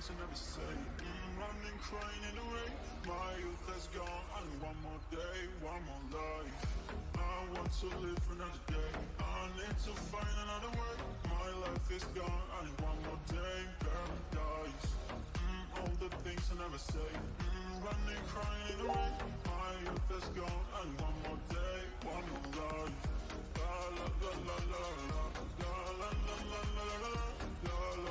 things I never say mm, Running, crying in the rain My youth has gone I need one more day, one more life I want to live another day I need to find another way My life is gone I need one more day, paradise mm, All the things I never say mm, Running, crying in the rain My youth has gone I need one more day, one more life La la la la la la La la la la la la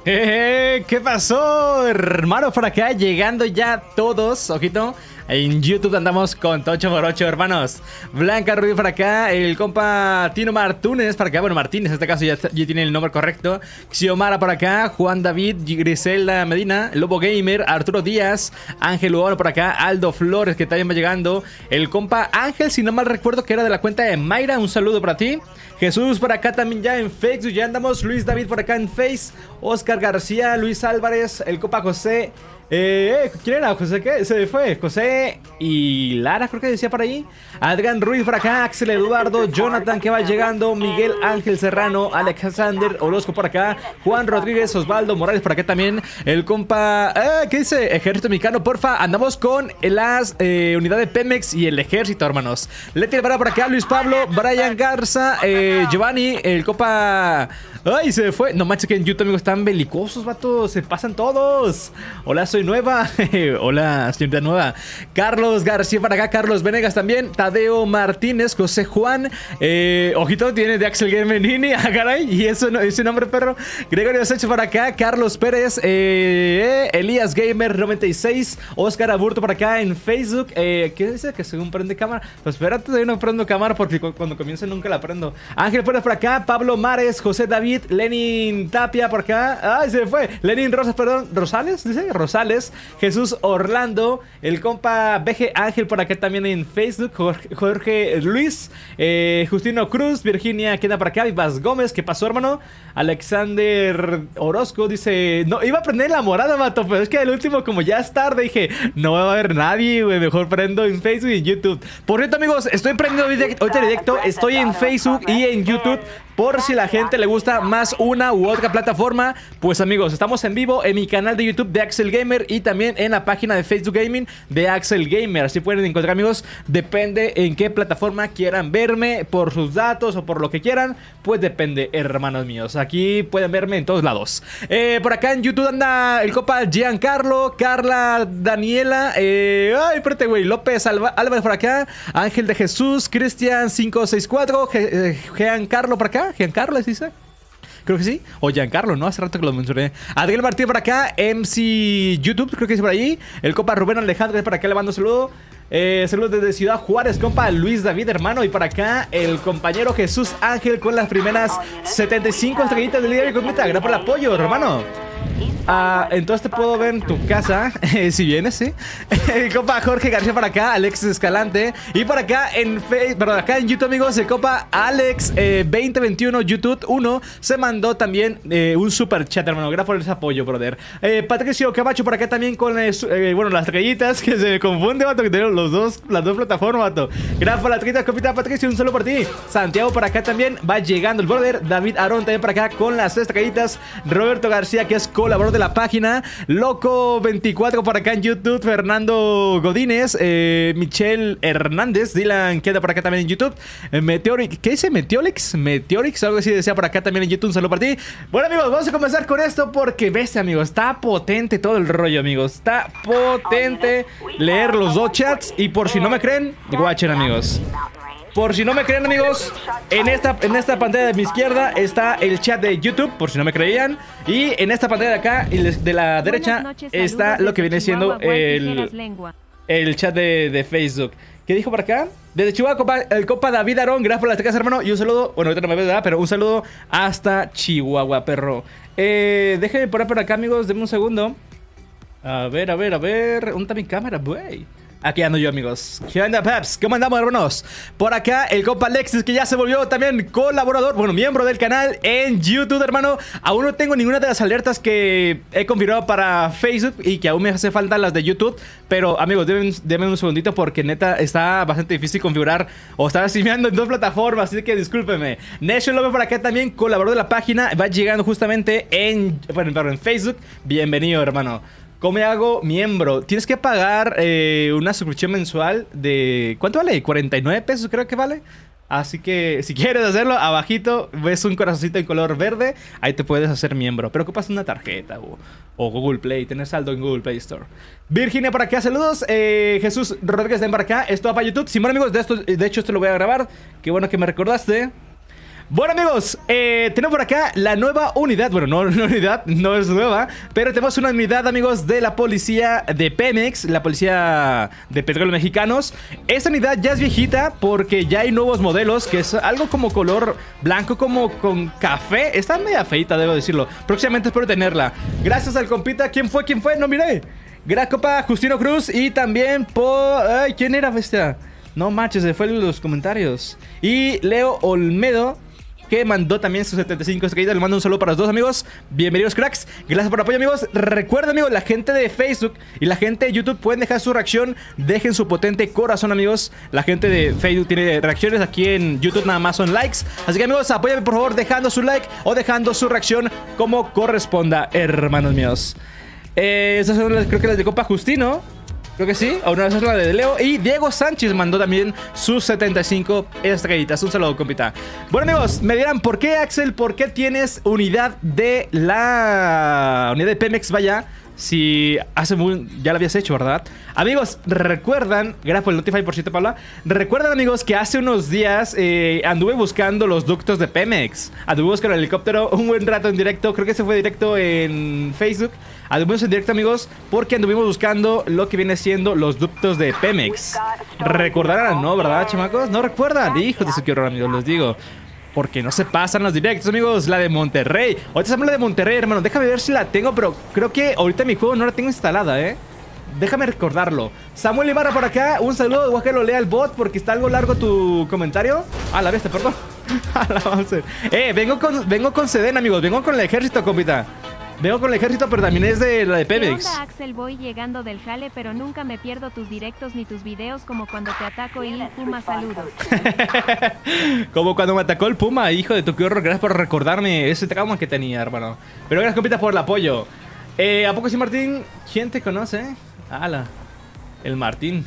¿Qué pasó, hermano? Por acá llegando ya todos, ojito. En YouTube andamos con Tocho Morocho, hermanos. Blanca Rubio por acá. El compa Tino Martínez por acá. Bueno, Martínez, en este caso ya, tiene el nombre correcto. Xiomara por acá. Juan David, Griselda Medina. Lobo Gamer. Arturo Díaz. Ángel Urbano por acá. Aldo Flores, que también va llegando. El compa Ángel, si no mal recuerdo, que era de la cuenta de Mayra. Un saludo para ti. Jesús por acá también ya en Facebook. Ya andamos. Luis David por acá en Face. Oscar García. Luis Álvarez. El compa José. Eh, ¿Quién era? José, ¿qué? Se fue. José y Lara, creo que decía por ahí. Adrián Ruiz por acá, Axel Eduardo, Jonathan que va llegando, Miguel Ángel Serrano, Alexander Orozco por acá, Juan Rodríguez, Osvaldo Morales por acá también. El compa, eh, ¿qué dice? Ejército Mexicano, porfa. Andamos con las eh, unidades Pemex y el ejército, hermanos. Leti Alvarado por acá, Luis Pablo, Brian Garza, eh, Giovanni, el compa. ¡Ay, se fue! No manches que en YouTube, amigos, están belicosos, vatos. Se pasan todos. Hola, soy nueva. Hola, señorita nueva. Carlos García para acá, Carlos Venegas también. Tadeo Martínez, José Juan. Eh, ojito tiene de Axel Game Nini. Ah, caray. Y eso no, ese nombre, perro. Gregorio Sánchez para acá. Carlos Pérez. Eh, Elías Gamer 96. Oscar Aburto para acá en Facebook. Eh, ¿Qué dice? Que según prende cámara. Pues espérate, todavía no prendo cámara porque cuando comience nunca la prendo. Ángel Pérez por acá. Pablo Mares. José David. Lenin Tapia por acá. ¡Ay, se fue! Lenin Rosas, perdón. ¿Rosales? Dice Rosales. Jesús Orlando. El compa BG Ángel por acá también en Facebook. Jorge, Jorge Luis. Eh, Justino Cruz. Virginia queda por acá. Vivas Gómez. ¿Qué pasó, hermano? Alexander Orozco dice: No, iba a prender la morada, mato. Pero es que el último, como ya es tarde, dije: No va a haber nadie, güey. Mejor prendo en Facebook y en YouTube. Por cierto, amigos, estoy prendiendo ahorita directo. Estoy en Facebook y en YouTube. Por si la gente le gusta más una u otra plataforma, pues amigos, estamos en vivo en mi canal de YouTube de Axel Gamer y también en la página de Facebook Gaming de Axel Gamer. Así pueden encontrar, amigos, depende en qué plataforma quieran verme, por sus datos o por lo que quieran, pues depende, hermanos míos. Aquí pueden verme en todos lados. Eh, por acá en YouTube anda el copa Giancarlo, Carla, Daniela, eh, ay, espérate, güey, López Álvarez por acá, Ángel de Jesús, Cristian 564, Giancarlo por acá. Giancarlo, dice? Creo que sí. O Giancarlo, ¿no? Hace rato que lo mencioné. Adriel Martín por acá. MC YouTube, creo que es por ahí. El copa Rubén Alejandro por acá le mando un saludo. Eh, saludos desde Ciudad Juárez, compa Luis David, hermano. Y para acá, el compañero Jesús Ángel con las primeras 75 estrellitas del de completa. Gracias por el apoyo, hermano. Ah, entonces te puedo ver en tu casa, si vienes, ¿sí? el copa Jorge García para acá, Alex Escalante. Y por acá en perdón, acá en YouTube, amigos, el copa Alex 2021 YouTube 1 se mandó también eh, un super chat, hermano. Gracias por ese apoyo, brother. Eh, Patricio Camacho por acá también con, eh, bueno, las estrellitas que se confunde, vato, que tenemos los dos, las dos plataformas, vato. Gracias por las estrellitas, copita Patricio, un saludo por ti. Santiago por acá también va llegando el brother. David Arón también por acá con las estrellitas. Roberto García, que es colaborador de la página. Loco24 por acá en YouTube. Fernando Godínez. Eh, Michelle Hernández. Dylan queda por acá también en YouTube. Eh, Meteoric. ¿Qué dice? Meteorix. Meteorix. Algo así decía por acá también en YouTube. Un saludo para ti. Bueno, amigos, vamos a comenzar con esto porque ves, amigos. Está potente todo el rollo, amigos. Está potente leer los dos chats. Y por si no me creen, watchen, amigos. Por si no me creen, amigos, en esta, en esta pantalla de mi izquierda está el chat de YouTube, por si no me creían. Y en esta pantalla de acá, de la derecha, está lo que viene siendo el, el chat de, de Facebook. ¿Qué dijo por acá? Desde Chihuahua, el copa David Arón, gracias por las tecas, hermano. Y un saludo, bueno, ahorita no me ves, ¿verdad? Pero un saludo hasta Chihuahua, perro. Eh, déjenme poner por acá, amigos, denme un segundo. A ver, a ver, a ver. ¿Dónde está mi cámara, güey? Aquí ando yo, amigos. ¿Qué onda, Peps? ¿Cómo andamos, hermanos? Por acá, el compa Alexis, que ya se volvió también colaborador, bueno, miembro del canal en YouTube, hermano. Aún no tengo ninguna de las alertas que he configurado para Facebook y que aún me hace falta las de YouTube. Pero, amigos, denme un segundito porque neta está bastante difícil configurar o estar streameando en dos plataformas. Así que discúlpeme. Nation Love por acá también, colaborador de la página. Va llegando justamente en, bueno, en Facebook. Bienvenido, hermano. ¿Cómo hago miembro? Tienes que pagar eh, una suscripción mensual de... ¿Cuánto vale? 49 pesos creo que vale. Así que si quieres hacerlo, abajito ves un corazoncito en color verde, ahí te puedes hacer miembro. Pero ocupas una tarjeta o, Google Play, tener saldo en Google Play Store. Virginia por acá, saludos. Eh, Jesús Rodríguez de para acá, esto va para YouTube. Simón amigos, de, esto, de hecho esto lo voy a grabar. Qué bueno que me recordaste. Bueno amigos, eh, tenemos por acá la nueva unidad, bueno, no, no unidad, no es nueva, pero tenemos una unidad amigos de la policía de Pemex, la policía de petróleo mexicanos. Esta unidad ya es viejita porque ya hay nuevos modelos, que es algo como color blanco, como con café. Está media feita, debo decirlo. Próximamente espero tenerla. Gracias al compita, ¿quién fue? ¿Quién fue? No miré. Gran copa Justino Cruz y también por... Ay, ¿quién era bestia? No manches, se fue en los comentarios. Y Leo Olmedo que mandó también sus 75 estrellitas. Le mando un saludo para los dos amigos. Bienvenidos, cracks. Gracias por el apoyo, amigos. Recuerden, amigos, la gente de Facebook y la gente de YouTube pueden dejar su reacción. Dejen su potente corazón, amigos. La gente de Facebook tiene reacciones. Aquí en YouTube nada más son likes. Así que, amigos, apóyame por favor dejando su like o dejando su reacción como corresponda, hermanos míos. Eh, esas son las, creo que las de Copa Justino. Creo que sí. A una es la de Leo. Y Diego Sánchez mandó también sus 75 estrellitas. Un saludo, compita. Bueno, amigos, me dirán, ¿por qué, Axel? ¿Por qué tienes unidad de la unidad de Pemex? Vaya si hace muy... ya lo habías hecho, ¿verdad? Amigos, recuerdan, gracias por el Notify por cierto, Paula. Recuerdan, amigos, que hace unos días eh, anduve buscando los ductos de Pemex. Anduve buscando el helicóptero un buen rato en directo. Creo que se fue directo en Facebook. Anduvimos en directo, amigos, porque anduvimos buscando lo que viene siendo los ductos de Pemex. Recordarán, ¿no? ¿Verdad, chamacos? No recuerdan. Hijos de su quiero, amigos, les digo. Porque no se pasan los directos, amigos. La de Monterrey. Ahorita se la de Monterrey, hermano. Déjame ver si la tengo, pero creo que ahorita mi juego no la tengo instalada, ¿eh? Déjame recordarlo. Samuel Ibarra por acá. Un saludo. Igual que lo lea el bot porque está algo largo tu comentario. Ah, la bestia, perdón. eh, vengo con, vengo con Sedena, amigos. Vengo con el ejército, compita. Vengo con el ejército, pero también es de la de Pemex. ¿Qué Axel? Voy llegando del jale, pero nunca me pierdo tus directos ni tus videos como cuando te ataco y Puma saludos. como cuando me atacó el Puma, hijo de tu horror. Gracias por recordarme ese trauma que tenía, hermano. Pero gracias, compita, por el apoyo. Eh, ¿A poco sí, Martín? ¿Quién te conoce? Ala, el Martín.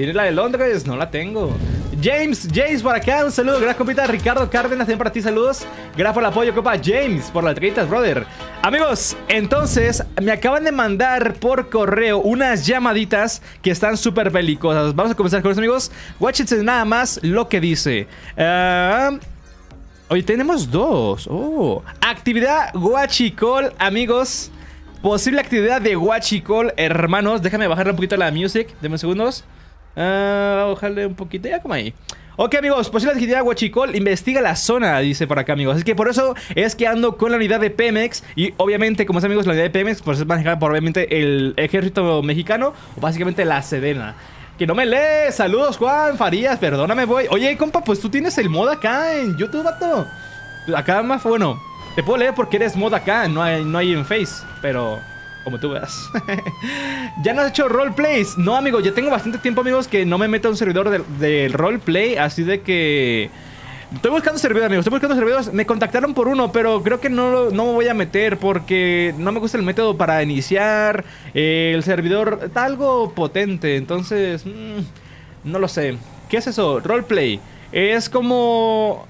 ¿Tienes la de Londres? No la tengo. James, James por acá, un saludo. Gracias, compita. Ricardo Cárdenas, también para ti, saludos. Gracias por el apoyo, copa. James, por las estrellitas, brother. Amigos, entonces, me acaban de mandar por correo unas llamaditas que están súper belicosas. Vamos a comenzar con eso, amigos. Watchense nada más lo que dice. Uh, hoy tenemos dos. Oh. Actividad Guachicol, amigos. Posible actividad de Guachicol, hermanos. Déjame bajarle un poquito la music. Deme segundos. Uh, ojalá un poquito, ya como ahí. Ok, amigos, posible actividad Huachicol investiga la zona, dice por acá, amigos. Es que por eso es que ando con la unidad de Pemex. Y obviamente, como es amigos, la unidad de Pemex, pues es manejada por obviamente el ejército mexicano o básicamente la Sedena. Que no me lee. Saludos, Juan Farías. Perdóname, voy. Oye, compa, pues tú tienes el mod acá en YouTube, vato. Acá más, bueno, te puedo leer porque eres mod acá, no hay, no hay en Face, pero como tú veas. ya no has hecho roleplays. No, amigo, ya tengo bastante tiempo, amigos, que no me meto a un servidor del de roleplay. Así de que. Estoy buscando servidores, amigos. Estoy buscando servidores. Me contactaron por uno, pero creo que no, no me voy a meter porque no me gusta el método para iniciar. Eh, el servidor está algo potente, entonces. Mmm, no lo sé. ¿Qué es eso? Roleplay. Es como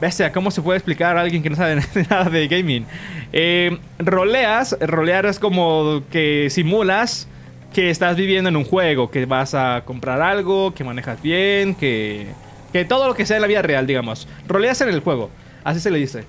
Bestia, ¿cómo se puede explicar a alguien que no sabe nada de gaming? Eh, roleas, rolear es como que simulas que estás viviendo en un juego, que vas a comprar algo, que manejas bien, que, que todo lo que sea en la vida real, digamos. Roleas en el juego, así se le dice.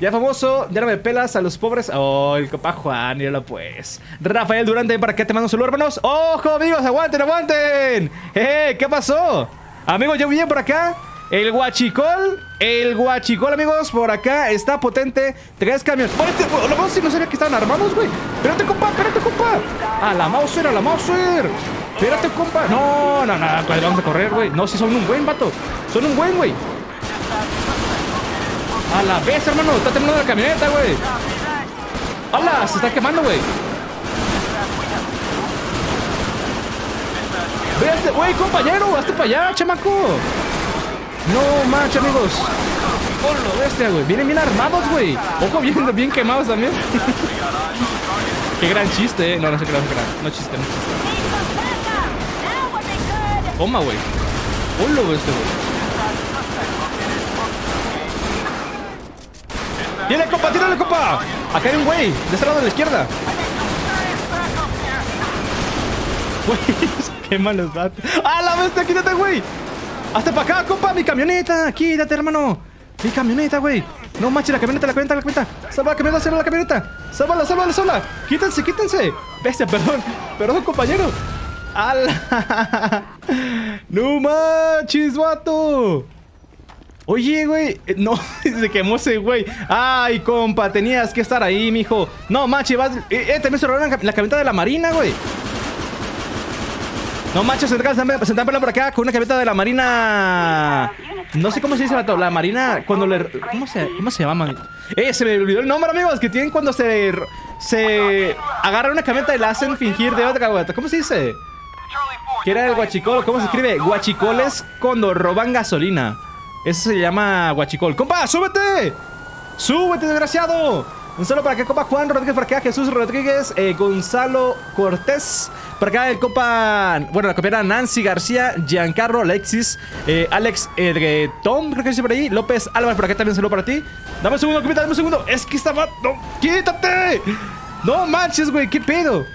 Ya famoso, ya no me pelas a los pobres. Oh, el copa Juan, míralo pues. Rafael Durante, ¿para qué te mando un saludo, hermanos? ¡Ojo, amigos! ¡Aguanten, aguanten! ¡Eh! ¿Qué pasó? Amigos, ¿yo bien por acá? El guachicol, el guachicol, amigos, por acá está potente. Tres camiones. Lo vamos si no sabía que estaban armados, güey. Espérate, compa, espérate, compa. A la Mauser, a la Mauser. Espérate, compa. No, no, no, pues vamos a correr, güey. No, si son un buen, vato. Son un buen, güey. A la vez, hermano. Está terminando la camioneta, güey. ¡Hala! Se está quemando, güey. Ve, güey, compañero. Hazte para allá, chamaco. No manches, amigos. Hola, bestia, güey. Vienen bien armados, güey. Ojo, vienen bien quemados también. Qué gran chiste, eh. No, no sé qué, no sé qué. No chiste, no chiste. Toma, güey. Hola, bestia, güey. ¡Tiene compa! ¡Tírale, compa! Acá hay un güey. De este lado de la izquierda. Güey, qué malos datos. ¡Ah, la bestia! ¡Quítate, güey! ¡Hasta para acá, compa! ¡Mi camioneta! ¡Quítate, hermano! ¡Mi camioneta, güey! No manches, la camioneta, la camioneta, la camioneta. Salva la camioneta, salva la camioneta. Sálvala, sálvala, sola. Quítense, quítense. Bestia, perdón. Perdón, compañero. ¡Hala! ¡No manches, vato! Oye, güey. eh, No, se quemó ese güey. Ay, compa, tenías que estar ahí, mijo. No, manches, vas. Eh, eh, también se robaron la camioneta de la marina, güey. No manches, se están, por acá con una camioneta de la marina. No sé cómo se dice la marina cuando le ¿Cómo se cómo se llama? Eh, se me olvidó el nombre, amigos, que tienen cuando se se agarran una camioneta y la hacen fingir de otra, güey. ¿Cómo se dice? Que era el guachicol, ¿cómo se escribe? Guachicoles cuando roban gasolina. Eso se llama guachicol. ¡Compa, súbete! ¡Súbete, desgraciado! Un saludo para acá, compa Juan Rodríguez, para acá Jesús Rodríguez, eh, Gonzalo Cortés, para acá el compa, bueno, la compañera Nancy García, Giancarlo Alexis, eh, Alex Tom, creo que dice por ahí, López Álvarez, por acá también saludo para ti. Dame un segundo, compita, dame un segundo. Es que estaba. ¡No! ¡Quítate! ¡No manches, güey! ¿Qué pedo?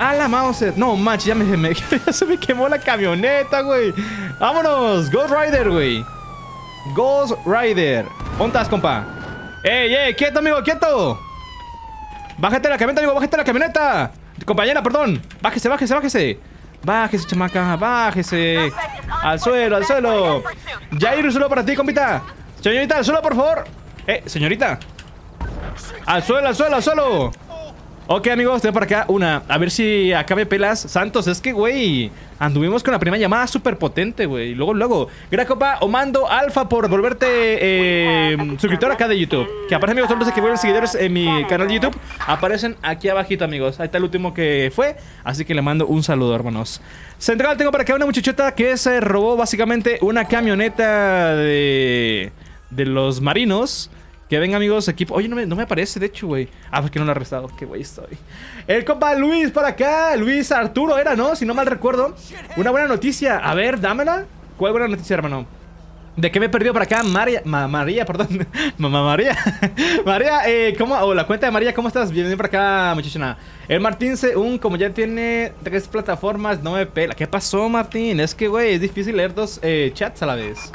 A la Mauser. No manches, ya me, se me quemó la camioneta, güey. Vámonos, Ghost Rider, güey. Ghost Rider. ¿Dónde estás, compa? ¡Ey, ey! ¡Quieto, amigo, quieto! Bájate la camioneta, amigo, bájate la camioneta. Compañera, perdón. Bájese, bájese, bájese. Bájese, chamaca, bájese. Al suelo, al suelo. Jair, un saludo para ti, compita. Señorita, al suelo, por favor. Eh, señorita. Al suelo, al suelo, al suelo. Ok, amigos, tengo por acá una. A ver si acá me pelas. Santos, es que, güey, anduvimos con la primera llamada súper potente, güey. Luego, luego. Gran copa, Omando Alfa por volverte eh, suscriptor acá de YouTube. Que aparecen, amigos, todos los que vuelven seguidores en mi canal de YouTube. Aparecen aquí abajito, amigos. Ahí está el último que fue. Así que le mando un saludo, hermanos. Central, tengo por acá una muchachota que se robó básicamente una camioneta de, de los marinos. Que venga, amigos, equipo. Oye, no me, no me aparece, de hecho, güey. Ah, porque no lo he arrestado. Qué güey estoy. El compa Luis por acá. Luis Arturo era, ¿no? Si no mal recuerdo. Una buena noticia. A ver, dámela. ¿Cuál buena noticia, hermano? ¿De qué me he perdido por acá? María, Ma- María, perdón. Mamá María. María, eh, ¿cómo? O la cuenta de María, ¿cómo estás? Bienvenido por acá, muchachona. El Martín un como ya tiene tres plataformas, no me pela. ¿Qué pasó, Martín? Es que, güey, es difícil leer dos eh, chats a la vez.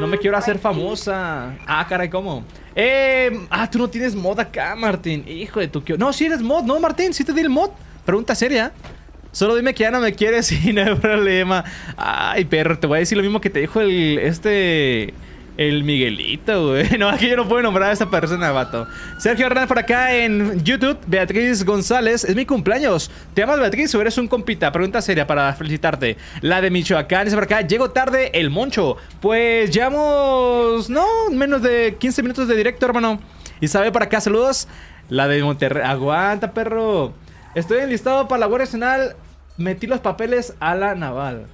No me quiero hacer famosa. Ah, caray, ¿cómo? Eh, ah, tú no tienes mod acá, Martín. Hijo de tu... que- No, sí eres mod, ¿no, Martín? Sí te di el mod. Pregunta seria. Solo dime que ya no me quieres y no hay problema. Ay, perro, te voy a decir lo mismo que te dijo el... Este... El Miguelito, güey. No, aquí yo no puedo nombrar a esa persona, vato. Sergio Hernández por acá en YouTube. Beatriz González. Es mi cumpleaños. ¿Te llamas Beatriz o eres un compita? Pregunta seria para felicitarte. La de Michoacán. Dice por acá. Llego tarde el Moncho. Pues llevamos... No, menos de 15 minutos de directo, hermano. Isabel por acá. Saludos. La de Monterrey. Aguanta, perro. Estoy enlistado para la Guardia Nacional. Metí los papeles a la naval.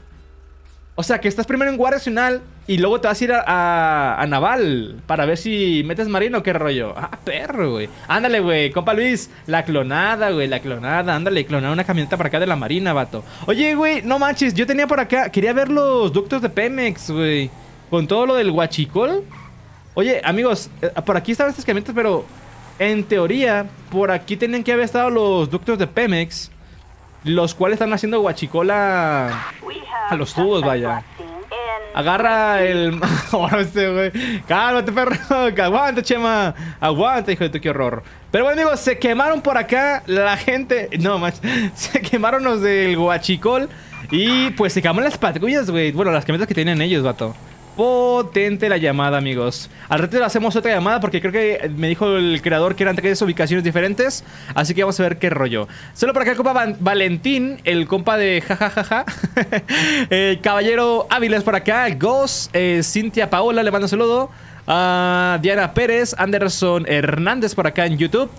O sea, que estás primero en Guardia Nacional y luego te vas a ir a, a- Naval para ver si metes marino o qué rollo. Ah, perro, güey. Ándale, güey. Compa Luis, la clonada, güey, la clonada. Ándale, clonar una camioneta para acá de la marina, vato. Oye, güey, no manches, yo tenía por acá, quería ver los ductos de Pemex, güey. Con todo lo del huachicol. Oye, amigos, eh, por aquí estaban estas camionetas, pero en teoría, por aquí tenían que haber estado los ductos de Pemex. Los cuales están haciendo guachicola a los tubos, vaya. Agarra el. Ahora este. Cálmate, perro. Aguanta, Chema. Aguanta, hijo de tu, qué horror. Pero bueno, amigos, se quemaron por acá la gente. No, más. Se quemaron los del Guachicol. Y pues se quemaron las patrullas, güey. Bueno, las camionetas que tienen ellos, vato. Potente la llamada, amigos. Al rato hacemos otra llamada porque creo que me dijo el creador que eran tres ubicaciones diferentes. Así que vamos a ver qué rollo. Solo para acá, compa Valentín, el compa de jajajaja. el caballero Áviles por acá. Ghost, eh, Cintia Paola, le mando un saludo. A Diana Pérez, Anderson Hernández por acá en YouTube.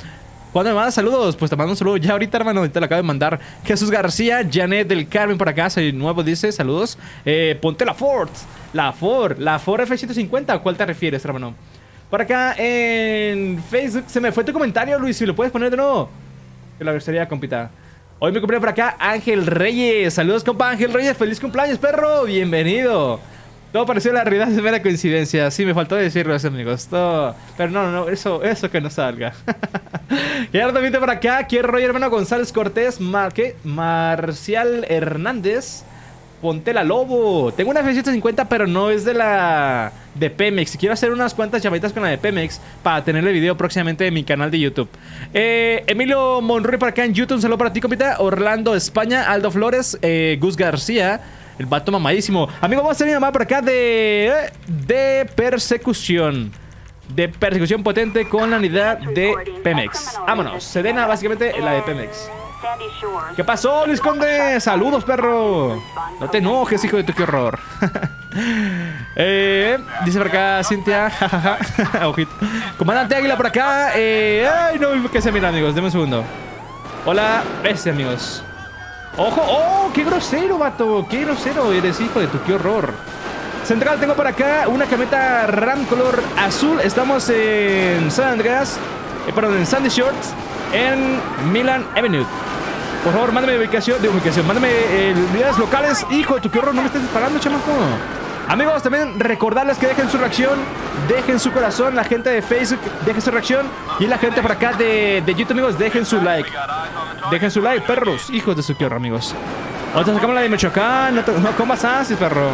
¿Cuándo me mandas saludos? Pues te mando un saludo ya ahorita, hermano. Te lo acabo de mandar. Jesús García, Janet del Carmen por acá. Soy nuevo, dice. Saludos. Eh, ponte la Ford. La Ford. La Ford F-150. ¿A cuál te refieres, hermano? Por acá en Facebook. Se me fue tu comentario, Luis. Si lo puedes poner de nuevo. Que la gustaría, compita. Hoy me compré por acá Ángel Reyes. Saludos, compa Ángel Reyes. Feliz cumpleaños, perro. Bienvenido. Todo pareció la realidad de mera coincidencia. Sí, me faltó decirlo amigos. Todo... Pero no, no, eso, eso que no salga. y ahora también por acá. Quiero Roger hermano González Cortés. Mar ¿qué? Marcial Hernández. Ponte la Lobo. Tengo una F-150, pero no es de la de Pemex. Quiero hacer unas cuantas llamaditas con la de Pemex para tener el video próximamente en mi canal de YouTube. Eh, Emilio Monroy por acá en YouTube. Un para ti, compita. Orlando España. Aldo Flores. Eh, Gus García. El vato mamadísimo. Amigo, vamos a tener una por acá de. De persecución. De persecución potente con la unidad de Pemex. Vámonos. Sedena, básicamente, la de Pemex. ¿Qué pasó, Luis Conde? Saludos, perro. No te enojes, hijo de tu qué horror. eh, dice por acá Cintia. Ojito. Comandante Águila por acá. Eh, ay, no, que se mira, amigos. Deme un segundo. Hola, bestia, amigos. ¡Ojo! ¡Oh! ¡Qué grosero, vato! ¡Qué grosero eres, hijo de tu! ¡Qué horror! Central, tengo por acá una cameta RAM color azul. Estamos en San Andreas, eh, perdón, en Sandy Shorts, en Milan Avenue. Por favor, mándame ubicación, de ubicación, mándame eh, unidades locales. Hijo de tu, qué horror, no me estés disparando, chamaco. Amigos, también recordarles que dejen su reacción, dejen su corazón, la gente de Facebook, dejen su reacción y la gente por acá de, de YouTube, amigos, dejen su like. Dejen su like, perros, hijos de su tierra, amigos. Ahora sacamos la de Michoacán, no, no comas así, perro.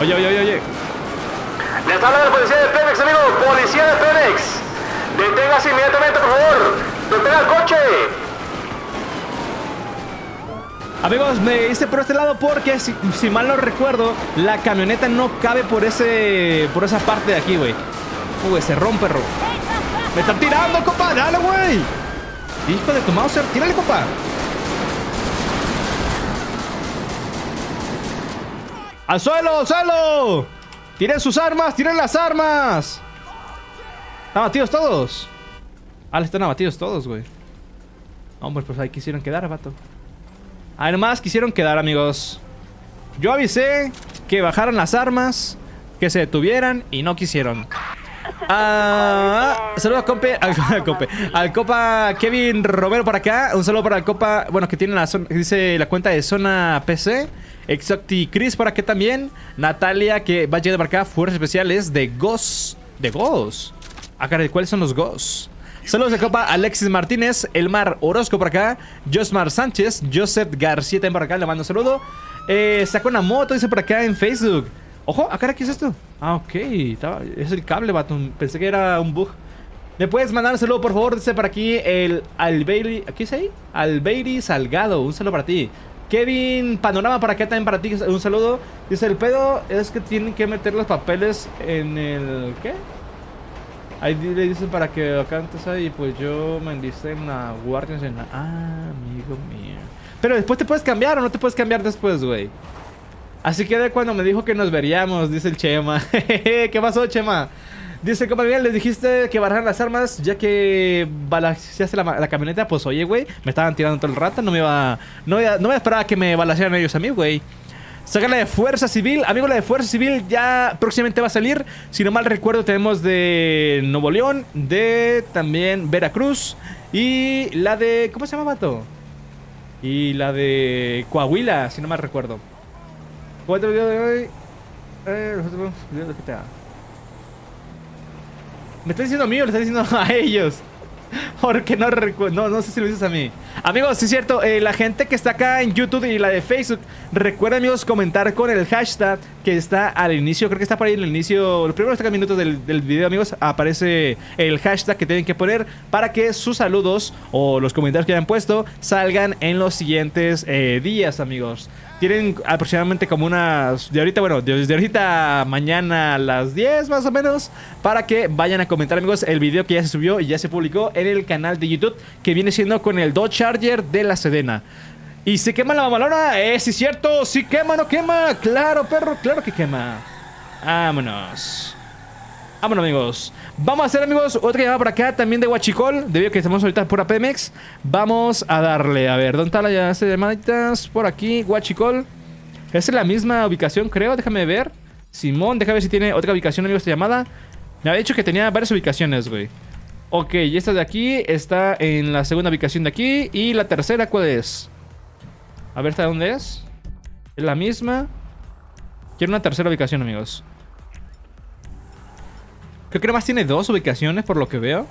Oye, oye, oye, oye. Les habla la policía de Pemex, amigo. Policía de Pemex. Deténgase inmediatamente, por favor. Detenga el coche. Amigos, me hice por este lado porque si, mal no recuerdo, la camioneta no cabe por ese por esa parte de aquí, güey. Uy, se rompe, perro. Me están tirando, compa. Dale, güey. Hijo de tu Mauser, tírale, compa. ¡Al suelo, al suelo! ¡Tiren sus armas! ¡Tiren las armas! ¿Están abatidos todos? Ah, están abatidos todos, güey. Hombre, pues ahí quisieron quedar, vato. Además, quisieron quedar, amigos. Yo avisé que bajaran las armas, que se detuvieran y no quisieron. Ah, saludos compe, al, copa Kevin Romero por acá. Un saludo para el copa, bueno, que tiene la dice la cuenta de zona PC. Exocti Chris por acá también. Natalia que va a llegar por acá. Fuerzas especiales de Ghost. De Ghost. Acá, ah, ¿cuáles son los Ghosts? Saludos de copa Alexis Martínez, Elmar Orozco por acá, Josmar Sánchez, Joseph García también por acá, le mando un saludo. Eh, sacó una moto, dice por acá en Facebook. Ojo, acá, ¿qué es esto? Ah, ok. es el cable, vato. Pensé que era un bug. ¿Me puedes mandar un saludo, por favor? Dice por aquí el Albeiri. ¿Aquí es ahí? Albeiri Salgado. Un saludo para ti. Kevin Panorama para acá también para ti. Un saludo. Dice el pedo es que tienen que meter los papeles en el. ¿Qué? Ahí le dicen para que acá antes ahí, pues yo me enlisté en la guardia nacional. Ah, amigo mío. Pero después te puedes cambiar o no te puedes cambiar después, güey. Así que de cuando me dijo que nos veríamos, dice el Chema. ¿Qué pasó, Chema? Dice, compa bien, les dijiste que bajaran las armas ya que balaseaste la, la camioneta. Pues oye, güey, me estaban tirando todo el rato. No me iba, no iba, no me esperaba que me balasearan ellos a mí, güey. Saca la de Fuerza Civil. Amigo, la de Fuerza Civil ya próximamente va a salir. Si no mal recuerdo, tenemos de Nuevo León, de también Veracruz y la de. ¿Cómo se llama, vato? Y la de Coahuila, si no mal recuerdo. Cuatro videos de hoy. Eh. Me está diciendo a mí o le está diciendo a ellos. Porque no recuerdo. No, no sé si lo dices a mí. Amigos, sí es cierto. Eh, la gente que está acá en YouTube y la de Facebook, recuerda, amigos, comentar con el hashtag que está al inicio, creo que está por ahí en el inicio, los primeros 3 minutos del, del video, amigos, aparece el hashtag que tienen que poner para que sus saludos o los comentarios que hayan puesto salgan en los siguientes eh, días, amigos. Tienen aproximadamente como unas. De ahorita, bueno, desde ahorita mañana a las 10 más o menos. Para que vayan a comentar, amigos, el video que ya se subió y ya se publicó en el canal de YouTube. Que viene siendo con el Dodge Charger de la Sedena. ¿Y se quema la mamalona? Eh, sí, cierto. Sí quema, no quema. Claro, perro, claro que quema. Vámonos. Vámonos, amigos. Vamos a hacer, amigos, otra llamada por acá también de Huachicol. Debido a que estamos ahorita por Pemex. Vamos a darle. A ver, ¿dónde está la llamada? Por aquí, Huachicol. Es la misma ubicación, creo. Déjame ver. Simón, déjame ver si tiene otra ubicación, amigos, esta llamada. Me había dicho que tenía varias ubicaciones, güey. Ok, y esta de aquí está en la segunda ubicación de aquí. Y la tercera, ¿cuál es? A ver, ¿esta dónde es? Es la misma. Quiero una tercera ubicación, amigos. Creo que más tiene dos ubicaciones por lo que veo.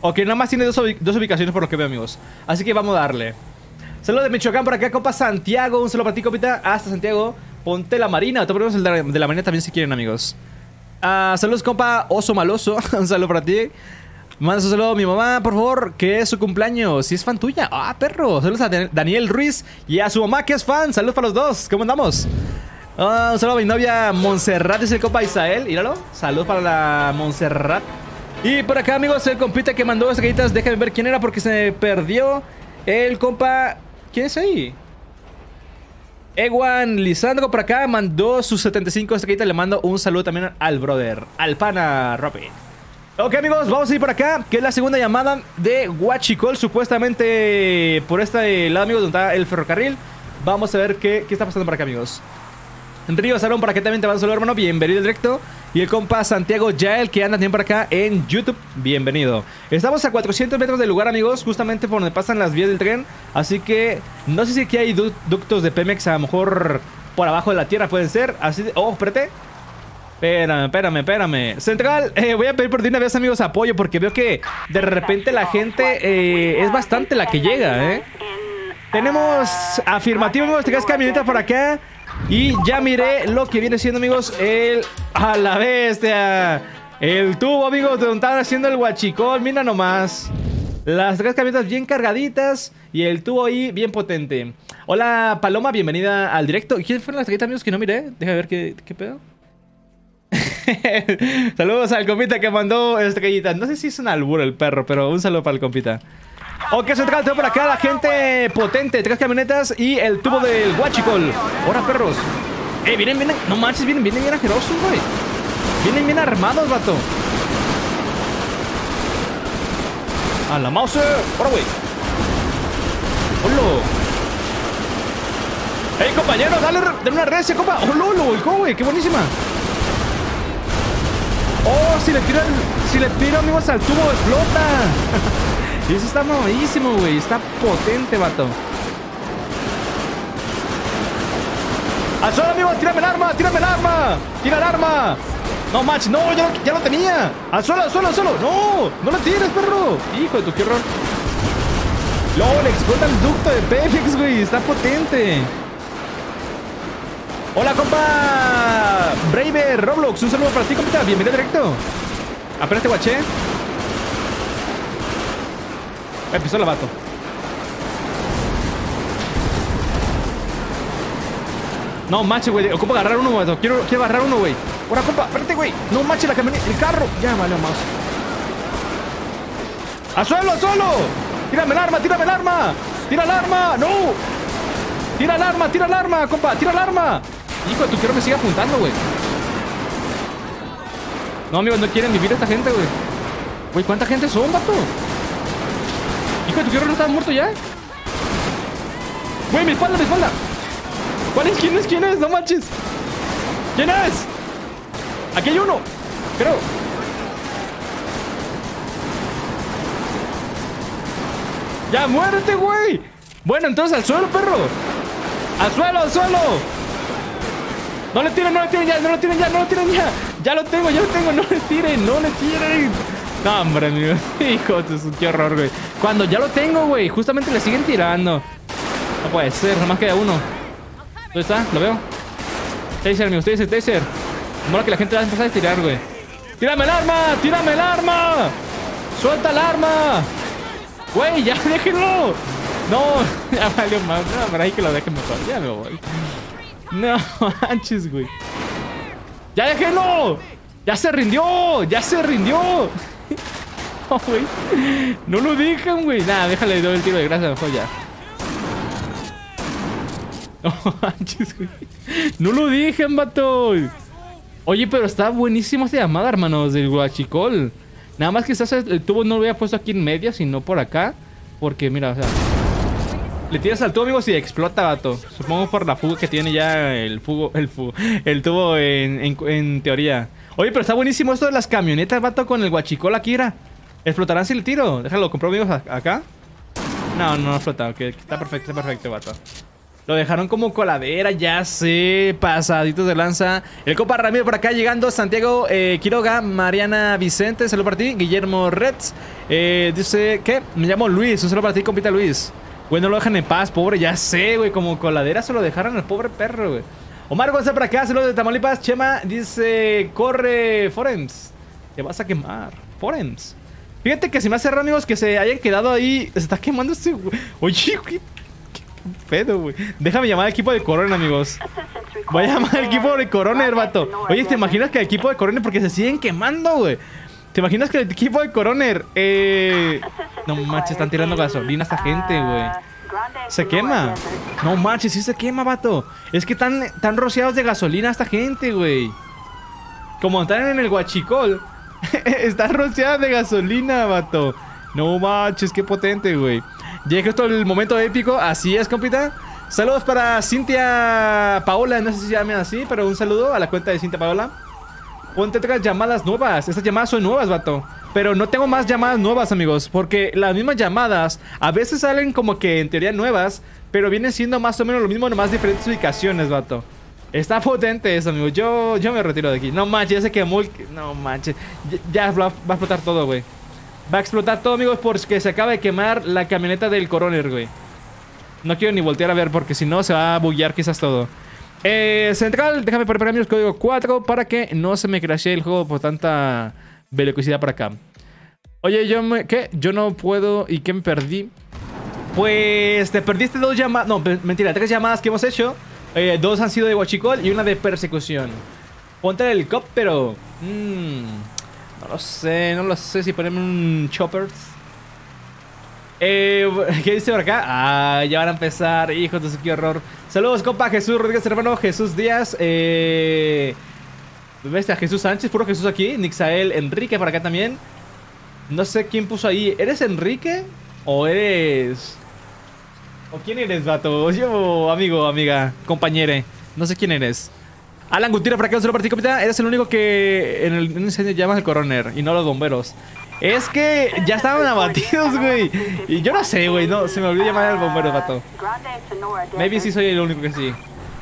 Ok, nada más tiene dos, dos ubicaciones por lo que veo, amigos. Así que vamos a darle. Saludos de Michoacán por acá, compa Santiago. Un saludo para ti, compita. Hasta Santiago. Ponte la marina. Te ponemos el de la, marina también si quieren, amigos. Ah, saludos, compa Oso Maloso. un saludo para ti. Manda un saludo a mi mamá, por favor, que es su cumpleaños. Si es fan tuya. Ah, perro. Saludos a Dan- Daniel Ruiz y a su mamá, que es fan. Saludos para los dos. ¿Cómo andamos? Ah, un saludo a mi novia Montserrat, dice el compa Isael. Míralo. Saludos para la Montserrat. Y por acá, amigos, el compita que mandó estrellitas. Déjenme ver quién era porque se perdió. El compa. ¿Quién es ahí? Ewan Lisandro por acá mandó sus 75 estrellitas. Le mando un saludo también al brother, al pana Robin. Ok, amigos, vamos a ir por acá, que es la segunda llamada de Huachicol, supuestamente por este lado, amigos, donde está el ferrocarril. Vamos a ver qué, qué está pasando por acá, amigos. Río Salón, por acá también te van a saludar, hermano. Bienvenido directo. Y el compa Santiago Yael, que anda también por acá en YouTube. Bienvenido. Estamos a 400 metros del lugar, amigos, justamente por donde pasan las vías del tren. Así que no sé si aquí hay du- ductos de Pemex, a lo mejor por abajo de la tierra pueden ser. Así de... Oh, espérate. Espérame, espérame, espérame. Central, eh, voy a pedir por ti una vez, amigos, apoyo porque veo que de repente la gente eh, es bastante la que llega, ¿eh? Tenemos afirmativo, amigos, te quedas camioneta por acá. Y ya miré lo que viene siendo, amigos, el... A la bestia. El tubo, amigos, de donde estaban haciendo el guachicol. Mira nomás. Las tres camionetas bien cargaditas y el tubo ahí bien potente. Hola, Paloma, bienvenida al directo. ¿Quién fueron las tres amigos que no miré? Déjame ver qué, qué pedo. Saludos al compita que mandó estrellitas. No sé si es un albur el perro, pero un saludo para el compita. Ok, central, tengo por acá la gente potente, tres camionetas y el tubo del guachicol. Ahora, perros. Eh, vienen, vienen, no manches, vienen, vienen bien ajerosos, güey. Vienen bien armados, vato. A la mouse. Ahora, güey. ¡Hola! ¡Ey, compañero! ¡Dale, dale una recia, compa! ¡Oh, lolo! volcó, güey! ¡Qué buenísima! ¡Oh! Si le tiro, el- si le tiro, amigos, al tubo, explota. y eso está mamadísimo, güey. Está potente, vato. ¡Al suelo, amigos! ¡Tírame el arma! ¡Tírame el arma! ¡Tira el arma! No, match, no, ya lo, ya lo tenía. Al suelo, al suelo, al suelo. No, no lo tires, perro. Hijo de tu, qué horror. LOL, explota el ducto de Pemex, güey. Está potente. Hola, compa. Brave Roblox. Un saludo para ti, compa. Bienvenido directo. Apenas te guaché. Empezó el vato. No, mache, güey. Ocupo agarrar uno, güey. Quiero, quiero agarrar uno, güey. Ahora, compa, espérate, güey. No, mache, la camioneta. El carro. Ya, vale, más. ¡A suelo, a suelo! ¡Tírame el arma, tírame el arma! ¡Tira el arma! ¡No! ¡Tira el arma, tira el arma, compa! ¡Tira el arma! Hijo tu quiero me sigue apuntando, güey. No, amigos, no quieren vivir esta gente, güey. Güey, ¿cuánta gente son, vato? Hijo de tu quiero no está muerto ya. Güey, mi espalda, mi espalda. ¿Cuál es? ¿Quién es? ¿Quién es? No manches. ¿Quién es? Aquí hay uno. Creo. ¡Ya muérete, güey! Bueno, entonces al suelo, perro. ¡Al suelo, al suelo! No le tiren, no le tiren ya, no le tiren ya, no le tiren ya. Ya lo tengo, ya lo tengo, no le tiren, no le tiren. No, hombre, amigo. Hijo su, qué horror, güey. Cuando ya lo tengo, güey, justamente le siguen tirando. No puede ser, nomás queda uno. ¿Dónde está? Lo veo. Taser, amigos, taser, taser. Mola que la gente va a empezar a tirar, güey. ¡Tírame el arma! ¡Tírame el arma! ¡Suelta el arma! ¡Güey, ya déjenlo! No, ya valió más. No, por ahí que lo dejen mejor. Ya me voy. No manches, güey. ¡Ya déjenlo! ¡Ya se rindió! ¡Ya se rindió! No, lo dejan, güey. Nada, déjale doy el tiro de grasa mejor ya. No. No lo dejan, vato. Oye, pero está buenísima esta llamada, hermanos, del guachicol. Nada más que quizás el tubo no lo había puesto aquí en medio, sino por acá. Porque, mira, o sea... Le tiras al tubo, amigos, y explota, vato. Supongo por la fuga que tiene ya el fugo, el fugo, el tubo en teoría. Oye, pero está buenísimo esto de las camionetas, vato, con el guachicol aquí. ¿Explotarán si le tiro? Déjalo, compro amigos acá. No, no explota, ok. Está perfecto, está perfecto, vato. Lo dejaron como coladera, ya sé, pasaditos de lanza. El Copa Ramiro por acá llegando, Santiago eh, Quiroga, Mariana Vicente, saludo para ti. Guillermo Reds, eh, dice, ¿qué? Me llamo Luis, un saludo para ti, compita Luis. Güey, no lo dejan en paz, pobre, ya sé, güey, como coladera se lo dejaron al pobre perro, güey. Omar González por acá, saludos de Tamaulipas. Chema dice, corre, Forens, te vas a quemar, Forens. Fíjate que si me hace raro, amigos, que se hayan quedado ahí, se está quemando este. Oye, ¿Qué pedo, güey? Déjame llamar al equipo de Coroner, amigos. Voy a llamar al equipo de Coroner, vato. Oye, ¿te imaginas que el equipo de Coroner, porque se siguen quemando, güey? ¿Te imaginas que el equipo de Coroner, eh... No manches, están tirando gasolina a esta gente, güey. Se quema. No manches, sí se quema, vato. Es que están tan rociados de gasolina esta gente, güey. Como están en el guachicol. están rociados de gasolina, vato. No manches, qué potente, güey. Llega esto el momento épico. Así es, compita. Saludos para Cintia Paola. No sé si se llaman así, pero un saludo a la cuenta de Cintia Paola. Ponte otras llamadas nuevas. Estas llamadas son nuevas, vato. Pero no tengo más llamadas nuevas, amigos. Porque las mismas llamadas a veces salen como que en teoría nuevas. Pero vienen siendo más o menos lo mismo, nomás diferentes ubicaciones, vato. Está potente eso, amigo. Yo, yo me retiro de aquí. No manches, ya se quemó el... No manches. Ya, va a explotar todo, güey. Va a explotar todo, amigos, porque se acaba de quemar la camioneta del Coroner, güey. No quiero ni voltear a ver porque si no se va a buguear quizás todo. Eh, Central, déjame mí el código 4 para que no se me crashee el juego por tanta velocidad por acá. Oye, yo me... ¿Qué? Yo no puedo... ¿Y qué me perdí? Pues te perdiste dos llamadas... No, mentira, tres llamadas que hemos hecho. Eh, dos han sido de Huachicol y una de persecución. Ponte el helicóptero. Mmm... No lo sé, no lo sé si ponerme un chopper. Eh, ¿Qué dice por acá? Ah, ya van a empezar, hijos de su qué horror. Saludos, compa Jesús Rodríguez, hermano Jesús Díaz. Eh, bestia, Jesús Sánchez, puro Jesús aquí. Nixael Enrique por acá también. No sé quién puso ahí. ¿Eres Enrique? ¿O eres.? ¿O quién eres, vato? Yo, amigo, amiga, compañere. No sé quién eres. Alan Gutiérrez, por acá, un saludo para ti, capitán. Eres el único que en el incendio llamas al coroner y no los bomberos. Es que ya estaban abatidos, güey. Y yo no sé, güey. No, se me olvidó llamar al bombero, vato. Maybe sí soy el único que sí.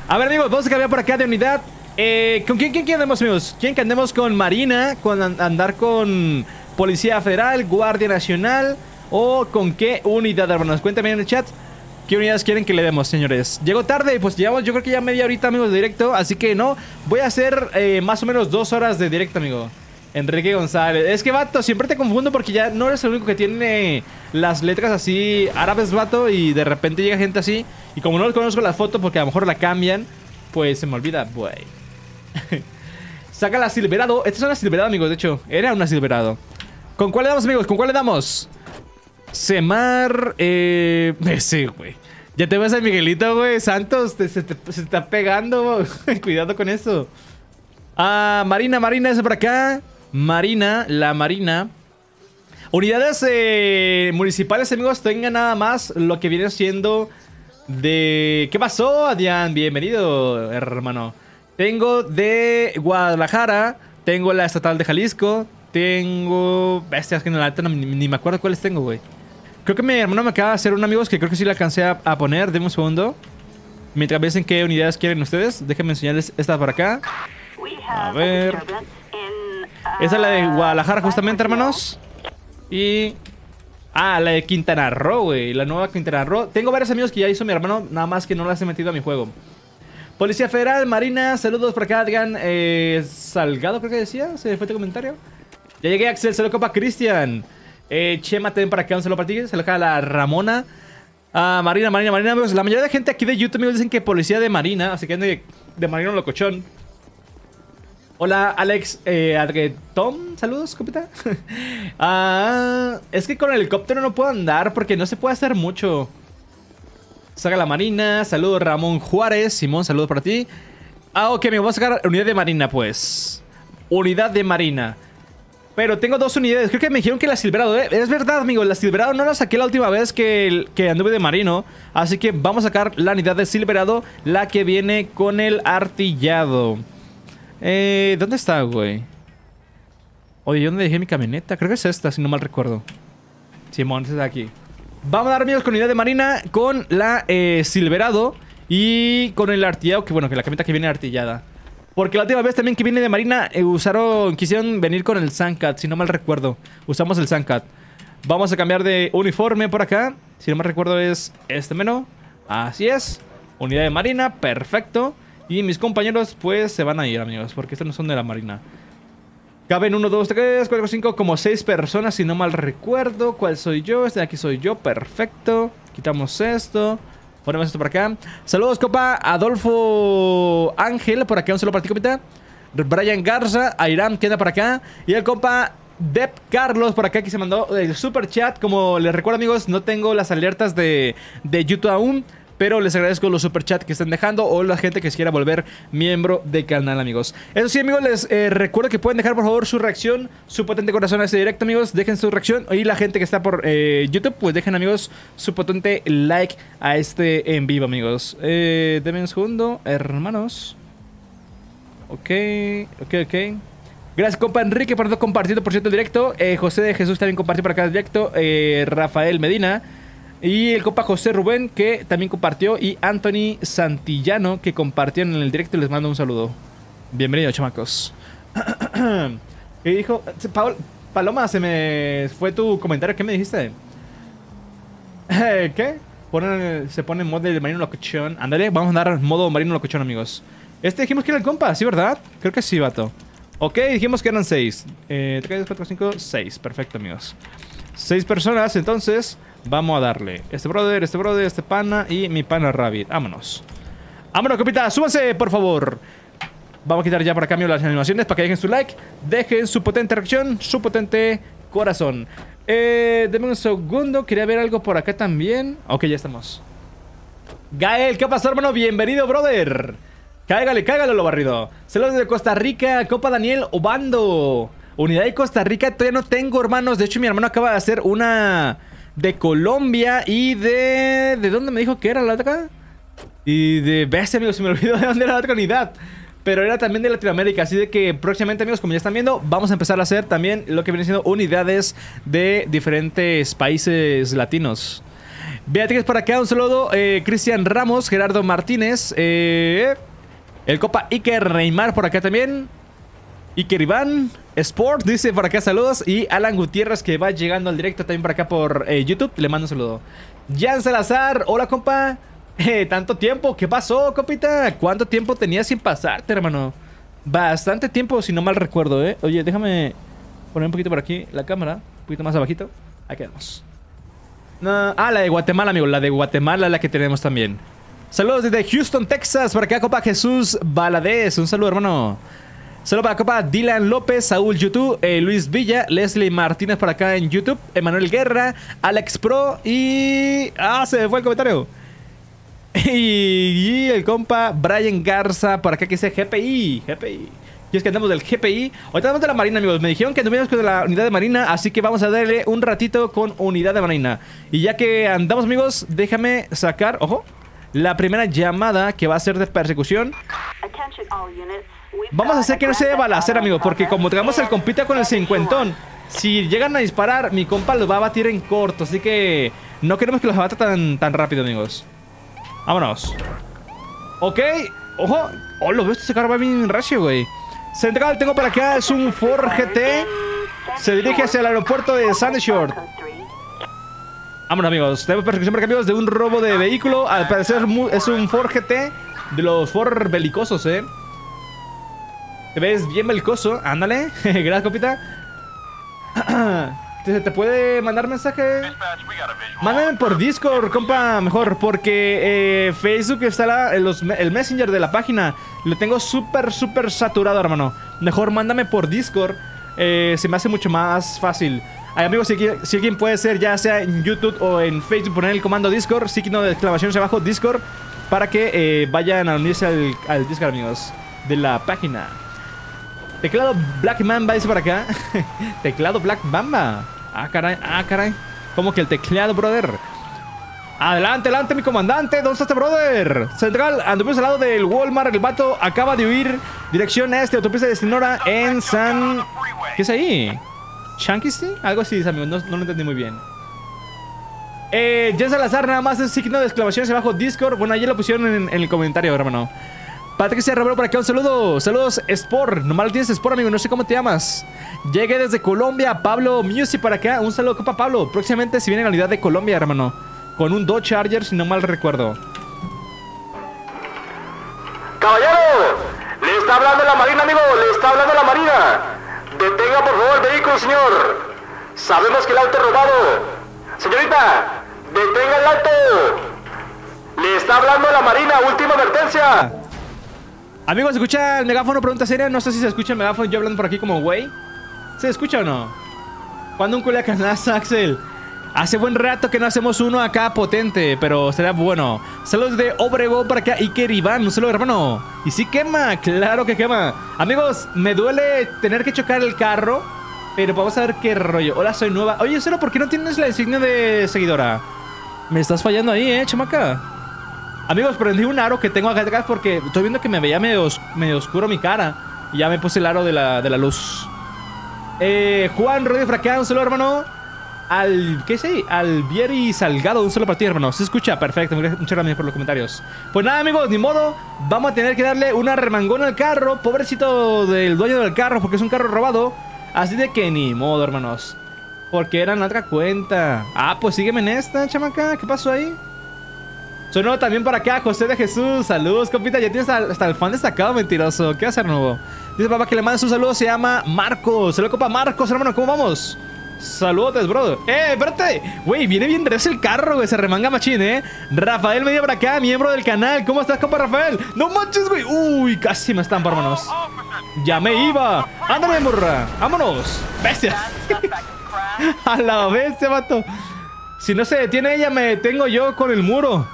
A ver, amigos, vamos a cambiar por acá de unidad. Eh, ¿Con quién, quién, quién amigos? ¿Quién que andemos con Marina? ¿Con an- andar con Policía Federal, Guardia Nacional? ¿O con qué unidad, hermanos? Cuéntame en el chat. ¿Qué unidades quieren que le demos, señores? Llego tarde, pues llevamos yo creo que ya media horita, amigos, de directo. Así que no, voy a hacer eh, más o menos dos horas de directo, amigo. Enrique González. Es que, vato, siempre te confundo porque ya no eres el único que tiene las letras así árabes, vato. Y de repente llega gente así. Y como no les conozco la foto porque a lo mejor la cambian, pues se me olvida, güey. Saca la Silverado. Esta es una Silverado, amigos, de hecho. Era una Silverado. ¿Con cuál le damos, amigos? ¿Con cuál le damos? Semar. Eh. Ese, güey. Ya te ves a Miguelito, güey. Santos, te- se, te- se está pegando. Cuidado con eso. Ah, Marina, Marina, es por acá. Marina, la Marina. Unidades eh, municipales, amigos, tengan nada más lo que viene siendo de... ¿Qué pasó, Adrián? Bienvenido, hermano. Tengo de Guadalajara, tengo la estatal de Jalisco, tengo... Bestias que no, la ni, ni me acuerdo cuáles tengo, güey. Creo que mi hermano me acaba de hacer un amigos que creo que sí le alcancé a, poner. Deme un segundo. Mientras ven qué unidades quieren ustedes, déjenme enseñarles esta por acá. A ver. Esa es la de Guadalajara, justamente, hermanos. Y. Ah, la de Quintana Roo, güey. La nueva Quintana Roo. Tengo varios amigos que ya hizo mi hermano, nada más que no las he metido a mi juego. Policía Federal, Marina, saludos por acá, Adrián eh, Salgado, creo que decía. Se fue tu comentario. Ya llegué, Axel, saludos copa Cristian. Eh, Chema, ten para acá, un saludo para ti. Saludos a la Ramona. Ah, Marina, Marina, Marina, amigos. La mayoría de gente aquí de YouTube, amigos, dicen que policía de Marina. Así que de, de Marina Locochón. Hola, Alex eh, Tom, saludos, compita. ah, es que con el helicóptero no puedo andar porque no se puede hacer mucho. Saga la Marina, saludos Ramón Juárez, Simón, saludos para ti. Ah, ok, me voy a sacar unidad de Marina, pues. Unidad de Marina. Pero tengo dos unidades. Creo que me dijeron que la Silverado. ¿eh? Es verdad, amigo. La Silverado no la saqué la última vez que, anduve de marino. Así que vamos a sacar la unidad de Silverado. La que viene con el artillado. Eh, ¿Dónde está, güey? Oye, ¿dónde dejé mi camioneta? Creo que es esta, si no mal recuerdo. Simón, está aquí. Vamos a dar, amigos, con unidad de marina con la eh, Silverado y con el artillado, que bueno, que la camioneta que viene artillada. Porque la última vez también que viene de marina eh, usaron, quisieron venir con el Suncat, si no mal recuerdo. Usamos el Suncat. Vamos a cambiar de uniforme por acá. Si no mal recuerdo es este menú. Así es. Unidad de marina, perfecto. Y mis compañeros pues se van a ir, amigos, porque estos no son de la marina. Caben 1, 2, 3, 4, 5, como 6 personas, si no mal recuerdo. ¿Cuál soy yo? Este de aquí soy yo, perfecto. Quitamos esto. Ponemos esto por acá. Saludos, copa. Adolfo Ángel, por acá, un saludo para ti, copita. Brian Garza, Airam, queda por acá. Y el copa Dep Carlos por acá que se mandó el super chat. Como les recuerdo, amigos, no tengo las alertas de, de YouTube aún. Pero les agradezco los superchats que están dejando o la gente que quiera volver miembro del canal, amigos. Eso sí, amigos, les eh, recuerdo que pueden dejar por favor su reacción, su potente corazón a este directo, amigos. Dejen su reacción. Y la gente que está por eh, YouTube, pues dejen, amigos, su potente like a este en vivo, amigos. Eh, un segundo, hermanos. Ok, ok, ok. Gracias, compa Enrique, por haber compartido, por cierto, directo. Eh, José de Jesús también compartió por acá el directo. Rafael Medina. Y el copa José Rubén, que también compartió. Y Anthony Santillano, que compartieron en el directo. Les mando un saludo. Bienvenido, chamacos. ¿Qué dijo? Paloma, se me fue tu comentario. ¿Qué me dijiste? ¿Qué? se pone en modo de marino locochón. Ándale, vamos a dar modo marino locochón, amigos. Este dijimos que era el compa, ¿sí, verdad? Creo que sí, vato. Ok, dijimos que eran 6. Eh, 3, 4, 5, 6. Perfecto, amigos. 6 personas, entonces. Vamos a darle. Este brother, este brother, este pana y mi pana Rabbit. Vámonos. Vámonos, copita. Súbanse, por favor. Vamos a quitar ya por acá las animaciones para que dejen su like. Dejen su potente reacción, su potente corazón. Eh, denme un segundo. Quería ver algo por acá también. Ok, ya estamos. Gael, ¿qué pasó, hermano? Bienvenido, brother. Cáigale, cáigale lo barrido. Saludos de Costa Rica, Copa Daniel Obando. Unidad de Costa Rica todavía no tengo, hermanos. De hecho, mi hermano acaba de hacer una de Colombia y de... ¿De dónde me dijo que era la otra? Y de... Ves, amigos, se me olvidó de dónde era la otra unidad. Pero era también de Latinoamérica, así de que próximamente, amigos, como ya están viendo, vamos a empezar a hacer también lo que viene siendo unidades de diferentes países latinos. Beatriz por acá, un saludo. Eh, Cristian Ramos, Gerardo Martínez, eh, el Copa Iker Neymar por acá también. Iker Iván, Sport dice por acá saludos. Y Alan Gutiérrez que va llegando al directo también por acá por eh, YouTube. Le mando un saludo. Jan Salazar, hola compa. Eh, tanto tiempo, ¿qué pasó, compita? ¿Cuánto tiempo tenías sin pasarte, hermano? Bastante tiempo, si no mal recuerdo, ¿eh? Oye, déjame poner un poquito por aquí la cámara. Un poquito más abajito. Ahí quedamos. ah, la de Guatemala, amigo. La de Guatemala, la que tenemos también. Saludos desde Houston, Texas. Por acá, compa Jesús Baladez. Un saludo, hermano. Saludos para Copa Dylan López, Saúl YouTube, eh, Luis Villa, Leslie Martínez por acá en YouTube, Emanuel Guerra, Alex Pro y... Ah, se me fue el comentario. Y, el compa Brian Garza por acá que dice GPI, GPI. Y es que andamos del GPI. Ahorita andamos de la Marina, amigos. Me dijeron que andamos con la unidad de Marina, así que vamos a darle un ratito con unidad de Marina. Y ya que andamos, amigos, déjame sacar, ojo, la primera llamada que va a ser de persecución. Vamos a hacer que no se dé balacer, amigo, porque como tengamos el compita con el cincuentón, si llegan a disparar, mi compa los va a batir en corto, así que no queremos que los abata tan, tan rápido, amigos. Vámonos. Ok, ojo. Oh, lo veo, este carro va bien racio, güey. Central, tengo para acá, es un Ford GT. Se dirige hacia el aeropuerto de Sandy Shore. Vámonos, amigos. Tenemos persecución para amigos de un robo de vehículo. Al parecer es un Ford GT de los for belicosos, ¿eh? Te ves bien belicoso. Ándale. Gracias, compita. ¿Te, te puede mandar mensaje? Mándame por Discord, compa, mejor, porque eh, Facebook está la- en los el Messenger de la página. Lo tengo súper, súper saturado, hermano. Mejor mándame por Discord. eh, se me hace mucho más fácil. Ay, amigos, si, alguien puede ser, ya sea en YouTube o en Facebook, poner el comando Discord, signo de exclamación hacia abajo, Discord, para que eh, vayan a unirse al, al Discord, amigos, de la página. Teclado Black Mamba dice por acá. teclado Black Mamba. Ah, caray, ah, caray. ¿Cómo que el teclado, brother? Adelante, adelante, mi comandante. ¿Dónde está este brother? Central, anduvimos al lado del Walmart. El vato acaba de huir. Dirección este, autopista de Sonora en San. ¿Qué es ahí? ¿Shankisty? Algo así, amigo. No, no lo entendí muy bien. Eh, Jen Salazar, nada más es signo de exclamación hacia abajo Discord. Bueno, ayer lo pusieron en el comentario, hermano. Patricia Romero por acá, un saludo. Saludos, Sport. Nomás tienes Sport, amigo. No sé cómo te llamas. Llegué desde Colombia. Pablo Music para acá. Un saludo, compa Pablo. Próximamente si viene la unidad de Colombia, hermano. Con un Dodge Charger, si no mal recuerdo. Caballero, le está hablando la Marina, amigo, le está hablando la Marina. Detenga por favor el vehículo, señor. Sabemos que el auto es robado. Señorita, detenga el auto. Le está hablando la Marina, última advertencia. Amigos, ¿se escucha el megáfono? Pregunta seria. No sé si se escucha el megáfono. Yo hablando por aquí como güey. ¿Se escucha o no? ¿Cuándo un culiacanazo, Axel? Hace buen rato que no hacemos uno acá potente, pero será bueno. Saludos de Obregón para acá, Iker Iván. Un saludo, hermano. Y sí quema, claro que quema. Amigos, me duele tener que chocar el carro, pero vamos a ver qué rollo. Hola, soy nueva. Oye, Cero, ¿por qué no tienes la insignia de seguidora? Me estás fallando ahí, eh, chamaca. Amigos, prendí un aro que tengo acá atrás porque estoy viendo que me veía medio, medio oscuro mi cara. Y ya me puse el aro de la, de la luz. Eh, Juan Rodríguez Fracán, un saludo, hermano. Al, ¿qué sé? Al Vieri Salgado, un saludo para ti, hermano. Se escucha, perfecto. Muchas muchas gracias por los comentarios. Pues nada, amigos, ni modo. Vamos a tener que darle una remangona al carro. Pobrecito del dueño del carro, porque es un carro robado. Así de que ni modo, hermanos. Porque era en la otra cuenta. Ah, pues sígueme en esta, chamaca. ¿Qué pasó ahí? Sonó también para acá, José de Jesús. Saludos, compita. Ya tienes hasta el fan destacado, mentiroso. ¿Qué hacer nuevo? Dice papá que le mandes un saludo. Se llama Marcos. Saludos, compa Marcos, hermano. ¿Cómo vamos? Saludos, brother. ¡Eh, espérate! Güey, viene bien recio el carro, güey. Se remanga machín, ¿eh? Rafael medio para acá, miembro del canal. ¿Cómo estás, compa Rafael? ¡No manches, güey! Uy, casi me estampa, hermanos. Ya me iba. Ándale, morra. Vámonos. Bestia. A la bestia, vato. Si no se detiene ella, me detengo yo con el muro.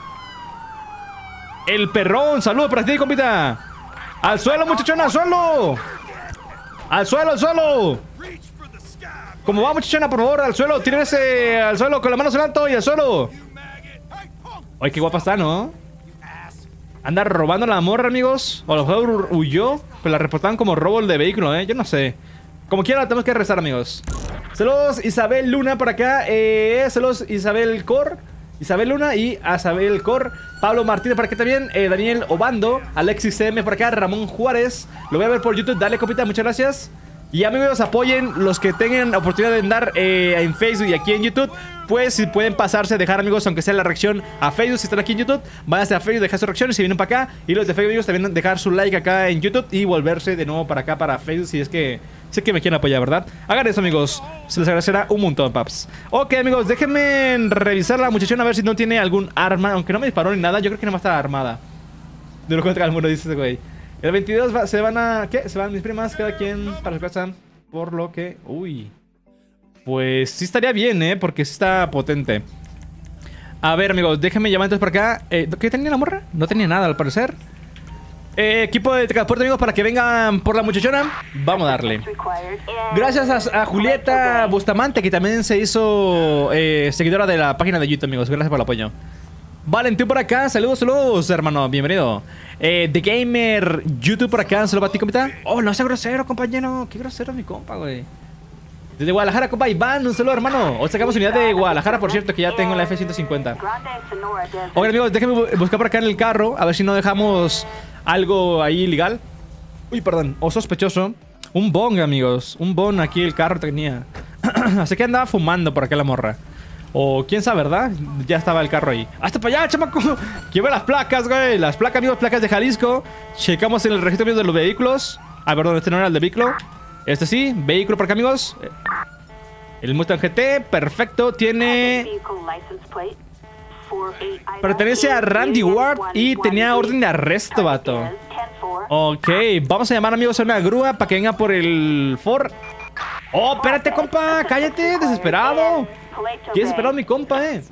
El perrón, saludos para ti, compita. Al suelo, muchachona, al suelo. Al suelo, al suelo. Como va, muchachona, por favor, al suelo. Tírese al suelo con las manos en alto y al suelo. Ay, qué guapa está, ¿no? Anda robando la morra, amigos. O a lo mejor huyó. Pues la reportaban como robo de vehículo, ¿eh? Yo no sé. Como quiera, la tenemos que rezar, amigos. Saludos, Isabel Luna por acá. Eh, saludos, Isabel Cor. Isabel Luna y Isabel Cor. Pablo Martínez por acá también. eh, Daniel Obando. Alexis CM por acá. Ramón Juárez. Lo voy a ver por YouTube. Dale, copita, muchas gracias. Y amigos, apoyen los que tengan oportunidad de andar eh, en Facebook y aquí en YouTube. Pues si pueden pasarse, dejar amigos, aunque sea la reacción a Facebook, si están aquí en YouTube, váyanse a Facebook, dejar su reacción y si vienen para acá. Y los de Facebook, amigos, también dejar su like acá en YouTube y volverse de nuevo para acá, para Facebook, si es que sé que me quieren apoyar, ¿verdad? Hagan eso, amigos. Se les agradecerá un montón, paps. Ok, amigos, déjenme revisar la muchachona a ver si no tiene algún arma. Aunque no me disparó ni nada, yo creo que no a estar armada. De lo contra el muro, dice ese güey. El 22 va- se van a. ¿Qué? Se van mis primas, cada quien para su casa. Por lo que. Uy. Pues sí estaría bien, ¿eh? Porque sí está potente. A ver, amigos, déjenme llamar entonces por acá. Eh, ¿Qué tenía la morra? No tenía nada, al parecer. Eh, equipo de transporte, amigos, para que vengan por la muchachona. Vamos a darle. Gracias a, a Julieta Bustamante, que también se hizo eh, seguidora de la página de YouTube, amigos. Gracias por el apoyo. Valentín por acá, saludos, saludos, hermano, bienvenido. Eh, The Gamer, YouTube por acá, saludos para ti, compita. Oh, no sea grosero, compañero. Qué grosero mi compa, güey. Desde Guadalajara, compa Iván, un saludo, hermano. Hoy sacamos unidad de Guadalajara, por cierto, que ya tengo la F-150. Grande Sonora Desert. Oigan, amigos, déjenme bu- buscar por acá en el carro, a ver si no dejamos algo ahí ilegal. Uy, perdón, o sospechoso. Un bong, amigos. Un bong aquí el carro tenía. Así que andaba fumando por acá la morra. O quién sabe, ¿verdad? Ya estaba el carro ahí. ¡Hasta para allá, chamaco! Ver las placas, güey. Las placas, amigos, placas de Jalisco. Checamos en el registro de los vehículos. Ah, perdón, este no era el de vehículo. Este sí, vehículo para acá, amigos. El Mustang GT, perfecto. Tiene. Pertenece a Randy Ward y tenía orden de arresto, vato. Ok, vamos a llamar amigos a una grúa para que venga por el Ford. Oh, espérate, compa, cállate, desesperado. ¿Qué desesperado mi compa, eh?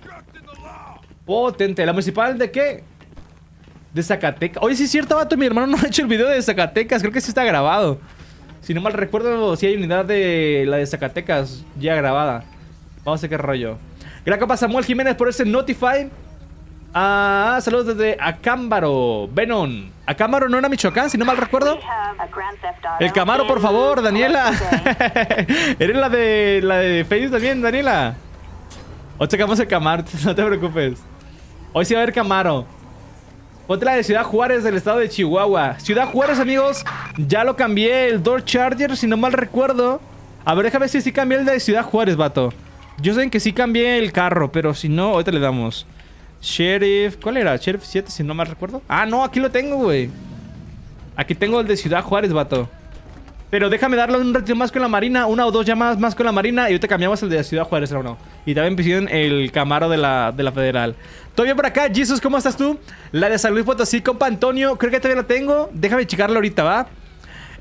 Potente, ¿la municipal de qué? De Zacatecas. Oye, sí es cierto, vato, mi hermano no ha hecho el video de Zacatecas, creo que sí está grabado. Si no mal recuerdo, si hay unidad de la de Zacatecas ya grabada. Vamos a ver qué rollo. Gran capa Samuel Jiménez por ese Notify. Ah, saludos desde Acámbaro, Venom. Acámbaro no era Michoacán, si no mal recuerdo. El Camaro, por favor, Daniela. Eres la de la de Facebook también, Daniela. Hoy checamos el Camaro, no te preocupes. Hoy sí va a haber Camaro. Otra de Ciudad Juárez del estado de Chihuahua. Ciudad Juárez, amigos. Ya lo cambié el Door Charger, si no mal recuerdo. A ver, déjame ver si sí cambié el de Ciudad Juárez, vato. Yo sé que sí cambié el carro, pero si no, ahorita le damos. Sheriff. ¿Cuál era? Sheriff 7, si no mal recuerdo. Ah, no, aquí lo tengo, güey. Aquí tengo el de Ciudad Juárez, vato. Pero déjame darle un ratito más con la Marina, una o dos llamadas más con la Marina y ahorita cambiamos el de Ciudad Juárez, hermano. Y también pidieron el Camaro de la, de la Federal. ¿Todo bien por acá? Jesus, ¿cómo estás tú? La de San Luis Potosí, compa Antonio, creo que todavía la tengo. Déjame checarla ahorita, ¿va?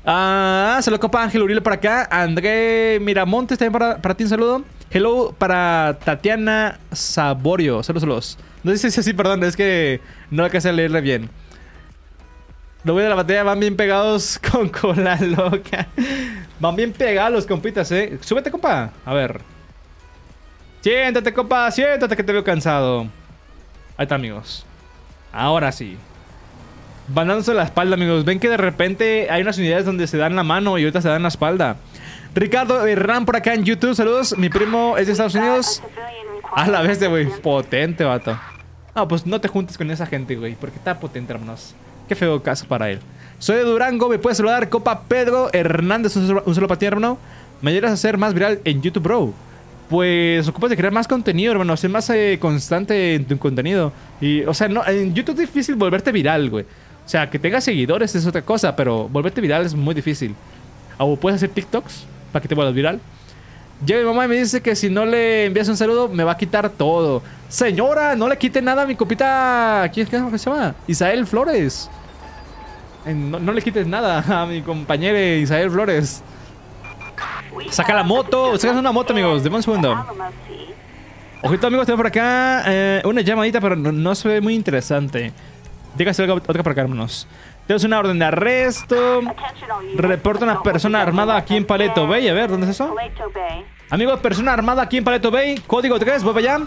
Ah, saludos, compa Ángel Uriel por acá. André Miramontes también para, para ti, un saludo. Hello para Tatiana Saborio. Saludos, saludos. No sé si es así, perdón, es que no alcancé a leerle bien. Los güeyes de la batalla van bien pegados con cola loca. Van bien pegados compitas, eh. Súbete, compa. A ver. Siéntate, compa. Siéntate que te veo cansado. Ahí está, amigos. Ahora sí. Van dándose la espalda, amigos. Ven que de repente hay unas unidades donde se dan la mano y ahorita se dan la espalda. Ricardo Herrán por acá en YouTube. Saludos. Mi primo es de Estados Unidos. A la vez de, güey. Potente, vato. No, pues no te juntes con esa gente, güey. Porque está potente, hermanos. Qué feo caso para él. Soy de Durango, me puedes saludar, Copa Pedro Hernández, un solo, para ti, hermano. Me ayudas a ser más viral en YouTube, bro. Pues ocupas de crear más contenido, hermano, ser más eh, constante en tu contenido. Y, o sea, no, en YouTube es difícil volverte viral, güey. O sea, que tengas seguidores es otra cosa, pero volverte viral es muy difícil. O puedes hacer TikToks para que te vuelvas viral. Llega mi mamá y me dice que si no le envías un saludo, me va a quitar todo. Señora, no le quite nada a mi copita. ¿Quién es que se llama? Isael Flores. No, le quites nada a mi compañero Isael Flores. Saca la moto. Saca una moto, amigos. Deme un segundo. Ojito, amigos, tengo por acá eh, una llamadita, pero no, se ve muy interesante. Dígase otra para acá, hermanos. Tenemos una orden de arresto. Reporta una persona armada aquí en Paleto Bay. A ver, ¿dónde es eso? Amigos, persona armada aquí en Paleto Bay. Código 3, voy para allá.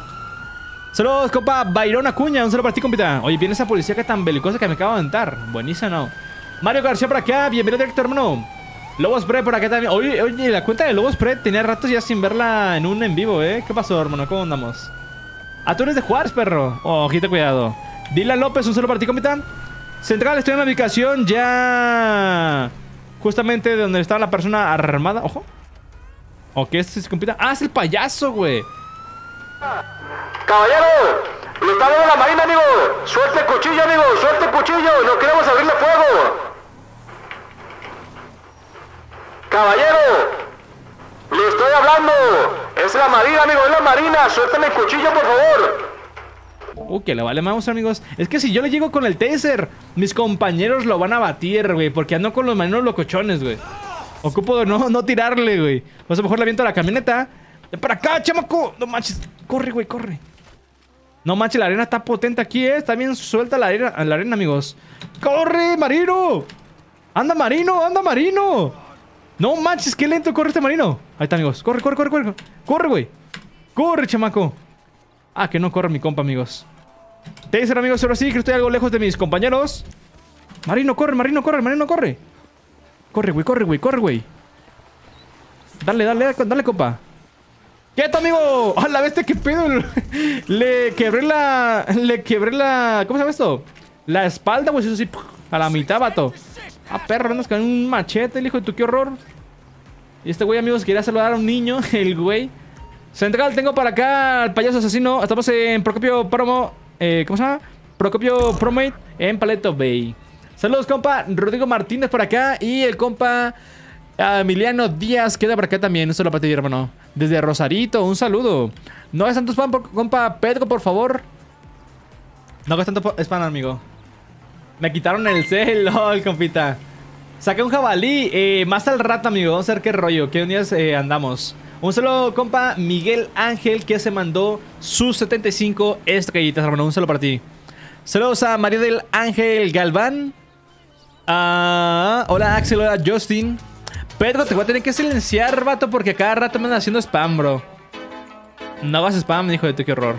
Saludos, compa. Byron Acuña. Un saludo para ti, compita. Oye, viene esa policía que es tan belicosa que me acaba de aventar. Buenísima, ¿no? Mario García por acá. Bienvenido directo, hermano. Lobos Pre por acá también. Oye, oye, la cuenta de Lobos Pre tenía ratos ya sin verla en un en vivo, ¿eh? ¿Qué pasó, hermano? ¿Cómo andamos? Ah, tú eres de Juárez, perro. Oh, ojito, cuidado. Dylan López, un saludo para ti, compita. Central, estoy en la ubicación ya... Justamente de donde está la persona armada. Ojo. Ok, este es compita. Ah, es el payaso, güey. Caballero, le está dando la marina, amigo. Suelte el cuchillo, amigo. Suelte el cuchillo. No queremos abrirle fuego. Caballero, le estoy hablando. Es la marina, amigo. Es la marina. Suélteme el cuchillo, por favor. Uh, que le vale más, amigos. Es que si yo le llego con el taser, mis compañeros lo van a batir, güey. Porque ando con los marinos locochones, güey. Ocupo de no, no tirarle, güey. O sea, mejor le aviento a la camioneta. ¡Para acá, chamaco! No manches. Corre, güey, corre. No manches, la arena está potente aquí, ¿eh? Bien suelta la arena, la arena, amigos. ¡Corre, marino! ¡Anda, marino! ¡Anda, marino! No manches, qué lento corre este marino. Ahí está, amigos. Corre, corre, corre, corre. Corre, güey. Corre, chamaco. Ah, que no corre mi compa, amigos. Taser, amigos, ahora sí que estoy algo lejos de mis compañeros. Marino, corre, Marino, corre, Marino, corre. Corre, güey, corre, güey, corre, güey. Dale, dale, dale, compa. ¡Quieto, amigo! ¡A la bestia, qué pedo! Le quebré la... Le quebré la... ¿Cómo se llama esto? La espalda, güey, eso sí. A la mitad, vato. Ah, perro, andas con un machete, el hijo de tu, qué horror. Y este güey, amigos, quería saludar a un niño, el güey. Central, tengo para acá al payaso asesino. Estamos en Procopio Promo. Eh, ¿Cómo se llama? Procopio Promate en Paleto Bay. Saludos, compa. Rodrigo Martínez por acá. Y el compa Emiliano Díaz queda por acá también. Eso lo para ti, hermano. Desde Rosarito, un saludo. No es tanto spam, compa Pedro, por favor. No es tanto spam, amigo. Me quitaron el cel, lol, compita. Saqué un jabalí. eh, más al rato, amigo. Vamos a ver qué rollo. ¿Qué días eh, andamos? Un saludo, compa Miguel Ángel, que se mandó sus 75 estrellitas, hermano. Un saludo para ti. Saludos a María del Ángel Galván. Hola Axel, hola Justin. Pedro, te voy a tener que silenciar, vato, porque cada rato me andan haciendo spam, bro. No hagas spam, hijo de tu, qué horror.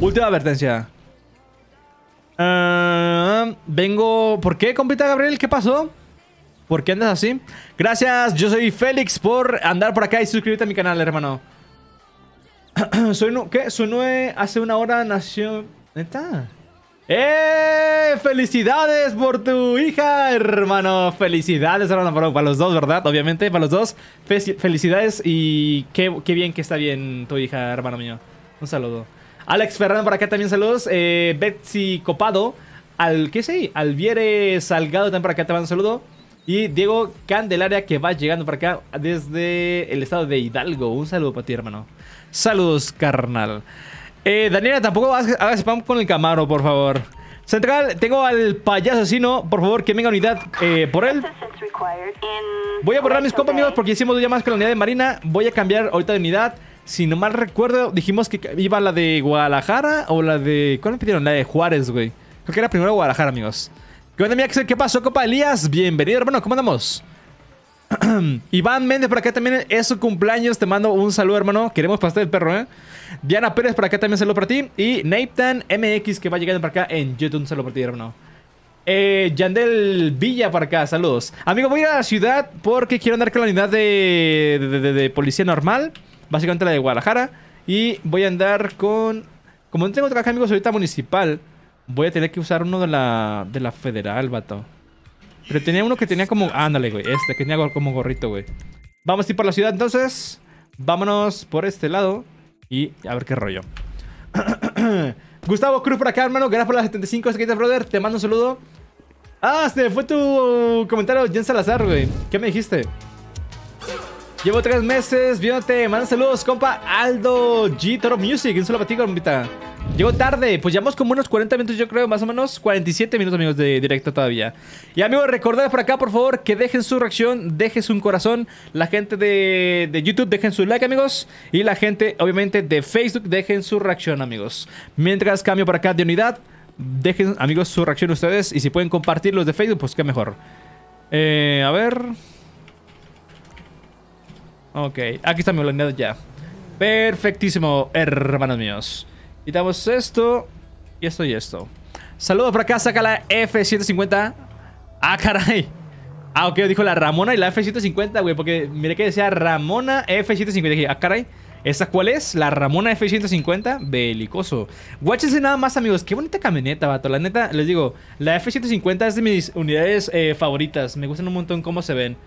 Última advertencia. Ah, vengo. ¿Por qué, compita Gabriel? ¿Qué pasó? ¿Por qué andas así? Gracias, yo soy Félix por andar por acá y suscribirte a mi canal, hermano. soy ¿Qué? Sunue hace una hora nació. ¿Neta? ¡Eh! ¡Felicidades por tu hija, hermano! Felicidades, hermano, para, los dos, ¿verdad? Obviamente, para los dos. Fe- Felicidades y qué, bien que está bien tu hija, hermano mío. Un saludo. Alex Ferran por acá también saludos. Eh, Betsy Copado. Al, ¿qué sé? Alviere Salgado también por acá te mando un saludo. Y Diego Candelaria que va llegando por acá desde el estado de Hidalgo. Un saludo para ti, hermano. Saludos, carnal. Eh, Daniela, tampoco hagas spam con el Camaro, por favor. Central, tengo al payaso asesino. Por favor, que venga unidad eh, por él. Voy a borrar mis compas, amigos, porque hicimos dos llamadas con la unidad de Marina. Voy a cambiar ahorita de unidad. Si no mal recuerdo, dijimos que iba la de Guadalajara o la de. ¿Cuál me pidieron? La de Juárez, güey. Creo que era primero Guadalajara, amigos. ¿Qué onda, mi Axel? ¿Qué pasó, copa Elías? Bienvenido, hermano. ¿Cómo andamos? Iván Méndez por acá también es su cumpleaños. Te mando un saludo, hermano. Queremos pastel perro, ¿eh? Diana Pérez por acá también saludo para ti. Y Nathan MX que va llegando por acá en YouTube. Un saludo para ti, hermano. Eh, Yandel Villa para acá, saludos. Amigo, voy a a la ciudad porque quiero andar con la unidad de, de- de- de policía normal. Básicamente la de Guadalajara. Y voy a andar con... Como no tengo acá amigos ahorita municipal, voy a tener que usar uno de la, de la federal, vato. Pero tenía uno que tenía como... Ándale, güey. Este, que tenía como gorrito, güey. Vamos a ir por la ciudad entonces. Vámonos por este lado. Y a ver qué rollo. Gustavo Cruz por acá, hermano. Gracias por las 75 estrellitas, brother. Te mando un saludo. Ah, se me fue tu comentario, Jen Salazar, güey. ¿Qué me dijiste? Llevo tres meses viéndote. Manda saludos, compa Aldo G Toro Music. Un saludo para ti, compita. Llego tarde, pues llevamos como unos 40 minutos, yo creo, más o menos 47 minutos, amigos, de directo todavía. Y amigos, recordad por acá, por favor, que dejen su reacción, dejen su corazón. La gente de, de YouTube, dejen su like, amigos. Y la gente, obviamente, de Facebook, dejen su reacción, amigos. Mientras cambio por acá de unidad, dejen, amigos, su reacción ustedes. Y si pueden compartir los de Facebook, pues qué mejor. Eh, a ver. Ok, aquí está mi unidad ya. Perfectísimo, hermanos míos. Quitamos esto y esto y esto. Saludos por acá, saca la F-150. Ah, caray. Ah, ok, dijo la Ramona y la F-150, güey, porque miré que decía Ramona F-150. Dije, ah, caray. ¿Esa cuál es? La Ramona F-150. Belicoso. Guáchense nada más, amigos. Qué bonita camioneta, vato. La neta, les digo, la F-150 es de mis unidades eh, favoritas. Me gustan un montón cómo se ven.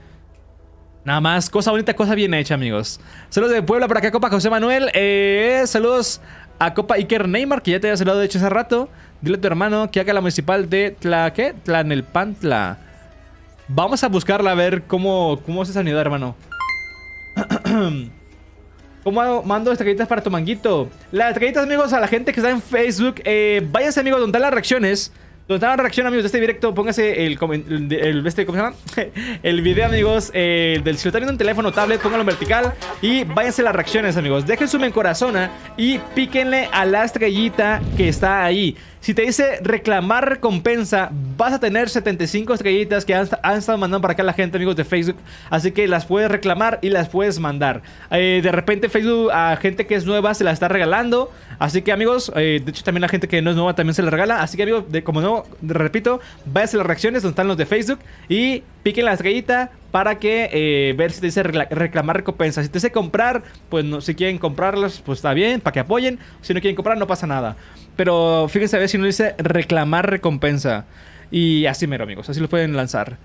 Nada más, cosa bonita, cosa bien hecha, amigos. Saludos de Puebla por acá, Copa José Manuel. Eh, saludos a Copa Iker Neymar, que ya te había saludado de hecho hace rato. Dile a tu hermano que haga la municipal de Tla, ¿qué? Tlanelpantla. Vamos a buscarla a ver cómo, cómo es esa unidad, hermano. ¿Cómo mando estrellitas para tu manguito? Las estrellitas, amigos, a la gente que está en Facebook. Eh, váyanse, amigos, donde están las reacciones. Donde está la reacción, amigos, de este directo. Póngase el, el, el- este, ¿cómo se llama? el video, amigos, eh, del si lo están viendo en teléfono tablet, pónganlo en vertical. Y váyanse las reacciones, amigos. Dejen su en corazón y píquenle a la estrellita que está ahí. Si te dice reclamar recompensa, vas a tener 75 estrellitas que han, estado mandando para acá la gente, amigos de Facebook. Así que las puedes reclamar y las puedes mandar. Eh, de repente Facebook a gente que es nueva se la está regalando. Así que amigos, eh, de hecho también la gente que no es nueva también se la regala. Así que amigos, como no, repito, váyanse a las reacciones donde están los de Facebook y piquen la estrellita para que eh, ver si te dice reclamar recompensa. Si te dice comprar, pues no, si quieren comprarlas, pues está bien, para que apoyen. Si no quieren comprar, no pasa nada. Pero fíjense a ver si no dice reclamar recompensa. Y así mero, amigos, así lo pueden lanzar.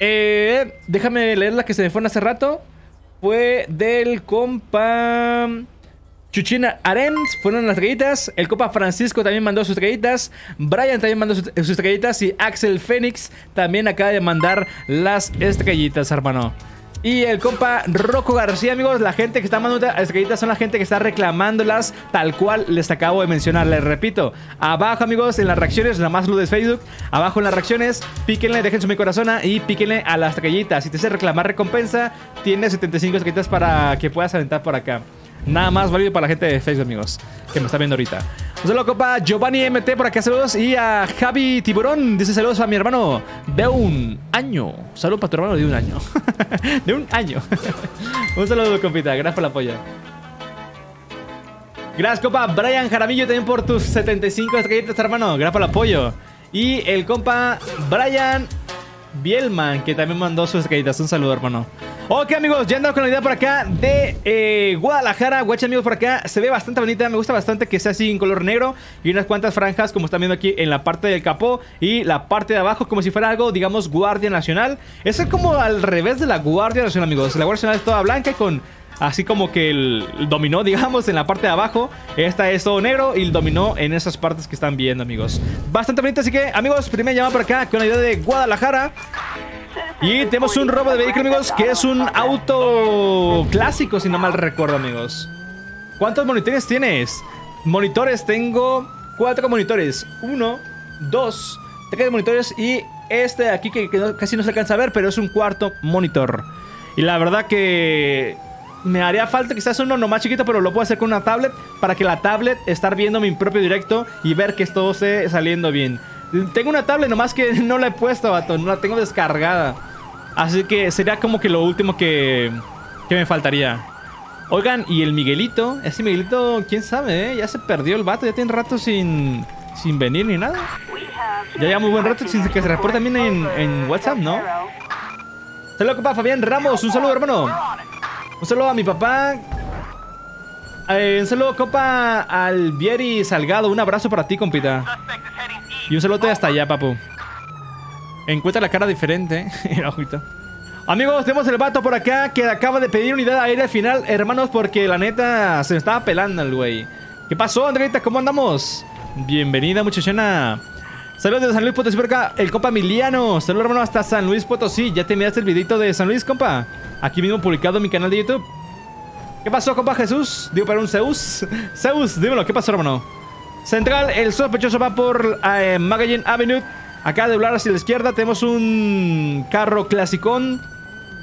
Eh, déjame leer la que se me fue hace rato. Fue del compa Chuchina Arens fueron las estrellitas. El Copa Francisco también mandó sus estrellitas. Brian también mandó sus estrellitas. Y Axel Fénix también acaba de mandar las estrellitas, hermano. Y el compa Rocco García, amigos, la gente que está mandando las estrellitas son la gente que está reclamándolas tal cual les acabo de mencionar. Les repito, abajo, amigos, en las reacciones, la más luz de Facebook, abajo en las reacciones, píquenle, dejen su mi corazón y píquenle a las estrellitas. Si te hace reclamar recompensa, tienes 75 estrellitas para que puedas aventar por acá. Nada más válido para la gente de Facebook, amigos, que me está viendo ahorita. Un saludo, copa Giovanni MT por acá, saludos. Y a Javi Tiburón, dice saludos a mi hermano de un año. Saludos para tu hermano de un año. de un año. un saludo, compita, gracias por el apoyo. Gracias, copa Brian Jaramillo, también por tus 75 estrellitas, hermano. Gracias por el apoyo. Y el compa Brian Bielman, que también mandó sus estrellitas. Un saludo, hermano. Ok, amigos, ya andamos con la idea por acá de eh, Guadalajara. Guacha, amigos, por acá. Se ve bastante bonita. Me gusta bastante que sea así en color negro. Y unas cuantas franjas, como están viendo aquí en la parte del capó. Y la parte de abajo, como si fuera algo, digamos, Guardia Nacional. Eso es como al revés de la Guardia Nacional, amigos. La Guardia Nacional es toda blanca y con Así como que el, dominó, digamos, en la parte de abajo. Esta es todo negro y el dominó en esas partes que están viendo, amigos. Bastante bonito, así que, amigos, primera llamada por acá con la idea de Guadalajara. Y tenemos un robo de vehículo, amigos, que es un auto clásico, si no mal recuerdo, amigos. ¿Cuántos monitores tienes? Monitores, tengo cuatro monitores. Uno, dos, tres monitores y este de aquí que, que casi no se alcanza a ver, pero es un cuarto monitor. Y la verdad que me haría falta quizás uno nomás chiquito, pero lo puedo hacer con una tablet para que la tablet estar viendo mi propio directo y ver que todo esté saliendo bien. Tengo una tablet nomás que no la he puesto, vato, no la tengo descargada. Así que sería como que lo último que, que me faltaría. Oigan, y el Miguelito, ese Miguelito, quién sabe, ¿eh? Ya se perdió el vato, ya tiene rato sin, sin venir ni nada. Ya lleva muy buen rato sin que se reporte también en, en WhatsApp, ¿no? Saludos, compa Fabián Ramos, un saludo, hermano. Un saludo a mi papá. Eh, un saludo, copa, al Vieri Salgado. Un abrazo para ti, compita. Y un saludo hasta allá, papu. Encuentra la cara diferente. Amigos, tenemos el vato por acá que acaba de pedir unidad aérea final, hermanos, porque la neta se me estaba pelando el güey. ¿Qué pasó, Andreita? ¿Cómo andamos? Bienvenida, muchachona. Saludos de San Luis Potosí por acá, el compa Emiliano. Saludos, hermano, hasta San Luis Potosí. ¿Ya te miraste el videito de San Luis, compa? Aquí mismo publicado en mi canal de YouTube. ¿Qué pasó, compa Jesús? Digo, para un Zeus. Zeus, dímelo, ¿qué pasó, hermano? Central, el sospechoso va por eh, Avenue. Acá de hablar hacia la izquierda tenemos un carro clasicón.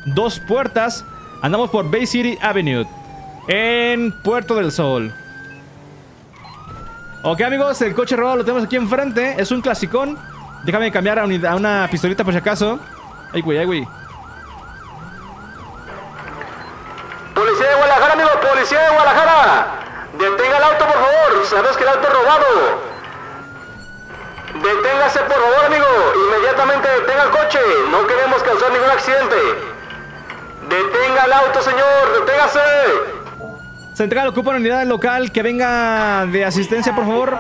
Dos puertas. Andamos por Bay City Avenue. En Puerto del Sol. Ok, amigos, el coche robado lo tenemos aquí enfrente. Es un clasicón. Déjame cambiar a, una pistolita por si acaso. Ay, güey, ay, güey. Policía de Guadalajara, amigo, policía de Guadalajara. Detenga el auto, por favor. Sabes que el auto es robado. Deténgase, por favor, amigo. Inmediatamente detenga el coche. No queremos causar ningún accidente. Detenga el auto, señor. Deténgase. Central, ocupa una unidad local que venga de asistencia, por favor.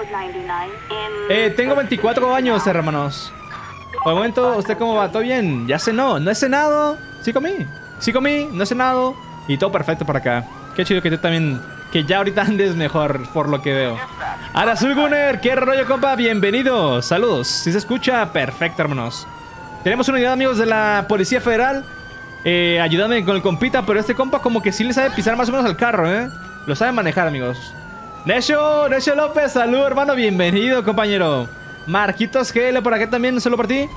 Eh, tengo 24 años, hermanos. Por el momento, ¿usted cómo va? ¿Todo bien? ¿Ya cenó? ¿No he cenado? Sí comí. Sí comí, no he cenado. Y todo perfecto por acá. Qué chido que tú también... Que ya ahorita andes mejor, por lo que veo. Arazul Gunner, qué rollo, compa. Bienvenido. Saludos. Si se escucha, perfecto, hermanos. Tenemos una unidad, amigos, de la Policía Federal. Eh, ayúdame con el compita, pero este compa como que sí le sabe pisar más o menos al carro, ¿eh? Lo sabe manejar, amigos. Necho, Necho López, salud, hermano. Bienvenido, compañero. Marquitos GL por acá también, solo por ti.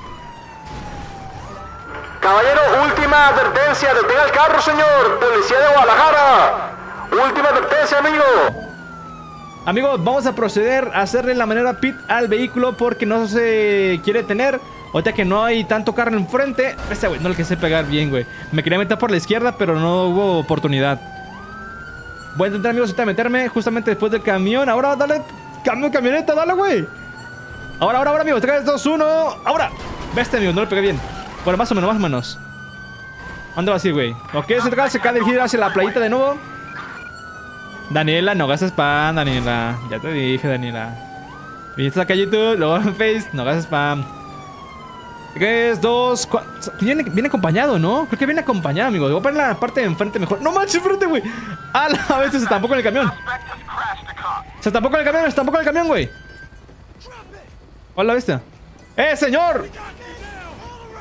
Caballero, última advertencia. Detenga el carro, señor. Policía de Guadalajara. Última advertencia, amigo. Amigos, vamos a proceder a hacerle la manera pit al vehículo porque no se quiere tener. Ahorita que no hay tanto carro enfrente. Este güey no le quise pegar bien, güey. Me quería meter por la izquierda, pero no hubo oportunidad. Voy a intentar, amigos, ahorita meterme justamente después del camión. Ahora, dale. Camión, camioneta, dale, güey. Ahora, ahora, ahora, amigos. 3, 2, 1. Ahora. Veste, amigo, no le pegué bien. Bueno, más o menos, más o menos. ¿Dónde va a ir, güey? Ok, central, se cae del giro hacia la playita de nuevo. Daniela, no gastes spam, Daniela. Ya te dije, Daniela. Viniste acá YouTube, luego en Face, no gastes spam. 3, 2, 4. Viene, viene acompañado, ¿no? Creo que viene acompañado, amigo. Voy a poner la parte de enfrente mejor. No manches, enfrente, güey. A la vez se estampó con el camión. Se tapó con el camión, se tapó con el camión, güey. Hola, bestia. ¡Eh, señor!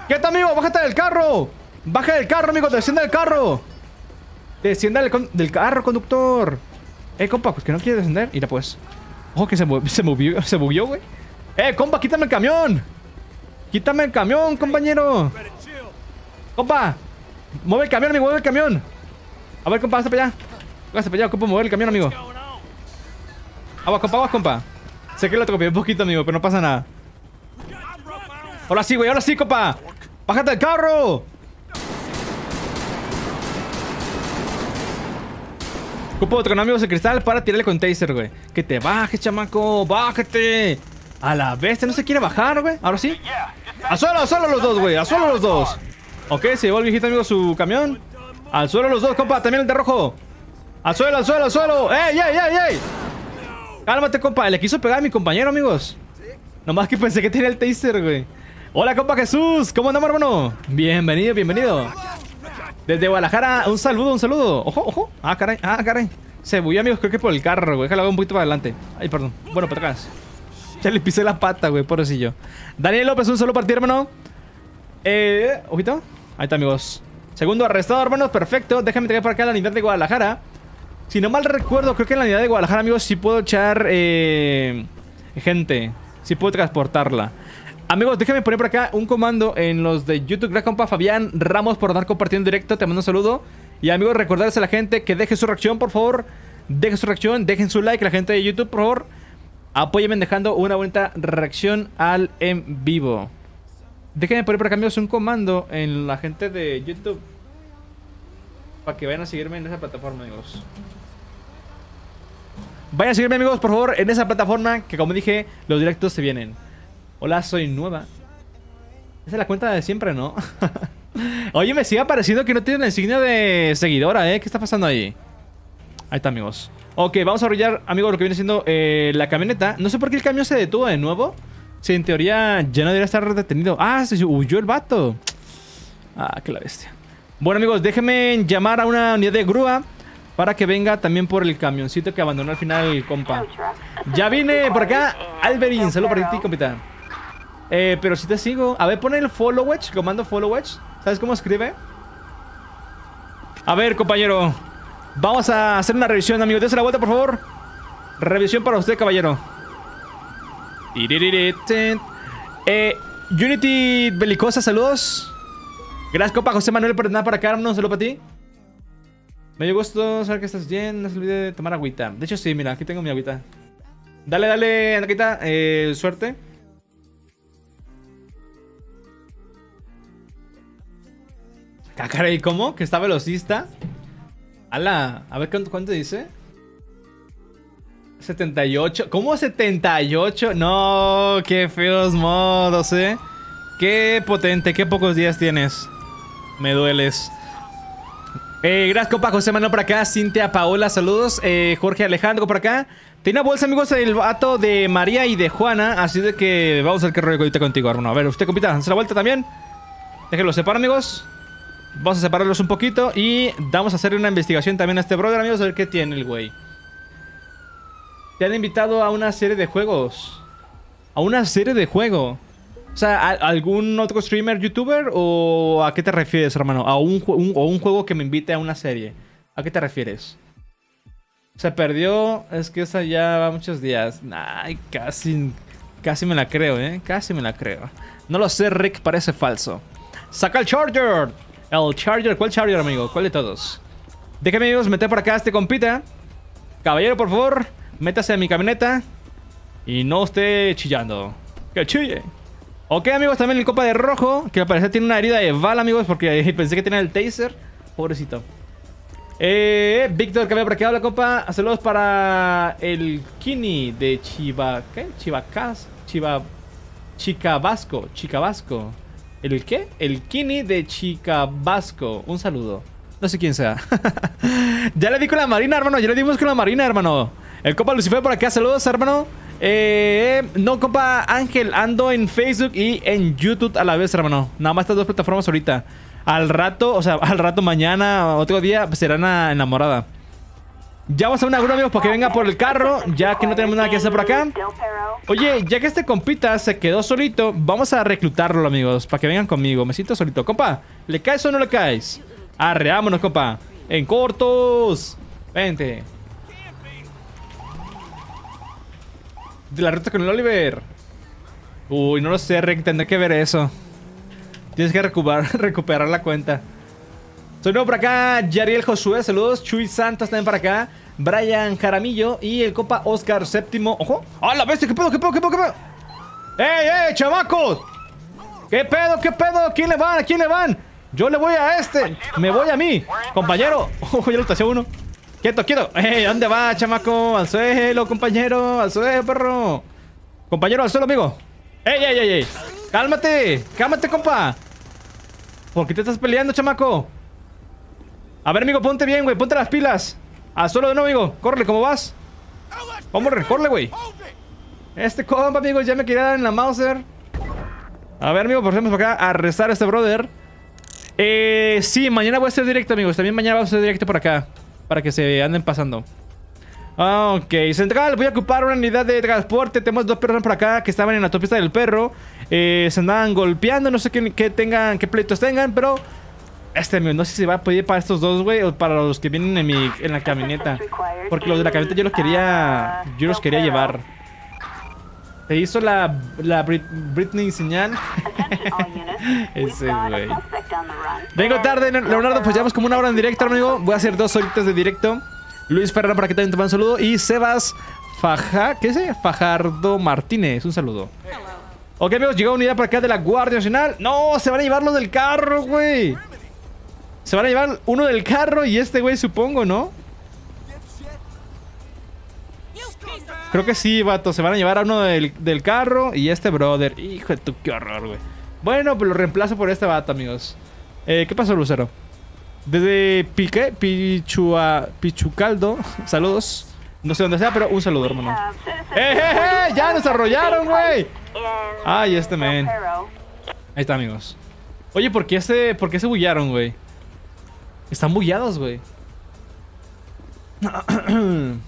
está, amigo? ¡Bájate del carro! ¡Baja del carro, amigo! ¡Descienda del carro! Descienda del, carro, conductor. Eh, compa, pues que no quiere descender. Mira, pues. Ojo, que se, se movió, se movió, güey. Eh, compa, quítame el camión. Quítame el camión, compañero. Compa. Mueve el camión, amigo, mueve el camión. A ver, compa, hasta para allá. Hágase para allá, compa, mover el camión, amigo. Agua, compa, agua, compa. Sé que lo atropellé un poquito, amigo, pero no pasa nada. Ahora sí, güey, ahora sí, compa. ¡Bájate del carro! Ocupo otro amigos de cristal para tirarle con taser, güey. Que te bajes, chamaco. Bájate. A la bestia, no se quiere bajar, güey. Ahora sí. Al suelo, al suelo los dos, güey. Al suelo los dos. Ok, se llevó el viejito amigo su camión. Al suelo los dos, compa. También el de rojo. Al suelo, al suelo, al suelo. ¡Ey, ey, ey, ey! Cálmate, compa. Le quiso pegar a mi compañero, amigos. Nomás que pensé que tenía el taser, güey. Hola, compa Jesús. ¿Cómo andamos, hermano? Bienvenido, bienvenido. Desde Guadalajara, un saludo, un saludo. Ojo, ojo. Ah, caray, ah, caray. Se bulló, amigos, creo que por el carro, güey. Déjalo un poquito para adelante. Ay, perdón. Bueno, para atrás. Le pisé la pata, güey, pobrecillo. Daniel López, un saludo para ti, hermano. Eh, ojito. Ahí está, amigos. Segundo arrestado, hermanos. Perfecto. Déjame traer por acá la unidad de Guadalajara. Si no mal recuerdo, creo que en la unidad de Guadalajara, amigos, sí puedo echar eh, gente. Sí puedo transportarla. Amigos, déjame poner por acá un comando en los de YouTube. Gracias, compa Fabián Ramos por dar compartiendo en directo. Te mando un saludo. Y amigos, recordarles a la gente que deje su reacción, por favor. Dejen su reacción, dejen su like. La gente de YouTube, por favor, apóyenme dejando una bonita reacción al en vivo. Déjenme poner por acá, amigos, un comando en la gente de YouTube. Para que vayan a seguirme en esa plataforma, amigos. Vayan a seguirme, amigos, por favor, en esa plataforma. Que como dije, los directos se vienen. Hola, soy nueva. Esa es la cuenta de siempre, ¿no? Oye, me sigue pareciendo que no tiene la insignia de seguidora, ¿eh? ¿Qué está pasando ahí? Ahí está, amigos. Ok, vamos a arrollar, amigos, lo que viene siendo eh, la camioneta. No sé por qué el camión se detuvo de nuevo. Si en teoría ya no debería estar detenido. Ah, se huyó el vato. Ah, qué la bestia. Bueno, amigos, déjenme llamar a una unidad de grúa para que venga también por el camioncito que abandonó al final el compa. Ya vine por acá. Alberin, saludo para ti, compita. Eh, pero si te sigo. A ver, pone el follow comando follow. ¿Sabes cómo escribe? A ver, compañero. Vamos a hacer una revisión, amigo. Dese la vuelta, por favor. Revisión para usted, caballero. Eh, Unity Belicosa, saludos. Gracias, compa José Manuel, por nada para acá. Un saludo para ti. Me dio gusto saber que estás bien. No se olvide de tomar agüita. De hecho, sí, mira, aquí tengo mi agüita. Dale, dale, Anaquita. Eh, suerte. Ah, ¿y cómo? ¿Que está velocista? Ala, a ver cuánto, cuánto dice. 78. ¿Cómo 78? No, qué feos modos, eh. Qué potente, qué pocos días tienes. Me dueles. Eh, gracias, compa José Manuel por acá. Cintia Paola, saludos. Eh, Jorge Alejandro por acá. Tiene una bolsa, amigos, el vato de María y de Juana. Así de que vamos a ver qué rollo ahorita contigo, hermano. A ver, usted, compita, hace la vuelta también. Déjenlo separar, amigos. Vamos a separarlos un poquito y vamos a hacer una investigación también a este brother, amigos, a ver qué tiene el güey. Te han invitado a una serie de juegos. A una serie de juego. O sea, ¿algún otro streamer, youtuber? ¿O a qué te refieres, hermano? ¿A un, o un juego que me invite a una serie? ¿A qué te refieres? Se perdió. Es que esa ya va muchos días. Ay, casi. Casi me la creo, ¿eh? Casi me la creo. No lo sé, Rick, parece falso. ¡Saca el Charger! El Charger, ¿cuál Charger, amigo? ¿Cuál de todos? Déjame, amigos, meter por acá este compita. Caballero, por favor, métase a mi camioneta. Y no esté chillando. Que chille. Ok, amigos, también el copa de rojo. Que al parecer tiene una herida de bala, amigos, porque pensé que tenía el taser. Pobrecito. Eh, Víctor, que por aquí la copa. Saludos para el Kini de Chiva. ¿Qué? Chivacas. Chiva. Chicabasco. Chicabasco. ¿El qué? El Kini de Chica Vasco. Un saludo. No sé quién sea. ya le di con la marina, hermano. Ya le dimos con la marina, hermano. El copa Lucifer por acá. Saludos, hermano. Eh, no, compa Ángel. Ando en Facebook y en YouTube a la vez, hermano. Nada más estas dos plataformas ahorita. Al rato, o sea, al rato mañana, otro día, pues, será una enamorada. Ya vamos a una grúa, amigos, para que venga por el carro, ya que no tenemos nada que hacer por acá. Oye, ya que este compita se quedó solito, vamos a reclutarlo, amigos, para que vengan conmigo. Me siento solito. Compa, ¿le caes o no le caes? Arre, vámonos, compa. En cortos. Vente. De la ruta con el Oliver. Uy, no lo sé, Rick, tendré que ver eso. Tienes que recuperar la cuenta. Soy nuevo por acá, Yariel Josué, saludos. Chuy Santos también para acá. Brian Jaramillo y el copa Oscar Séptimo. ¡Ojo! ¡Ah, la bestia! ¿Qué pedo, qué pedo, qué pedo, qué pedo? ¡Ey, ey, chamacos! ¿Qué pedo, qué pedo? ¿A quién le van? ¿A quién le van? Yo le voy a este. Me voy a mí. Compañero. Ojo, ya lo tasé uno. Quieto, quieto. ¡Ey, ¿dónde va, chamaco? Al suelo, compañero. Al suelo, perro. Compañero, al suelo, amigo. ¡Ey, ey, ey, ey! ¡Cálmate! ¡Cálmate, compa! ¿Por qué te estás peleando, chamaco? A ver, amigo, ponte bien, güey. Ponte las pilas. Al suelo de nuevo, amigo. Córrele, ¿cómo vas? Vamos, córrele, güey. Este compa, amigo, ya me quería en la Mauser. A ver, amigo, por ejemplo, acá a rezar a este brother. Eh, sí, mañana voy a hacer directo, amigos. También mañana voy a hacer directo por acá. Para que se anden pasando. Ok, Central, voy a ocupar una unidad de transporte. Tenemos dos personas por acá que estaban en la autopista del perro. Eh, se andaban golpeando, no sé qué, qué tengan, qué pleitos tengan, pero. Este, amigo, no sé si va a pedir para estos dos, güey, o para los que vienen en, mi, en la camioneta. Porque los de la camioneta yo los quería. Yo los quería llevar. Te hizo la, la Brit- Britney señal. Ese güey. Vengo tarde, Leonardo, pues llevamos como una hora en directo, amigo. Voy a hacer dos horitas de directo. Luis Ferrer, para que también te mando un saludo. Y Sebas Faja, ¿qué es? Fajardo Martínez, un saludo. Ok, amigos, llegó unidad para acá de la Guardia Nacional. No, se van a llevar los del carro, güey. Se van a llevar uno del carro y este güey, supongo, ¿no? Creo que sí, vato. Se van a llevar a uno del, del carro y este brother. Hijo de tu, qué horror, güey. Bueno, pues lo reemplazo por este vato, amigos. Eh, ¿Qué pasó, Lucero? Desde Pique, Pichua, Pichucaldo. Saludos. No sé dónde sea, pero un saludo, hermano. ¡Eh, eh, eh! ¡Ya nos arrollaron, güey! Ay, este men. Ahí está, amigos. Oye, ¿por qué se, por qué se bullaron, güey? Están bullados, güey.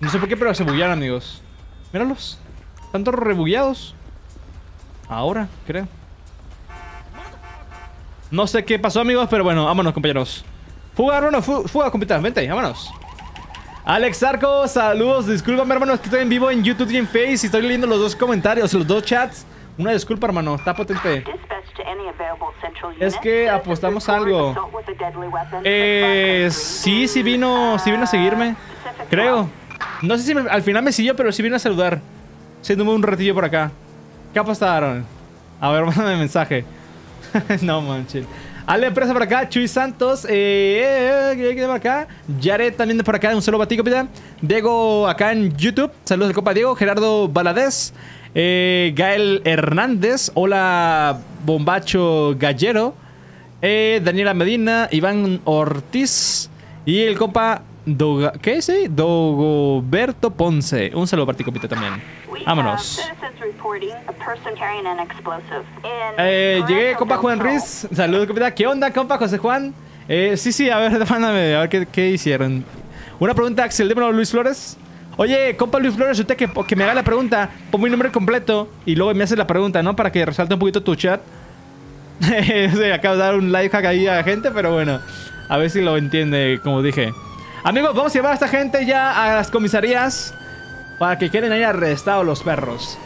No sé por qué, pero se bullaron, amigos. Míralos. Están todos rebullados. Ahora, creo. No sé qué pasó, amigos, pero bueno, vámonos, compañeros. Fuga, hermano, fu- fuga, compitas, vente, vámonos. Alex Arco, saludos. Discúlpame, hermano, es que estoy en vivo en YouTube y en Face y estoy leyendo los dos comentarios, los dos chats. Una disculpa, hermano, está potente. Es que apostamos algo. Eh, sí, sí vino, sí vino a seguirme. Pacific Creo. No sé si me- al final me siguió, pero sí vino a saludar. Siéndome un ratillo por acá. ¿Qué apostaron? A ver, mándame mensaje. no manches. Ale Empresa por acá, Chuy Santos, eh, eh, eh, por acá, Jared también de por acá, un saludo para ti, capitán. Diego acá en YouTube, saludos de Copa Diego, Gerardo Baladés, eh, Gael Hernández, hola Bombacho Gallero, eh, Daniela Medina, Iván Ortiz y el compa Doga, ¿qué es? Dogoberto Ponce. Un saludo para ti, compita, también. Vámonos. Eh, llegué, compa Juan. Ruiz. Saludos, compita. ¿Qué onda, compa José Juan? Eh, sí, sí, a ver, mándame, a ver qué, qué hicieron. Una pregunta, Axel, dímelo, Luis Flores. Oye, compa Luis Flores, usted que, me haga la pregunta, pon mi nombre completo y luego me hace la pregunta, ¿no? Para que resalte un poquito tu chat. Sí, acabo de dar un live hack ahí a la gente, pero bueno, a ver si lo entiende, como dije. Amigos, vamos a llevar a esta gente ya a las comisarías para que queden ahí arrestados los perros.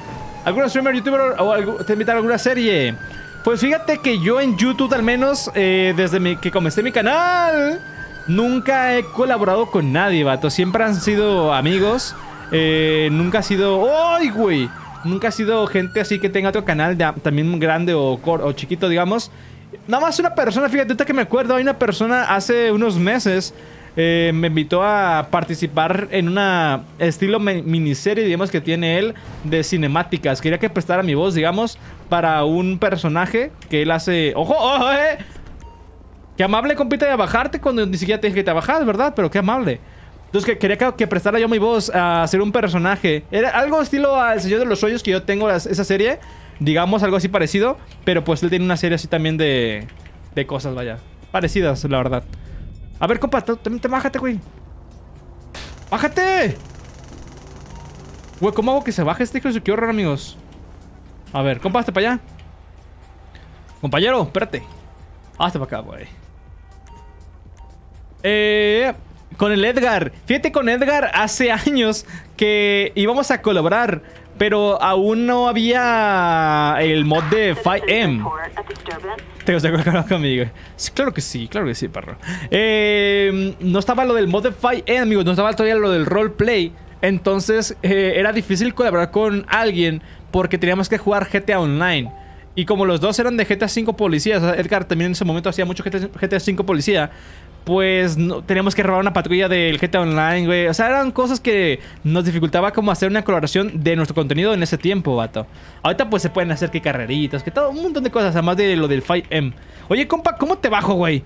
¿Algún streamer, youtuber o algu- te invitan a alguna serie? Pues fíjate que yo en YouTube al menos, eh, desde mi- que comencé mi canal, nunca he colaborado con nadie, vato. Siempre han sido amigos. eh, nunca ha sido... ¡Ay, güey! Nunca ha sido gente así que tenga otro canal también grande o, chiquito, digamos. Nada más una persona, fíjate, ahorita que me acuerdo, hay una persona hace unos meses eh, me invitó a participar en una estilo mi- miniserie, digamos, que tiene él de cinemáticas. Quería que prestara mi voz, digamos, para un personaje que él hace... ¡Ojo! ¡Ojo! Eh! Qué amable, compita, de bajarte cuando ni siquiera te dije que te bajas, ¿verdad? Pero qué amable. Entonces, que quería que, prestara yo mi voz a hacer un personaje. Era algo estilo al Señor de los Sueños que yo tengo esa serie. Digamos, algo así parecido. Pero pues él tiene una serie así también de, de cosas, vaya. Parecidas, la verdad. A ver, compa, también te bájate, güey. ¡Bájate! Güey, ¿cómo hago que se baje este hijo de horror, amigos? A ver, compa, hazte para allá. Compañero, espérate. Hazte para acá, güey. Eh, con el Edgar. Fíjate con Edgar hace años que íbamos a colaborar, pero aún no había el mod de 5M. Report a disturbance. Te vas a acordar conmigo. Claro que sí, claro que sí, perro. Eh, no estaba lo del mod de 5M, amigos. No estaba todavía lo del roleplay. Entonces eh, era difícil colaborar con alguien porque teníamos que jugar GTA Online. Y como los dos eran de GTA 5 policías, Edgar también en ese momento hacía mucho GTA, GTA 5 policía, pues no, teníamos que robar una patrulla del GTA Online, güey. O sea, eran cosas que nos dificultaba como hacer una colaboración de nuestro contenido en ese tiempo, vato. Ahorita pues se pueden hacer que carreritas, que todo, un montón de cosas, además de lo del 5M. Oye, compa, ¿cómo te bajo, güey?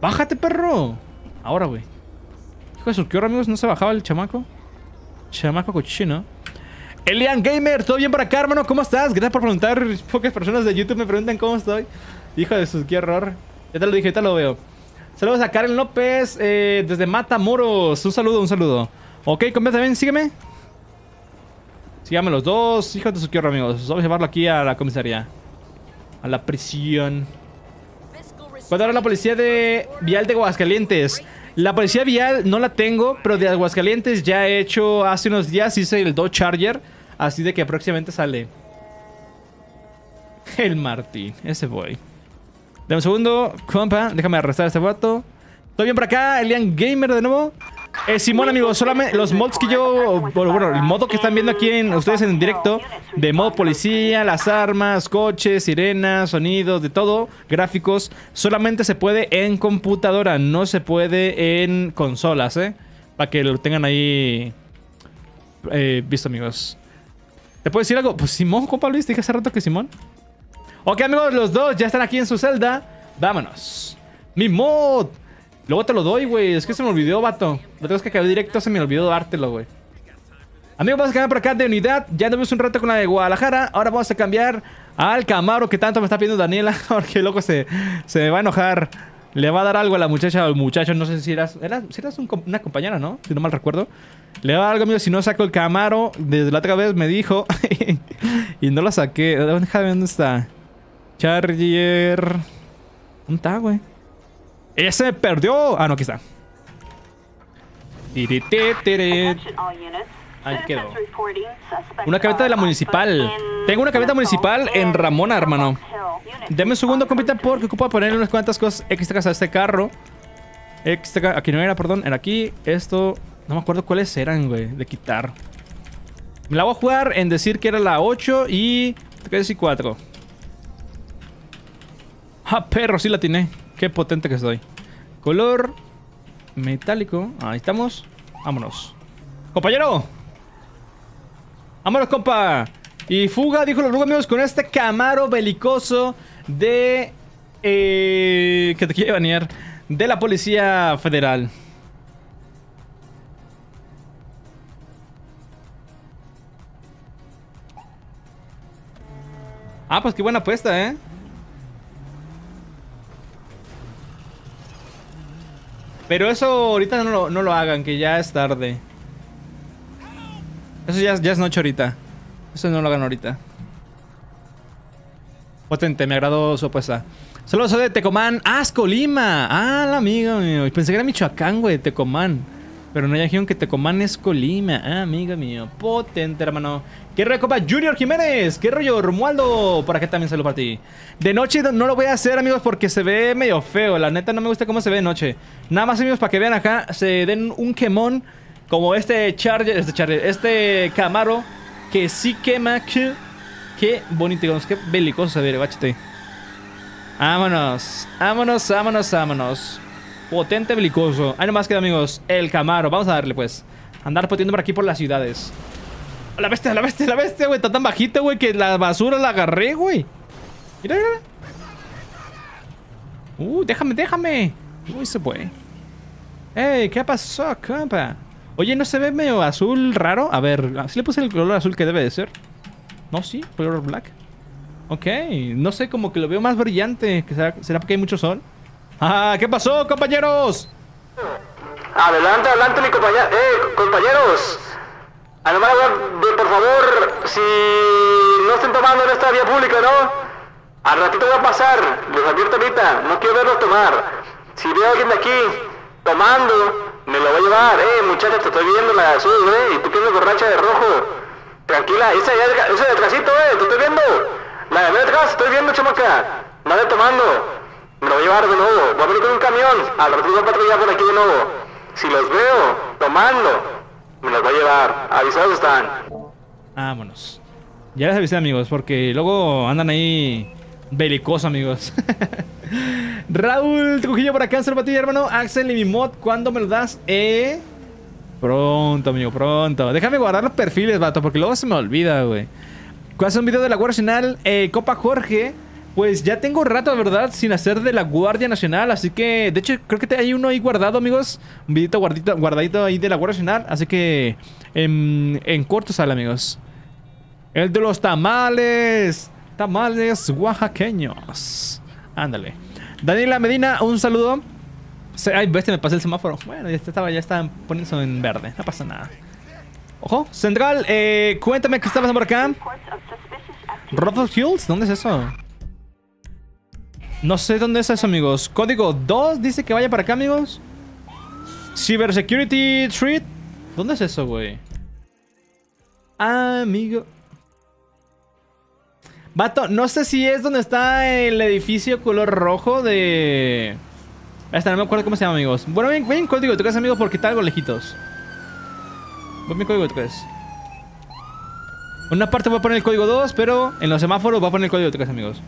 Bájate, perro. Ahora, güey. Hijo de su, ¿qué hora, amigos? ¿No se bajaba el chamaco? Chamaco cochino. Elian Gamer, ¿todo bien por acá, hermano? ¿Cómo estás? Gracias por preguntar. Pocas personas de YouTube me preguntan cómo estoy. Hijo de sus, qué horror. Ya te lo dije, ya te lo veo. Saludos a Karen López eh, desde Matamoros. Un saludo, un saludo. Ok, también, sígueme. Síganme los dos. Hijos de su horror, amigos. Vamos a llevarlo aquí a la comisaría. A la prisión. ¿Cuándo era la policía de Vial de Aguascalientes? La policía vial no la tengo, pero de Aguascalientes ya he hecho hace unos días, hice el Dodge Charger, así de que próximamente sale. El Martín, ese boy. Dame un segundo, compa, déjame arrestar a este vato. ¿Todo bien por acá? Elian Gamer de nuevo. Eh, Simón, amigos, solamente los mods que yo. Bueno, el modo que están viendo aquí en ustedes en directo, de modo policía, las armas, coches, sirenas, sonidos, de todo, gráficos, solamente se puede en computadora, no se puede en consolas, ¿eh? Para que lo tengan ahí eh, visto, amigos. ¿Te puedo decir algo? Pues Simón, compa Luis, dije hace rato que Simón. Ok, amigos, los dos ya están aquí en su celda. Vámonos. Mi mod. Luego te lo doy, güey. Es que se me olvidó, vato. Lo tengo que acabar directo, se me olvidó dártelo, güey. Amigos, vamos a cambiar por acá de unidad. Ya anduvimos un rato con la de Guadalajara. Ahora vamos a cambiar al Camaro que tanto me está pidiendo Daniela. Porque loco se, se me va a enojar. Le va a dar algo a la muchacha o al muchacho. No sé si eras. eras si eras una compañera, ¿no? Si no mal recuerdo. Le va a dar algo, amigo. Si no saco el Camaro. Desde la otra vez me dijo. y no lo saqué. Déjame ver dónde está. Charger. ¿Dónde está, güey? ¡Ella me perdió! Ah, no, aquí está. Ahí quedó. Una camioneta de la municipal. Tengo una camioneta municipal en Ramona, hermano. Deme un segundo, compita, porque ocupo ponerle unas cuantas cosas extras a este carro. Extra, aquí no era, perdón, era aquí. Esto, no me acuerdo cuáles eran, güey, de quitar. Me la voy a jugar en decir que era la 8 y 3 y 4. Ah, perro, sí la tiene. Qué potente que estoy. Color metálico. Ahí estamos. Vámonos. Compañero. Vámonos, compa. Y fuga, dijo los amigos, con este Camaro belicoso de... eh, que te quiere banear. De la Policía Federal. Ah, pues qué buena apuesta, ¿eh? Pero eso ahorita no lo, no lo hagan, que ya es tarde. Eso ya, ya es noche ahorita. Eso no lo hagan ahorita. Potente, me agradó su apuesta. Saludos soy de Tecomán. ¡Ah, es Colima! ¡Ah, la amigo mío! Pensé que era Michoacán, güey, Tecomán. Pero no ya dijeron que Tecomán es Colima. Ah, amigo mío. Potente, hermano. ¿Qué rollo, compa? Junior Jiménez. ¿Qué rollo, Romualdo? Por acá también saludo para ti. De noche no lo voy a hacer, amigos, porque se ve medio feo. La neta no me gusta cómo se ve de noche. Nada más, amigos, para que vean acá, se den un quemón como este Charger, este Charger, este Camaro, que sí quema. Que, qué bonito, qué belicoso se ve, guáchate. Vámonos, vámonos, vámonos, vámonos. Potente belicoso. Ahí nomás queda, amigos, el Camaro. Vamos a darle, pues. Andar potiendo por aquí por las ciudades. La bestia, la bestia, la bestia, güey. Está tan bajito, güey, que la basura la agarré, güey. Mira, mira. Uh, déjame, déjame. Uy, se fue. Ey, ¿qué pasó, compa? Oye, ¿no se ve medio azul raro? A ver, ¿sí le puse el color azul que debe de ser? No, sí, color black. Ok, no sé, como que lo veo más brillante. ¿Que será, ¿Será porque hay mucho sol? Ah, ¿qué pasó, compañeros? Adelante, adelante, mi compañero. Eh, compañeros. Además, de, por favor, si no estén tomando en esta vía pública, ¿no? Al ratito voy a pasar, les advierto ahorita, no quiero verlos tomar. Si veo a alguien de aquí tomando, me lo voy a llevar. Eh, muchacha, te estoy viendo la azul, eh, y tú tienes borracha de rojo. Tranquila, esa ya, esa de eh, te estoy viendo. La de atrás, estoy viendo, chamaca. Nadie tomando. Me lo voy a llevar de nuevo. Voy a venir con un camión. Al ratito voy a por aquí de nuevo. Si los veo tomando, me los voy a llevar. Avisados están. Vámonos. Ya les avisé, amigos, porque luego andan ahí belicosos, amigos. Raúl Trujillo por acá, para ti, hermano. Axel y mi mod, ¿cuándo me lo das? Eh. Pronto, amigo, pronto. Déjame guardar los perfiles, vato, porque luego se me olvida, güey. ¿Cuál es un video de la Guardia Nacional? Eh, Copa Jorge. Pues ya tengo rato, ¿verdad? Sin hacer de la Guardia Nacional. Así que, de hecho, creo que hay uno ahí guardado, amigos. Un videito guardito, guardadito ahí de la Guardia Nacional. Así que, en, en corto sale, amigos. El de los tamales. Tamales oaxaqueños. Ándale. Daniela Medina, un saludo. Ay, bestia, me pasé el semáforo. Bueno, ya estaba, ya estaban poniéndose en verde. No pasa nada. Ojo, Central, eh, cuéntame qué está pasando por acá. Hills, ¿dónde es eso? No sé dónde es eso, amigos. Código 2 dice que vaya para acá, amigos. Cybersecurity Treat. ¿Dónde es eso, güey? Amigo. Vato, no sé si es donde está el edificio color rojo de... Esta no me acuerdo cómo se llama, amigos. Bueno, ven, ven código de 3, amigos, porque está algo lejitos. Voy mi código de 3. Una parte voy a poner el código 2, pero en los semáforos voy a poner el código de 3, amigos.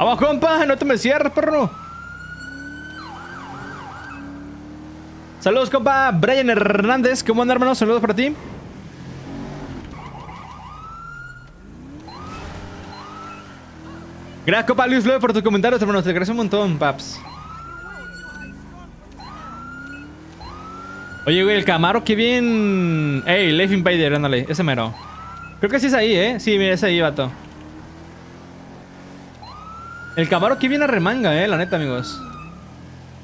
¡Abajo, compa! ¡No te me cierres, perro! Saludos, compa. Brian Hernández. ¿Cómo andan, hermano? Saludos para ti. Gracias, compa Luis Floyd, por tus comentarios, hermano. Te agradezco un montón, paps. Oye, güey, el Camaro, qué bien. Ey, Life Invader, ándale, ese mero. Creo que sí es ahí, ¿eh? Sí, mira, es ahí, vato. El Camaro, qué bien remanga, ¿eh? La neta, amigos.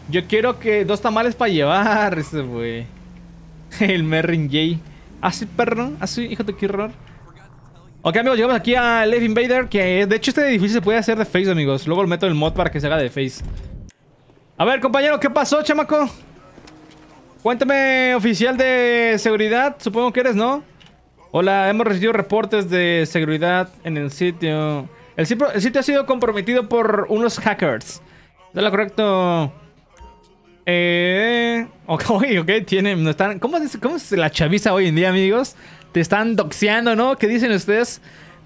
Yo quiero que dos tamales para llevar, ese güey. El Merrin J. Así, perro, así, hijo de qué horror. Ok, amigos, llegamos aquí a Life Invader, que de hecho este edificio se puede hacer de face, amigos. Luego le meto el mod para que se haga de face. A ver, compañero, ¿qué pasó, chamaco? Cuéntame, oficial de seguridad, supongo que eres, ¿no? Hola, hemos recibido reportes de seguridad en el sitio. El, sitio, el ha sido comprometido por unos hackers. ¿Es lo correcto? Eh... Ok, ok, tienen... están, ¿cómo, es, ¿Cómo es la chaviza hoy en día, amigos? Te están doxeando, ¿no? ¿Qué dicen ustedes?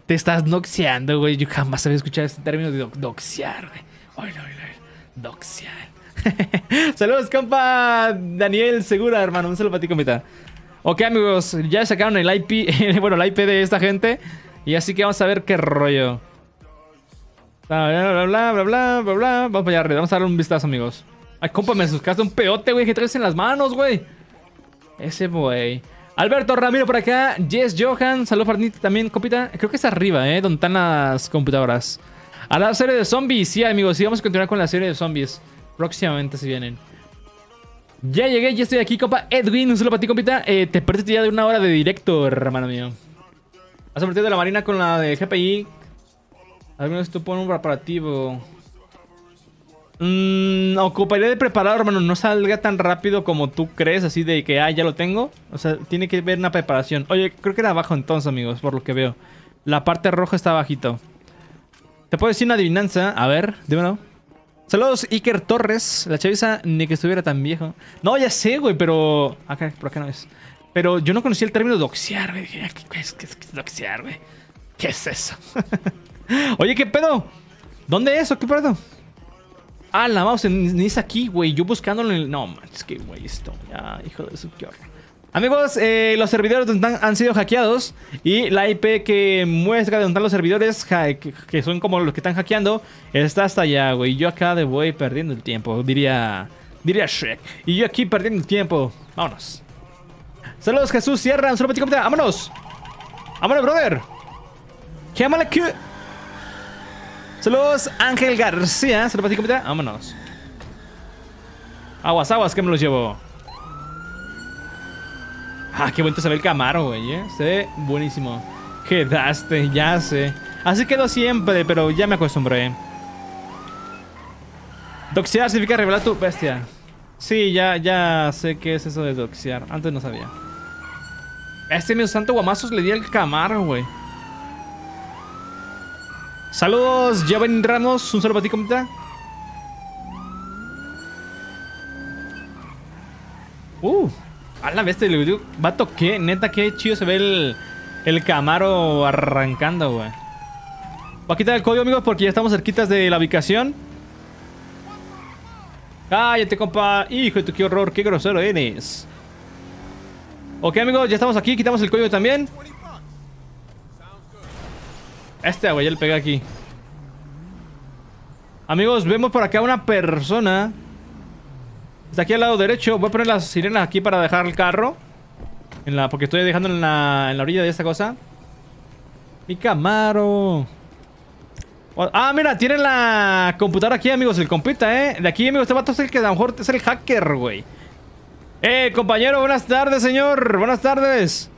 Te estás doxeando, güey. Yo jamás había escuchado este término de doxear, güey. Oye, oye, oye. Doxear. Saludos, compa Daniel Segura, hermano. Un saludo para ti, compita. Ok, amigos, ya sacaron el IP, bueno, el IP de esta gente. Y así que vamos a ver qué rollo. Bla, bla, bla, bla, bla, bla. Vamos para allá vamos a dar un vistazo, amigos. Ay, compa, me suscaste un peote, güey, que traes en las manos, güey. Ese güey. Alberto Ramiro por acá. Jess Johan. Saludos para ti también, compita. Creo que es arriba, ¿eh? Donde están las computadoras. A la serie de zombies. Sí, amigos. Sí, vamos a continuar con la serie de zombies. Próximamente se vienen. Ya llegué, ya estoy aquí, compa. Edwin, un saludo para ti, compita. Eh, te perdiste ya de una hora de directo, hermano mío. Has partido de la marina con la de GPI. Al menos tú pones un preparativo. Mmm, ocuparía de preparar, hermano. No salga tan rápido como tú crees, así de que, ah, ya lo tengo. O sea, tiene que ver una preparación. Oye, creo que era abajo entonces, amigos, por lo que veo. La parte roja está bajito. Te puedo decir una adivinanza. A ver, dímelo. Saludos, Iker Torres. La chaviza ni que estuviera tan viejo. No, ya sé, güey, pero. Acá, por acá no es. Pero yo no conocía el término doxear, güey. ¿Qué, es, qué, es doxear, güey? ¿Qué es eso? Oye, ¿qué pedo? ¿Dónde es? ¿Qué pedo? Ah, la mouse ni es aquí, güey. Yo buscándolo en el. No, man, es que, güey, esto. Ya, hijo de su qué Amigos, eh, los servidores han sido hackeados y la IP que muestra de están los servidores, que, son como los que están hackeando, está hasta allá, güey. Yo acá de voy perdiendo el tiempo, diría, diría Shrek. Y yo aquí perdiendo el tiempo. Vámonos. Saludos, Jesús Sierra, un saludo para ti, Vámonos. Vámonos, brother. Llámale que... Saludos, Ángel García, saludos para ti, Vámonos. Aguas, aguas, que me los llevo. Ah, qué bonito se ve el Camaro, güey, ¿eh? Se ve buenísimo. Quedaste, ya sé. Así quedó siempre, pero ya me acostumbré. Doxear significa revelar tu bestia. Sí, ya, ya sé qué es eso de doxear. Antes no sabía. Este mío santo guamazos le di el Camaro, güey. Saludos, Javen Ramos. Un saludo para ti, comita. Uh, a la bestia, le digo, vato, qué, neta, qué chido se ve el, el Camaro arrancando, güey. Voy a quitar el código, amigos, porque ya estamos cerquitas de la ubicación. Cállate, compa. Hijo de tu, qué horror, qué grosero eres. Ok, amigos, ya estamos aquí. Quitamos el código también. Este, güey, ya le pegué aquí. Amigos, vemos por acá una persona. Está aquí al lado derecho. Voy a poner las sirenas aquí para dejar el carro. Porque estoy dejando en la, en la orilla de esta cosa. Mi Camaro. Ah, mira, tiene la computadora aquí, amigos. El compita, ¿eh? De aquí, amigos, este vato es el que a lo mejor es el hacker, güey. Eh, compañero, buenas tardes, señor. Buenas tardes.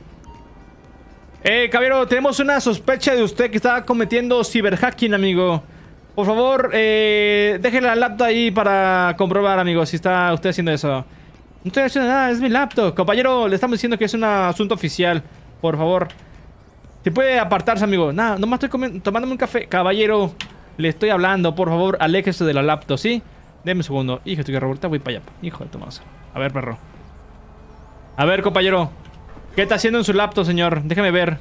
Eh, caballero, tenemos una sospecha de usted que está cometiendo ciberhacking, amigo. Por favor, eh, deje la laptop ahí para comprobar, amigo, si está usted haciendo eso. No estoy haciendo nada, es mi laptop. Compañero, le estamos diciendo que es un asunto oficial. Por favor. Se puede apartarse, amigo. Nada, nomás estoy tomándome un café. Caballero, le estoy hablando. Por favor, aléjese de la laptop, ¿sí? Deme un segundo. Hijo, estoy que revuelta, voy para allá. Hijo de Tomás. A ver, perro. A ver, compañero. ¿Qué está haciendo en su laptop, señor? Déjame ver.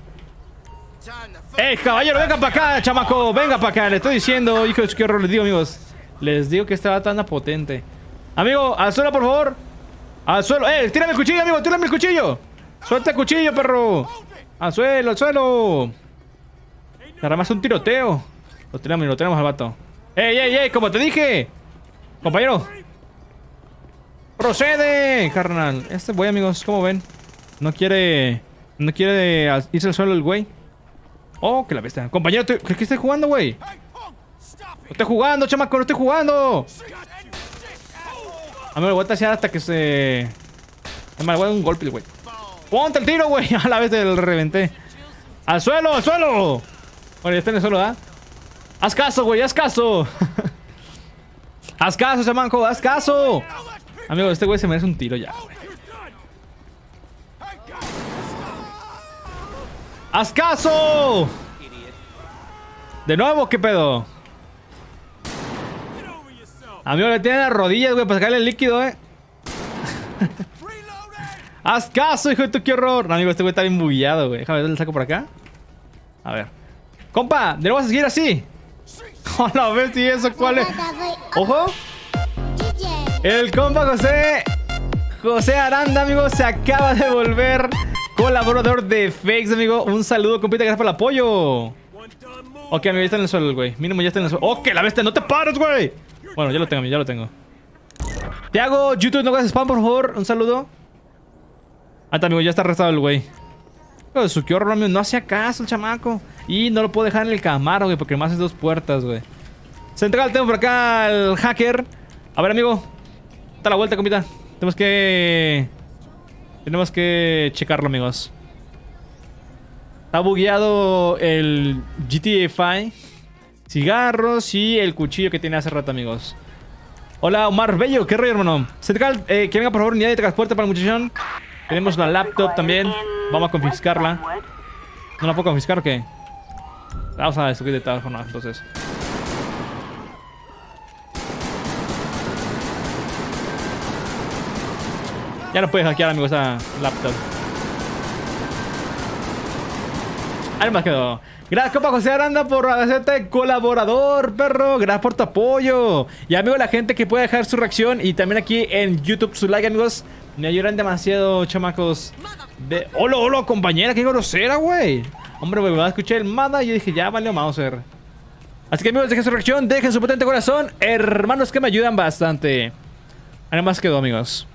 ¡Eh, caballero! ¡Venga para acá, chamaco! ¡Venga para acá! Le estoy diciendo, hijo de horror. Les digo, amigos. Les digo que estaba tan potente. Amigo, al suelo, por favor. Al suelo. ¡Eh! ¡Tírame el cuchillo, amigo! ¡Tírame el cuchillo! ¡Suelta el cuchillo, perro! ¡Al suelo, al suelo! Nada más un tiroteo. Lo tenemos, lo tenemos al vato. ¡Ey, ey, ey! ¡Como te dije! Compañero. ¡Procede, carnal! Este güey, amigos, ¿cómo ven? No quiere... No quiere irse al suelo el güey. Oh, que la bestia. Compañero, ¿qué, estoy jugando, güey? No estoy jugando, chamaco, no estoy jugando. A mí voy a hacer hasta que se... Me voy a un golpe, güey. ¡Ponte el tiro, güey! A la vez del reventé. ¡Al suelo, al suelo! Bueno, ya está en el suelo, ¿ah? ¡Haz caso, güey! ¡Haz caso! ¡Haz caso, chamaco! ¡Haz caso! Amigo, este güey se merece un tiro ya, ¡Haz caso! ¿De nuevo qué pedo? Amigo, le tienen las rodillas, güey, para sacarle el líquido, eh. ¡Haz caso, hijo de tu qué horror! No, amigo, este güey está bien bugueado, güey. Déjame ver, le saco por acá. A ver. ¡Compa! ¿De nuevo vas a seguir así? Hola, ves y eso cuál es. ¡Ojo! El compa José. José Aranda, amigo, se acaba de volver colaborador de Fakes, amigo. Un saludo, compita, gracias por el apoyo. Ok, amigo, ya está en el suelo, güey. Mínimo ya está en el suelo. ¡Ok, la bestia! ¡No te pares, güey! Bueno, ya lo tengo, ya lo tengo. Te hago YouTube, no hagas spam, por favor. Un saludo. Ah, amigo, ya está arrestado el güey. Pero su horror, amigo. No hacía caso el chamaco. Y no lo puedo dejar en el camaro, güey, porque más es dos puertas, güey. Se entrega el tema por acá al hacker. A ver, amigo. Da la vuelta, compita. Tenemos que... Tenemos que checarlo, amigos. Está bugueado el GTA 5. Cigarros y el cuchillo que tiene hace rato, amigos. Hola, Omar Bello. ¿Qué rollo, hermano? Central, eh, que venga, por favor, unidad de transporte para el muchachón. Tenemos una laptop también. Vamos a confiscarla. ¿No la puedo confiscar o qué? Vamos a destruir de todas formas, entonces. Ya no puedes hackear, amigo, esa laptop. Ahí más quedó. Gracias, compa José Aranda, por hacerte colaborador, perro. Gracias por tu apoyo. Y, amigo, la gente que puede dejar su reacción. Y también aquí en YouTube su like, amigos. Me ayudan demasiado, chamacos. De... Hola, hola, compañera. Qué grosera, güey. Hombre, güey, me escuché el Mada y yo dije, ya vale, a ver. Así que, amigos, dejen su reacción, dejen su potente corazón. Hermanos que me ayudan bastante. Nada más quedó, amigos.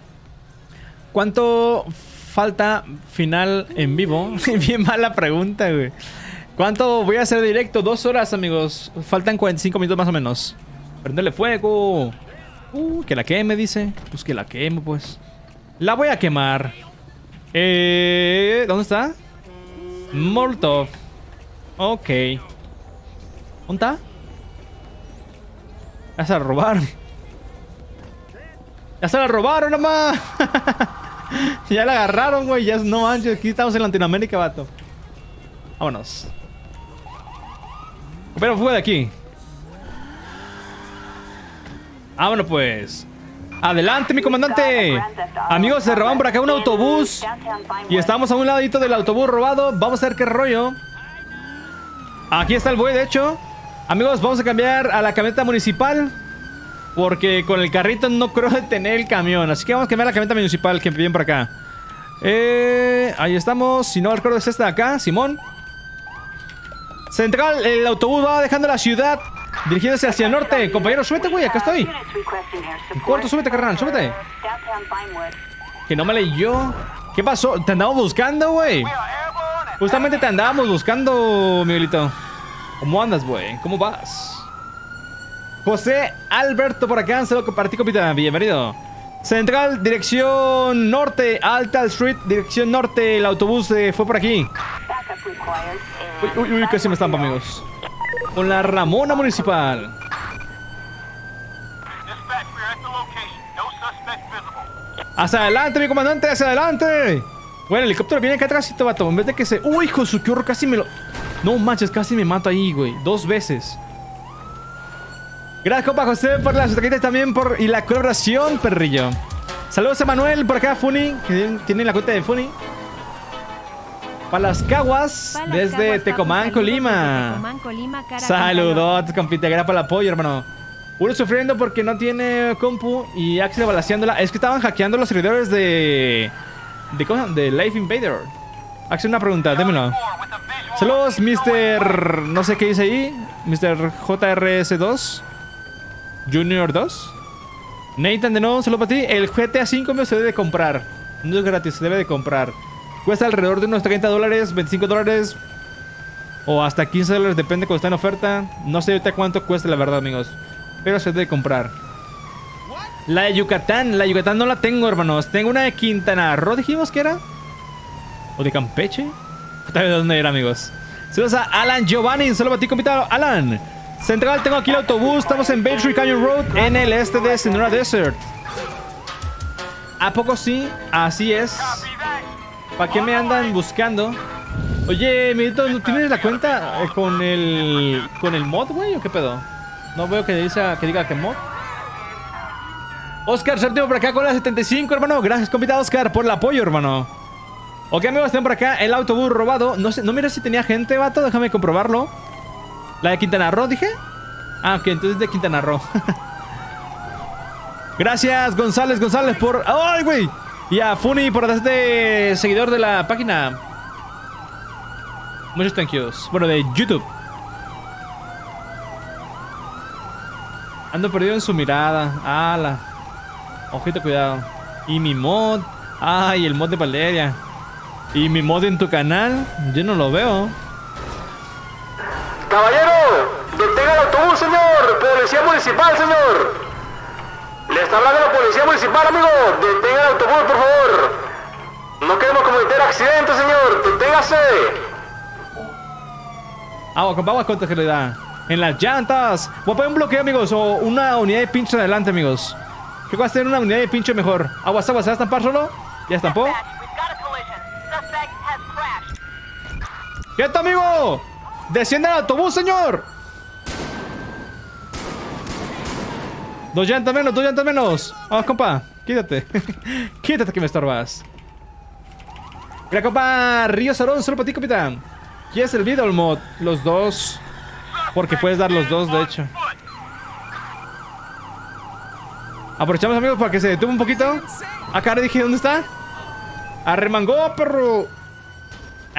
¿Cuánto falta final en vivo? Bien mala pregunta, güey. ¿Cuánto voy a hacer directo? Dos horas, amigos. Faltan 45 minutos más o menos. Prenderle fuego. Uh, que la queme, dice. Pues que la queme, pues. La voy a quemar. Eh, ¿Dónde está? Molotov. Ok. ¿Dónde está? Ya se la robaron. Ya se la robaron nomás. ya la agarraron, güey. Ya no manches. Aquí estamos en Latinoamérica, vato. Vámonos. Pero fuga de aquí. Vámonos pues. Adelante, mi comandante. Amigos, se robaron por acá un autobús. Y estamos a un ladito del autobús robado. Vamos a ver qué rollo. Aquí está el buey, de hecho. Amigos, vamos a cambiar a la camioneta municipal. Porque con el carrito no creo detener el camión. Así que vamos a a la camioneta municipal que viene por acá. Eh, ahí estamos. Si no recuerdo es esta de acá, Simón. Central, el autobús va dejando la ciudad. Dirigiéndose hacia el norte. Compañero, súbete, güey. Acá estoy. Cuarto, súbete, carnal. Súbete. Que no me leyó. ¿Qué pasó? Te andamos buscando, güey. Justamente te andábamos buscando, Miguelito. ¿Cómo andas, güey? ¿Cómo vas? José Alberto por acá. Se lo compartí, compita. Bienvenido. Central, dirección norte. Alta Street, dirección norte. El autobús eh, fue por aquí. Uy, uy, uy, casi me estampa, amigos. Con la Ramona Municipal. ¡Hacia adelante, mi comandante! ¡Hacia adelante! Bueno, el helicóptero viene acá atrás, vato. En vez de que se... ¡Uy, hijo de su! Casi me lo... No manches, casi me mato ahí, güey. Dos veces. Gracias, compa José, por las taquitas también por... y la colaboración, perrillo. Saludos a Manuel por acá, Funny, que tiene la cuenta de Funny. Para las caguas, desde Tecomán, Colima. Saludos, compita. Gracias por el apoyo, hermano. Uno sufriendo porque no tiene compu y Axel balanceándola. Es que estaban hackeando los servidores de. ¿De? De Life Invader. Axel, una pregunta, démelo. Saludos, Mr. No sé qué dice ahí. Mr. JRS2. Junior 2. Nathan, de nuevo, saludo para ti. El GTA 5 se debe comprar. No es gratis, se debe de comprar. Cuesta alrededor de unos 30 dólares, 25 dólares. O hasta 15 dólares, depende cuando está en oferta. No sé ahorita cuánto cuesta, la verdad, amigos. Pero se debe comprar. La de Yucatán. La de Yucatán no la tengo, hermanos. Tengo una de Quintana Roo, dijimos que era. ¿O de Campeche? ¿De dónde era, amigos? Saludos a Alan Giovanni. Solo para ti, compita. Alan. Central, tengo aquí el autobús. Estamos en Bay Canyon Road, en el este de Sonora Desert. ¿A poco sí? Así es. ¿Para qué me andan buscando? Oye, Milito, ¿no tienes la cuenta eh, con el con el mod, güey? ¿O qué pedo? No veo que, dice, que diga que mod. Oscar Séptimo por acá con la 75, hermano. Gracias, compita Oscar, por el apoyo, hermano. Ok, amigos, están por acá. El autobús robado. No sé, no mira si tenía gente, vato. Déjame comprobarlo. ¿La de Quintana Roo, dije? Ah, ok, entonces de Quintana Roo. Gracias, González, González, por... ¡Ay, güey! Y a Funny por este seguidor de la página. Muchos thank yous. Bueno, de YouTube. Ando perdido en su mirada. Ala. Ojito, cuidado. Y mi mod. Ay, el mod de Valeria. Y mi mod en tu canal. Yo no lo veo. Caballero, detenga el autobús, señor. Policía municipal, señor. Le está hablando la policía municipal, amigo. Detenga el autobús, por favor. No queremos cometer accidentes, señor. Deténgase. Agua, vamos con tranquilidad. En las llantas. Voy a poner un bloqueo, amigos. O una unidad de pincho adelante, amigos. ¿Qué va a ser una unidad de pincho mejor? Aguas, aguas. ¿Se va a estampar solo? ¿Ya estampó? ¡Quieto, amigo! ¡Desciende al autobús, señor! Dos llantas menos, dos llantas menos. Vamos, compa. Quítate. Quítate que me estorbas. Mira, compa. Río Sarón, solo para ti, capitán. ¿Quieres el video mod? Los dos. Porque puedes dar los dos, de hecho. Aprovechamos, amigos, para que se detuve un poquito. Acá le dije, ¿dónde está? Arremangó, perro.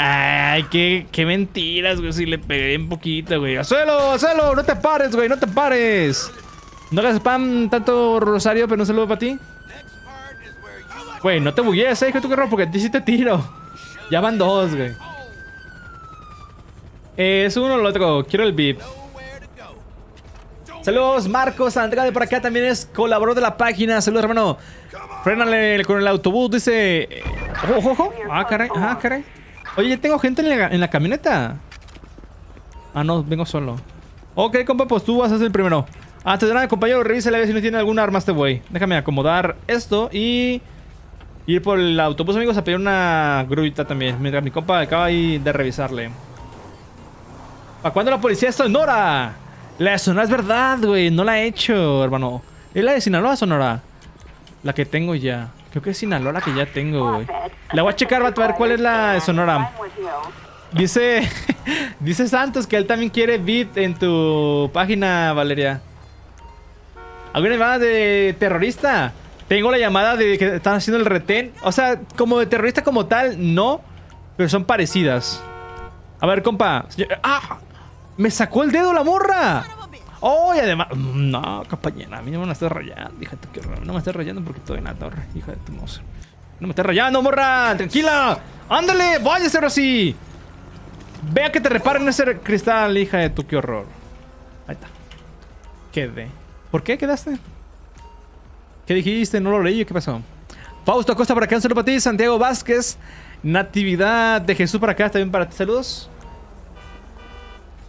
Ay, qué, qué mentiras, güey. Si le pegué un poquito, güey. ¡Hacelo, hacelo! ¡No te pares, güey! ¡No te pares! No hagas spam tanto, Rosario, pero un saludo para ti. Güey, no te buguees, eh, que tú que porque a ti sí te tiro. Ya van dos, güey. Eh, es uno o el otro. Quiero el VIP. Saludos, Marcos Andrade por acá también es colaborador de la página. Saludos, hermano. Frénale con el autobús, dice. Ojo, ojo, ojo. Ah, caray, ah, caray. Oye, tengo gente en la, la camioneta. Ah, no, vengo solo. Ok, compa, pues tú vas a ser el primero. Antes de nada, compañero, revisa a ver si no tiene algún arma este güey. Déjame acomodar esto y ir por el autobús, amigos, a pedir una gruita también. Mientras mi compa acaba ahí de revisarle. ¿Para cuándo la policía de Sonora? La de Sonora es verdad, güey. No la he hecho, hermano. ¿Es la de Sinaloa Sonora? La que tengo ya. Creo que es Sinaloa la que ya tengo, güey. La voy a checar, va a ver cuál es la Sonora. Dice, dice Santos que él también quiere beat en tu página, Valeria. ¿Alguna llamada de terrorista? Tengo la llamada de que están haciendo el retén. O sea, como de terrorista como tal, no. Pero son parecidas. A ver, compa. ¡Ah! ¡Me sacó el dedo la morra! ¡Oh! Y además... No, compañera. A mí no me estés rayando. Fíjate que no me estés rayando porque estoy en la torre. Hija de tu moza. No me estés rayando, morra. Tranquila. Ándale, váyase ahora sí. Vea que te reparen ese cristal, hija de tu, qué horror. Ahí está. Quedé. ¿Por qué quedaste? ¿Qué dijiste? No lo leí. ¿Qué pasó? Fausto Acosta para acá, un para ti. Santiago Vázquez. Natividad de Jesús para acá, también para ti. Saludos.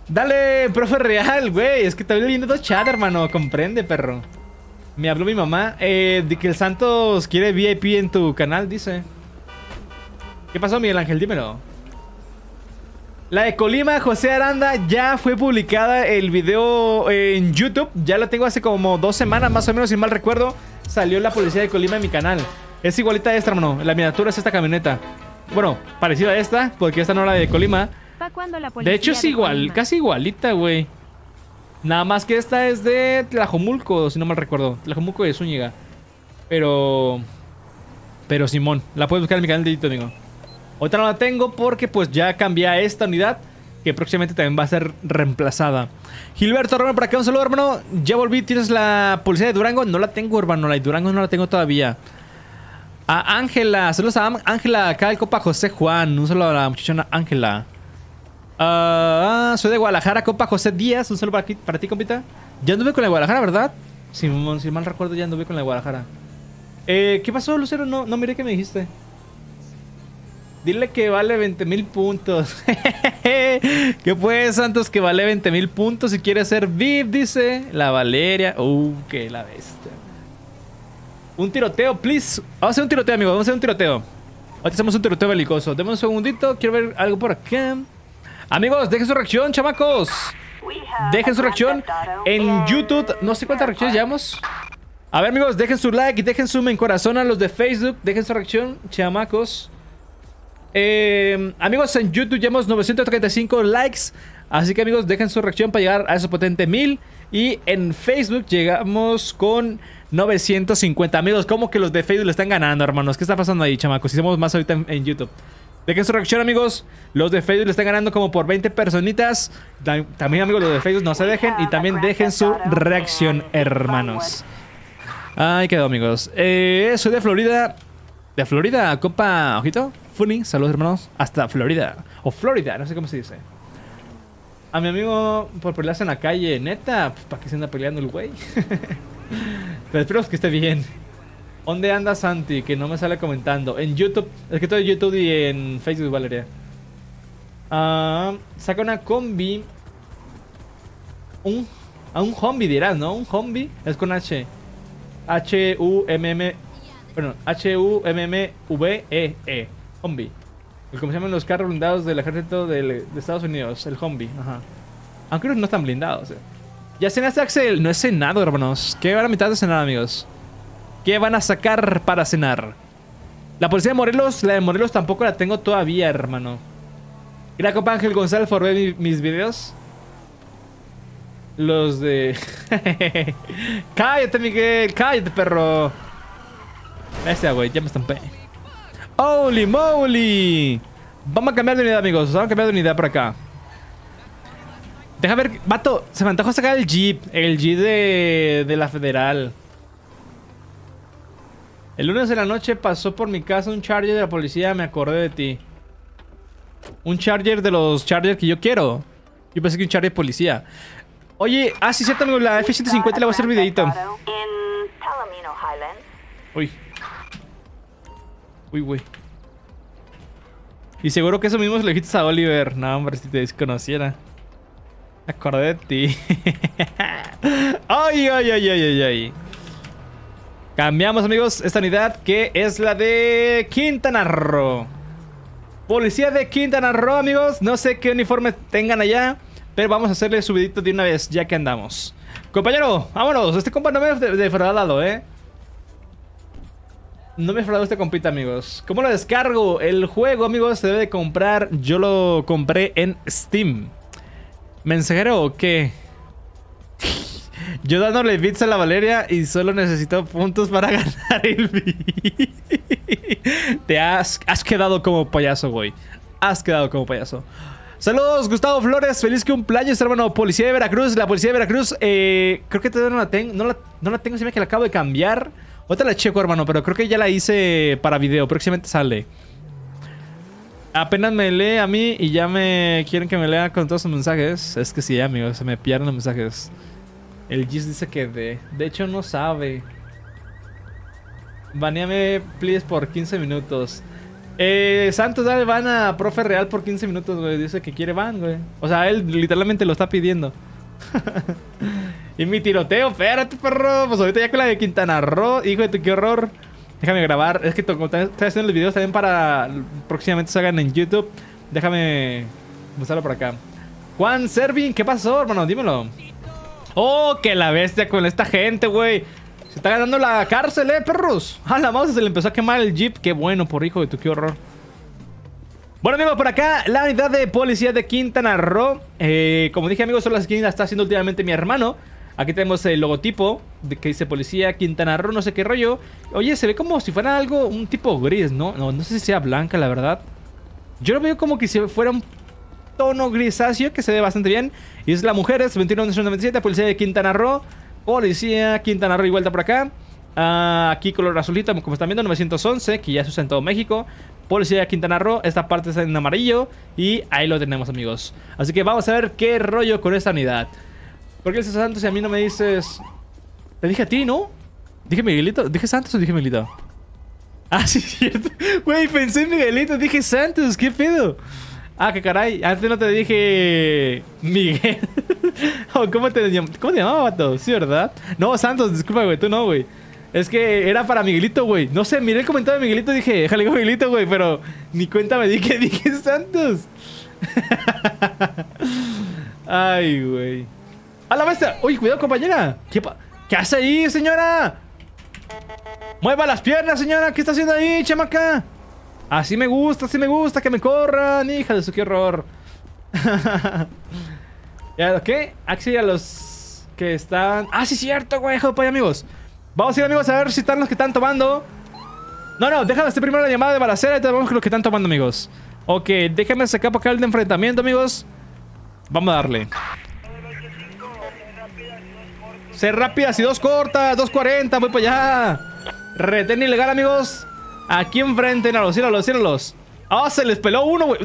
Dale, profe real, güey. Es que estoy leyendo todo chat, hermano. Comprende, perro. Me habló mi mamá eh, de que el Santos quiere VIP en tu canal, dice. ¿Qué pasó, Miguel Ángel? Dímelo. La de Colima, José Aranda, ya fue publicada el video en YouTube. Ya la tengo hace como dos semanas, más o menos, si mal recuerdo. Salió la policía de Colima en mi canal. Es igualita a esta, hermano. La miniatura es esta camioneta. Bueno, parecida a esta, porque esta no es la de Colima. ¿Pa' cuándo la policía De hecho, es de igual, Colima? casi igualita, güey. Nada más que esta es de Tlajomulco, si no mal recuerdo. Tlajomulco de Zúñiga. Pero. Pero Simón, la puedes buscar en mi canal de YouTube, amigo. Ahorita no la tengo porque pues ya cambié a esta unidad. Que próximamente también va a ser reemplazada. Gilberto Romero, por acá un saludo, hermano. Ya volví, ¿tienes la policía de Durango? No la tengo, hermano. La de Durango no la tengo todavía. A Ángela, saludos a Ángela, acá el copa José Juan. Un saludo a la muchachona Ángela. Ah, soy de Guadalajara, compa José Díaz. Un saludo para, ti, compita. Ya anduve con la Guadalajara, ¿verdad? Si, mal recuerdo, ya anduve con la Guadalajara. Eh, ¿Qué pasó, Lucero? No, no miré qué me dijiste. Dile que vale 20 mil puntos. ¿Qué pues, Santos? Que vale 20 mil puntos si quiere ser VIP, dice la Valeria. Uh, que la bestia. Un tiroteo, please. Vamos a hacer un tiroteo, amigo. Vamos a hacer un tiroteo. Ahorita hacemos un tiroteo belicoso. Deme un segundito. Quiero ver algo por acá. Amigos, dejen su reacción, chamacos. Dejen su reacción en YouTube. No sé cuántas reacciones llevamos. A ver, amigos, dejen su like y dejen su me en corazón a los de Facebook. Dejen su reacción, chamacos. Eh, amigos, en YouTube llevamos 935 likes. Así que, amigos, dejen su reacción para llegar a esos potente 1000. Y en Facebook llegamos con 950. Amigos, ¿cómo que los de Facebook le están ganando, hermanos? ¿Qué está pasando ahí, chamacos? Hicimos más ahorita en, en YouTube. Dejen su reacción, amigos. Los de Facebook le están ganando como por 20 personitas. Ta- También, amigos, los de Facebook no se dejen. Y también dejen su reacción, hermanos. Ahí quedó, amigos. Eh, soy de Florida. De Florida, compa, ojito. Funny, saludos, hermanos. Hasta Florida. O Florida, no sé cómo se dice. A mi amigo por pelearse en la calle, neta. Pues, ¿Para qué se anda peleando el güey? Pero espero que esté bien. ¿Dónde anda Santi? Que no me sale comentando. En YouTube. Es que estoy en YouTube y en Facebook, Valeria. Ah, saca una combi. Un, a un hombi dirás, ¿no? Un hombi es con H. H-U-M-M. Bueno, H-U-M-M-V-E-E. E. Hombi. El como se llaman los carros blindados del ejército del- de Estados Unidos. El Hombi. Ajá. Aunque no están blindados. eh. ¿Ya cenaste, Axel? No he cenado, hermanos. ¿Qué van a mitad de cenar, amigos? ¿Qué van a sacar para cenar? La policía de Morelos, la de Morelos tampoco la tengo todavía, hermano. Mira, compa Ángel González por ver mi- mis videos. Los de. cállate, Miguel, cállate, perro. Güey, ya me estampé. ¡Holy moly! Vamos a cambiar de unidad, amigos. Vamos a cambiar de unidad por acá. Deja ver, vato, se me antojó sacar el Jeep. El Jeep de, de la Federal. El lunes de la noche pasó por mi casa un Charger de la policía. Me acordé de ti. Un Charger de los Chargers que yo quiero. Yo pensé que un Charger policía. Oye, ah, sí, cierto. La F-150 le voy a hacer videito. Uy. Uy, güey. Y seguro que eso mismo se lo dijiste a Oliver. No, hombre, si te desconociera. Me acordé de ti. ay, ay, ay, ay, ay, ay. Cambiamos, amigos, esta unidad que es la de Quintana Roo. Policía de Quintana Roo, amigos. No sé qué uniforme tengan allá. Pero vamos a hacerle subidito de una vez, ya que andamos. Compañero, vámonos. Este compa no me ha de- defraudado, ¿eh? No me he defraudado este compita, amigos. ¿Cómo lo descargo? El juego, amigos, se debe de comprar. Yo lo compré en Steam. ¿Mensajero o qué? Yo dándole bits a la Valeria y solo necesito puntos para ganar el beat. Te has, has quedado como payaso, güey. Has quedado como payaso. Saludos, Gustavo Flores. Feliz cumpleaños, hermano. Policía de Veracruz. La policía de Veracruz, eh, creo que todavía no la tengo. No la, no la tengo, se me que la acabo de cambiar. Otra la checo, hermano, pero creo que ya la hice para video. Próximamente sale. Apenas me lee a mí y ya me quieren que me lea con todos sus mensajes. Es que sí, amigos, se me pierden los mensajes. El Gis dice que de. De hecho, no sabe. Baneame, please, por 15 minutos. Eh, Santos, dale van a Profe Real por 15 minutos, güey. Dice que quiere van, güey. O sea, él literalmente lo está pidiendo. y mi tiroteo, espérate, perro. Pues ahorita ya con la de Quintana Roo. Hijo de tu, qué horror. Déjame grabar. Es que estoy haciendo los videos también para próximamente se hagan en YouTube. Déjame mostrarlo por acá. Juan Servin, ¿qué pasó, hermano? Dímelo. Oh, que la bestia con esta gente, güey. Se está ganando la cárcel, eh, perros. A la mouse se le empezó a quemar el jeep. Qué bueno, por hijo de tu, qué horror. Bueno, amigos, por acá, la unidad de policía de Quintana Roo. Eh, como dije, amigos, son las que está haciendo últimamente mi hermano. Aquí tenemos el logotipo de que dice policía Quintana Roo, no sé qué rollo. Oye, se ve como si fuera algo, un tipo gris, ¿no? No, no sé si sea blanca, la verdad. Yo lo veo como que si fuera un tono grisáceo que se ve bastante bien. Y es la mujer, es 2197, policía de Quintana Roo. Policía Quintana Roo y vuelta por acá. Ah, aquí color azulito, como están viendo, 911, que ya se usa en todo México. Policía de Quintana Roo, esta parte está en amarillo. Y ahí lo tenemos, amigos. Así que vamos a ver qué rollo con esta unidad. ¿Por qué dices Santos y a mí no me dices... Te dije a ti, ¿no? ¿Dije Miguelito? ¿Dije Santos o dije Miguelito? Ah, sí, cierto. Güey, pensé en Miguelito, dije Santos, ¿qué pedo? Ah, qué caray, antes no te dije Miguel. Oh, ¿Cómo te, ¿Cómo llamaba, vato? Sí, ¿verdad? No, Santos, disculpa, güey, tú no, güey. Es que era para Miguelito, güey. No sé, miré el comentario de Miguelito y dije, déjale con Miguelito, güey, pero ni cuenta me di que dije Santos. Ay, güey. ¡A la bestia! ¡Uy, cuidado, compañera! ¿Qué, pa- ¿Qué hace ahí, señora? ¡Mueva las piernas, señora! ¿Qué está haciendo ahí, chamaca? Así me gusta, así me gusta, que me corran, hija de su qué horror. ¿Ya qué? Axi a los que están... Ah, sí, cierto, güey, joder, amigos. Vamos a ir, amigos, a ver si están los que están tomando. No, no, déjame hacer primero la llamada de balacera y te vamos con los que están tomando, amigos. Ok, déjame sacar para acá el de enfrentamiento, amigos. Vamos a darle. Ser rápidas y dos cortas, 240, voy para allá. Retén ilegal, amigos. Aquí enfrente, míralos, míralos, míralos. Ah, se les peló uno, güey.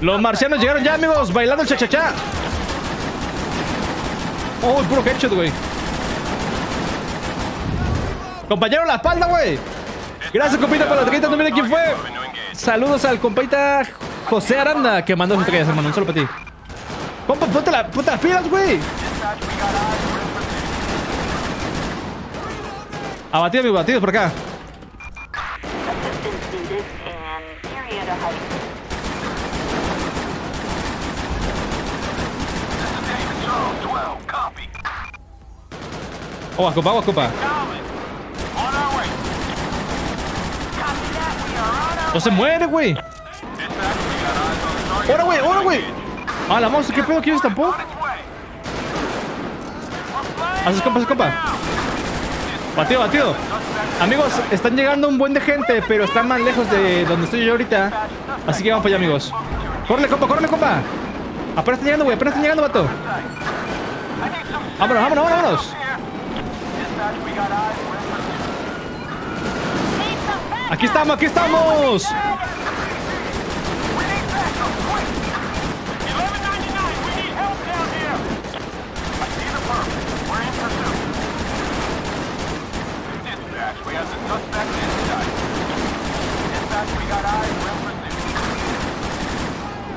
Los marcianos llegaron ya, amigos. Bailando el cha-cha-cha. Oh, puro headshot, güey. Compañero, la espalda, güey. Gracias, compita, por la taquita. No mire quién fue. Saludos al compita José Aranda, que mandó sus taquillas, hermano. Un solo para ti. Compa, ponte, la, ponte las pilas, güey. Abatido, amigo, abatido por acá. Heights. Aguas, compa, aguas, compa. No se muere, güey. ¡Ahora, güey! ¡Ahora, güey! ¡Ah, la mouse! ¿Qué pedo? ¿Quién estampó? Haces compa, haces compa. Batido, batido. Amigos, están llegando un buen de gente, pero están más lejos de donde estoy yo ahorita. Así que vamos para allá, amigos. ¡Córrele, compa! ¡Córrele, compa! Apenas están llegando, güey. Apenas están llegando, vato. Vámonos, vámonos, vámonos. Aquí estamos, aquí estamos.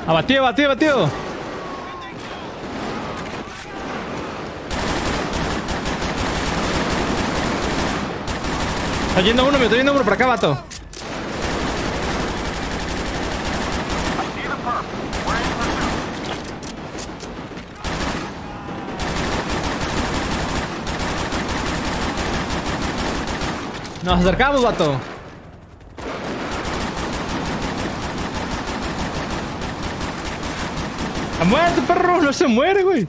Abatido, abatido, abatido. Está yendo uno, me estoy yendo uno por acá, vato. Nos acercamos, vato. ¡Muerte, perro! No se muere, güey.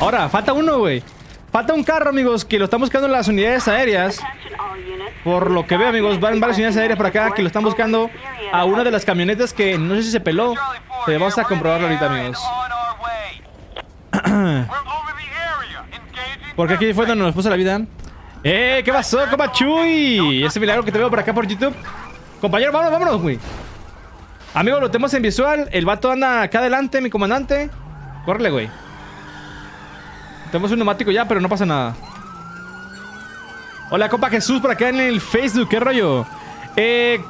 Ahora, falta uno, güey. Falta un carro, amigos, que lo están buscando en las unidades aéreas. Por lo que veo, amigos, van varias unidades aéreas por acá que lo están buscando a una de las camionetas que no sé si se peló. Pero vamos a comprobarlo ahorita, amigos. Porque aquí fue donde nos puso la vida. ¡Eh! ¿Qué pasó, compa Chuy? Ese milagro que te veo por acá por YouTube. Compañero, vámonos, vámonos, güey. Amigos, lo tenemos en visual. El vato anda acá adelante, mi comandante. Córrele, güey. Tenemos un neumático ya, pero no pasa nada. Hola, compa Jesús, por acá en el Facebook. ¿Qué rollo? Eh,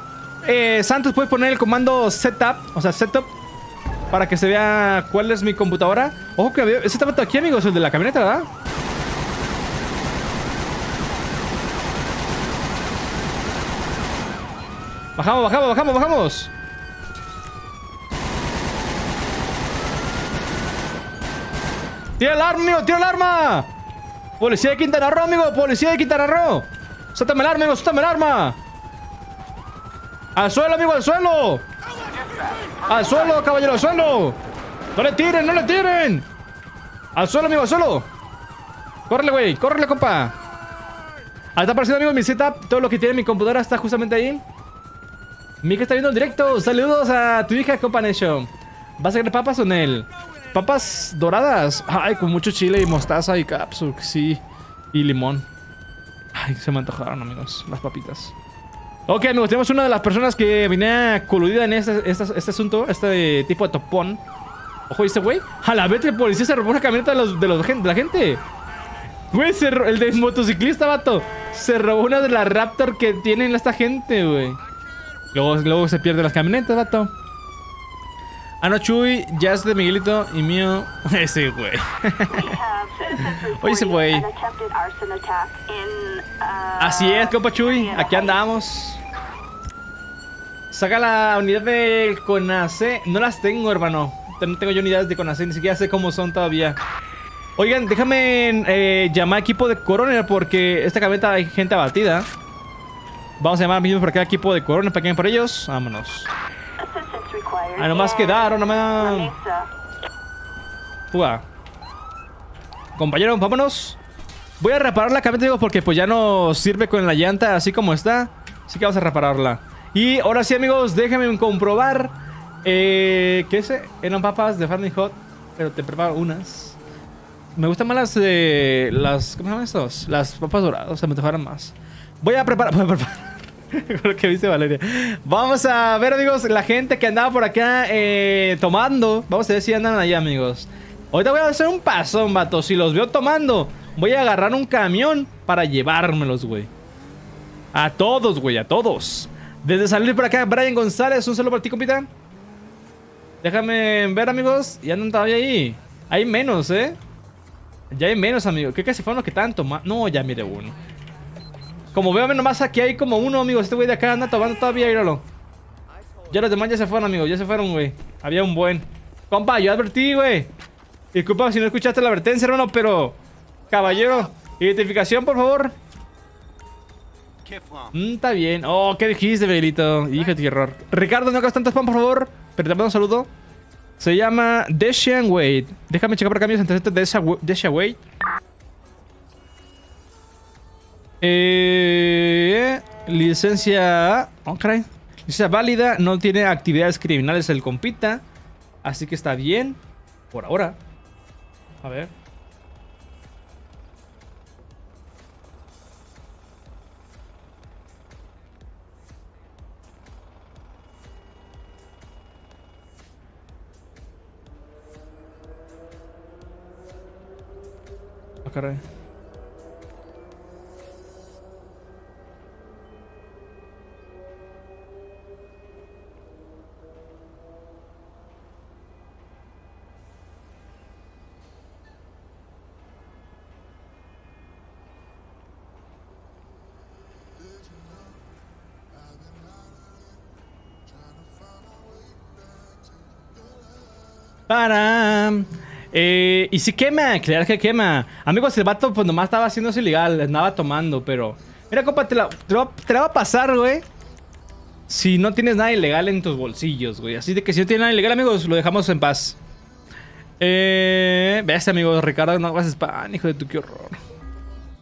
eh, Santos, ¿puedes poner el comando setup? O sea, setup. Para que se vea cuál es mi computadora. Ojo que. Ese vato aquí, amigos, el de la camioneta, ¿verdad? Bajamos, bajamos, bajamos, bajamos. ¡Tira el arma, amigo! ¡Tira el arma! ¡Policía de Quintana Roo, amigo! ¡Policía de Quintana Roo! ¡Sátame el arma, amigo! ¡Sátame el arma! ¡Al suelo, amigo! ¡Al suelo! ¡Al suelo, caballero! ¡Al suelo! ¡No le tiren! ¡No le tiren! ¡Al suelo, amigo! ¡Al suelo! ¡Córrele, güey! ¡Córrele, compa! Ahí está apareciendo, amigo, mi setup. Todo lo que tiene mi computadora está justamente ahí. Mi hija está viendo el directo. Saludos a tu hija, compa Nation. ¿Vas a querer papas o Nel? Papas doradas. Ay, con mucho chile y mostaza y capsu. Sí. Y limón. Ay, se me antojaron, amigos. Las papitas. Ok, amigos, tenemos una de las personas que venía coludida en este, este, este asunto. Este tipo de topón. Ojo, ¿este güey? A la vez el policía se robó una camioneta de, los, de, los, de la gente. Güey, el de motociclista, vato. Se robó una de las Raptor que tienen esta gente, güey. Luego, luego se pierden las camionetas, vato. Ah, no, Chuy, es de Miguelito y mío. Ese güey. Oye, ese güey. Así es, compa Chuy. Aquí andamos. Saca la unidad de Conace. No las tengo, hermano. No tengo yo unidades de Conace. Ni siquiera sé cómo son todavía. Oigan, déjame eh, llamar equipo de Coronel porque esta camioneta hay gente abatida. Vamos a llamar mismo por acá equipo de Coronel para que por ellos. Vámonos. Ah, nomás quedaron, nomás. Uah. Compañero, vámonos. Voy a reparar la camioneta, digo, porque pues ya no sirve con la llanta así como está. Así que vamos a repararla. Y ahora sí, amigos, déjenme comprobar. Eh, ¿Qué es? Eran papas de Farming Hot, pero te preparo unas. Me gustan más las de. las. ¿Cómo se llaman estos? Las papas doradas, o sea, me antojaron más. Voy a preparar. Preparar. lo que dice Valeria. Vamos a ver, amigos, la gente que andaba por acá eh, tomando. Vamos a ver si andan allá, amigos. Ahorita voy a hacer un pasón, vato. Si los veo tomando, voy a agarrar un camión para llevármelos, güey. A todos, güey, a todos. Desde salir por acá, Brian González, un saludo para ti, compita. Déjame ver, amigos. Y andan todavía ahí. Hay menos, ¿eh? Ya hay menos, amigos. ¿Qué casi fueron los que estaban tomando? No, ya mire uno. Como veo nomás aquí hay como uno, amigos. Este güey de acá anda tomando todavía, míralo. Ya los demás ya se fueron, amigos. Ya se fueron, güey. Había un buen. Compa, yo advertí, güey. Disculpa si no escuchaste la advertencia, hermano, pero... Caballero, identificación, por favor. Mm, está bien. Oh, ¿qué dijiste, Belito? Hijo de error. Ricardo, no hagas tanto spam, por favor. Pero te mando un saludo. Se llama Deshian Wade. Déjame checar por mis antecedentes de Desha Wade. Eh, licencia. Oh. Licencia válida. No tiene actividades criminales el compita. Así que está bien. Por ahora. A ver. Ah, Eh, y si quema, claro que quema. Amigos, el vato pues nomás estaba haciendo eso ilegal, andaba tomando, pero... Mira, compa, te la va a pasar, güey. Si no tienes nada ilegal en tus bolsillos, güey. Así de que si no tienes nada ilegal, amigos, lo dejamos en paz. Eh... Ves, amigos, Ricardo, no hagas spam, hijo de tu, qué horror.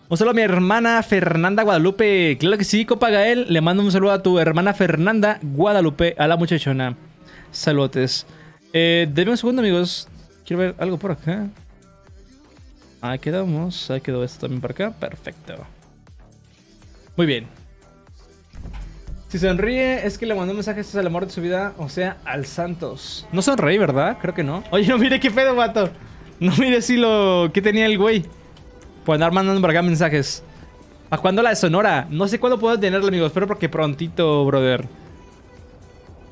Un saludo a mi hermana Fernanda Guadalupe. Claro que sí, compa Gael. Le mando un saludo a tu hermana Fernanda Guadalupe, a la muchachona. Saludos. Eh, denme un segundo, amigos. Quiero ver algo por acá. Ahí quedamos. Ahí quedó esto también por acá. Perfecto. Muy bien. Si sonríe, es que le mandó mensajes al amor de su vida, o sea, al Santos. No sonreí, ¿verdad? Creo que no. Oye, no mire qué pedo, vato. No mire si lo. ¿Qué tenía el güey? Por andar mandando por acá mensajes. ¿A cuándo la de Sonora? No sé cuándo puedo tenerla, amigos. Espero porque prontito, brother.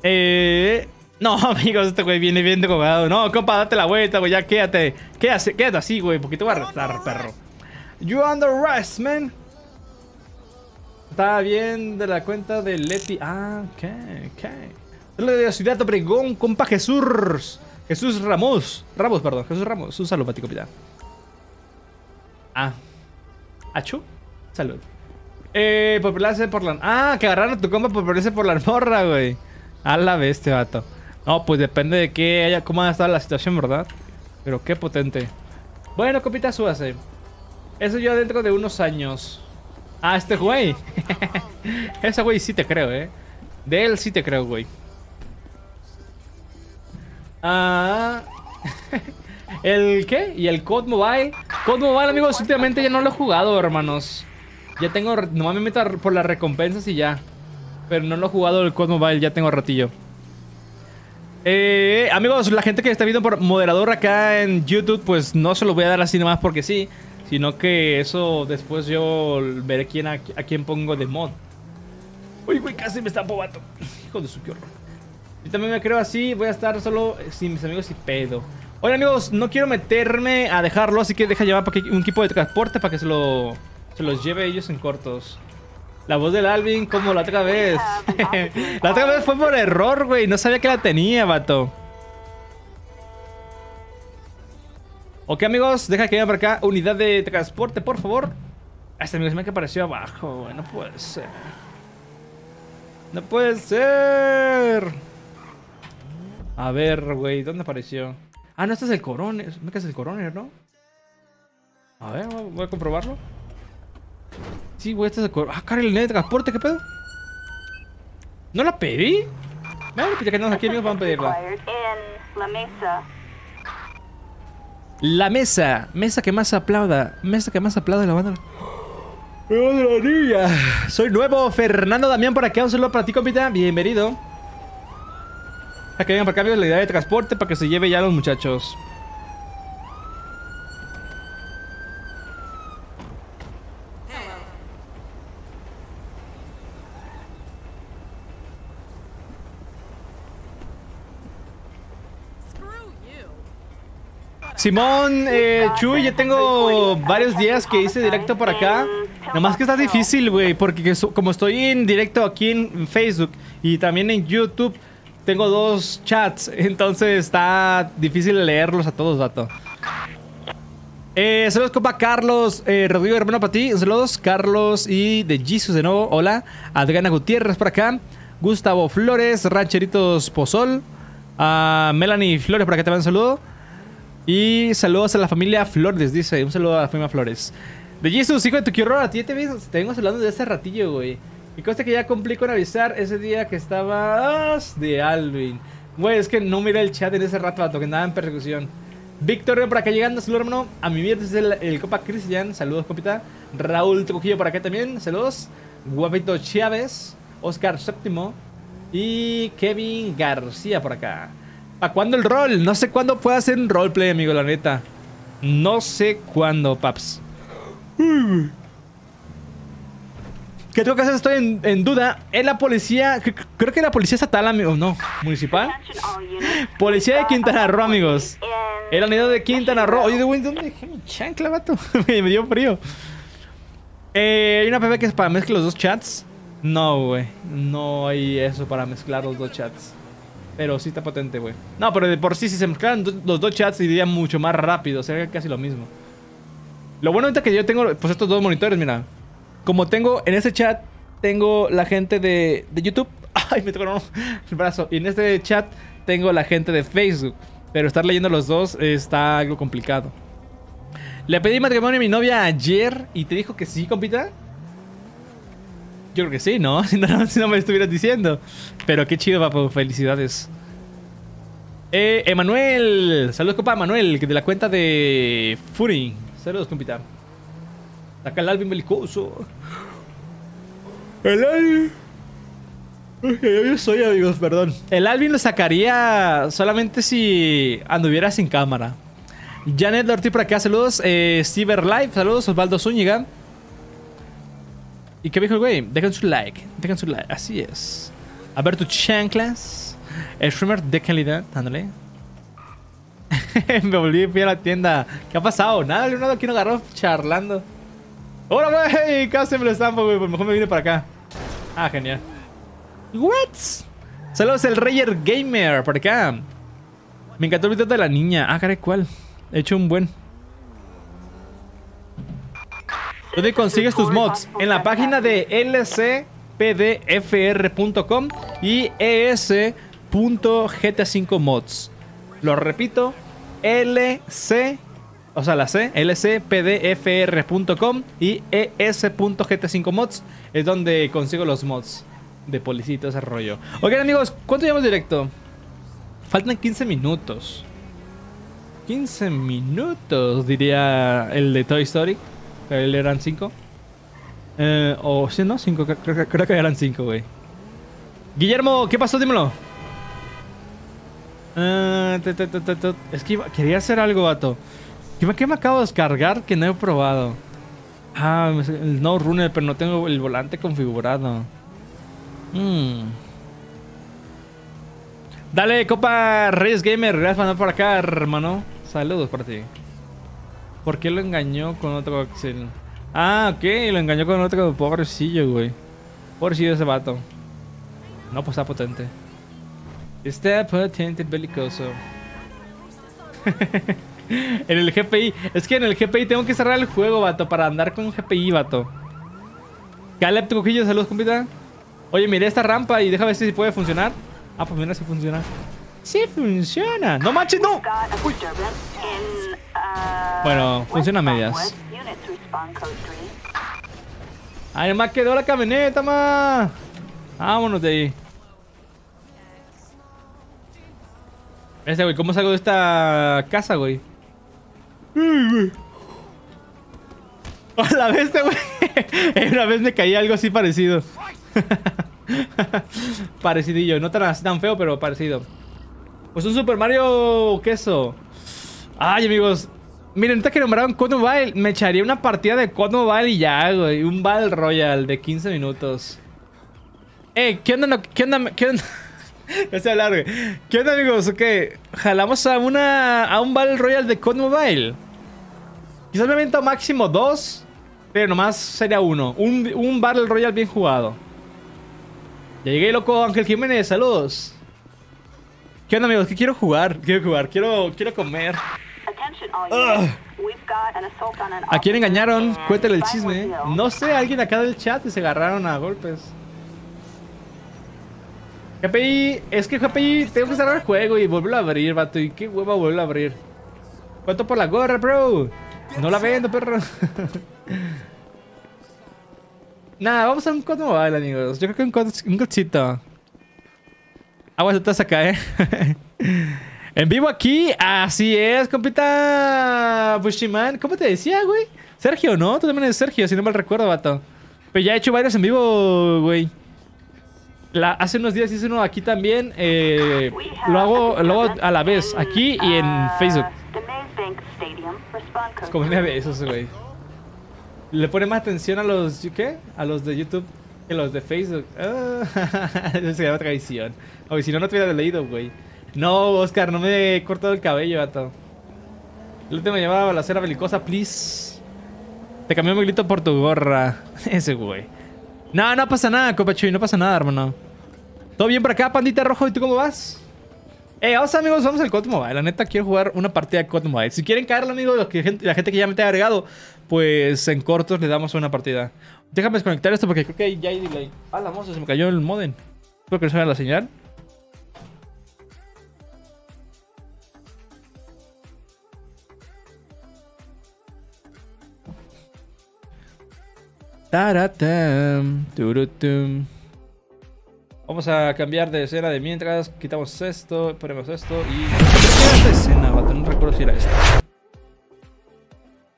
Eh. No, amigos, este güey viene bien colgado. No, compa, date la vuelta, güey. Ya quédate. Quédate, quédate así, güey. Porque te voy a arrestar, perro. You under arrest, man. Está bien de la cuenta de Leti. Ah, ok, ok. De la ciudad de Obregón, compa Jesús. Jesús Ramos. Ramos, perdón. Jesús Ramos. Un saludo para ti, compita. Ah. ¿Achu? Salud. Eh, popularse por la... Ah, que agarraron a tu compa por por la morra, güey. A la bestia, vato. No, pues depende de qué haya, cómo haya estado la situación, ¿verdad? Pero qué potente. Bueno, compita, súbase. Eso yo dentro de unos años. Ah, este güey. Ese güey sí te creo, eh. De él sí te creo, güey. Ah. ¿El qué? ¿Y el Code Mobile? Code Mobile, amigos, últimamente ya no lo he jugado, hermanos. Ya tengo. Nomás me meto por las recompensas y ya. Pero no lo he jugado el Code Mobile, ya tengo ratillo. Eh, amigos, la gente que está viendo por moderador acá en YouTube, pues no se lo voy a dar así nomás porque sí. Sino que eso después yo veré quién a, quién pongo de mod. Uy, güey, casi me está vato. Hijo de su horror. Yo también me creo así, voy a estar solo sin mis amigos y pedo. Oye amigos, no quiero meterme a dejarlo, así que deja llevar un equipo de transporte para que se lo se los lleve ellos en cortos. La voz del Alvin como la otra vez. la otra vez fue por error, güey, no sabía que la tenía, vato. Ok amigos, deja que venga por acá unidad de transporte, por favor. Este amigo se me que apareció abajo, güey, no puede ser. No puede ser. A ver, güey, ¿dónde apareció? Ah, no, este es el coroner. ¿No que es el coroner, no? A ver, voy a comprobarlo. Sí, güey, este es el. Ah, cara, el de transporte, ¿qué pedo? ¿No la pedí? Pues ya que andamos aquí, amigos, vamos a pedirla. La Mesa. Mesa. Que más aplauda. Mesa que más aplauda la banda. ¡Oh, de la niña! Soy nuevo. Fernando Damián por acá. Un saludo para ti, compita. Bienvenido. A que vengan para acá, la idea de transporte para que se lleve ya a los muchachos. Simón, eh, Chuy, ya tengo varios días que hice directo por acá. Nomás que está difícil, güey, porque como estoy en directo aquí en Facebook y también en YouTube, tengo dos chats, entonces está difícil leerlos a todos, vato. Eh, saludos, compa Carlos, eh, Rodrigo, hermano, para ti. Saludos, Carlos y de Jesus de nuevo. Hola, Adriana Gutiérrez por acá. Gustavo Flores, Rancheritos Pozol. a Melanie Flores por acá también un saludo. Y saludos a la familia Flores, dice. Un saludo a la familia Flores. De Jesus, hijo de tu quiero a ti te, te vengo hablando de hace ratillo, güey. Y consta que ya cumplí con avisar ese día que estabas de Alvin. Güey, es que no miré el chat en ese rato, que andaba en persecución. Víctor, por acá llegando, saludos, hermano. A mi mierda es el, copa Cristian, saludos, compita. Raúl Trujillo por acá también, saludos. Guapito Chávez, Oscar Séptimo y Kevin García por acá. ¿Para cuándo el rol? No sé cuándo pueda hacer un roleplay, amigo, la neta. No sé cuándo, paps. ¿Qué tengo que hacer? Estoy en, duda. Es la policía. cre- Creo que la policía estatal, amigo. No, municipal. Policía de Quintana Roo, amigos. El anillo de Quintana Roo. Oye, güey, ¿dónde dejé mi chancla, vato? me, me dio frío. Eh, ¿Hay una PP que es para mezclar los dos chats? No, güey. No hay eso para mezclar los dos chats. Pero sí está potente, güey. No, pero de por sí, si se mezclaran los dos chats, iría mucho más rápido. Sería casi lo mismo. Lo bueno ahorita que yo tengo, pues estos dos monitores, mira. Como tengo en ese chat, tengo la gente de, de YouTube. Ay, me tocó el brazo. Y en este chat tengo la gente de Facebook. Pero estar leyendo los dos está algo complicado. Le pedí matrimonio a mi novia ayer y te dijo que sí, compita. Yo creo que sí, ¿no? Si no, si no me estuvieras diciendo. Pero qué chido, papo. Felicidades. Eh, Emanuel. Saludos, compa Emanuel, que de la cuenta de Fury. Saludos, compita. Saca el Alvin belicoso. El. Uy, Yo soy, amigos, perdón. El Alvin lo sacaría solamente si anduviera sin cámara. Janet Ortiz por acá, saludos. Eh, Cyber Live, saludos. Osvaldo Zúñiga. ¿Y qué dijo el güey? Dejen su like, dejen su like, así es. A ver tu chanclas. El streamer de calidad, ándale. Me volví fui a la tienda. ¿Qué ha pasado? Nada, Leonardo aquí no agarró charlando. ¡Hola, güey! Casi me lo estampo, güey. Mejor me vine para acá. Ah, genial. What? Saludos el Rayer Gamer por acá. Me encantó el video de la niña. Ah, caray, ¿cuál? He hecho un buen. ¿Dónde consigues tus mods? En la página de lcpdfr.com y E es.gt5mods. Lo repito, lc, o sea, la C, lcpdfr.com y E es.gt5mods es donde consigo los mods de policía ese rollo. Ok, amigos, ¿cuánto llevamos directo? Faltan 15 minutos. 15 minutos, diría el de Toy Story. Que eran 5. Eh, o sí, ¿no? 5. Creo, creo que eran 5, güey. Guillermo, ¿qué pasó? Dímelo. Ah. Es que quería hacer algo, vato. ¿Qué me, acabo de descargar que no he probado? Ah, el No Runner, pero no tengo el volante configurado. Mm. Dale, copa Reyes Gamer, gracias por acá, hermano. Saludos para ti. ¿Por qué lo engañó con otro Axel? Ah, ok, lo engañó con otro pobrecillo, güey. Pobrecillo ese vato. No, pues está potente. Está potente, belicoso. en el GPI. Es que en el GPI tengo que cerrar el juego, vato, para andar con GPI, vato. Caleb, tu cojillo, saludos, compita. Oye, miré esta rampa y déjame ver si puede funcionar. Ah, pues mira si funciona. Sí funciona. No manches, no. Got Bueno, funciona a medias. Southwest. Units respond code 3. Ay, más quedó la camioneta, ma. Vámonos de ahí. Este, güey, ¿cómo salgo de esta casa, güey? A la bestia, güey. Una vez me caí algo así parecido. Parecidillo. No tan, así tan feo, pero parecido. Pues un Super Mario queso. Ay, amigos. Miren, ahorita que nombraron COD Mobile, me echaría una partida de COD Mobile y ya, güey. Un Battle Royale de 15 minutos. Eh, ¿qué onda? no- ¿Qué onda? ¿Qué onda? no sé hablar. ¿Qué onda, amigos? Ok, jalamos a una a un Battle Royale de COD Mobile. Quizás me avento máximo dos, pero nomás sería uno. Un, un Battle Royale bien jugado. Ya llegué, loco, Ángel Jiménez, saludos. ¿Qué onda, amigos? ¿Qué quiero jugar? Quiero jugar, quiero, quiero comer. ¿A quién engañaron? Cuéntale el chisme. Hill. No sé, alguien acá del chat y se agarraron a golpes. GPI, es que GPI, tengo que cerrar el juego y volverlo a abrir, vato. Y qué hueva volverlo a abrir. ¿Cuánto por la gorra, bro? No la vendo, perro. Nada, vamos a un código mobile, amigos. Yo creo que un, un codcito. Aguas estás acá, eh. en vivo aquí, así es, compita Bushiman. ¿Cómo te decía, güey? Sergio, ¿no? Tú también eres Sergio, si no mal recuerdo, vato. Pero ya he hecho varios en vivo, güey. Hace unos días hice uno aquí también. eh, lo hago, lo hago a la vez, aquí y en Facebook. Es como 3. nueve esos, güey. Le pone más atención a los. ¿Qué? A los de YouTube que los de Facebook. Eso se llama traición. O si no, no te hubiera leído, güey. No, Oscar, no me he cortado el cabello, vato. El último me llamaba la cera belicosa, please. Te cambió mi grito por tu gorra. Ese güey. No, no pasa nada, Copachuy, no pasa nada, hermano. ¿Todo bien por acá, pandita rojo? ¿Y tú cómo vas? Eh, vamos amigos, vamos al COD Mobile. La neta, quiero jugar una partida de COD Mobile. Si quieren caerle, amigos, la gente, la gente que ya me te ha agregado, pues en cortos le damos una partida. Déjame desconectar esto porque creo que ya hay delay. Ah, la moza, se me cayó el modem. Espero que no se la señal. Taratam, turutum. Vamos a cambiar de escena de mientras. Quitamos esto, ponemos esto y. ¿Qué era esta escena? No recuerdo si era esta.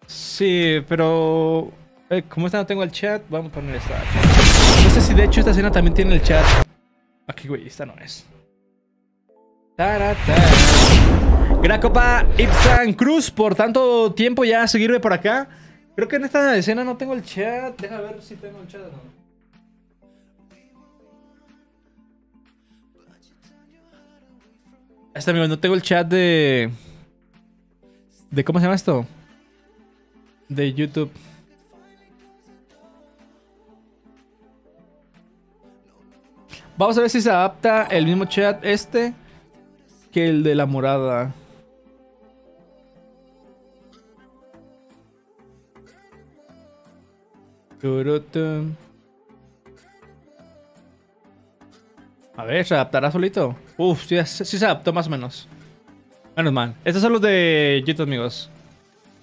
Sí, pero. eh, como esta no tengo el chat, vamos a poner esta. No sé si de hecho esta escena también tiene el chat. Aquí, güey, esta no es. Gran copa Ipsan Cruz por tanto tiempo ya seguirme por acá. Creo que en esta escena no tengo el chat. Deja ver si tengo el chat o no. Este amigo, no tengo el chat de. ¿De cómo se llama esto? De YouTube. Vamos a ver si se adapta el mismo chat este que el de la morada. A ver, ¿se adaptará solito? Uf, sí, se adaptó más o menos. Menos mal. Estos son los de YouTube, amigos.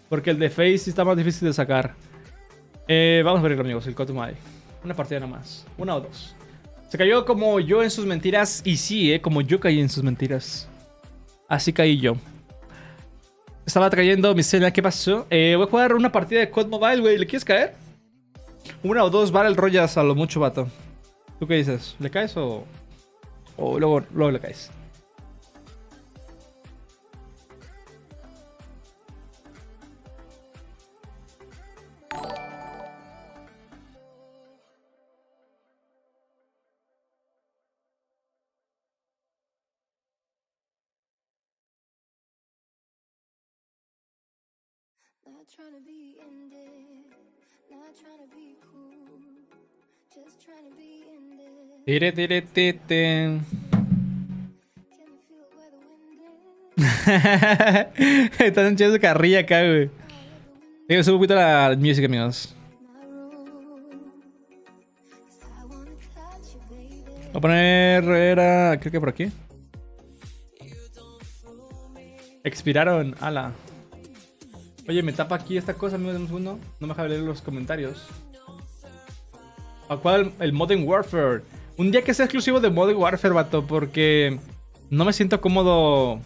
Porque el de Face sí está más difícil de sacar. Eh, vamos a verlo, amigos, el Kotumai. Una partida nomás. Una o dos. Se cayó como yo en sus mentiras. Y sí, eh, como yo caí en sus mentiras. Así caí yo. Estaba trayendo mi cena. ¿Qué pasó? Eh, voy a jugar una partida de COD Mobile, güey. ¿Le quieres caer? Una o dos Battle Royals a lo mucho, vato. ¿Tú qué dices? ¿Le caes o.? O luego, luego le caes. The wind is? Están echando carrilla acá, güey. Digo, sube un poquito la music, amigos. Voy a poner. Era. Creo que por aquí. Expiraron. Ala. Oye, me tapa aquí esta cosa, amigos, un segundo. No me deja leer los comentarios. ¿A cuál? El Modern Warfare. Un día que sea exclusivo de Modern Warfare, vato, porque no me siento cómodo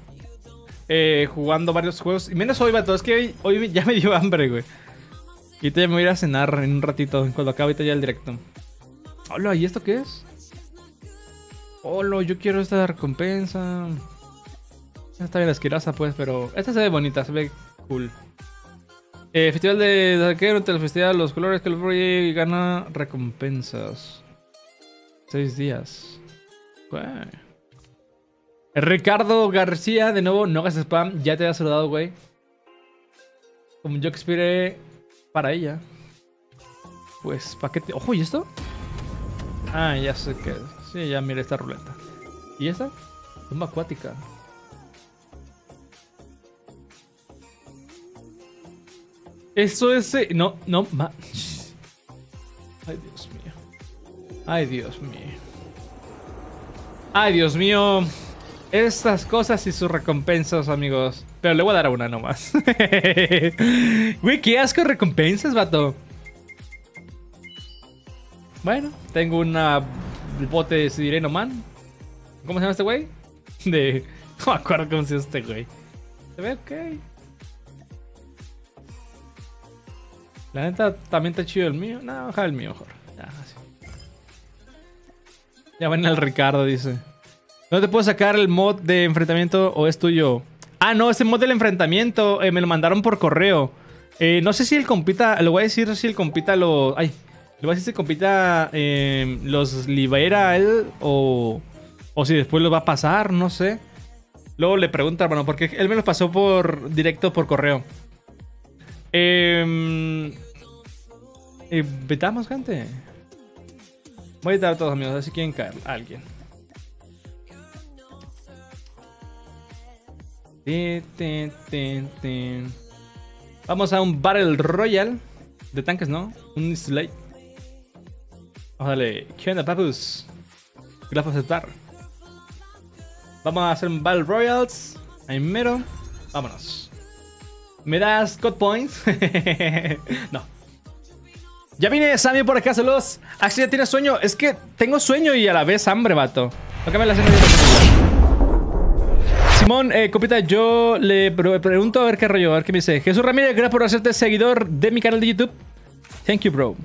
eh, jugando varios juegos. Y menos hoy, vato. Es que hoy, ya me dio hambre, güey. Y ahorita ya me voy a ir a cenar en un ratito, cuando acabe ahorita ya el directo. Hola, ¿y esto qué es? Hola, yo quiero esta recompensa. Esta Está bien asquerosa, pues, pero esta se ve bonita, se ve cool. Eh, festival de Daquero, entre el festival Los Colores que el Roy gana recompensas. Seis días. Ricardo García, de nuevo, no hagas spam, ya te había saludado, güey. Como yo expiré para ella. Pues, paquete. Ojo, ¿y esto? Ah, ya sé que. Sí, ya mira esta ruleta. ¿Y esta? Tumba acuática. Eso es. eh, No, no, ma- Ay, Dios mío. Ay, Dios mío. Ay, Dios mío. Estas cosas y sus recompensas, amigos. Pero le voy a dar a una nomás. Güey, qué asco recompensas, vato. Bueno, tengo una bote de Sireno Man. ¿Cómo se llama este güey? De. No me acuerdo cómo se llama este güey. Se ve ok. La neta también está chido el mío. No, deja el mío mejor. Ya, así. Ya ven el Ricardo, dice. ¿No te puedo sacar el mod de enfrentamiento o es tuyo? Ah, no, ese mod del enfrentamiento eh, me lo mandaron por correo. Eh, no sé si el compita. Le voy a decir si el compita lo. Ay. Le voy a decir si el compita eh, los libera él o. O si después lo va a pasar, no sé. Luego le pregunta, hermano, porque él me los pasó por directo por correo. Eh, invitamos, gente. Voy a invitar a todos, amigos, a si quieren caer alguien. Vamos a un Battle Royale de tanques, ¿no? Un Slay. Darle. ¿Qué onda, papus? Gracias por aceptar. Vamos a hacer un Battle Royals. Ahí mero. Vámonos. ¿Me das God Points? no. Ya vine Sammy por acá, saludos. Axel, ¿ya tienes sueño? Es que tengo sueño y a la vez hambre, vato. Acá me la Simón, eh, copita, yo le pre- pregunto a ver qué rollo, a ver qué me dice. Jesús Ramírez, gracias por hacerte seguidor de mi canal de YouTube. Thank you, bro.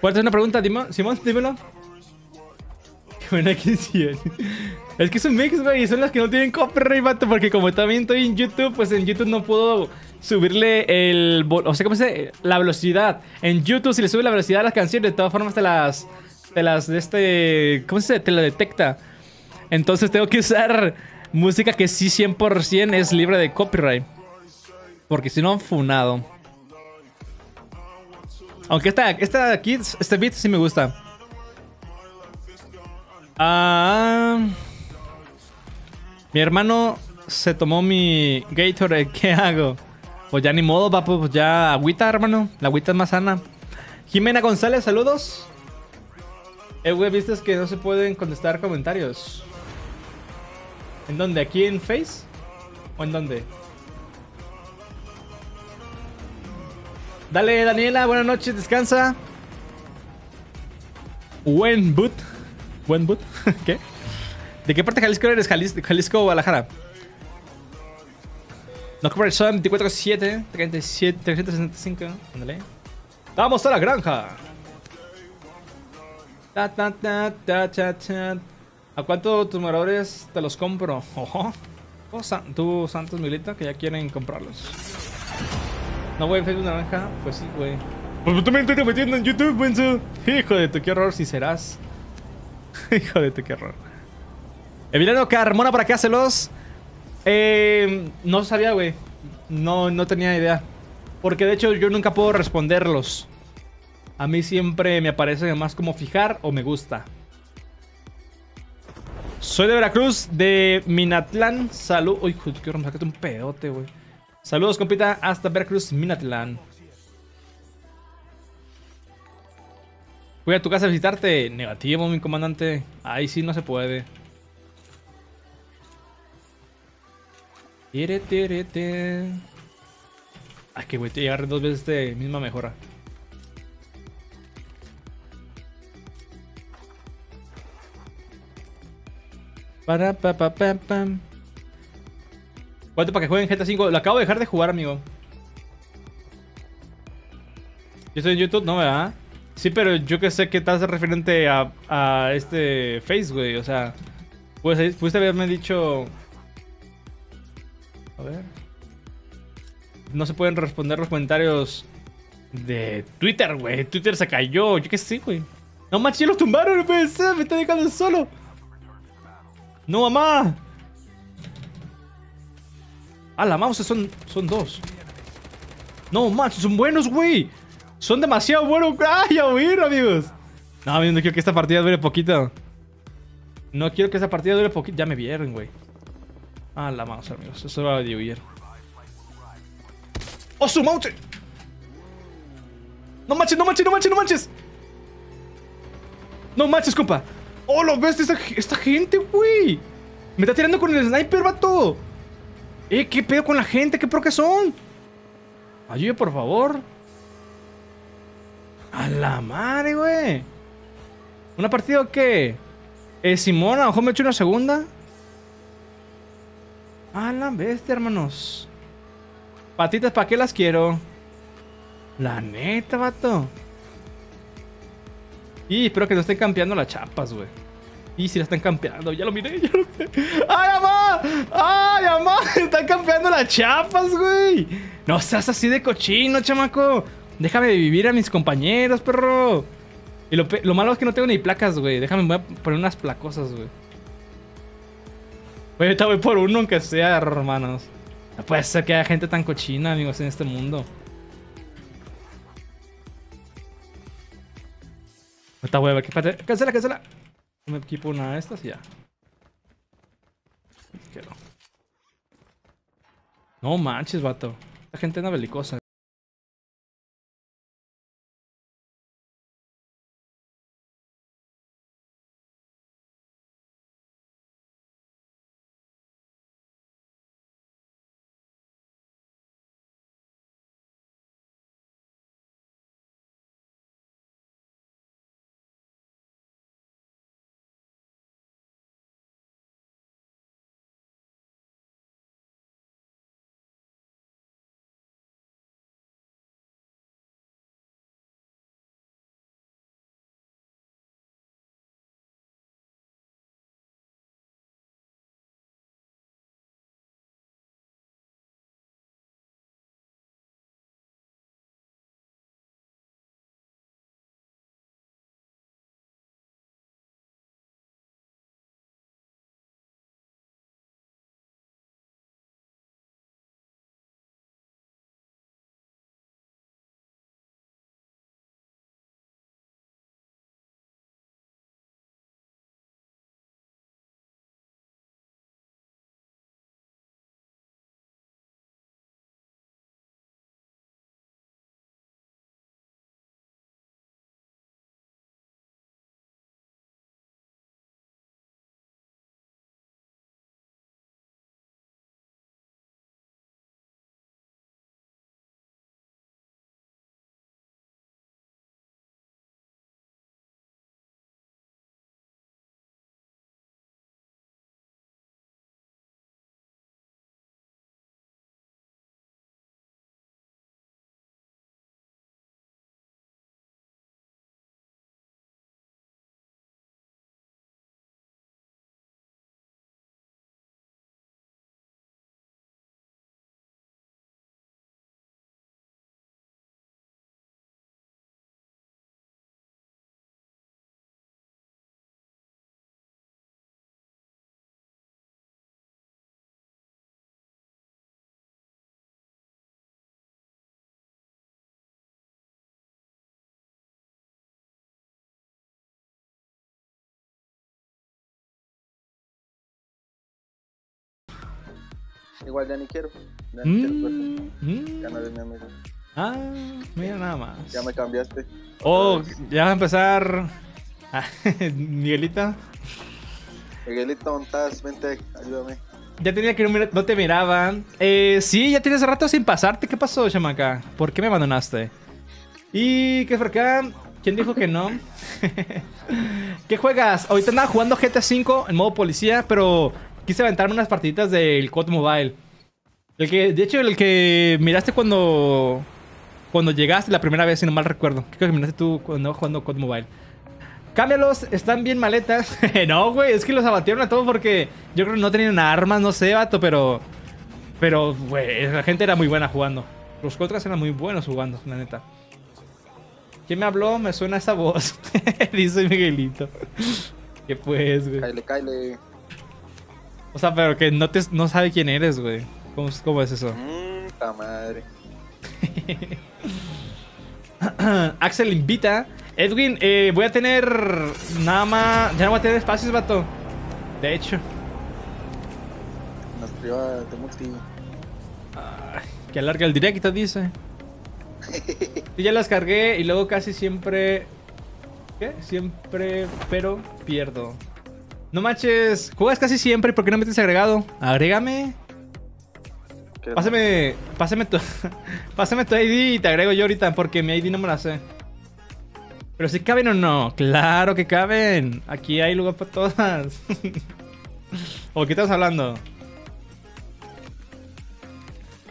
¿Puedes hacer una pregunta, Simón? Dímelo. Canción. Es que es un mix, güey. Son las que no tienen copyright, vato. Porque como también estoy en YouTube, pues en YouTube no puedo subirle el. O sea, ¿cómo se? La velocidad. En YouTube, si le sube la velocidad a las canciones, de todas formas te las. Te las. De este. ¿Cómo se dice? Te la detecta. Entonces tengo que usar música que sí 100% es libre de copyright. Porque si no, funado. Aunque esta, esta este beat sí me gusta. Ah, mi hermano se tomó mi Gatorade. ¿Qué hago? Pues ya ni modo, papu. Pues ya agüita, hermano. La agüita es más sana. Jimena González, saludos. Eh, güey, viste que no se pueden contestar comentarios. ¿En dónde? ¿Aquí en Face? ¿O en dónde? Dale, Daniela, buenas noches, descansa. Buen boot. Buen boot. ¿Qué? ¿De qué parte de Jalisco eres? Jalis- Jalisco o Guadalajara. No cover son 24-7, 37, 365. Ándale. Vamos a la granja. Ta, ta, ta, ta, ta, ta. ¿A cuánto tus moradores te los compro? Ojo. Oh, San- tú, Santos Milita, que ya quieren comprarlos. No, güey, Facebook Naranja. Pues sí, güey. Pues tú también estoy metiendo en YouTube, Wenzo. Hijo de tu, qué horror si serás. Tu, qué horror. Emiliano Carmona para acá, celos. Eh, no sabía, güey. No, no tenía idea. Porque de hecho yo nunca puedo responderlos. A mí siempre me aparece más como fijar o me gusta. Soy de Veracruz, de Minatlán. Salud. Uy, joder, quiero sacarte un pedote, güey. Saludos, compita, hasta Veracruz, Minatlán. Voy a tu casa a visitarte. Negativo, mi comandante. Ahí sí no se puede. Tire, tire, tire. Ay, que güey, te llegar dos veces de misma mejora. Para, pa, pa, pa, pam. ¿Cuánto para que jueguen GTA 5? Lo acabo de dejar de jugar, amigo. Yo estoy en YouTube, no, ¿verdad? Sí, pero yo que sé que estás referente a, a este Face, güey. O sea, pues pudiste haberme dicho. A ver. No se pueden responder los comentarios de Twitter, güey. Twitter se cayó. Yo qué sé, güey. No manches, los tumbaron, no. Me está dejando solo. No, mamá. Ah, la mouse son, son dos. No, manches, son buenos, güey. Son demasiado buenos. ¡Ay, a ver, amigos! No, no quiero que esta partida dure poquito. No quiero que esta partida dure poquito. Ya me vieron, güey. Ah, la mouse, amigos. Eso va a huir. ¡Oh, su mouse! ¡No manches, no manches, no manches, no manches! ¡No manches, compa! ¡Oh, lo ves! Esta, esta gente, güey! Me está tirando con el sniper, vato. Eh, ¿qué pedo con la gente? ¿Qué pro que son? Ayude, por favor. A la madre, güey. ¿Una partida o qué? Eh, Simón, a lo mejor me echo una segunda. A la bestia, hermanos. Patitas, ¿para qué las quiero? La neta, vato. Y espero que no estén campeando las chapas, güey. Y si la están campeando, ya lo miré, ya lo miré. ¡Ay, mamá! ¡Ay, mamá! Están campeando las chapas, güey. No seas así de cochino, chamaco. Déjame vivir a mis compañeros, perro. Y lo, malo es que no tengo ni placas, güey. Déjame, voy a poner unas placosas, güey. Güey, ahorita voy por uno, aunque sea, hermanos. No puede ser que haya gente tan cochina, amigos, en este mundo. Ahorita voy a ver qué espérate. Cancela, cancela. Me equipo una de estas y ya. No manches, vato. La gente anda belicosa. Igual ya ni quiero. Ya ni quiero suerte. Mm, mm. Ya no eres mi amigo. Ah, mira nada más. Ya me cambiaste. Oh, ya va a empezar. Ah, Miguelita. Miguelito, ¿dónde estás? Vente, ayúdame. Ya tenía que no, no te miraban. Eh, sí, ya tienes rato sin pasarte. ¿Qué pasó, chamaca? ¿Por qué me abandonaste? ¿Y qué acá? ¿Quién dijo que no? ¿Qué juegas? Ahorita andaba jugando GTA V en modo policía, pero quise aventarme unas partiditas del COD Mobile. El que, de hecho, el que miraste cuando cuando llegaste la primera vez, si no mal recuerdo. Creo que miraste tú cuando jugando COD Mobile. Cámbialos, están bien maletas. no, güey, es que los abatieron a todos porque yo creo que no tenían armas, no sé, vato, pero. Pero, güey, la gente era muy buena jugando. Los contras eran muy buenos jugando, la neta. ¿Quién me habló? Me suena esa voz. Dice Miguelito. ¿Qué pues, güey? Caile, caile. O sea, pero que no, te, no sabe quién eres, güey. ¿Cómo, ¿Cómo es eso? Mmm, ta madre. Axel invita. Edwin, eh, voy a tener nada más. Ya no voy a tener espacios, vato. De hecho, Nos priva de multi. que alarga el directo, dice. Sí, ya las cargué y luego casi siempre. ¿Qué? Siempre, pero pierdo. No manches, juegas casi siempre. ¿Por qué no metes agregado? Agrégame. ¿Qué Pásame, pásame tu, pásame tu ID y te agrego yo ahorita porque mi ID no me la sé. Pero si caben o no, claro que caben. Aquí hay lugar para todas. ¿O qué estás hablando?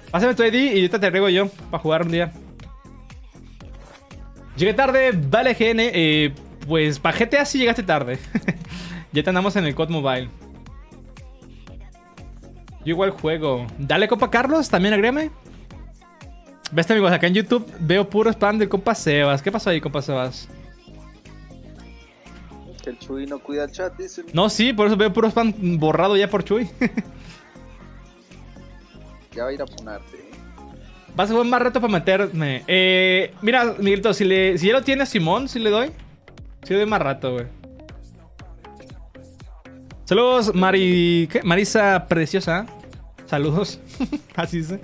Pásame tu ID y ahorita te agrego yo para jugar un día. Llegué tarde, vale GN. eh, pues para GTA sí llegaste tarde. Ya te andamos en el COD Mobile. Yo igual juego. Dale, compa Carlos, también agrégame. Ves, amigos, acá en YouTube veo puro spam del compa Sebas. ¿Qué pasó ahí, compa Sebas? Que el Chuy no cuida el chat, dicen. No, sí, por eso veo puro spam borrado ya por Chuy. Ya va a ir a punarte. Vas a jugar más reto para meterme. Eh, mira, Miguelito, si, le, si ya lo tiene Simón, si le doy. Si le doy más rato, güey. Saludos, Mari. ¿qué? Marisa Preciosa. Saludos. Así dice.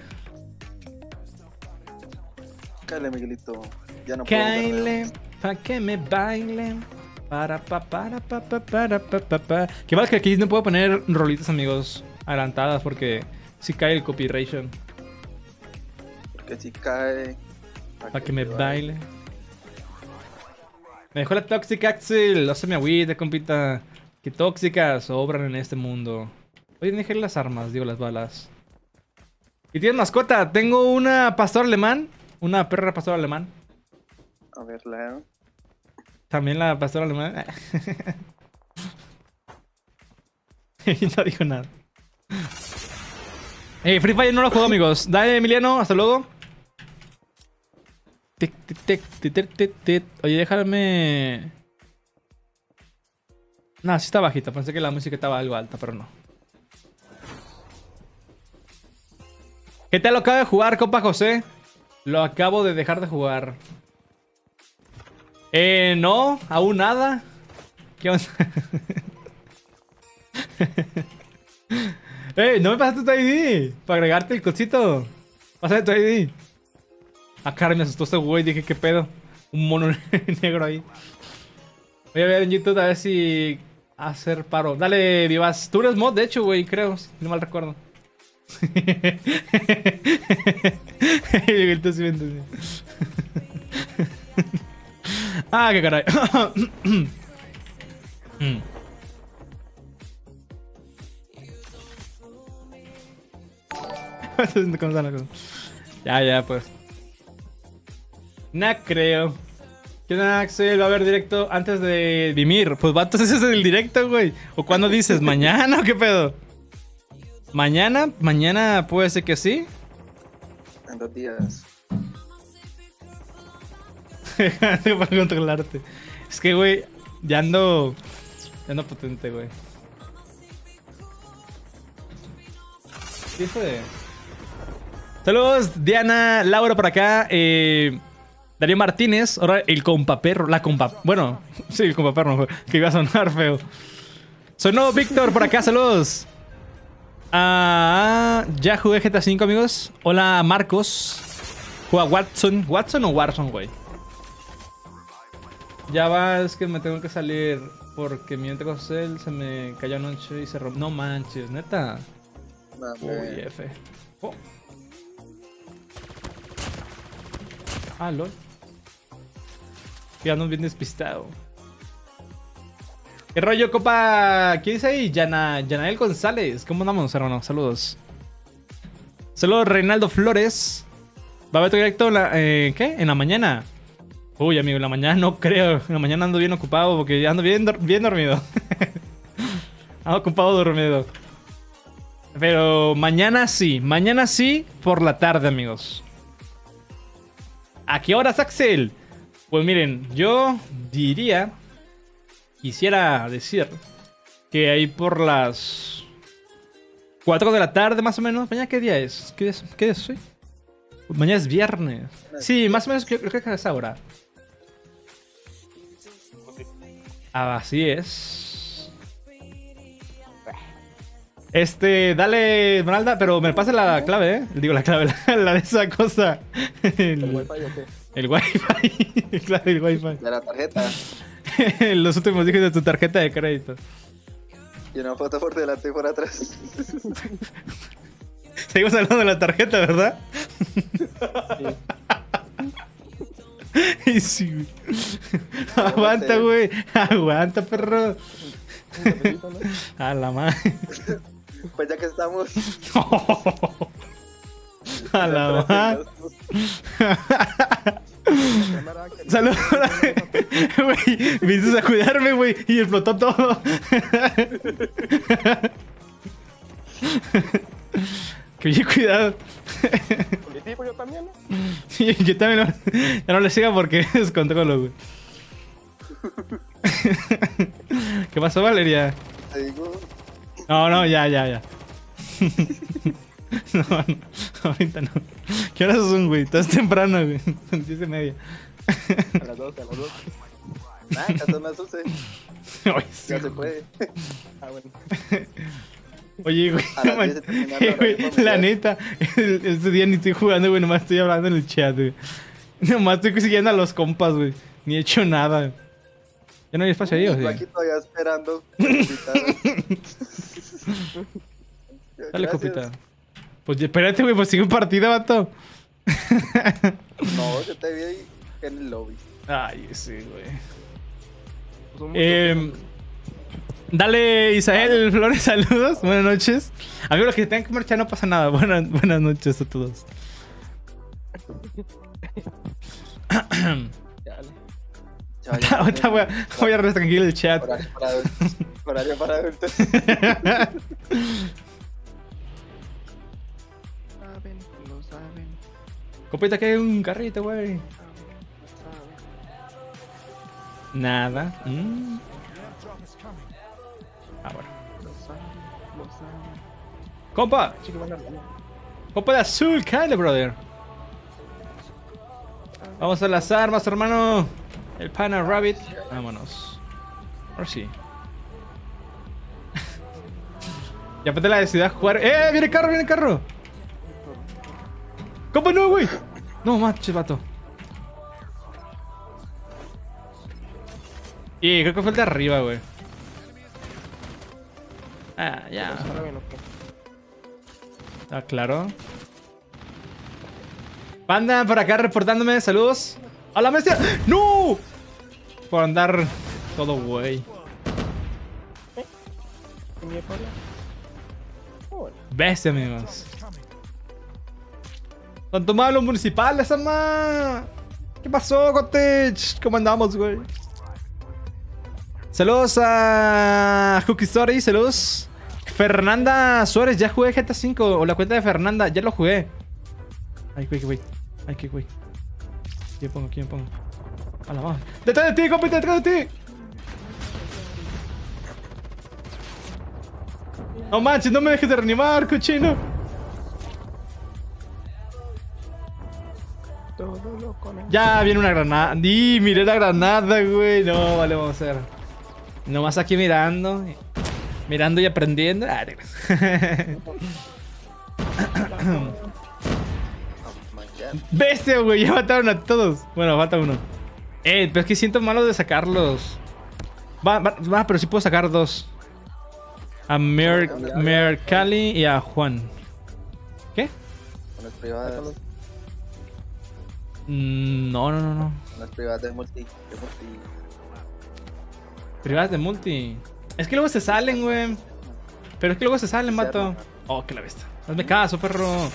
Cállate, Miguelito. Ya no puedo. Caile, pa' que me bailen. Para, pa, para, pa, pa, para, pa, pa, pa. Qué mal que aquí no puedo poner rolitas, amigos, adelantadas porque si cae el copyright. Que si cae. Para que me baile. Me dejó la Toxic Axel. No se me agüite, compita. Que tóxicas sobran en este mundo. Oye, dejé las armas, digo las balas. ¿Y tienes mascota? Tengo una pastor alemán. Una perra pastor alemán. A ver, la. También la pastora alemana. Y no dijo nada. Eh, Free Fire no lo juego, amigos. Dale, Emiliano, hasta luego. Tic, tic, tic, tic, tic, tic, tic. Oye, déjame. No, sí está bajita. Pensé que la música estaba algo alta, pero no. ¿Qué tal lo acabo de jugar, compa José? Lo acabo de dejar de jugar. Eh, no, aún nada. ¿Qué onda? eh, no me pasaste tu ID para agregarte el cosito. Pásame tu ID. Ah, cara, me asustó este güey. Dije, ¿qué pedo? Un mono negro ahí. Voy a ver en YouTube a ver si hacer paro. Dale, Vivas. Tú eres mod, de hecho, güey, creo. Si no mal recuerdo. Ah, qué caray. Mm. Ya, ya, pues. No creo. ¿Qué onda, Axel? Va a haber directo antes de Vimir. Pues va, entonces ese es el directo, güey. ¿O cuándo dices? ¿Mañana o qué pedo? ¿Mañana? ¿Mañana puede ser que sí? En dos días. Para controlarte. Es que, güey, ya ando. Ya ando potente, güey. ¿Qué fue? Saludos, Diana, Laura por acá. Eh, Darío Martínez, ahora el compaperro. La compa. Bueno, sí, el compaperro, que iba a sonar feo. Sonó Víctor por acá, saludos. Ah, ya jugué GTA V, amigos. Hola, Marcos. Juega Watson. ¿Watson o Warzone, güey? Ya va, es que me tengo que salir porque mi José se me cayó anoche y se rompió. No manches, neta. Uy. F. Oh. Ah, lol. Ya ando bien despistado. ¿Qué rollo, copa? ¿Quién dice ahí? Yana, Yanael González. ¿Cómo andamos, hermano? Saludos. Saludos, Reinaldo Flores. ¿Va a haber directo en la, eh, ¿qué? En la mañana. Uy, amigo, en la mañana no creo. En la mañana ando bien ocupado porque ando bien, bien dormido. ando ocupado dormido. Pero mañana sí. Mañana sí por la tarde, amigos. ¿A qué horas, Axel? Pues miren, yo diría, quisiera decir que ahí por las 4 de la tarde más o menos. ¿Mañana qué día es? ¿Qué día es, qué día es hoy? Mañana es viernes. Sí, más o menos creo, creo que a esa hora. Así es. Este, dale, Esmeralda, pero me pasa la clave, ¿eh? Digo, la clave, la, la de esa cosa. ¿El El, wifi o qué? el wifi. claro, el wifi. De la tarjeta. Los últimos dígitos de tu tarjeta de crédito. Y una foto por delante y por atrás. Seguimos hablando de la tarjeta, ¿verdad? Sí, güey. Aguanta, güey. Aguanta, perro. A la madre. Pues ya que estamos. A la madre. Saludos. Güey, viniste a cuidarme, güey, y explotó todo. que oye, cuidado. Positivo yo también, ¿no? Sí, yo también no, ya no le siga porque descontrolo, güey. ¿Qué pasó, Valeria? Te digo, No, no, ya, ya, ya. No, no, ahorita no. ¿Qué horas son, güey? Estás temprano, güey. Son diez y media. A las dos, a las dos. nada, ya son las 11. Ay, sí, Ya se puede. Ah, bueno. Oye, güey, A las no 10 man- terminando eh, la güey, la neta, este día ni estoy jugando, güey, nomás estoy hablando en el chat, güey. Nomás estoy siguiendo a los compas, güey. Ni he hecho nada. Ya no hay espacio ahí, o sí. aquí todavía esperando. Dale, Gracias. copita. Pues espérate, güey, pues sigue un partido, vato. No, yo te vi ahí en el lobby. Ay, sí, güey. Muchos. Eh, dale, Isael Flores, saludos. Buenas noches. Amigos, los que tengan que marchar no pasa nada. Buenas, buenas noches a todos. Ahorita voy a, voy a restringir el chat. Horario para adultos. Horario para adultos. Saben, lo saben, Copita, que hay un carrito, güey. Nada. Mm. Ah, saben. Compa, compa de azul, cállate, brother. Vamos a las armas, hermano. El Pana Rabbit. Vámonos. Ahora sí. ya pete la a jugar. ¡Eh! ¡Viene el carro, viene el carro! ¿Cómo no, güey? No, manches, vato. Y creo que fue el de arriba, güey. Ah, ya. ¿Saben o qué? Ah, claro. Panda por acá reportándome, saludos. ¡A la bestia! ¡No! Por andar todo güey. Bueno. Bestia, amigos. Tanto malo municipal, esa ma. ¿Qué pasó, Cottage? ¿Cómo andamos, güey? Saludos a Cookie Story, saludos. Fernanda Suárez, ya jugué GTA V o la cuenta de Fernanda, ya lo jugué. Ay, güey, güey. Ay, qué güey. ¿Quién pongo? ¿Quién pongo? ¡Detrás de ti, compita! ¡Detrás de ti! No manches, no me dejes de reanimar, cochino. Ya viene una granada. Di, miré la granada, güey. No, vale, vamos a hacer. Nomás aquí mirando. Mirando y aprendiendo. Ah. Bestia, güey. Ya mataron a todos. Bueno, falta uno. Eh, pero es que siento malo de sacarlos. Va, va, va, pero sí puedo sacar dos. A Mer, Mercalli y a Juan. ¿Qué? Con las privadas. Mm, No, no, no, no. Con las privadas de multi. De multi. Privadas de multi. Es que luego se salen, güey. Pero es que luego se salen, mato. Oh, que la bestia. Hazme caso, perro.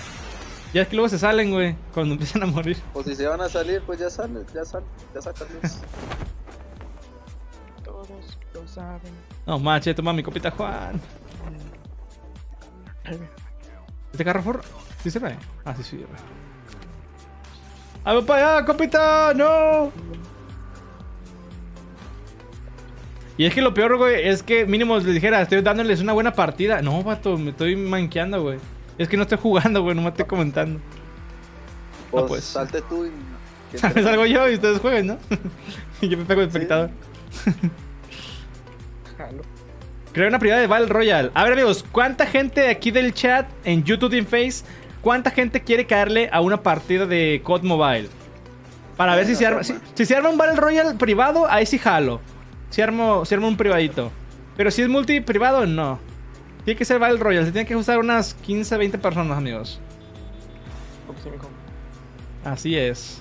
Ya es que luego se salen, güey. Cuando empiezan a morir. O si se van a salir, pues ya salen, ya salen, ya sacarlos. Todos lo saben. No, manche, toma mi copita, Juan. ¿Este carro for? ¿Sí se ve? Ah, sí, sí, güey. ¡Ah, voy para allá, copita! ¡No! Y es que lo peor, güey, es que mínimo les dijera, estoy dándoles una buena partida. No, vato, me estoy manqueando, güey. Es que no estoy jugando, güey, no me estoy comentando. Pues, pues. salte tú y. salgo yo y ustedes jueguen, ¿no? y yo me pego de espectador. Jalo. Creo una privada de Battle Royale. A ver, amigos, ¿cuánta gente de aquí del chat en YouTube en Face, cuánta gente quiere caerle a una partida de COD Mobile? Para ver si se arma. Si, si se arma un Battle Royale privado, ahí sí jalo. Si armo, si armo un privadito. Pero si es multi privado, no. Tiene que ser Battle Royale. Se tiene que usar unas 15, 20 personas, amigos. Así es.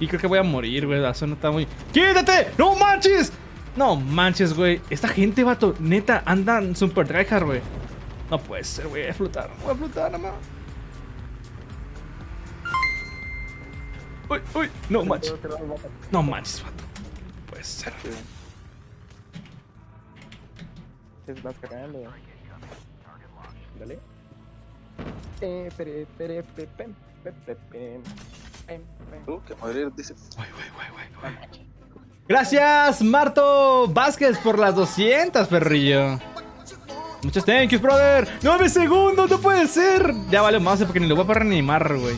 Y creo que voy a morir, güey. La zona está muy. ¡Quítate! ¡No manches! No manches, güey. Esta gente, vato, neta, andan super tryhard, güey. No puede ser, güey. Voy a flotar. Voy a flotar, nada más. Uy, uy. No manches. No manches, vato. Pues. ser. Que- Es más grande. Dale. Eh, pere, pere, pe, pem, pe, pe, pem, pem, pem. Uh, que morir, dice. Gracias, Marto Vázquez, por las 200, perrillo. Muchas thank yous, brother. ¡9 segundos! ¡No puede ser! Ya vale más porque ni lo voy a poder reanimar, güey.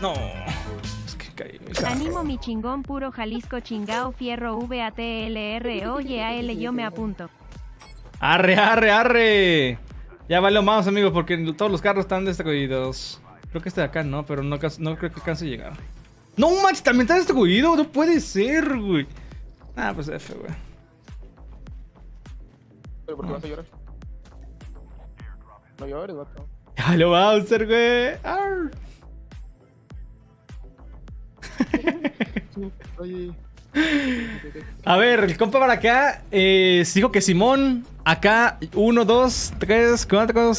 No. Es que caí. me cago. Animo mi chingón puro Jalisco chingao fierro VATLR oye a L yo me apunto. Arre, arre, arre. Ya vale más, amigos, porque todos los carros están destruidos. Creo que este de acá no, pero no, no creo que alcance a llegar. No manches, también está destruido. No puede ser, güey. Ah, pues F, güey. ¿Pero por qué vas a llorar? No llores, vato. Ya lo Bowser, güey. Arr. Oye. A ver, el compa para acá. Eh, dijo que Simón. Acá, 1, 2, 3, 4,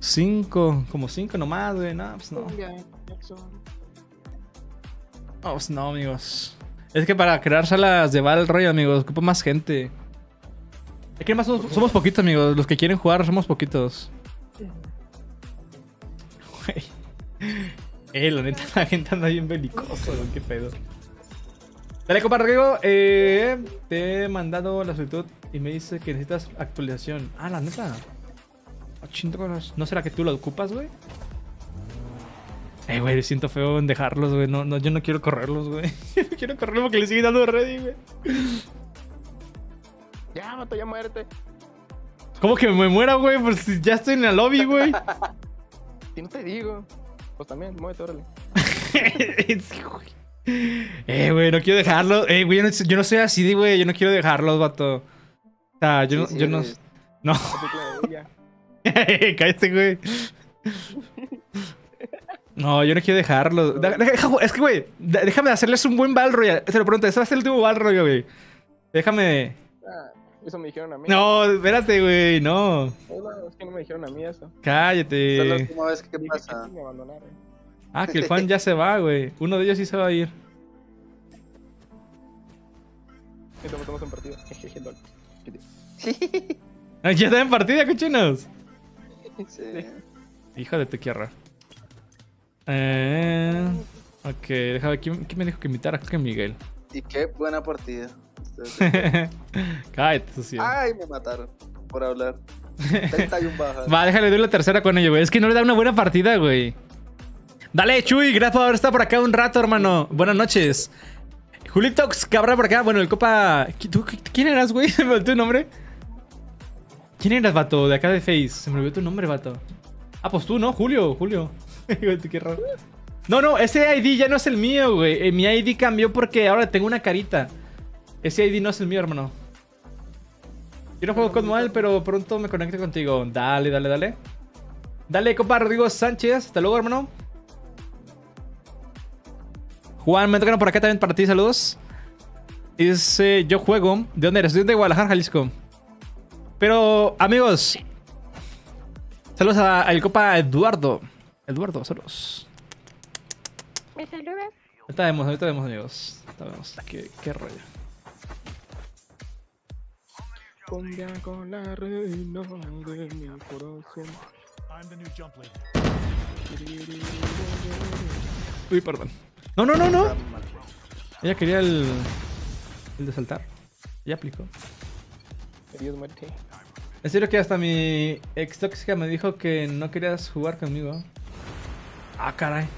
5. Como 5 nomás, güey. No, pues no. No, pues no, amigos. Es que para crear salas de Battle Royale, amigos, ocupa más gente. Es que más somos, somos poquitos, amigos. Los que quieren jugar somos poquitos. Güey. Eh, la neta, la gente anda bien belicoso, güey. Qué pedo. Dale, compa Rodrigo. Eh, te he mandado la solicitud y me dice que necesitas actualización. Ah, la neta. Ah. ¿No será que tú la ocupas, güey? Eh, güey, siento feo en dejarlos, güey. No, no, yo no quiero correrlos, güey. Quiero correrlos porque le siguen dando ready, güey. Ya, vato, ya muérete. ¿Cómo que me muera, güey? Pues ya estoy en la lobby, güey. Si no te digo. Pues también, muévete, órale. Güey. Eh, güey, no quiero dejarlos. Eh, güey, yo no, yo no soy así, de, güey. Yo no quiero dejarlos, vato. O sea, yo, Sí, no- sí, yo no. eres. No. Cállate, güey. No, yo no quiero dejarlos. Da- deja- es que, güey, déjame hacerles un buen Battle Royale. Se lo pregunto, ese va a ser el último Battle Royale, güey. Déjame. Ah, eso me dijeron a mí. No, espérate, güey, no. Es que no me dijeron a mí eso. Esta es la Cállate. última vez que pasa. que sí me abandonaron. Ah, que el Juan ya se va, güey. Uno de ellos sí se va a ir. En lol. Ah, Ya está en partida, cochinos. Sí. Hijo de tu tierra. Eh, ok, déjame ver. ¿Quién, quién me dijo que invitara? Creo que Miguel. Y qué buena partida. Cállate, sucio. Ay, me mataron por hablar. 31 bajas. Va, déjale, doy la tercera con ello, güey. Es que no le da una buena partida, güey. Dale, Chuy, gracias por haber estado por acá un rato, hermano. Buenas noches. Julitox, cabra por acá. Bueno, el copa. ¿Qui- tú- qui- ¿Quién eras, güey? ¿Se me olvidó tu nombre? ¿Quién eras, vato? De acá de Face. Se me olvidó tu nombre, vato. Ah, pues tú, ¿no? Julio, Julio. Qué raro. No, no, ese ID ya no es el mío, güey. Eh, mi ID cambió porque ahora tengo una carita. Ese ID no es el mío, hermano. Yo no juego con Moal, pero pronto me conecto contigo. Dale, dale, dale. Dale, compa Rodrigo Sánchez. Hasta luego, hermano. Juan, me tocan por acá también para ti, saludos. Dice, yo juego. ¿De dónde eres? Soy de Guadalajara, Jalisco. Pero, amigos. Saludos al copa Eduardo. Eduardo, saludos. ¿Me saludas? Ahorita vemos, ahorita vemos, amigos. Ahorita vemos. Qué, qué rollo. Cumbia con la reina de mi corazón. Uy, perdón. No, no, no, no. Ella quería el. El de saltar. Ella aplicó. Adiós, muerte. En serio que hasta mi ex tóxica me dijo que no querías jugar conmigo. Ah, caray.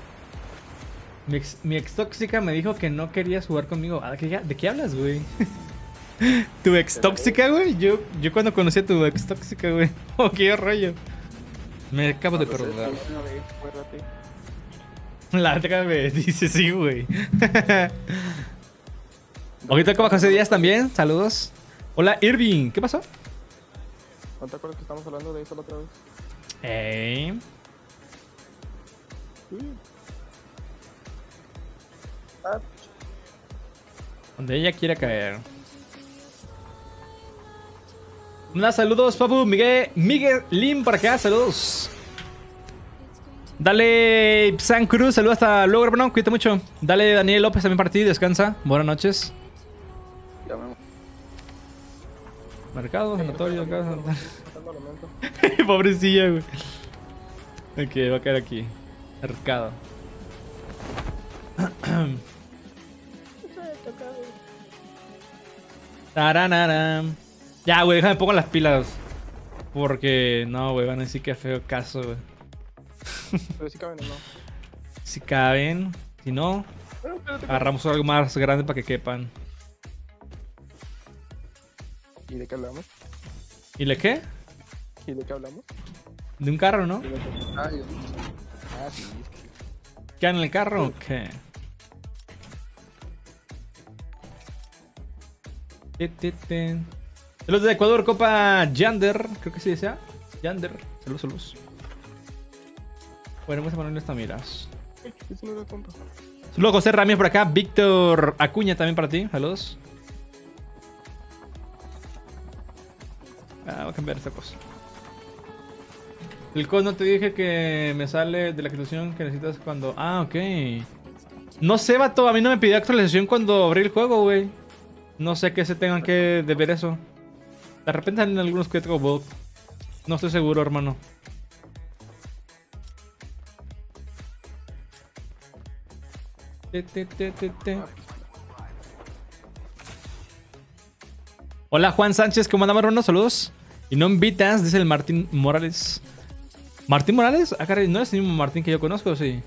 Mi ex, mi ex tóxica me dijo que no querías jugar conmigo. Ah, ¿De qué, de qué hablas, güey? ¿Tu ex tóxica, güey? Yo, yo cuando conocí a tu ex tóxica, güey. Oh, qué rollo. Me acabo de perdonar. Una vez, acuérdate. La otra me dice sí, güey. Ahorita como José Díaz también. Saludos. Hola, Irving. ¿Qué pasó? ¿No te acuerdas que estamos hablando de eso la otra vez? Eh. Donde ella quiera caer. Una saludos, Papu. Miguel, Miguel Lim por acá, saludos. Dale, San Cruz, saludos hasta luego, hermano. Cuídate mucho. Dale, Daniel López también para ti. Descansa. Buenas noches. Ya me- Mercado, sanatorio, monumento. Pobrecilla, güey. Ok, va a caer aquí. Mercado. Taranaram. Ya, güey, déjame pongo las pilas. Porque no, güey, van a decir que feo caso, güey. Pero sí caben o no. Si caben, si no, agarramos algo más grande para que quepan. ¿Y de qué hablamos? ¿Y le qué? ¿Y de qué hablamos? De un carro, ¿no? ¿Y de? Ah, yo- Ah, sí. ¿Quedan en el carro o qué? Ti. Saludos de Ecuador, Copa Yander. Creo que sí desea. Yander. Saludos, saludos. Bueno, vamos a ponerle esta miras. Saludos José Ramírez por acá. Víctor Acuña también para ti. Saludos. Ah, voy a cambiar esta cosa. El code no te dije que me sale de la actualización que necesitas cuando. Ah, ok. No sé, vato. A mí no me pidió actualización cuando abrí el juego, güey. No sé qué se tengan que deber eso. De repente salen algunos que tengo bug. No estoy seguro, hermano. Te, te, te, te, te. Hola Juan Sánchez, ¿cómo andamos, hermano? Saludos. Y no invitas, dice el Martín Morales. ¿Martín Morales? Ah, caray, ¿no es el mismo Martín que yo conozco o sí?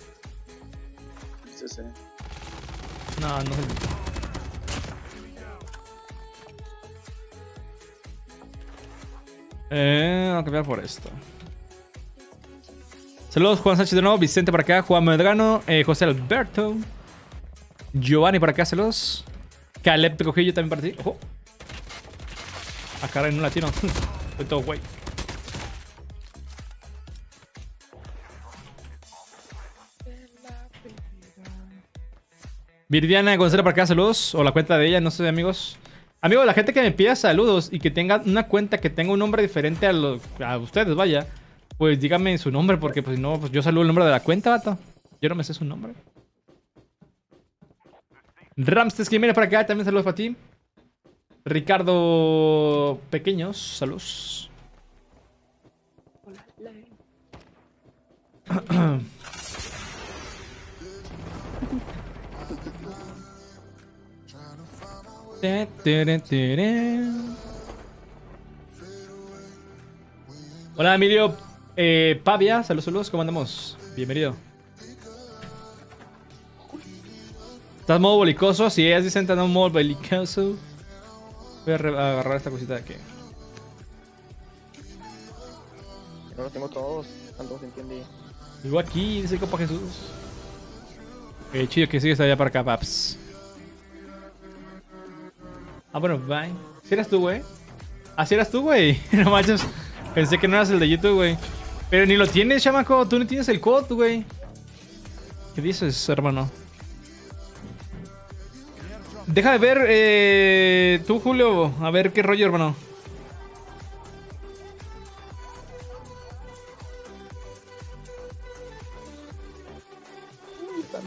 sí, sí. No, no es el mismo. Eh, vamos a cambiar por esto. Saludos, Juan Sánchez de nuevo, Vicente para acá, Juan Medrano, eh, José Alberto, Giovanni para acá, saludos. Caleb te cogí yo también para ti. Ojo. A en un latino. Estoy todo güey. Viridiana González para acá, saludos. O la cuenta de ella, no sé, amigos. Amigo, la gente que me pida saludos y que tenga una cuenta que tenga un nombre diferente a, los, a ustedes, vaya. Pues díganme su nombre, porque pues no, pues yo saludo el nombre de la cuenta, vato. Yo no me sé su nombre. Ramstes viene para acá, también saludos para ti. Ricardo Pequeños, saludos. Tere. Hola Emilio eh, Pavia, saludos, saludos, ¿cómo andamos? Bienvenido. ¿Estás modo belicoso? Si ellas dicen que en modo belicoso. Voy a agarrar esta cosita de aquí. No los tengo todos. Tanto se entiende. Vivo aquí, dice Copa Jesús. Eh, chido que sigues allá para acá, paps. Ah, bueno, bye. ¿Si eras tú, güey? ¿Ah, si eras tú, güey? no manches. Pensé que no eras el de YouTube, güey. Pero ni lo tienes, chamaco. Tú no tienes el code, güey. ¿Qué dices, hermano? Deja de ver, eh, tú, Julio. A ver qué rollo, hermano. Está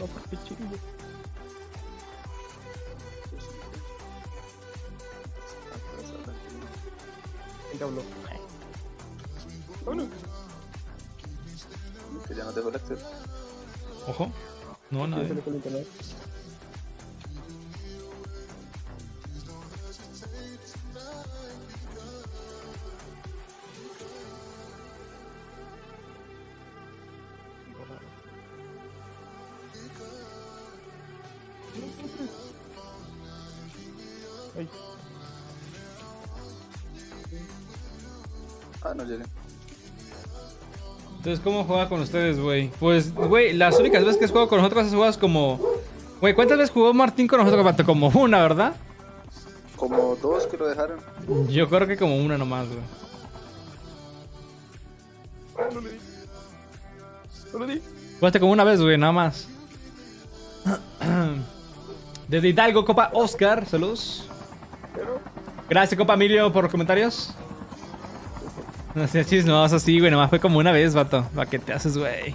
no, Ah, no llegué. Entonces, ¿cómo juega con ustedes, güey? Pues, güey, las únicas veces que juego con nosotros es juegas como... Güey, ¿cuántas veces jugó Martín con nosotros, Pato? Como una, ¿verdad? Como dos que lo dejaron. Yo creo que como una nomás, güey. ah, no le di. No le di. Jugaste como una vez, güey, nada más. Desde Hidalgo, Copa Oscar, saludos. Gracias, Copa Emilio, por los comentarios. No seas chismoso, así, güey. Nomás fue como una vez, vato. ¿Para qué te haces, güey?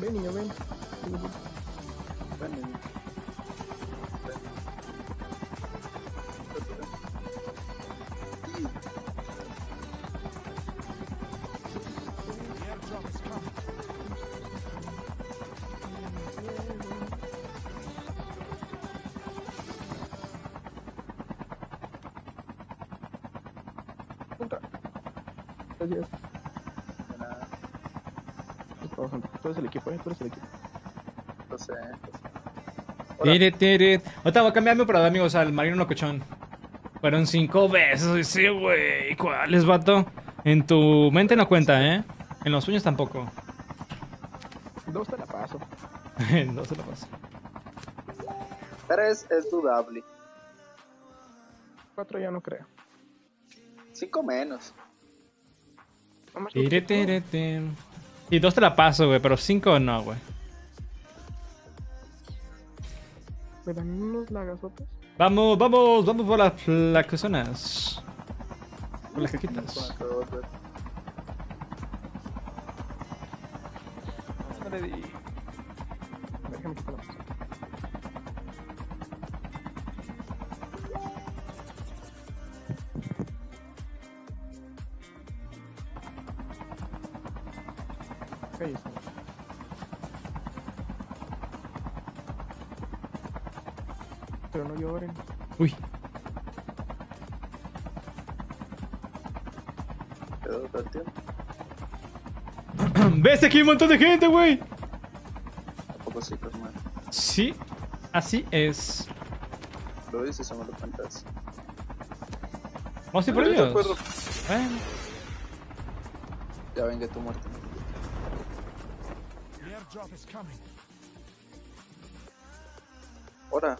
Ven, niño, ven. Gracias. Tú eres el equipo, ¿eh? Tú eres el equipo. No sé. Tire, tire. Ahorita voy a cambiarme para amigos al marino locochón. Fueron cinco veces. Sí, güey. ¿Cuáles, vato? En tu mente no cuenta, ¿eh? En los sueños tampoco. Dos te la paso. no se lo paso. Tres es dudable. Cuatro ya no creo. Cinco menos. Vamos. Y dos te la paso, güey, pero cinco no, güey. ¿Me dan unos lagazotes? Vamos, vamos, vamos por las placosonas. Por las caquitas. No le di. ¿Ves aquí hay un montón de gente, güey? Tampoco sí, así es. Lo dices o me lo cuentas. Vamos a ir por ellos. Bueno. Ya venga tu muerte. Ahora,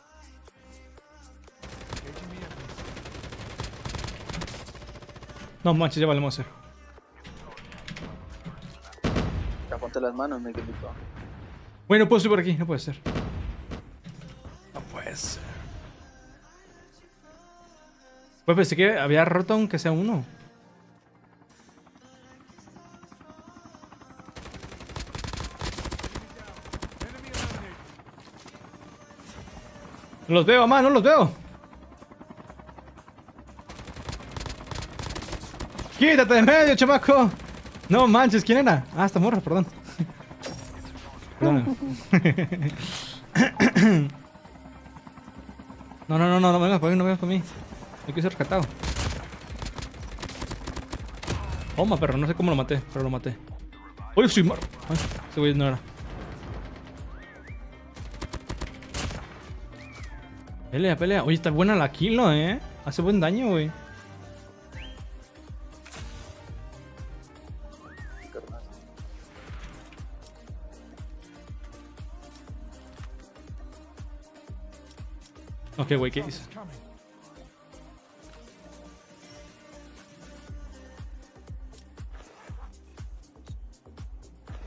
No manches, ya valemos ser. Las manos, Miguelito. Bueno, puedo subir por aquí, no puede ser. No puede ser. Pues pensé que había roto aunque sea uno. No los veo, mamá, no los veo. Quítate de medio, chamaco. No manches, ¿quién era? Ah, esta morra, perdón. No, no, no, no, no vengas por mí, no vengas por mí. Yo quiero ser rescatado. Toma, perro, no sé cómo lo maté, pero lo maté. Uy, soy mar. Pelea, pelea. Oye, está buena la kilo, eh. Hace buen daño, güey. Ok, güey, ¿qué hice?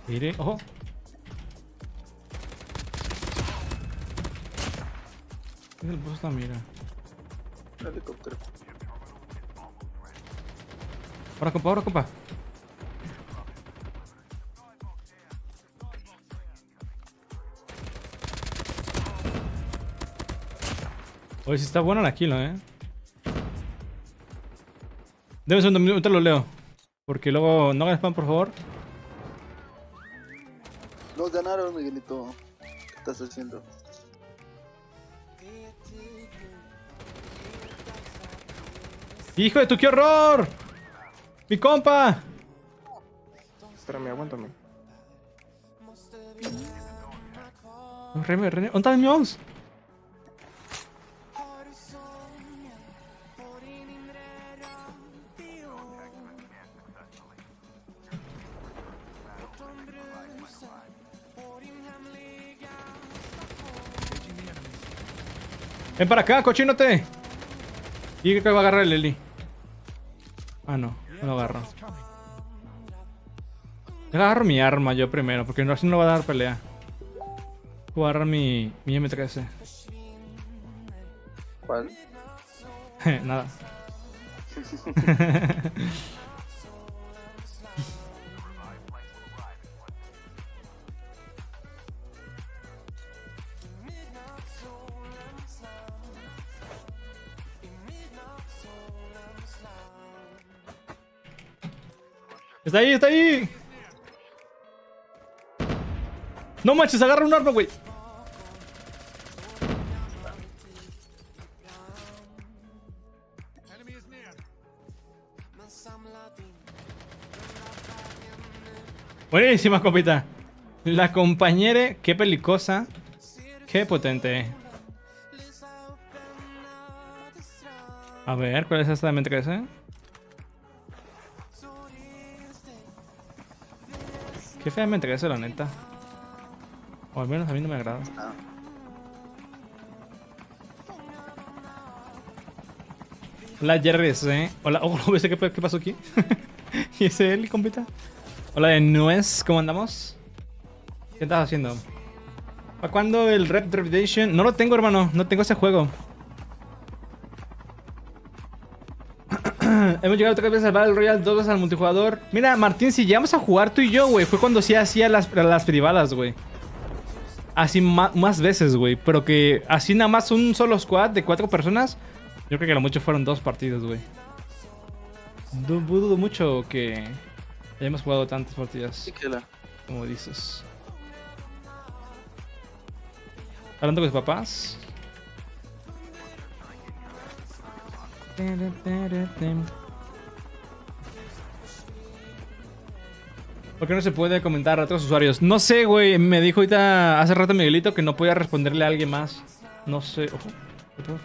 Mire, ojo. ¿Qué le puso esta mira? Helicóptero. Ahora, compa, ahora, compa. Oye, si está buena la kilo, eh. Ser un segundo, ahorita lo leo. Porque luego no hagan spam, por favor. Nos ganaron, Miguelito. ¿Qué estás haciendo? ¡Hijo de tu qué horror! ¡Mi compa! Espérame, aguántame. René, René, ¿dónde está mi mouse? Ven para acá, cochinote. Y que va a agarrar el Eli. Ah, no, no lo agarro. Agarro mi arma yo primero, porque no, así no va a dar pelea. Voy a agarrar mi, mi M13. ¿Cuál? Está ahí, está ahí. No manches, agarra un arma, güey. Buenísima, copita. La compañera, qué pelicosa. Qué potente. A ver, ¿cuál es esta de mente que ese? Qué feamente que la neta. O al menos a mí no me agrada. Hola Jerry, ¿eh? Hola, oh, ¿ves qué, pasó aquí? ¿Y ese él, compita? Hola de Nuez, ¿cómo andamos? ¿Qué estás haciendo? ¿Para cuándo el Red Dead Redemption? No lo tengo, hermano, no tengo ese juego. Hemos llegado tres veces al Battle Royale, dos veces al multijugador. Mira, Martín, si llegamos a jugar tú y yo, güey, fue cuando sí hacía las, las privadas, güey. Así más veces, güey. Pero que así nada más un solo squad de cuatro personas. Yo creo que a lo mucho fueron dos partidos, güey. Du- Dudo mucho que hayamos jugado tantas partidas sí que la. como dices. Hablando con sus papás. ¿Por qué no se puede comentar a otros usuarios? No sé, güey. Me dijo ahorita hace rato Miguelito que no podía responderle a alguien más. No sé. Ojo.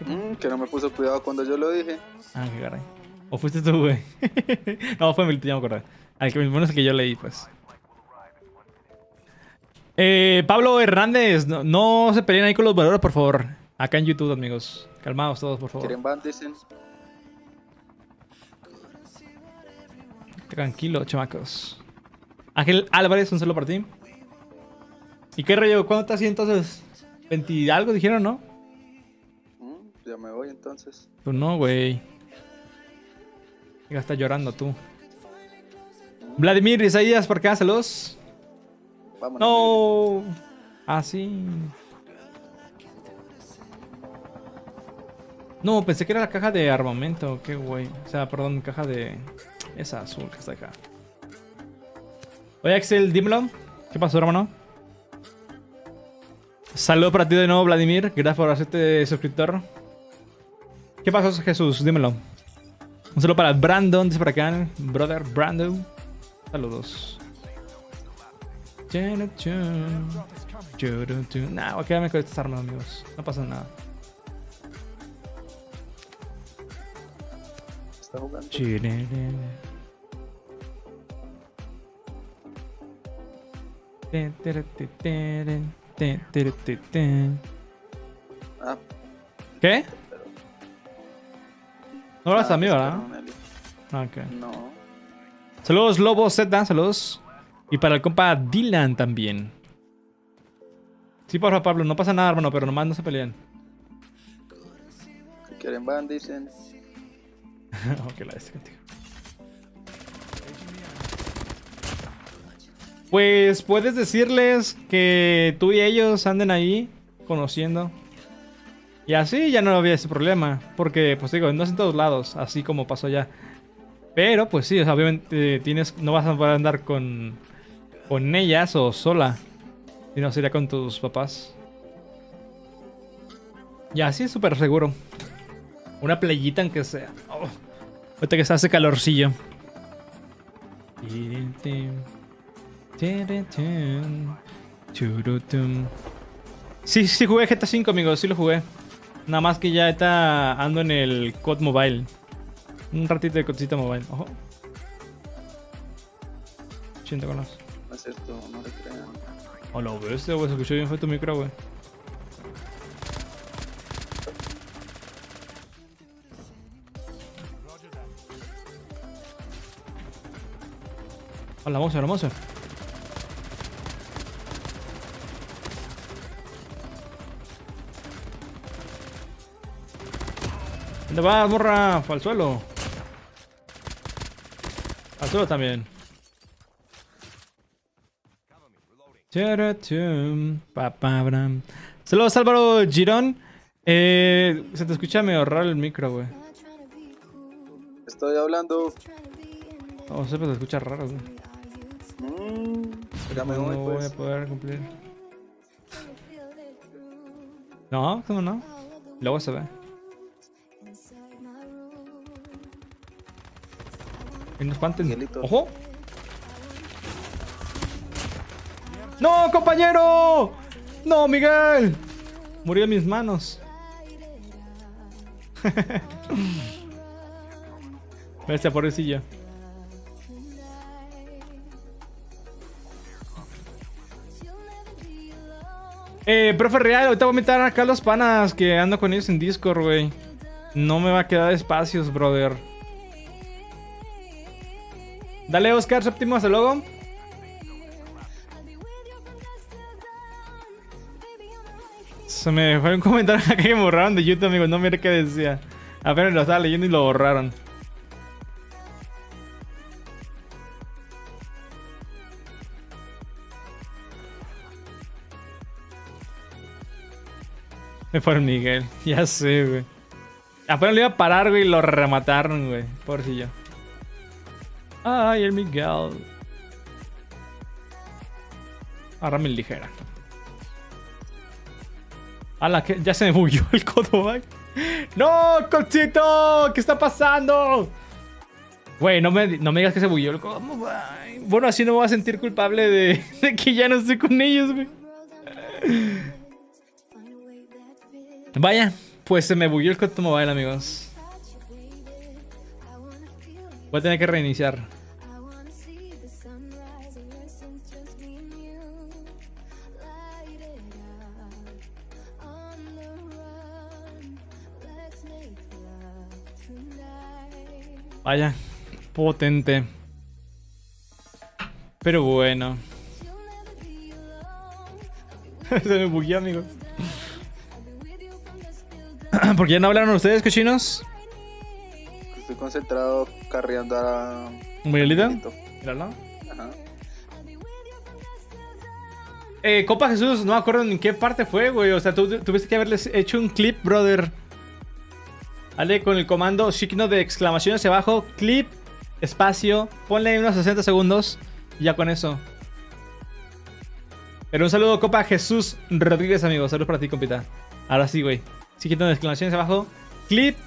Mm, que no me puso cuidado cuando yo lo dije. Ah, qué caray. ¿O fuiste tú, güey? no, fue Miguelito, ya me acordé. Al que bueno es el que yo leí, pues. Eh, Pablo Hernández, no, no se peleen ahí con los valores, por favor. Acá en YouTube, amigos. Calmados todos, por favor. ¿Quieren van? Dicen. Tranquilo, chamacos. Ángel Álvarez, un saludo para ti. ¿Y qué rollo? ¿Cuándo estás así entonces? ¿20 y algo dijeron, no? Mm, ya me voy entonces. Pues no, güey. Ya está llorando tú. Vladimir Isaías, por acá, saludos. Vámonos. No. Ah, sí. No, pensé que era la caja de armamento. Qué güey. O sea, perdón, caja de. Esa azul que está acá. Oye, Axel, dímelo. ¿Qué pasó, hermano? Saludo para ti de nuevo, Vladimir. Gracias por hacerte suscriptor. ¿Qué pasó, Jesús? Dímelo. Un saludo para Brandon, dice por acá. Brother Brandon. Saludos. Nah, voy a quedarme con estas armas, amigos. No pasa nada. Está jugando. Ah, ¿Qué? No hablas a mí, ¿verdad? Ah. No. Saludos, Lobo Z, saludos. Y para el compa Dylan también. Sí, por favor, Pablo, no pasa nada, hermano, pero nomás no se peleen. Quieren van, dicen. ok, la este contigo. Pues puedes decirles que tú y ellos anden ahí conociendo. Y así ya no había ese problema. Porque, pues digo, no es en todos lados, así como pasó ya. Pero, pues sí, obviamente eh, tienes, no vas a poder andar con, con ellas o sola. Sino sería con tus papás. Y así es súper seguro. Una playita aunque sea. Oh, ahorita que se hace calorcillo. Sí, sí jugué GTA V, amigos, sí lo jugué. Nada más que ya está ando en el COD Mobile. Un ratito de codcito mobile. Ojo. Siento con los. No es cierto, no le crean. Oh, lo ves, güey. Se escuchó bien fue tu micro, güey. Hola, mozo, hola, ¿Dónde vas, morra? Al suelo. Al suelo también. Saludos Álvaro Girón. Eh, se te escucha medio raro el micro, güey. Estoy hablando. O sea, pues se escucha raro, güey. Mm, ya me voy, no voy pues. a poder cumplir. No, ¿cómo no? Luego se ve. Y nos espanten. Miguelito. ¡Ojo! ¡No, compañero! ¡No, Miguel! Murió en mis manos. Este pobrecillo. Eh, profe Real, ahorita voy a meter acá a los panas que ando con ellos en Discord, güey. No me va a quedar espacios, brother. Dale, Oscar Séptimo, hasta luego. Se me fue un comentario acá que me borraron de YouTube, amigo. No mire qué decía. Apenas lo estaba leyendo y lo borraron. Me fue el Miguel. Ya sé, güey. Apenas lo iba a parar, güey, y lo remataron, güey. Pobrecillo. Ay, el Miguel. Me ligera. Ala, que ya se me bugueó el güey. ¡No, Cochito! ¿Qué está pasando? Güey, no me, no me digas que se bugueó el güey. Bueno, así no me voy a sentir culpable de, que ya no estoy con ellos, güey. Vaya, pues se me bugueó el Mobile, amigos. Voy a tener que reiniciar. Vaya, potente. Pero bueno. Se me bugueó, amigos. ¿Por qué no hablaron ustedes, cochinos? Estoy concentrado carreando a. ¿Miguelito? Míralo. Ajá. Eh, Copa Jesús, no me acuerdo en qué parte fue, güey. O sea, tú tuviste que haberles hecho un clip, brother. Dale con el comando signo de exclamación hacia abajo, clip, espacio, ponle unos 60 segundos y ya con eso. Pero un saludo, Copa Jesús Rodríguez, amigos. Saludos para ti, compita. Ahora sí, güey. Signo de exclamación hacia abajo, clip,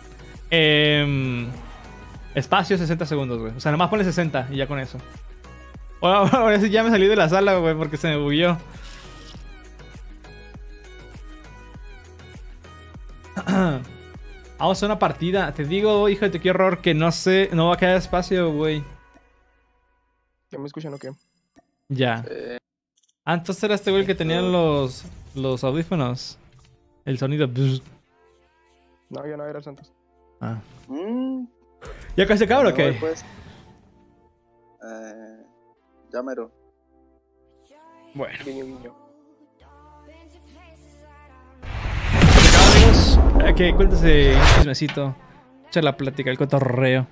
em, espacio, 60 segundos, güey. O sea, nomás ponle 60 y ya con eso. Ahora, ahora sí ya me salí de la sala, güey, porque se me bugueó. Vamos a una partida. Te digo, hijo de qué horror, que no sé, no va a quedar espacio, güey. ¿Ya me escuchan o qué? Ya. Eh, Ah, entonces era este güey que tenía los, los audífonos. El sonido. No, ya no era Santos. Ah. mm, ¿Ya casi acaba o qué? pues. Eh, ya mero. Bueno. Amigos. Eh, Que cuéntese un chismecito. Echa la plática, el cotorreo.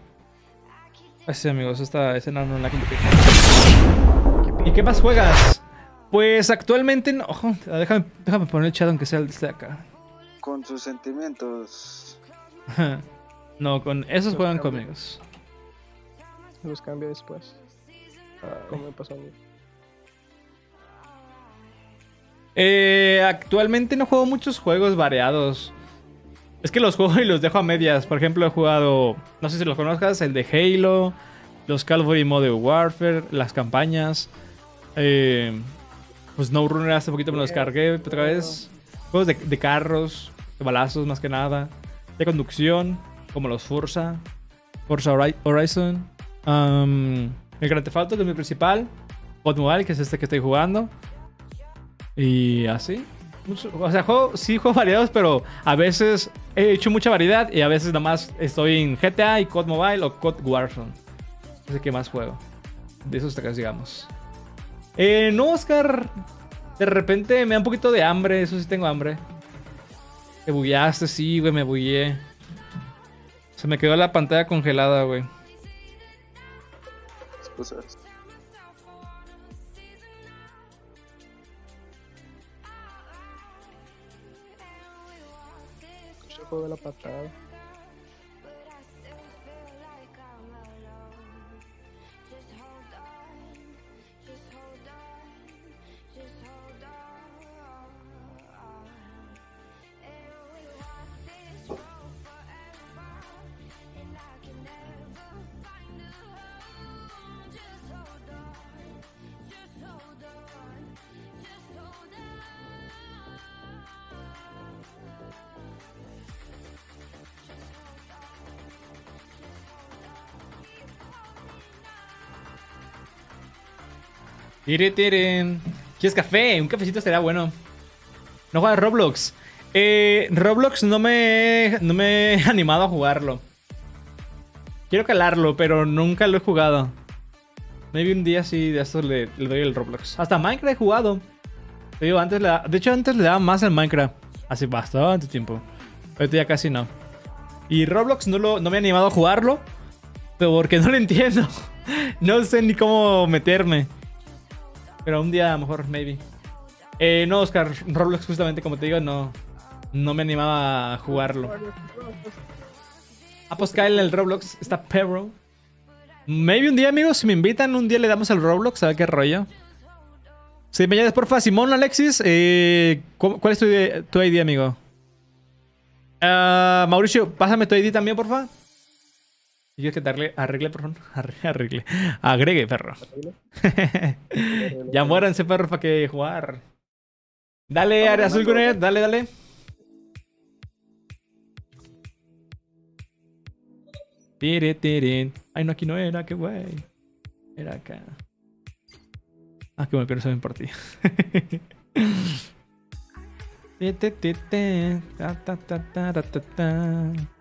Así amigos, esta escena no la ¿Y qué más juegas? Pues actualmente no. Ojo, déjame, déjame poner el chat aunque sea el de acá. Con sus sentimientos. no, con esos Los juegan cambio. conmigo. Los cambio después. Como me pasó a mí. Eh, actualmente no juego muchos juegos variados. Es que los juego y los dejo a medias. Por ejemplo, he jugado, no sé si los conozcas, el de Halo, los Call of Duty Modern Warfare, las campañas. Eh, pues No Runner hace poquito me los cargué otra vez. Juegos de, de carros, de balazos más que nada. De conducción, como los Forza, Forza Hori- Horizon. um, el Grand Theft que es mi principal. God Mobile, que es este que estoy jugando. Y así. O sea, juego, sí juego variados, pero a veces he hecho mucha variedad y a veces nada más estoy en GTA y COD Mobile o COD Warzone. Es el que más juego. De esos tres, digamos. Eh, no, Oscar. De repente me da un poquito de hambre. Eso sí tengo hambre. Te bugueaste, sí, güey, me bugueé. Se me quedó la pantalla congelada, güey. Excusas. Yo juego la patada. ¿Quieres café? Un cafecito estaría bueno. ¿No juegas Roblox? Eh, Roblox no me, no me he animado a jugarlo. Quiero calarlo, pero nunca lo he jugado. Maybe un día sí de esto le, le doy el Roblox. Hasta Minecraft he jugado. Te digo, antes le da- de hecho antes le daba más al Minecraft. Hace bastante tiempo. Ahorita ya casi no. Y Roblox no, lo, no me he animado a jugarlo. Pero porque no lo entiendo. no sé ni cómo meterme. Pero un día a lo mejor, maybe. Eh, no, Oscar, Roblox justamente como te digo, no, no me animaba a jugarlo. Ah, pues Kyle, el Roblox está perro. Maybe un día, amigos, si me invitan, un día le damos el Roblox, a ver qué rollo. Si me llamas, porfa, Simón Alexis, eh, ¿cu- ¿cuál es tu, tu ID, amigo? Ah, Mauricio, pásame tu ID también, porfa. Y yo que te arregle, perdón. Arregle. Agregue, perro. ya muéranse, perro, para que jugar. Dale, área azul, Gunet, dale, dale. Tire, tire. Ay, no, aquí no era, qué guay. Era acá. Ah, qué bueno que no saben por ti. Ta, ta, ta, ta, ta.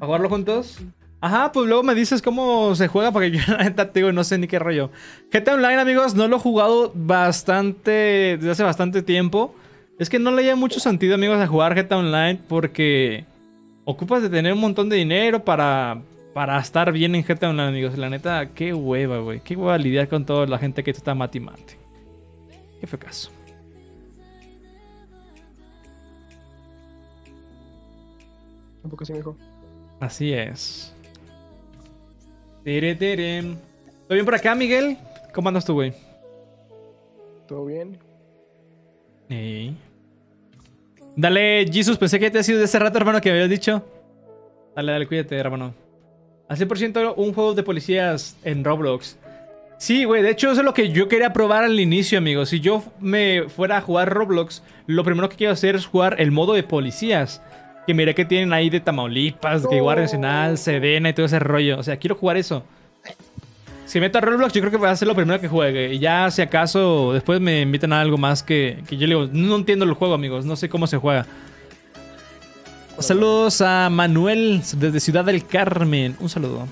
¿A jugarlo juntos? Ajá, pues luego me dices cómo se juega porque yo la neta te digo, no sé ni qué rollo. GTA Online, amigos, no lo he jugado bastante, desde hace bastante tiempo. Es que no le haya mucho sentido, amigos, a jugar GTA Online porque ocupas de tener un montón de dinero para, para estar bien en GTA Online, amigos. La neta, qué hueva, güey. Qué hueva lidiar con toda la gente que te está mate y mate. Qué fue caso. Un poco así, es. Tere, tere. ¿Todo bien por acá, Miguel? ¿Cómo andas tú, güey? ¿Todo bien? Ey. Dale, Jesus, pensé que te ha sido de ese rato, hermano, que me habías dicho. Dale, dale, cuídate, hermano. Al 100% un juego de policías en Roblox. Sí, güey, de hecho eso es lo que yo quería probar al inicio, amigos. Si yo me fuera a jugar Roblox, lo primero que quiero hacer es jugar el modo de policías. Que miré que tienen ahí de Tamaulipas, que Guardia Nacional, Sedena y todo ese rollo. O sea, quiero jugar eso. Si meto a Roblox, yo creo que voy a ser lo primero que juegue. Y ya, si acaso, después me invitan a algo más que, que yo le digo, no entiendo el juego, amigos. No sé cómo se juega. Saludos a Manuel desde Ciudad del Carmen. Un saludo.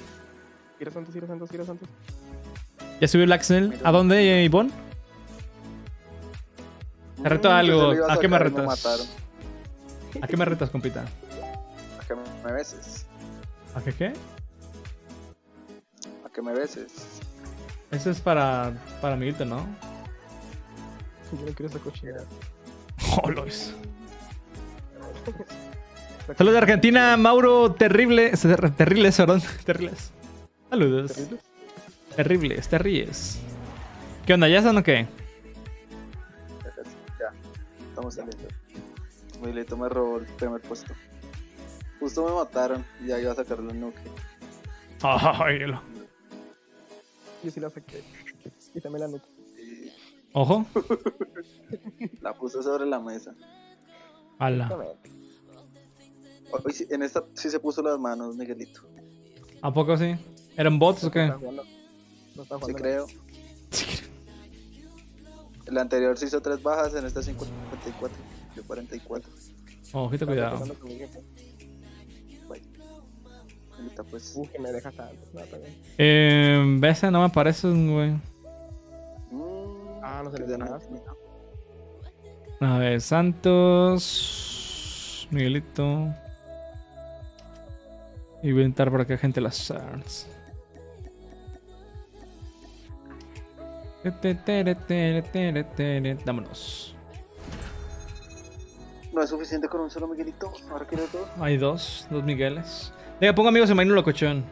Gira Santos, gira Santos, gira Santos. ¿Ya subió el Axel? ¿A dónde, Ivonne? Te reto a Mm, algo. iba ¿A qué me retas? ¿A qué me retas, compita? A que me beses. ¿A qué qué? A que me beses. Eso es para, para Miguelito, ¿no? Yo no quiero esa cochinada. Oh, Lois. Saludos de Argentina, Mauro Terrible. Terribles, perdón. Terribles. Saludos. ¿Terrible? Terribles, te ríes. ¿Qué onda? ¿Ya están o qué? Ya, estamos saliendo. Miguelito me robó el primer puesto. Justo me mataron y ya iba a sacarle el nuke. Ay, lo- Yo sí la saqué. Y también la. Y Ojo. la puse sobre la mesa. Ala. Hoy sí- en esta sí se puso las manos, Miguelito. ¿A poco sí? ¿Eran bots o No qué? No está Sí jugando. creo. El anterior se hizo tres bajas, en esta 54. Yo 44. Ojito, Está cuidado. pues. Uh, que me deja tanto. No. Eh, Besa no me aparecen, güey. mm, Ah, no se le nada. A ver, Santos. Miguelito. Y voy a entrar por acá, gente, las SARS. Vámonos. No es suficiente con un solo Miguelito. Ahora quiero dos. Hay dos, dos Migueles. Venga, pongo amigos en Marino Locochón.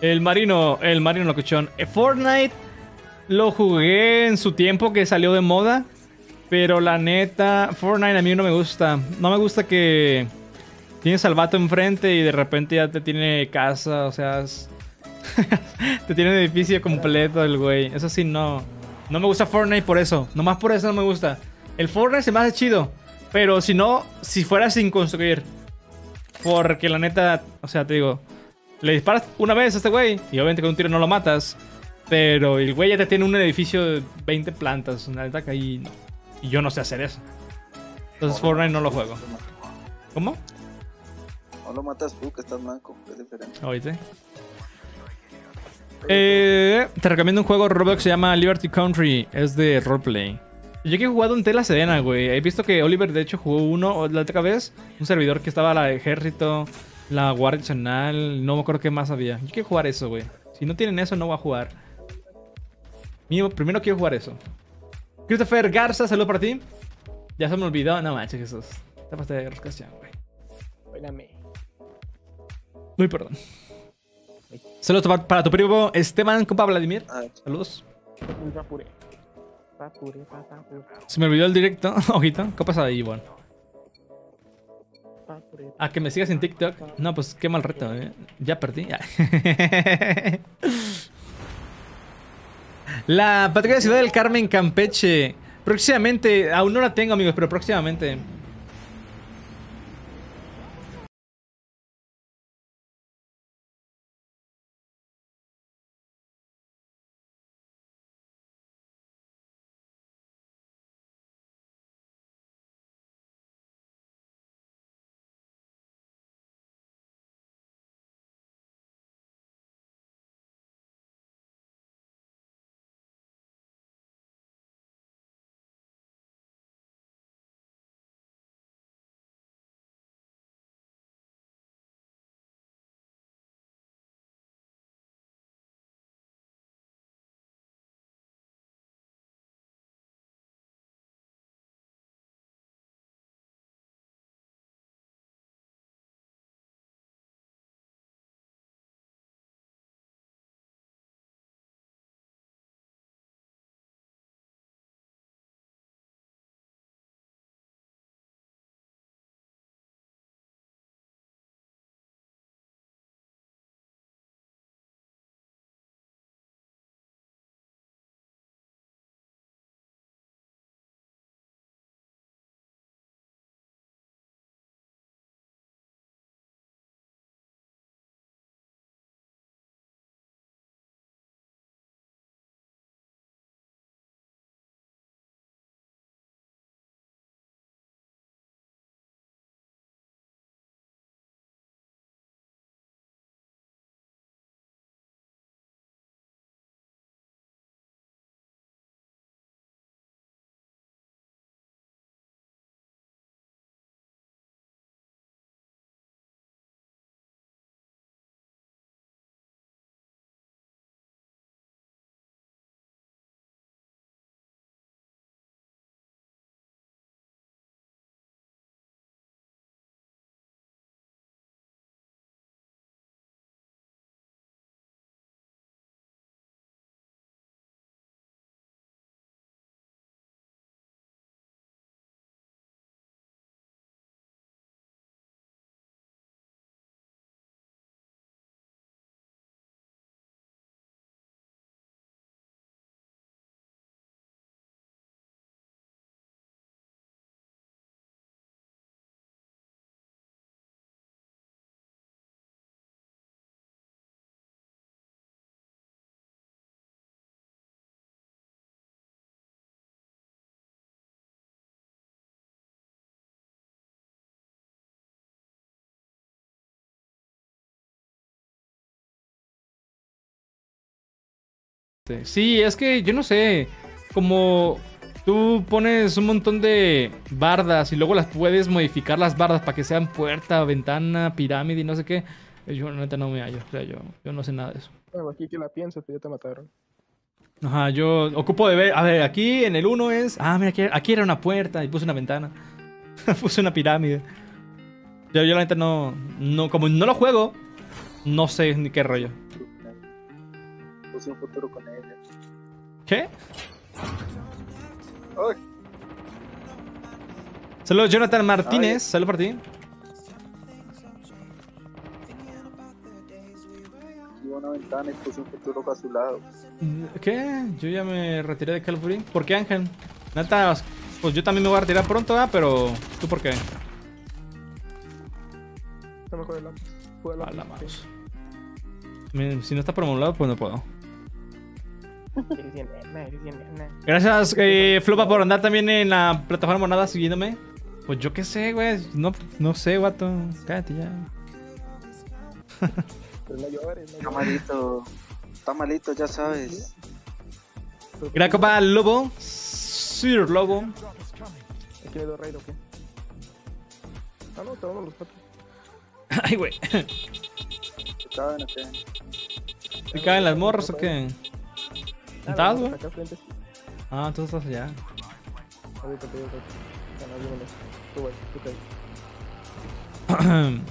El Marino, el Marino Locochón. Eh, Fortnite lo jugué en su tiempo que salió de moda. Pero la neta, Fortnite a mí no me gusta. No me gusta que tienes al vato enfrente y de repente ya te tiene casa, o sea, te tiene edificio completo el güey. Eso sí, no. No me gusta Fortnite por eso. Nomás por eso no me gusta. El Fortnite se me hace chido. Pero si no, si fuera sin construir. Porque la neta, o sea, te digo, le disparas una vez a este güey y obviamente con un tiro no lo matas. Pero el güey ya te tiene un edificio de 20 plantas. La neta que ahí no. Y yo no sé hacer eso. Entonces Fortnite no lo juego. ¿Cómo? No lo matas tú, que estás manco, es diferente. ¿Oíste? Eh, te recomiendo un juego Roblox que se llama Liberty Country. Es de roleplay. Yo que he jugado en Tela Sedena, güey. He visto que Oliver, de hecho, jugó uno la otra vez. Un servidor que estaba la de ejército, la Guardia Nacional. No me acuerdo qué más había. Yo quiero jugar eso, güey. Si no tienen eso, no voy a jugar. Mío, primero quiero jugar eso. Christopher Garza, saludo para ti. Ya se me olvidó. No manches, Jesús. Te pasaste de roscación, güey. Muy perdón. Saludos pa- para tu primo Esteban, compa Vladimir. Ah, Saludos. Se me olvidó el directo. Ojito. ¿Qué pasa ahí, Ivonne? papure. A que me sigas en TikTok. No, pues qué mal reto, eh. Ya perdí. La patrulla de Ciudad del Carmen, Campeche. Próximamente, aún no la tengo, amigos, pero próximamente. Sí, es que yo no sé. Como tú pones un montón de bardas y luego las puedes modificar las bardas para que sean puerta, ventana, pirámide y no sé qué. Yo neta no me hallo. O sea, yo, yo no sé nada de eso. Bueno, aquí que la piensas, pero ya te mataron. Ajá, yo ocupo de ver. A ver, aquí en el 1 es. Ah, mira, aquí, aquí era una puerta y puse una ventana. puse una pirámide. Yo, yo la neta no, no. Como no lo juego, no sé ni qué rollo. Puse un futuro con ella. ¿Qué? Ay, Saludos, Jonathan Martínez. Saludos para ti. una ventana y puse un futuro azulado. ¿Qué? Yo ya me retiré de Duty. ¿Por qué, Ángel? Neta, Pues yo también me voy a retirar pronto, ¿ah? Pero, ¿tú por qué? Está mejor el lápiz. A la mouse. Si no está promulgado, pues no puedo. Gracias, eh, Flopa, por andar también en la plataforma Monada siguiéndome. Pues yo qué sé, güey. No, no sé, guato. Cállate ya. Pero no llores, no Está malito. Está malito, ya sabes. Gran copa Lobo. Sir Lobo. ¿Aquí le doy raid o qué? Ah, no, te vamos los cuatro. Ay, güey. ¿Saben o qué? ¿Te caen las morras o qué? Ah, ¿Estás, vamos güey? Ah, tú estás allá. Ah.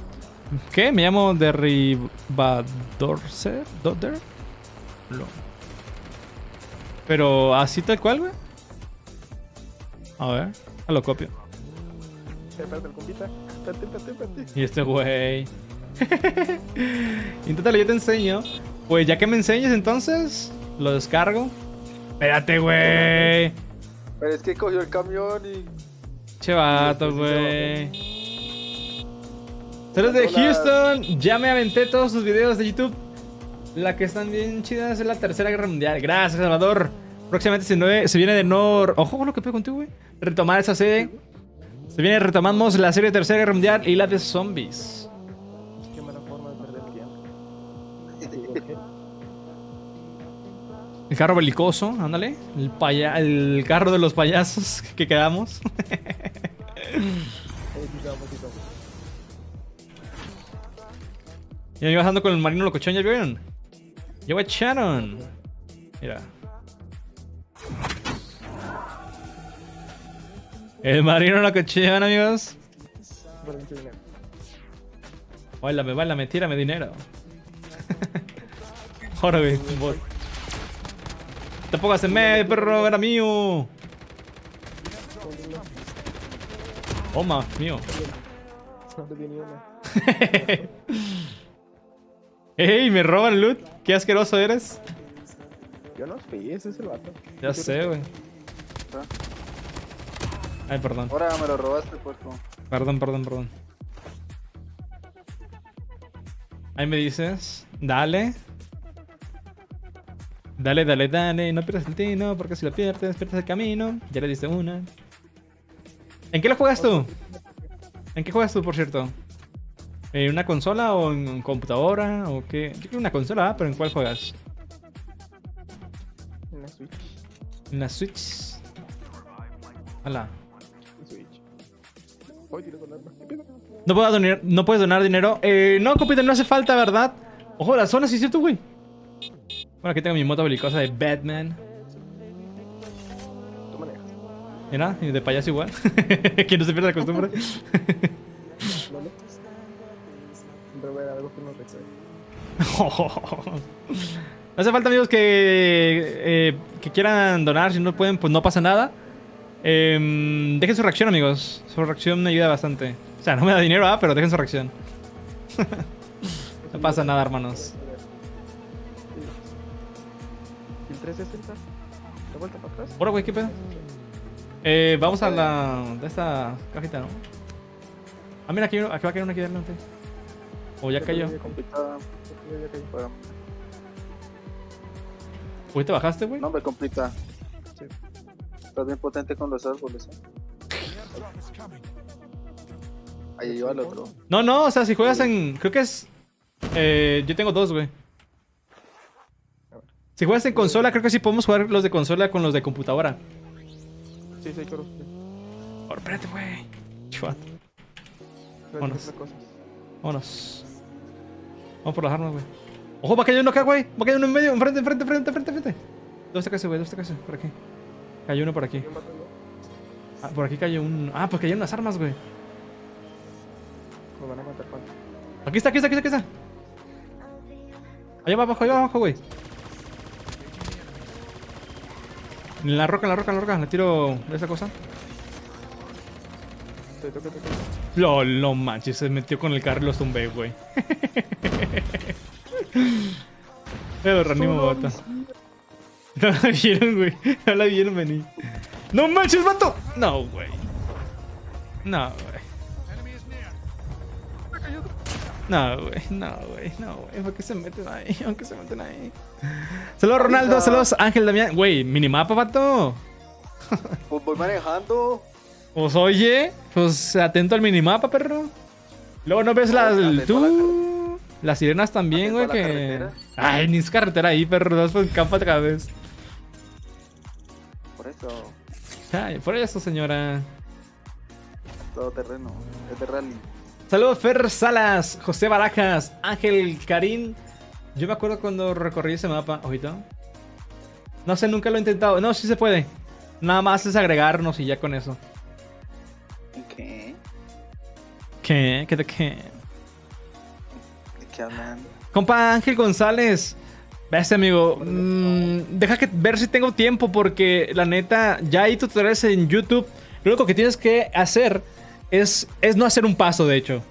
¿Qué? Me llamo Derribadorcer. ¿Dodder? Lo. Pero así tal cual, güey. A ver, a lo copio. Espérate, el compita. Espérate, espérate, espérate. Y este güey. Inténtalo, yo te enseño. Pues ya que me enseñes entonces, lo descargo. Espérate, güey. Pero es que cogió el camión y. Che vato, güey. Saludos de Hola. Houston. Ya me aventé todos sus videos de YouTube. La que están bien chidas es la tercera guerra mundial. Gracias, Salvador. Próximamente se, nue- se viene de Nor. Ojo con lo que pego contigo, güey. Retomar esa serie. Se viene, retomamos la serie de tercera guerra mundial y la de zombies. Qué mala forma de perder el tiempo. Digo, ¿qué? El carro belicoso, ándale. El, carro de los payasos que quedamos. Y ahí bajando con el marino locochón, ¿ya vieron? Ya echaron. Mira. El marino locochón, amigos. Báilame, báilame, tírame dinero. Ahora. Te pongas en medio, perro, era mío. Toma, mío. ¡Ey! Me roban loot. Qué asqueroso eres. Yo no fui, ese es el vato. Ya sé, güey. Ay, perdón. Ahora me lo robaste, puerco. Perdón, perdón, perdón. Ahí me dices. Dale. Dale, dale, dale. No pierdas el tino, porque si lo pierdes, pierdes el camino. Ya le diste una. ¿En qué lo juegas tú? ¿En qué juegas tú, por cierto? ¿En una consola o en computadora? ¿O qué? Yo creo una consola, ¿ah? pero ¿en cuál juegas? En la Switch. ¿En la Switch? Hala. No, puedo donar, no puedes donar dinero. Eh, no, compita, no hace falta, ¿verdad? Ojo, la zona, sí es cierto, güey. Bueno, aquí tengo mi moto belicosa de Batman. Tú manejas. Mira, y de payaso igual. que no se pierda la costumbre. Siempre voy a algo que no hace falta, amigos, que, eh, que quieran donar. Si no pueden, pues no pasa nada. Em, dejen su reacción, amigos. Su reacción me ayuda bastante. O sea, no me da dinero, ¿ah? pero dejen su reacción. no pasa nada, hermanos. 360? ¿De vuelta para atrás? Ahora, güey, ¿qué pedo? Eh, vamos a la. de esta cajita, ¿no? Ah, mira, aquí, aquí va a caer una aquí adelante. O ya cayó. Ya Uy, ¿te bajaste, güey? no me complica. Sí. Estás bien potente con los árboles. ¿eh? Ahí lleva el otro. No, no, o sea, si juegas en. Creo que es. Eh, yo tengo dos, güey. Si juegas en consola, creo que sí podemos jugar los de consola con los de computadora. Sí, sí, claro. Ahora, espérate, güey. Chuat. Vámonos. Vámonos. Vamos por las armas, güey. Ojo, va a caer uno acá, güey. Va a caer uno en medio, enfrente, enfrente, enfrente, enfrente, enfrente. ¿Dónde está casi, güey? ¿Dónde está casi? Por aquí. Cayó uno por aquí. Ah, por aquí cayó un. Ah, pues cayeron las armas, güey. Me van a matar cuánto. Aquí está, aquí está, aquí está, aquí está. Allá va abajo, allá va abajo, güey. En la roca, en la roca, en la roca. Le tiro de esa cosa. LOL, no manches, se metió con el carro y los tumbé, güey. Pero reanimo bota. No la vieron, güey. No la vieron venir. ¡No manches, vato! No, güey. No, güey. No, güey, no, güey, no, güey. ¿Por qué se meten ahí? ¿Por qué se meten ahí? Saludos, Ronaldo. Saludos, Ángel Damián. Güey, minimapa, vato. Pues voy manejando. Pues oye, pues atento al minimapa, perro. Luego no ves las. Tú. Las sirenas también, güey, que. carretera. Ay, ni es carretera ahí, perro. Vas por campo otra vez. Por eso, Ay, por eso, señora. todo terreno. Es de rally. Saludos, Fer Salas, José Barajas, Ángel Karim. Yo me acuerdo cuando recorrí ese mapa, ojito. No sé, nunca lo he intentado. No, sí se puede. Nada más es agregarnos y ya con eso. ¿Qué? ¿Qué? ¿Qué de qué? ¿De qué hablan? Compa Ángel González. Ves, amigo. mm, deja que ver si tengo tiempo porque la neta, ya hay tutoriales en YouTube. Lo único que tienes que hacer es, es no hacer un paso, de hecho.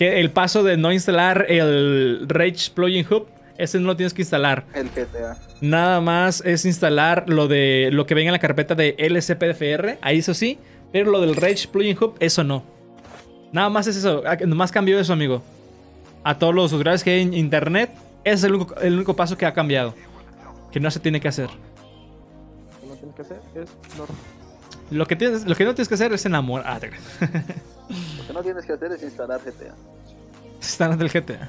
Que el paso de no instalar el Rage Plugin Hub, ese no lo tienes que instalar. El GTA. Nada más es instalar lo de lo que venga en la carpeta de LSPDFR, ahí eso sí, pero lo del Rage Plugin Hub, eso no. Nada más es eso, ah, nomás cambió eso, amigo. A todos los usuarios que hay en internet, ese es el único, el único paso que ha cambiado. Que no se tiene que hacer. No que hacer es normal. Lo que, tienes, lo que no tienes que hacer es enamorar. Ah, te. Lo que no tienes que hacer es instalar GTA. Están del GTA.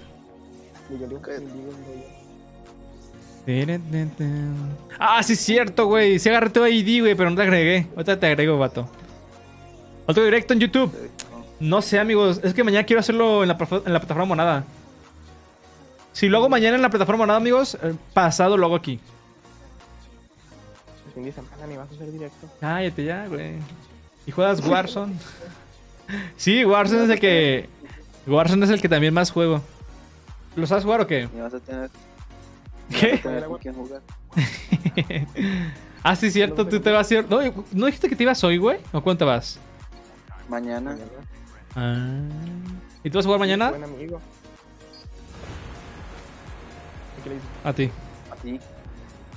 Ah, sí, es cierto, güey. Sí agarré tu ID, güey, pero no te agregué. Ahorita te agrego, vato. Otro directo en YouTube. No sé, amigos. Es que mañana quiero hacerlo en la, en la plataforma Monada. Si lo hago mañana en la plataforma Monada, amigos, eh, pasado lo hago aquí. El fin de semana ni vas a hacer directo. Cállate ya, güey. ¿Y juegas Warzone? sí, Warzone es el que... Warzone es el que también más juego. ¿Lo sabes jugar o qué? Y vas a tener, vas a ¿Qué? tener con quién jugar. ah, sí, cierto. Tú te vas a ir... No, ¿no dijiste que te ibas hoy, güey? ¿O cuánto vas? Mañana. Ah. ¿Y tú vas a jugar mañana? Buen amigo. ¿Qué le dices? A ti. Así.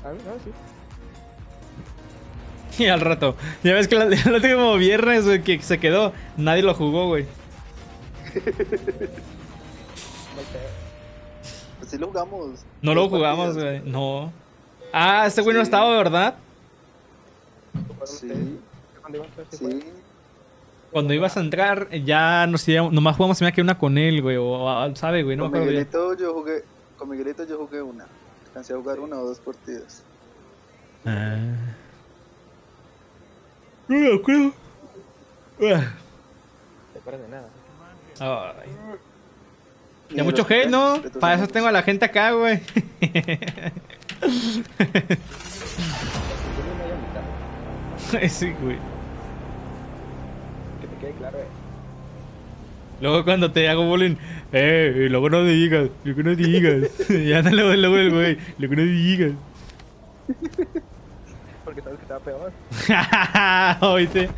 Ah, no, sí. Y al rato. Ya ves que el último viernes, güey, que se quedó. Nadie lo jugó, güey. Pues sí lo jugamos. No lo jugamos, güey. No. Ah, este güey no estaba, ¿verdad? ¿Jugaron Sí. Cuando ibas a entrar, ya nos íbamos, nomás jugamos se me que una con él, güey. O sabe, güey, no me con acuerdo bien. Miguelito yo jugué. Con Miguelito yo jugué una. Alcancé a jugar una o dos partidas. Ah. No me acuerdo. Ah. ¿Te acuerdas de nada? Ay. Ya mucho hate, ¿no? Para eso tengo a la gente acá, güey. Yo no me voy a invitar. sí, güey. Que te quede claro, eh. Luego cuando te hago bullying, eh, luego no digas, luego no digas. ya anda luego, luego el güey, luego no digas. Porque sabes que estaba peor. Oíste.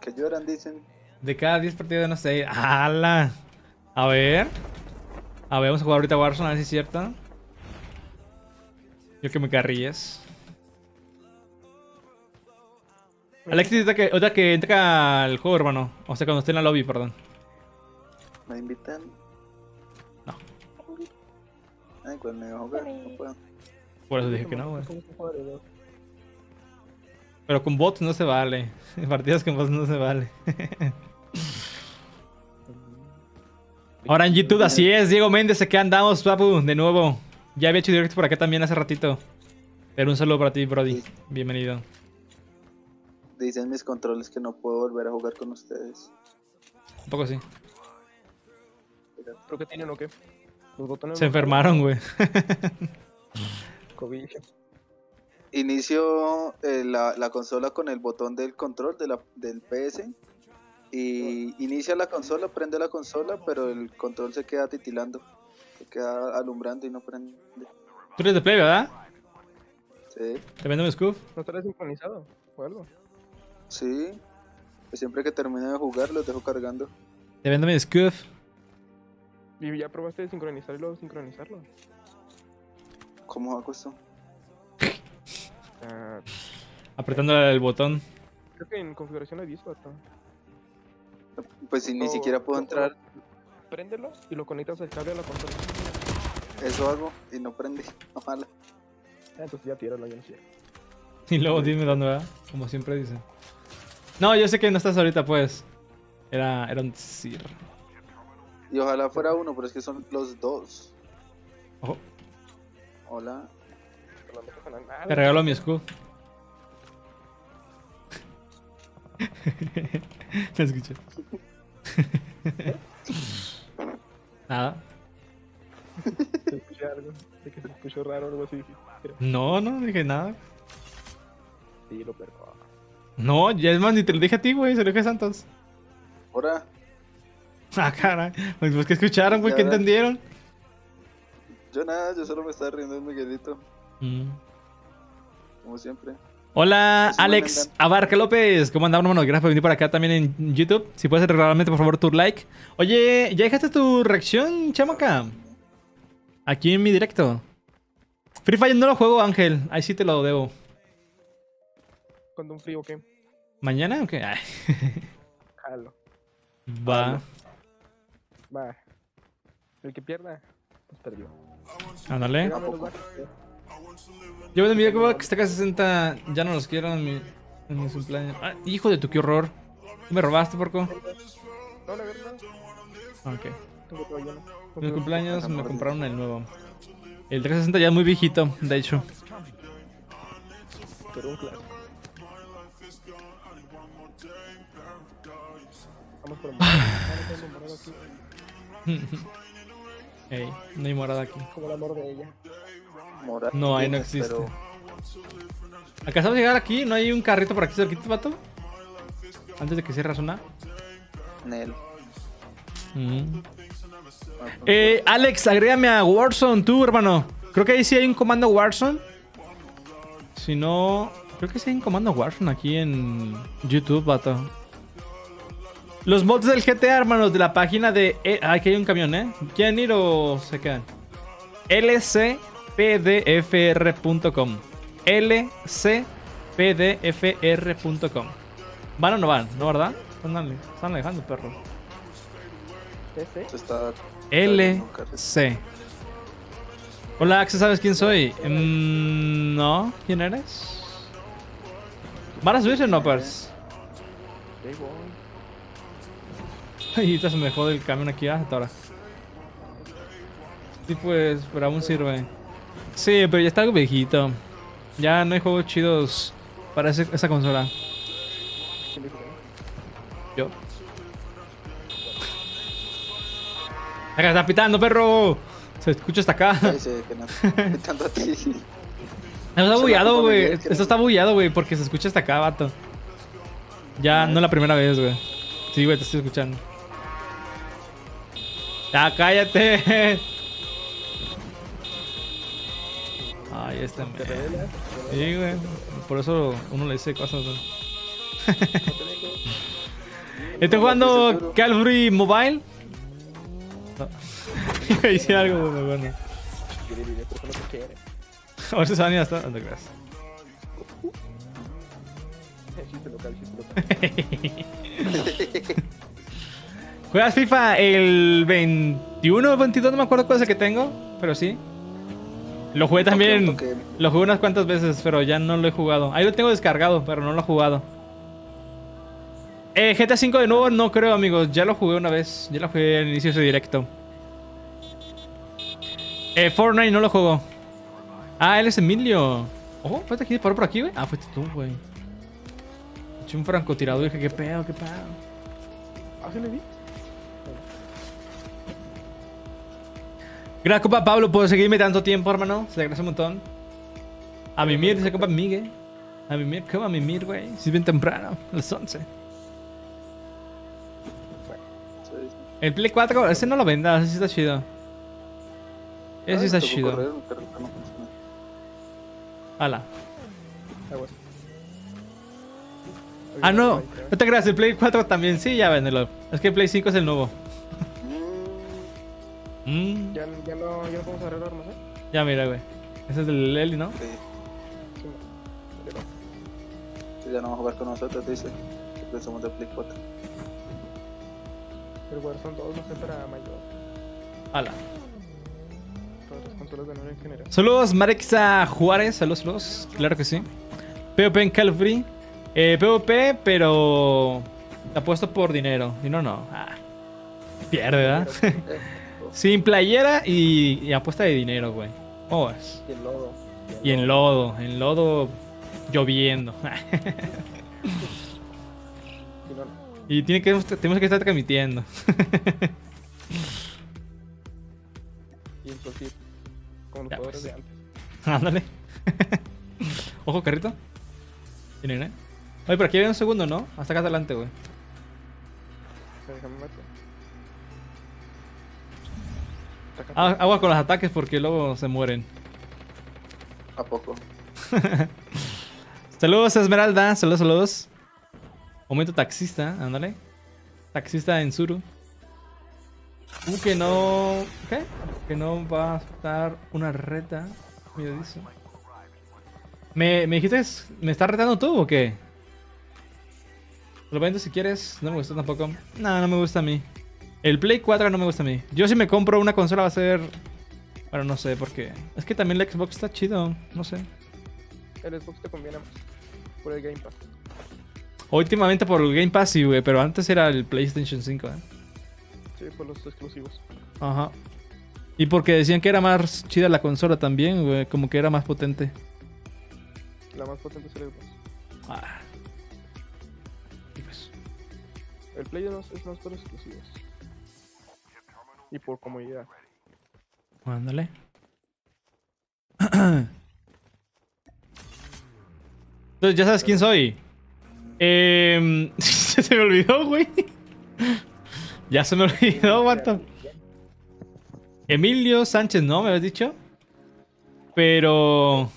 Que lloran, dicen. De cada 10 partidos no sé. ¡Hala! A ver. A ver, vamos a jugar ahorita Warzone, a ver si es cierto. Yo que me carrilles. Alexis, ahorita que, ahorita que entra al juego, hermano. O sea, cuando esté en la lobby, perdón. ¿Me invitan? No. Ay, cuál me va a jugar. No puedo. Por eso dije que no, güey. Pero con bots no se vale. En partidas con bots no se vale. Ahora en YouTube, así es, Diego Méndez, aquí andamos, papu, de nuevo. Ya había hecho directo por acá también hace ratito. Pero un saludo para ti, Brody. Bienvenido. Dicen mis controles que no puedo volver a jugar con ustedes. Un poco sí. ¿Pero qué tienen o qué? Los botones. Se enfermaron, güey. Inicio eh, la, la consola con el botón del control de la, del PS. Y inicia la consola, prende la consola, pero el control se queda titilando. Se queda alumbrando y no prende. Tú eres de play, ¿verdad? Sí, Te vendo mi scoop. ¿No estará sincronizado o algo? sí. Pues siempre que termine de jugar, los dejo cargando. Te vendo mi scoop. ¿Y ya probaste de sincronizar y luego sincronizarlo? ¿Cómo hago esto? Ah, Apretando el botón. creo que en configuración hay 10, vato. Pues si ni siquiera puedo entrar, Préndelo y lo conectas al cable a la consola. eso hago y no prende. Ojalá. Ah, entonces ya tíralo, yo no sé. Y luego dime dónde va, como siempre dicen. No, yo sé que no estás ahorita, pues. Era, era un decir. Y ojalá fuera uno, pero es que son los dos. Ojo, Hola. Te lo regalo mi escudo. Te escuché. Nada. Te escuché algo. De que se escuchó raro o algo así. No, no dije nada. sí, lo. No, ya es más, ni te lo dije a ti, güey, se lo dije a Santos. Ahora, Ah, caray. Pues, pues, ¿qué escucharon, güey? ¿Qué entendieron? Yo nada, yo solo me estaba riendo de Miguelito, Mm. como siempre. Hola, Es un Alex Abarca López. ¿Cómo andamos, hermano? Gracias por venir por acá también en YouTube. Si puedes realmente, por favor, tu like. Oye, ¿ya dejaste tu reacción, chamaca? Aquí en mi directo. Free Fire no lo juego, Ángel. Ahí sí te lo debo. Cuando un frío, ¿qué? ¿Mañana o qué? Ay, Jalo. va. Va. El que pierda, pues perdió. Ándale. Vatos. Yo en mi que está acá 60. Ya no los quiero en mi, en mi cumpleaños. Ah, hijo de tu, qué horror. ¿Me robaste, porco? No, la verdad. Ok. En mi cumpleaños me compraron el nuevo. El 360 ya es muy viejito, de hecho. Pero un clásico. Vamos por Ey, no hay morada aquí. Como el amor de ella. Moral, No, ahí no existe. pero ¿Acabamos de llegar aquí? ¿No hay un carrito por aquí cerquita, vato? Antes de que cierre zona. Nel. Mm. Eh, Alex, agrégame a Warzone, tú, hermano. Creo que ahí sí hay un comando Warzone. Si no, creo que sí hay un comando Warzone aquí en YouTube, vato. Los mods del GTA, hermanos, de la página de. eh, ah, aquí hay un camión, ¿eh? ¿Quieren ir o se quedan? lcpdfr.com. lcpdfr.com. ¿Van o no van? ¿No, verdad? Están, están alejando, perro. Este. LC. Hola, Axel, ¿sabes quién soy? Mm, no, ¿quién eres? ¿Van a subirse o no, pers? Y se me jode el camión aquí hasta ahora. Sí, pues, pero aún sirve. Sí, pero ya está algo viejito. Ya no hay juegos chidos para ese- esa consola. Yo. Acá está pitando, perro. Se escucha hasta acá. Ese que no. Tanto a ti. Esto está la güey. Esto está bugueado, güey, porque se escucha hasta acá, vato. Ya, no la primera vez, güey. Sí, güey, te estoy escuchando. Ya, cállate. Ay, este me... Revelas. Sí, güey. Por eso uno le dice cosas. ¿Estoy jugando Call Duty Mobile? No. Decir algo, güey, bueno. Diré, diré, pero no te quiere. Ahora se van a hasta... ¿Dónde crees? Chiste local, chiste local. ¿Juegas FIFA el 21 o 22? No me acuerdo cuál es el que tengo, pero sí. Lo jugué también. Lo jugué unas cuantas veces, pero ya no lo he jugado. Ahí lo tengo descargado, pero no lo he jugado. Eh, GTA V de nuevo, no creo, amigos. Ya lo jugué una vez. Ya lo jugué al inicio de ese directo. Eh, Fortnite no lo juego. Ah, él es Emilio. Oh, fuiste aquí, paró por aquí, güey. Ah, fuiste tú, güey. Eché un francotirador y dije, qué pedo, qué pedo. ¿Ah, sí le di? Gracias, compa Pablo, por seguirme tanto tiempo, hermano. Se te agradece un montón. A mimir, dice compa Miguel. A mimir, ¿cómo a mimir, güey? Si es bien temprano, a las 11. Sí, sí. El Play 4, ese no lo vendas, ese está chido. Ese está chido. Ala. Aguas. Ah, no, no te creas, el Play 4 también, sí, ya véndelo. Es que el Play 5 es el nuevo. Mm, Ya, ya no, ya no podemos agarrar armas, ¿eh? ya mira, güey. Ese es el Lely, ¿no? sí. Sí, no. Ya no va a jugar con nosotros, dice. Que somos de Play 4. El Warzone 2 no sé para mayor. Hala. Todas las consolas de. Saludos, Marexa Juárez. Saludos, saludos. Claro que sí. PvP en Call of Duty. Eh, PvP, pero. Apuesto por dinero. Dinero no. Ah. Pierde, ¿verdad? Sin playera y, y apuesta de dinero, güey. ¿Cómo es? Y el lodo. Y en lodo. En lodo lloviendo. Y tiene que, tenemos que estar transmitiendo. Y. Como los Ya, jugadores pues. de antes. Ándale. Ojo, carrito. Tienen, ¿eh? Oye, pero aquí hay un segundo, ¿no? Hasta acá adelante, güey. Déjame meter. Ah, agua con los ataques porque luego se mueren. ¿A poco? Saludos, Esmeralda. Saludos, saludos. Momento taxista, ándale. Taxista en Suru. Uh, que no. ¿Qué? Que no va a estar una reta. Mira, dice. ¿Me, me dijiste, ¿me estás retando tú o qué? Lo vendo si quieres. No me gusta tampoco. No, no me gusta a mí. El Play 4 no me gusta a mí. Yo si me compro una consola va a ser. Bueno, no sé, porque. Es que también el Xbox está chido. No sé. El Xbox te conviene más. Por el Game Pass. Últimamente por el Game Pass, sí, güey, pero antes era el PlayStation 5, ¿eh? Sí, por los exclusivos. Ajá. Y porque decían que era más chida la consola también, güey, como que era más potente. La más potente es el Xbox. Ah. Y pues, El Play 2 es más por exclusivos. Y por comodidad. ándale. Entonces, ¿ya sabes quién soy? Eh, se me olvidó, güey. ya se me olvidó, guato. Emilio Sánchez, ¿no? ¿Me habías dicho? Pero...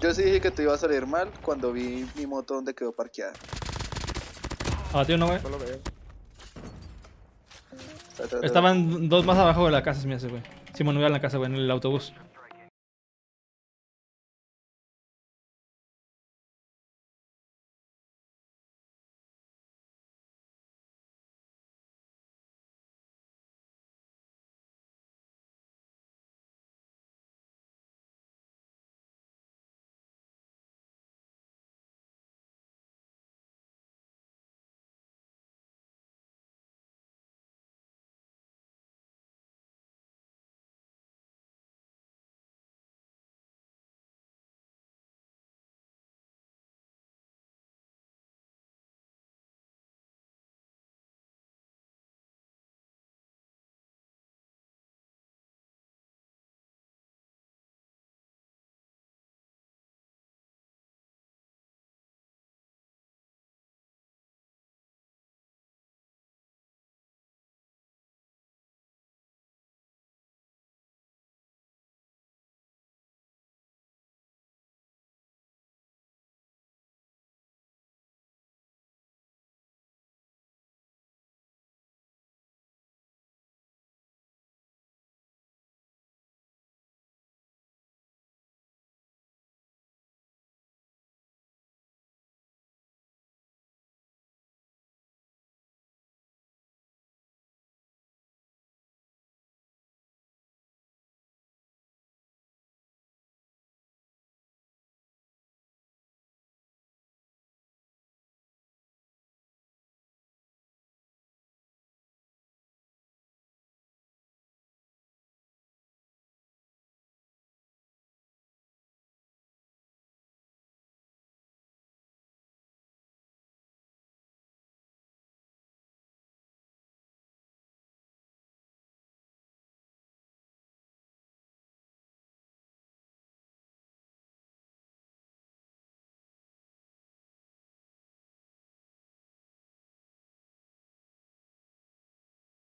Yo sí dije que te iba a salir mal cuando vi mi moto donde quedó parqueada. Abatió uno, güey. No veo. De- Estaban dos más abajo de la casa, se me hace, güey. Simón, iba en la casa, güey, en el autobús.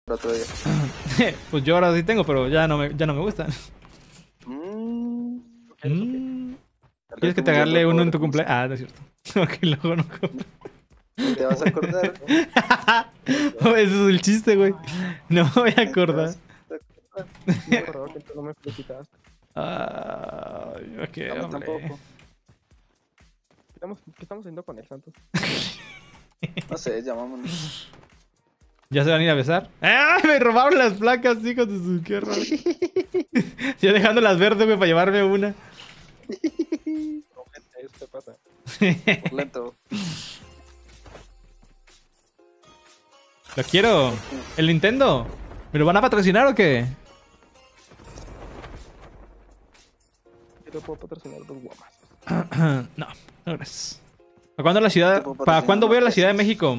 pues yo ahora sí tengo, pero ya no me, ya no me gustan. Mm, Mm. ¿Quieres que te agarre uno en tu cumpleaños? Ah, no es cierto. Ok, luego no compro. Te vas a acordar. Ese es el chiste, güey. No me voy a acordar. No me acordaba que tú no me felicitaste. Ay, ok, No, tampoco. ¿Qué estamos, ¿Qué estamos haciendo con el Santos? No sé, llamámonos. ¿Ya se van a ir a besar? ¡Ay! Me robaron las placas, hijos de su... ¡Qué raro! Yo dejándolas verdes, güey, para llevarme una. Pasa. Por lento. Lo quiero. El Nintendo. ¿Me lo van a patrocinar o qué? Yo te puedo patrocinar dos guamas. no, no gracias. ¿Para cuándo la ciudad? ¿Para cuándo voy a la Ciudad de. México?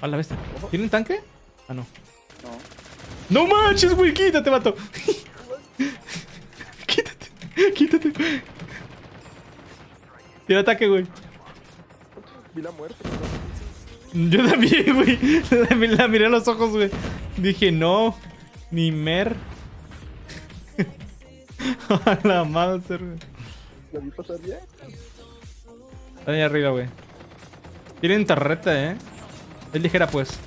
A la bestia. ¿Tienen tanque? Ah, no. No. ¡No manches, güey! ¡Quítate, vato! ¡Quítate! ¡Quítate! Tiene ataque, güey. Vi la muerte. Yo también, güey. La- La miré a los ojos, güey. Dije, no. Ni mer. A la Mauser, güey. La vi pasar bien. Está ahí arriba, güey. Tienen torreta, eh. Es ligera, pues.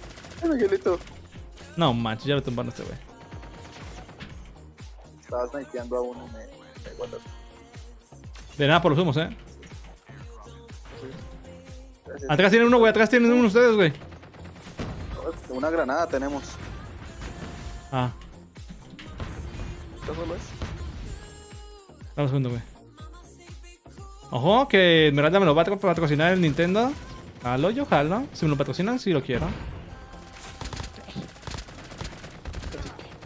Miguelito. No manches, ya lo tumbaron este, güey. Estabas snipeando a uno. Me, me guardaste. De nada por los humos, eh. Gracias. Atrás tienen uno, güey. Atrás tienen uno ustedes, güey. Una granada tenemos. Ah, ¿Estás solo es? dame un segundo, güey. Ojo, que Esmeralda me lo va a patrocinar el Nintendo. Jalo, yo jalo. Si me lo patrocinan, sí lo quiero.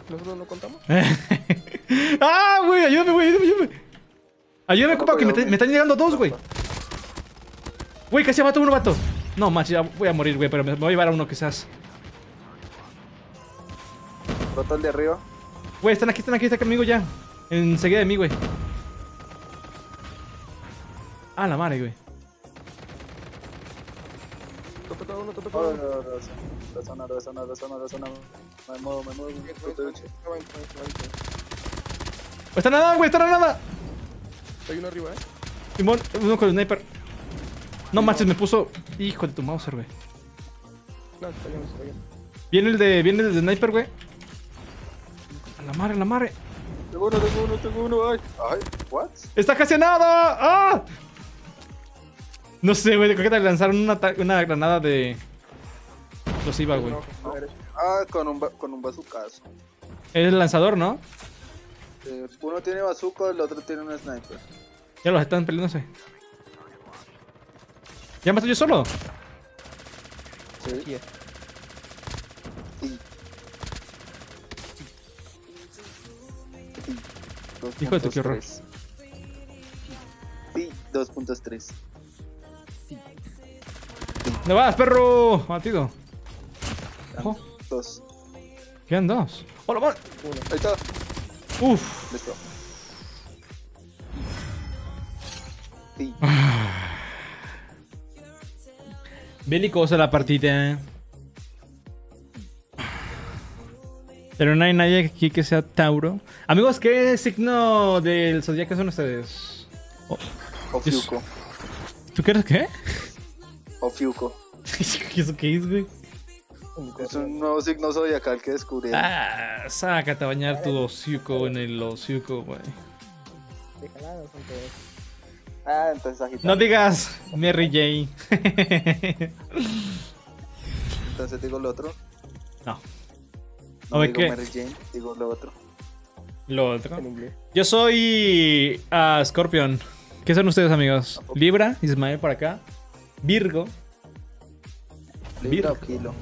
¿Nosotros no contamos? ¡Ah, güey! Ayúdame, güey, ayúdame, ayúdame. Ayúdame, compa, que me, te- me están llegando dos, güey. Güey, casi mato uno, vato. No, manches, ya voy a morir, güey, pero me me voy a llevar a uno quizás. El de arriba. Güey, están aquí, están aquí, están conmigo ya. Enseguida de mí, güey. Ah, la madre, güey. Razona, razona, razona, razona. Me muevo, me muevo. Está nada, güey, está nada. Hay uno arriba, eh. Simón, uno con el sniper. No manches, me puso. Hijo de tu Mauser, güey. No, está bien, está bien. Viene el de, viene el de sniper, güey. A la madre, a la madre. Tengo uno, tengo uno, tengo uno. Ay, ay, what? ¡Está casi a nada! ¡Ah! No sé, güey, creo que te lanzaron una, una granada de explosiva, güey. Ah, con un, ba- con un bazucazo. Es el lanzador, ¿no? Eh, uno tiene bazooka, el otro tiene un sniper. Ya los están peleándose. ¿Ya me estoy yo solo? Sí. Sí, es. Sí. Sí. Hijo de tu, qué horror. 2.3. Sí, 2.3. ¿Dónde vas, perro? Batido. Dos. quedan dos. ¡Hola, madre! Ahí está. Uf. Listo. Sí. Belicosa la partida. Pero no hay nadie aquí que sea Tauro. Amigos, ¿qué signo del zodiaco son ustedes? O Fiuco. ¿Tú qué eres qué? O Fiuco. ¿Eso qué es, güey? Es un nuevo signo zodiacal que descubrí. Ah, sácate a bañar tu hociuco en el hociuco, güey. Déjala, son todos. Ah, entonces Sagitario. No digas Mary Jane. Entonces digo lo otro. no, No digo ¿qué? Mary Jane, digo lo otro. lo otro. En inglés. Yo soy ah, Scorpion. ¿Qué son ustedes, amigos? Libra, Ismael por acá. Virgo. Virgo. kilo.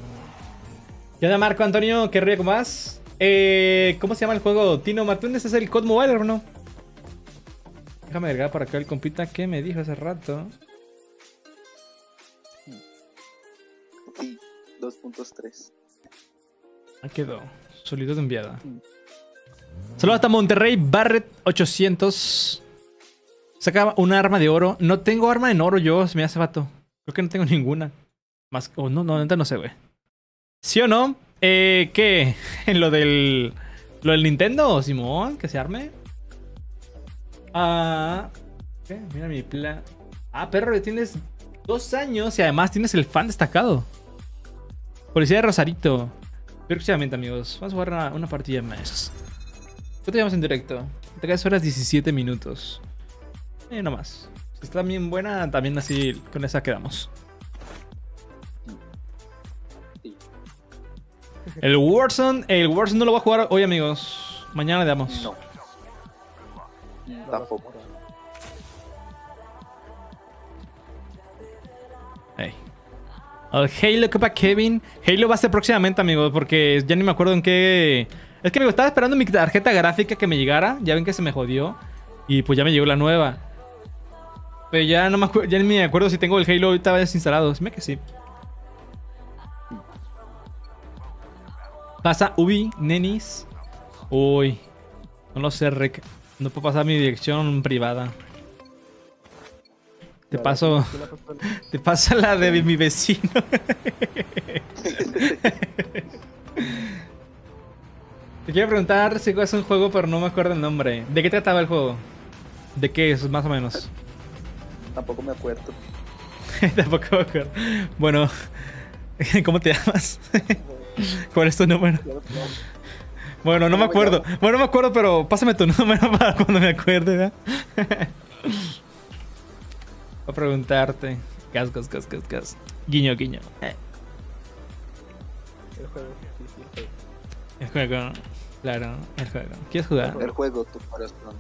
¿Qué onda, Marco Antonio? ¿Qué río más? Eh, ¿Cómo se llama el juego? Tino Martínez es el COD Mobile, ¿o no? Déjame agregar por acá el compita que me dijo hace rato. Sí, 2.3. Ahí quedó. Solicitud enviada. Saludos hasta Monterrey. Barret 800. Saca un arma de oro. No tengo arma en oro yo, se me hace vato. Creo que no tengo ninguna. Más. Oh, no, no, no sé, güey. ¿Sí o no? Eh, ¿qué? ¿En lo del. Lo del Nintendo, Simón? ¿Que se arme? Ah. ¿Qué? Mira mi plan. Ah, perro, tienes dos años y además tienes el fan destacado. Policía de Rosarito. Próximamente, amigos. Vamos a jugar una, partida más. ¿Qué te llamas en directo? Te quedas horas 17 minutos. Eh, no más. Si está bien buena, también así con esa quedamos. Sí. El Warzone, el Warzone no lo voy a jugar hoy, amigos. Mañana le damos. No. Tampoco. Ey. El Halo Copa Kevin. Halo va a ser próximamente, amigos, porque ya ni me acuerdo en qué. Es que, amigo, estaba esperando mi tarjeta gráfica que me llegara. Ya ven que se me jodió. Y pues ya me llegó la nueva. Pero ya no me acuerdo, ya ni me acuerdo si tengo el Halo ahorita desinstalado. Dime que sí. Pasa Ubi, Nenis. Uy. No lo sé, Rick. No puedo pasar mi dirección privada. Te paso. Te pasa la de mi vecino. Te quiero preguntar si es un juego, pero no me acuerdo el nombre. ¿De qué trataba el juego? ¿De qué es, más o menos? Tampoco me acuerdo. Tampoco me acuerdo. Bueno, ¿cómo te llamas? ¿Cuál es tu número? Bueno, no me ¿Cómo me acuerdo. Bueno, no me acuerdo, pero pásame tu número para cuando me acuerde, ¿verdad? Voy a preguntarte. Gas, gas, gas, gas, gas. Guiño, guiño. El juego. El juego. Claro, el juego. ¿Quieres jugar? El juego, tu corazón.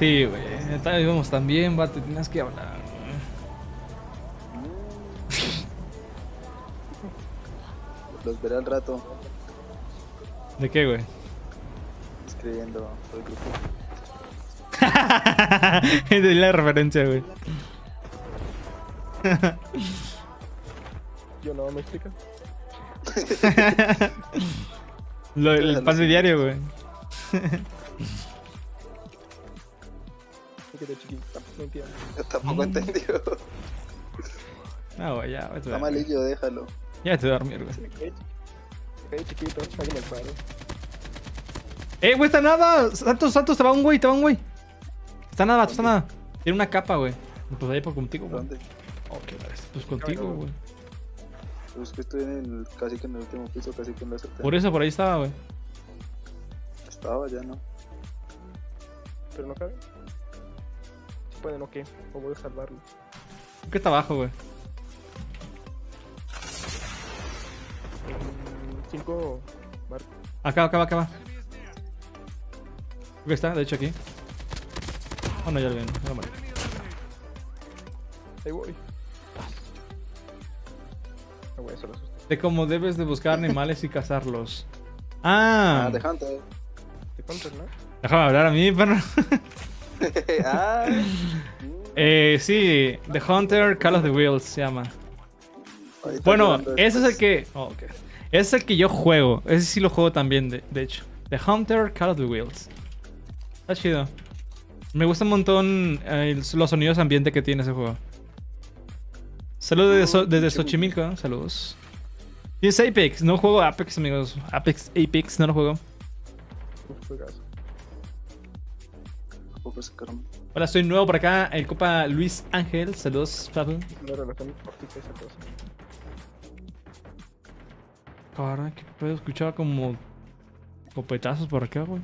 Sí, güey. Estábamos también, vato. Tienes que hablar. Los veré al rato ¿De qué, güey? escribiendo por el grupo. De la referencia, güey. Yo no, ¿me explica? Lo- el pan de diario, güey. No entiendo. Yo tampoco Mm. entendió. No, güey, ya, vete a Está dormir. malillo, déjalo. Ya te voy a dormir, güey. Me chiquito. Me quedé chiquito. Págame el paro. ¡Eh, güey, está nada! Santos, Santos, te va un güey, te va un güey. Está nada, está nada. Tiene una capa, güey. Pues ahí por contigo, güey. ¿Dónde? Ok, pues contigo, güey. Pues es que estoy en el, casi que en el último piso, casi que en la azotea. Por eso por ahí estaba, güey. Estaba ya, ¿no? Pero no cabe. Pueden, o qué. O voy a salvarlo. ¿Qué está abajo, güey? En 5 marcos. Acá, acá, acá. Creo que está, de hecho, aquí. Oh, no, ya lo ven. No, vale. Ahí voy. Ah, güey, eso lo asusté. De cómo debes de buscar animales y cazarlos. Ah, Ah, de Hunter. ¿Te cuentas, no? déjame hablar a mí, perro. ah, eh, sí, The Hunter Call of the Wheels se llama. ahorita Bueno, ese es el que. oh. Ese es el que yo juego. Ese sí lo juego también, de, de hecho. The Hunter Call of the Wheels. Está chido. Me gusta un montón eh, los sonidos ambiente que tiene ese juego. Saludos desde, So- desde Xochimilco. Saludos. Tienes Apex. No juego Apex, amigos. Apex, Apex, no lo juego. Hola, soy nuevo por acá. El copa Luis Ángel. Saludos, Pablo. Cabrón, que puedo escuchar como. Copetazos por acá, güey.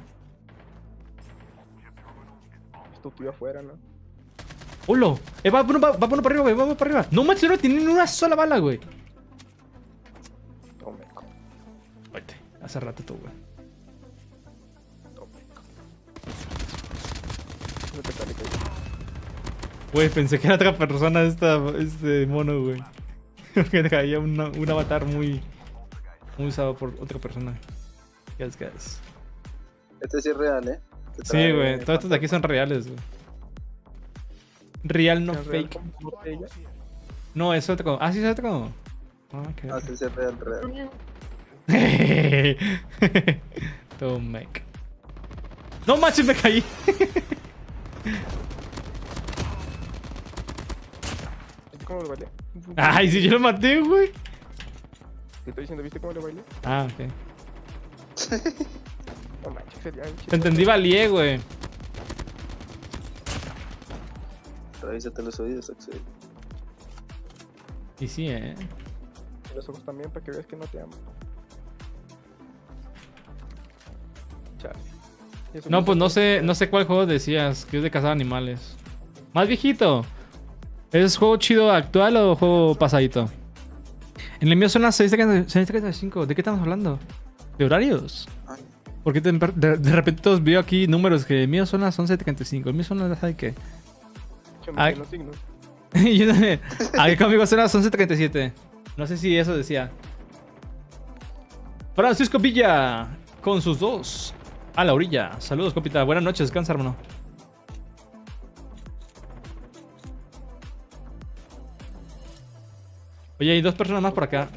Esto tío afuera, ¿no? ¡Hola! Eh, va, uno, va, va uno para arriba, güey. Va por arriba. No manches, no tiene ni una sola bala, güey. Hace rato tú, güey. tome. No te sale, güey. Pensé que era otra persona esta, este mono, güey. que traía una- un avatar muy. Muy usado por otra persona. Guys, guys. Este sí es real, ¿eh? Sí, güey. Todos estos de aquí son reales, güey. Real, no ¿Es real fake. No, es otro. Ah, sí, es otro. Ah. Ah, sí, sí es real, real. Tomek. No manches, me caí. ¿Viste cómo lo bailé? Ay, si yo lo maté, güey. Te estoy diciendo, ¿viste cómo lo bailé? Ah, ok. No manches, sería Te entendí, valié, güey. Revísate los oídos, Axel. Y sí, eh. Y los ojos también para que veas que no te amo. Chale. No, pues no sé, no sé cuál juego decías, que es de cazar animales. Más viejito. ¿Es juego chido actual o juego pasadito? En el mío son las 6.35. ¿De qué estamos hablando? ¿De horarios? Ay, Porque de, de- de repente todos veo aquí números que el mío son las 11.35. El mío son las, ¿sabe qué? Ay. yo Aquí conmigo son las 11.37. No sé si eso decía. Francisco Villa, con sus dos. A la orilla. Saludos, copita. Buenas noches, descansa, hermano. Oye, hay dos personas más por acá.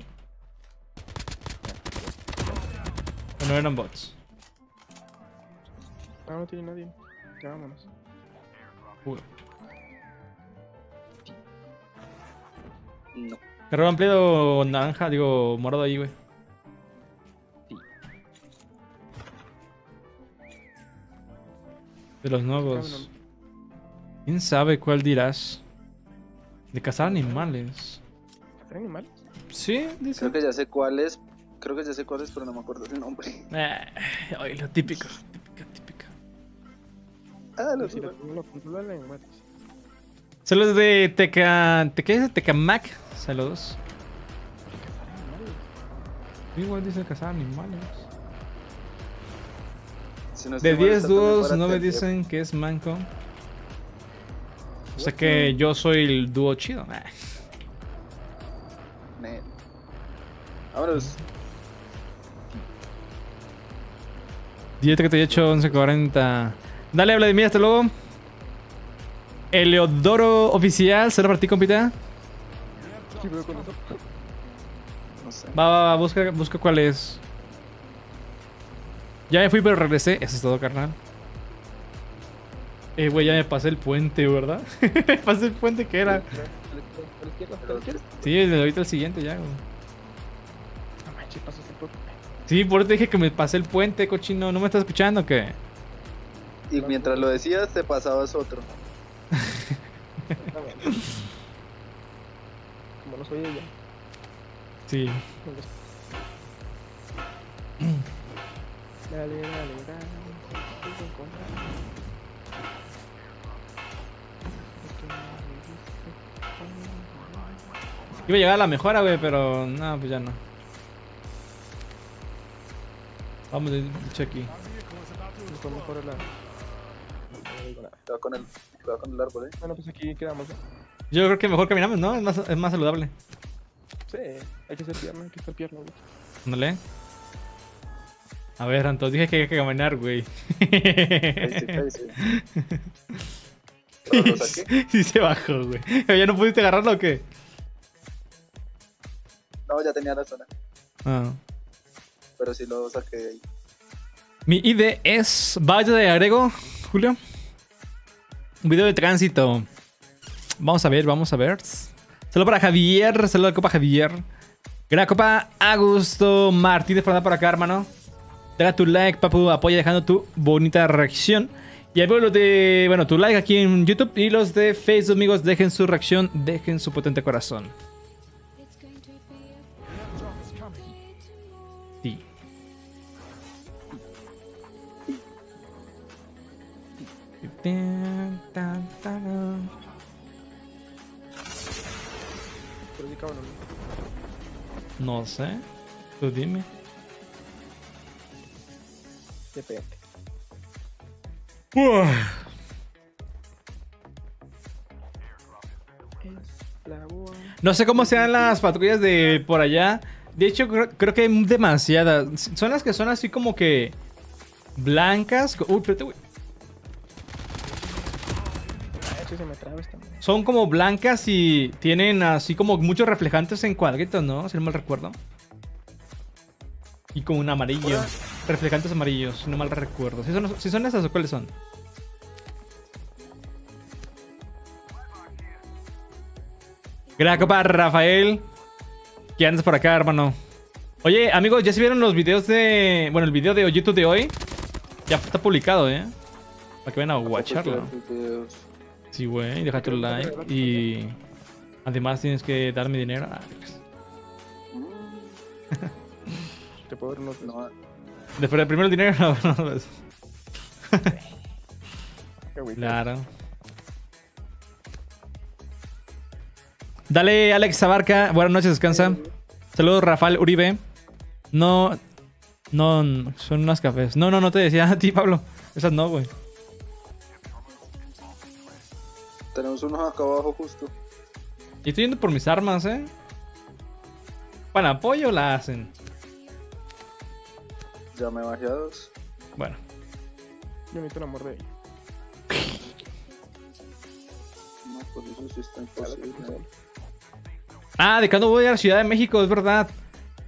No eran bots. Ah, no tiene nadie. Ya vámonos. Uy. no. Carrero ampliado naranja, digo, morado ahí, güey. De los nuevos. ¿Quién sabe cuál dirás? De cazar animales. ¿Hay animales? Sí, dice. Creo que ya sé cuál es. Creo que ya sé cuál es, pero no me acuerdo el nombre. Eh, ay, lo típico. Típica, típica. Ah, lo matas. Saludos de Teca. ¿Te qué dice? Tecamac. Saludos. Igual dice cazar animales. Si no De estoy mal, 10 está también dúos no me dicen que es manco. O sea que yo soy el dúo chido. Ah. Ne. Vámonos. 1038, 1140. Dale, Vladimir, hasta luego. Eleodoro Oficial, ¿será para ti, compita? Sí, veo con eso. No sé. Va, va, va, busca, busca cuál es. Ya me fui, pero regresé. Eso es todo, carnal. Eh, güey, ya me pasé el puente, ¿verdad? me pasé el puente que era. Sí, desde ahorita el siguiente ya, güey. Sí, por eso te dije que me pasé el puente, cochino. ¿No me estás escuchando o qué? Y mientras lo decías, te pasabas otro. Como no soy ella. Sí. Dale, dale, dale. Iba a llegar a la mejora, güey, pero no, pues ya no. Vamos de hecho aquí. Mejor, la. Cuidado con el, cuidado con el árbol, eh. Bueno, pues aquí quedamos. ¿eh? Yo creo que mejor caminamos, ¿no? Es más, es más saludable. Sí, hay que ser pierna, hay que ser pierna. güey. Ándale. A ver, entonces dije que hay que caminar, güey. Lo saqué. sí se bajó, güey. ¿Ya no pudiste agarrarlo o qué? No, ya tenía la zona. Ah. Pero sí lo saqué de ahí. Mi ID es. Vaya de agrego, Julio. Un video de tránsito. Vamos a ver, vamos a ver. Saludo para Javier. Saludo a la Copa Javier. Gran Copa Augusto Martínez por andar por acá, hermano. Deja tu like, papu. Apoya dejando tu bonita reacción. Y ahí los de. Bueno, tu like aquí en YouTube. Y los de Facebook, amigos. Dejen su reacción. Dejen su potente corazón. Sí. No sé. Tú dime. No sé cómo sean las patrullas de por allá. De hecho, creo, creo que hay demasiadas. Son las que son así como que blancas. Uy, espérate, güey. Ah. Son como blancas y tienen así como muchos reflejantes en cuadritos, ¿no? Si no mal recuerdo. Y como un amarillo. Reflejantes amarillos, si no mal recuerdo. Si son, si son esas o cuáles son? Gracias, compa Rafael. ¿Qué andas por acá, hermano? Oye, amigos, ¿ya se vieron los videos de. Bueno, el video de YouTube de hoy? Ya está publicado, ¿eh? Para que vayan a watcharlo. Sí, güey, deja tu like y además tienes que darme dinero. Te puedo dar unos. No, Después de primero el dinero, no, no, güey. Claro. Dale, Alex Abarca. Buenas noches, descansa. Saludos, Rafael Uribe. No, no, no, son unas cafés. No, no, no te decía a ti, Pablo. Esas no, güey. tenemos unos acá abajo justo. Y estoy yendo por mis armas, ¿eh? Bueno, apoyo la hacen. Ya me bajé a dos. Bueno. Yo necesito amor de ella. No, pues eso sí está imposible. Ah, de cuándo voy a la Ciudad de México, es verdad.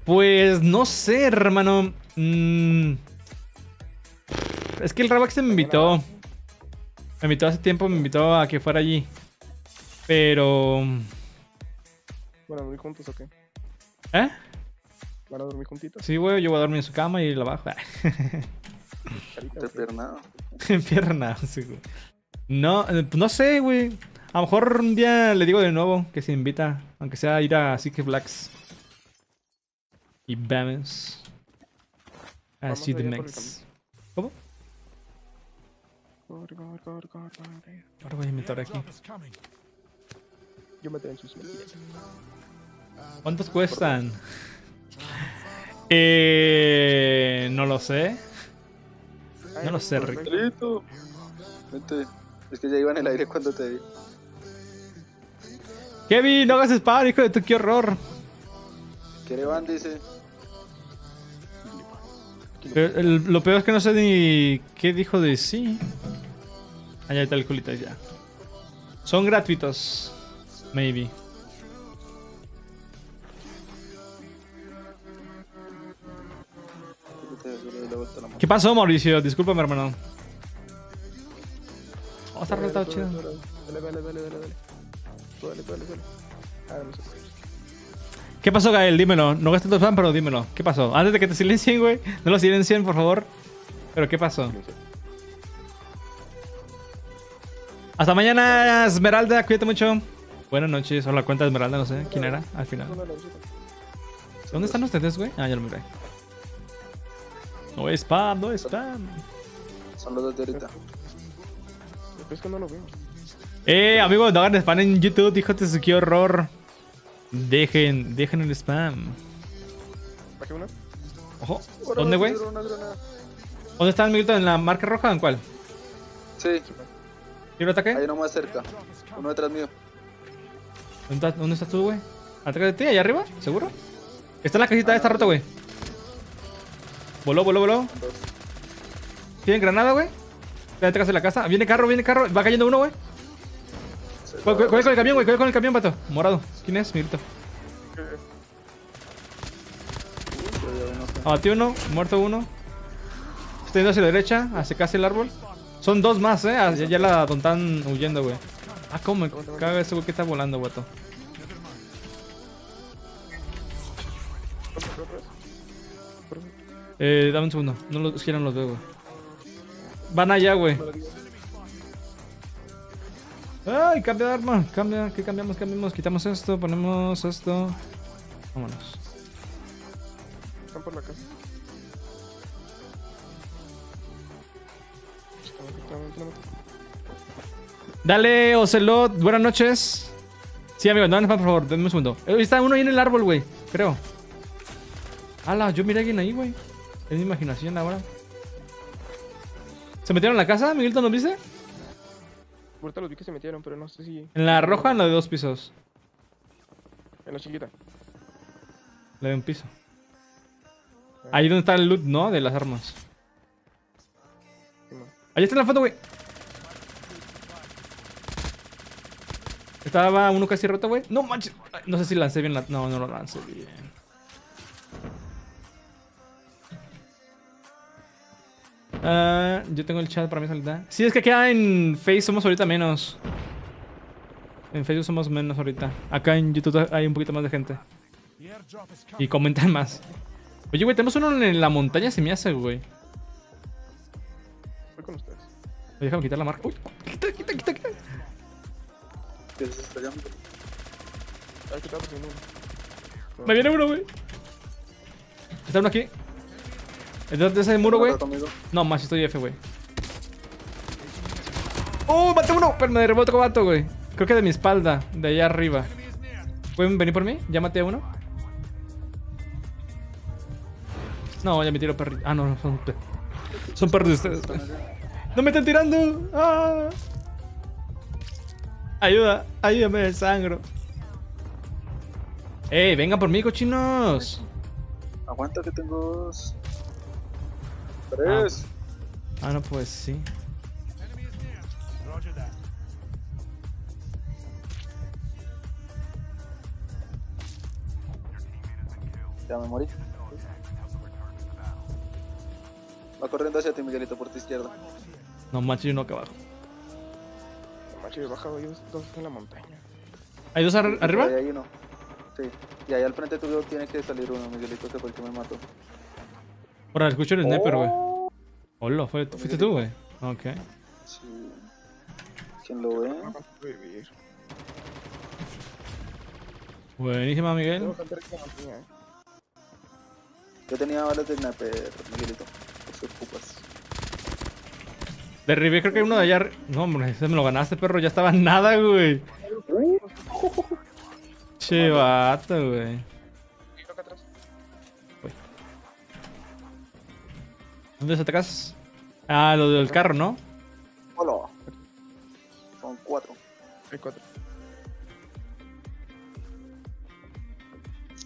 Pues no sé, hermano. Mm. Es que el Rabax me invitó. Me invitó hace tiempo, me invitó a que fuera allí. Pero. ¿Van a dormir juntos o qué? ¿Eh? ¿Van a dormir juntitos? Sí, güey, yo voy a dormir en su cama y la bajo. Carita, De ¿o qué? pernado. En pierna, sí, güey. No, eh, pues no sé, güey. A lo mejor un día le digo de nuevo que se invita, aunque sea a ir a Six Flags. Y vamos. Así el Mex. ¿Cómo? Corre, corre, corre, corre, corre. Ahora voy a inventar aquí. Yo me tengo en sus mentiras. ¿Cuántos cuestan? Eh, no lo sé. No lo sé, Rick. Vente. Es que ya iba en el aire cuando te vi. Kevin, no hagas spam, hijo de tu, qué horror. ¿Quiere van? Dice. Pero el- lo peor es que no sé ni qué dijo de sí. Allá está el culito ya. Son gratuitos. Maybe. ¿Qué pasó, Mauricio? Discúlpame, hermano. Vamos a estar estado chido. Dale, dale, dale, dale, dale. Dale, dale, dale. No sé. ¿Qué pasó, Gael? Dímelo. No gastes tu spam, pero dímelo. ¿Qué pasó? Antes de que te silencien, güey. No lo silencien, por favor. ¿Pero qué pasó? Hasta mañana, Esmeralda. Cuídate mucho. Buenas noches. Hola, cuenta de Esmeralda. No sé quién era al final. ¿Dónde están ustedes, güey? Ah, ya lo miré. No es spam, no es spam. Son los dos de ahorita. Es que no lo veo. Eh, amigos, no hagan spam en YouTube. Híjate su qué horror. Dejen, dejen el spam. ¿Para una? Ojo. ¿Dónde, güey? ¿Dónde está el minuto? ¿En la marca roja o en cuál? Sí, ¿Quiero ataque? hay uno más cerca. Uno detrás mío. ¿Dónde, estás- dónde estás tú, güey? ¿Atrás de ti? ¿Allá arriba? ¿Seguro? Está en la casita, está roto, güey. Voló, voló, voló. ¿Tienen granada, güey? Detrás de la casa. Viene carro, viene carro. Va cayendo uno, güey. Cu- cu- Cuidado con el camión, güey. Cuidado con el camión, vato. Morado. ¿Quién es? Mirito. Abatió uno, muerto uno. Está yendo hacia la derecha, hacia casi el árbol. Son dos más, eh. Ah, Ya, ya la están huyendo, güey. Ah, cómo me caga ese güey que está volando, vato. Eh, dame un segundo. No los, no los veo, güey. Van allá, güey. Ay, cambia de arma. Cambia, ¿qué cambiamos? Cambiamos. Quitamos esto, ponemos esto. Vámonos. Están por la casa. Dale, Ocelot, buenas noches. Sí, amigo, no, por favor, denme un segundo. Eh, está uno ahí en el árbol, güey, creo. Ala, yo miré a alguien ahí, güey. Es mi imaginación ahora. ¿Se metieron en la casa, Miguelito, nos viste? Ahorita los vi que se metieron, pero no sé si. En la roja o en la de dos pisos. En la chiquita. La de un piso. Ahí donde está el loot, ¿no? De las armas. Ahí está en la foto, güey. Estaba uno casi roto, güey. No manches. No sé si lancé bien la. No, no lo lancé bien. Ah, yo tengo el chat para mi salida. Sí, es que acá en Face somos ahorita menos. En Facebook somos menos ahorita. Acá en YouTube hay un poquito más de gente. Y comentan más. Oye, güey, tenemos uno en la montaña, se me hace, güey. Voy con ustedes. Déjame quitar la marca. Uy, quita, quita, quita, quita. Llamando. Ay, uno. Me viene uno, güey. Está uno aquí. ¿Detrás de ese muro, güey? No, más estoy F, güey. ¡Oh, maté uno! Pero me derribó otro vato, güey. Creo que de mi espalda, de allá arriba. ¿Pueden venir por mí? ¿Ya maté a uno? No, ya me tiro perri. Ah, no, no, son, pe- son perros de ustedes. ¡No me están tirando! ¡Ah! Ayuda, ayúdame, sangro. ¡Ey, vengan por mí, cochinos! Aguanta que tengo dos. Tres. Ah, no, pues sí. Ya me morí. Va corriendo hacia ti, Miguelito, por tu izquierda. No manches, y uno acá abajo. No manches, he bajado yo dos en la montaña. ¿Hay dos ar- arriba? Ahí hay uno. Sí. Y ahí al frente tuyo tiene que salir uno, Miguelito, que fue el que me mató. Ahora escucho el sniper, güey. Hola, fue, fuiste tú, güey. Ok. Sí. ¿Quién lo ve? Buenísima, Miguel. Eh. Yo tenía balas de sniper, Miguelito. Por si ocupas. Derribé, creo que uno de allá. No, hombre, ese me lo ganaste, perro. Ya estaba en nada, güey. Che, vato, güey. ¿Dónde se atacas? Ah, lo del carro, ¿no? Hola. Son cuatro. Hay cuatro.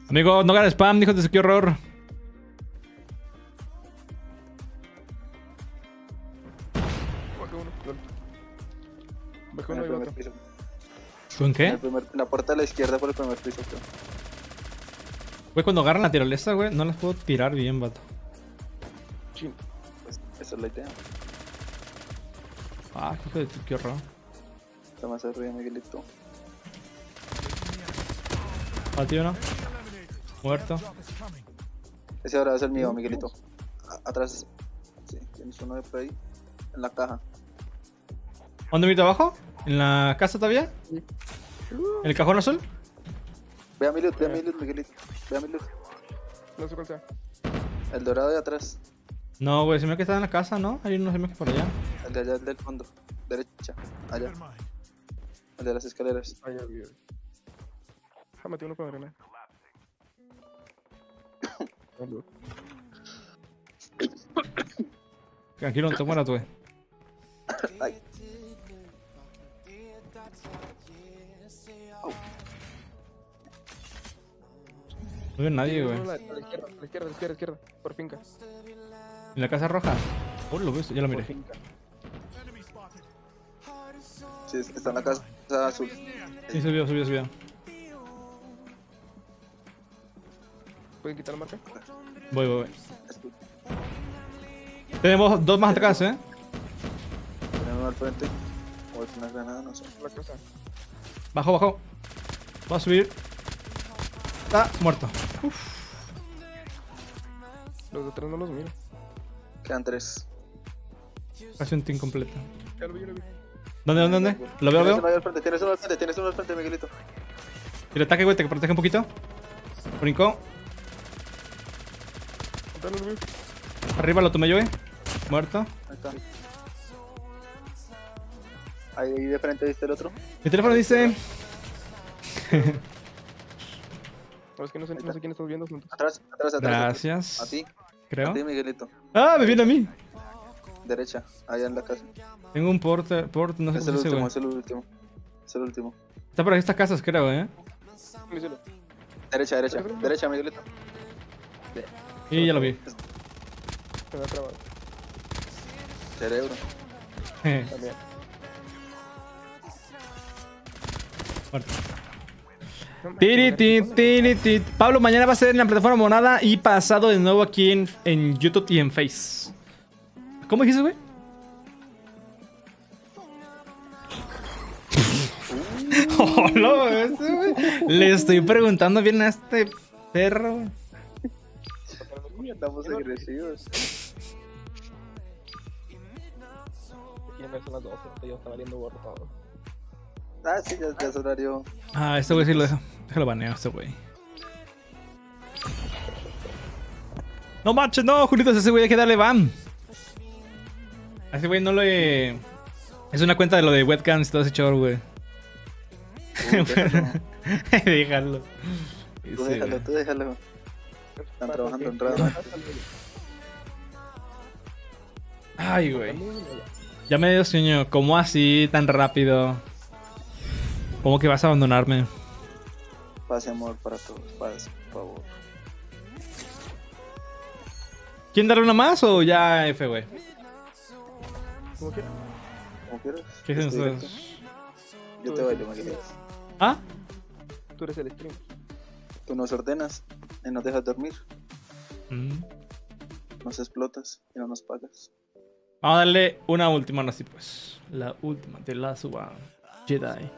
Amigo, no hagan spam, hijos de su qué horror. Uno. En el y otro. ¿Con En, qué? el primer- en la puerta de la izquierda por el primer piso, creo. Güey, cuando agarran la tirolesa, güey, no las puedo tirar bien, vato. Chin. Esa es la idea. Ah, hijo de tu qué horror. Está más arriba, Miguelito. Batido, ¿no? Muerto. Ese ahora es el mío, Miguelito. A- atrás. Sí, tienes uno de por ahí. En la caja. ¿Dónde viste abajo? ¿En la casa todavía? Sí. ¿En el cajón azul? Ve a mi loot, ve a mi loot, Miguelito. Ve a mi loot. No sé cuál sea. El dorado de atrás. No, güey, se me que está en la casa, ¿no? Hay uno se me que por allá. El de allá, el del fondo. Derecha. Allá. El de las escaleras. Ya vi. Ah, metí uno con. Salud. Tranquilo, no te mueras, güey. Ay. No veo nadie, güey. A la, a la izquierda, a la izquierda, a la izquierda, a la izquierda. Por finca. ¿En la casa roja? Oh, lo ves, ya lo miré. Sí, está en la casa azul. Sí, subió, subió, subió. ¿Pueden quitar la marca? Voy, voy, voy. Tenemos dos más atrás, ¿eh? Tenemos al frente. O es una granada, no sé. La casa. Bajo, bajo. Va a subir. Está muerto. Los de atrás no los miro. Quedan tres. Casi un team completo. Ya lo vi, ya lo vi. ¿Dónde, dónde, dónde? Lo veo, Tienes veo. ahí al frente, tienes uno al frente, tienes uno al frente, Miguelito. El ataque, güey, te protege un poquito. Brincó. Arriba lo tomé yo, eh. Muerto. Ahí está. Ahí, ahí de frente viste el otro. Mi teléfono dice. No, es que no sé, no sé quién estás viendo. Atrás, atrás, atrás. Gracias. A ti, Creo. a ti, Miguelito. Ah, me viene a mí. Derecha, allá en la casa. Tengo un porte, porte no sé es el último, es el último. Es el último. Está por estas casas, creo, eh. Derecha, derecha, derecha, Miguelito. Y ya lo vi. Se me ha trabado. Cerebro. También. Muerto. Pablo, mañana va a ser en la plataforma Monada y pasado de nuevo aquí en, en YouTube y en Face. ¿Cómo dijiste, güey? Hola, ese, güey. Le estoy preguntando bien a este perro. Estamos agresivos. Aquí ya son las 12, ya está valiendo gorro todo. Ah, sí, ya, ya es horario. Ah, este güey sí lo deja. Déjalo baneo, este güey. No manches, no, Julitos, ese güey hay que darle ban. A ese güey no le. Es una cuenta de lo de webcams y todo ese chorro, güey. Déjalo. déjalo. Tú Sí, déjalo, güey. tú déjalo. Están trabajando en raro. Ay, güey. Ya me dio sueño. ¿Cómo así tan rápido? ¿Cómo que vas a abandonarme? Paz y amor para todos, paz, por favor. ¿Quién darle una más o ya F, güey? Como quieras. Como quieras. ¿Qué dicen ustedes? Yo te bailo, Miguelito. ¿Ah? Tú eres el stream. Tú nos ordenas y nos dejas dormir. Mm. Nos explotas y no nos pagas. Vamos a darle una última, ahora sí, pues. La última de la suba Jedi.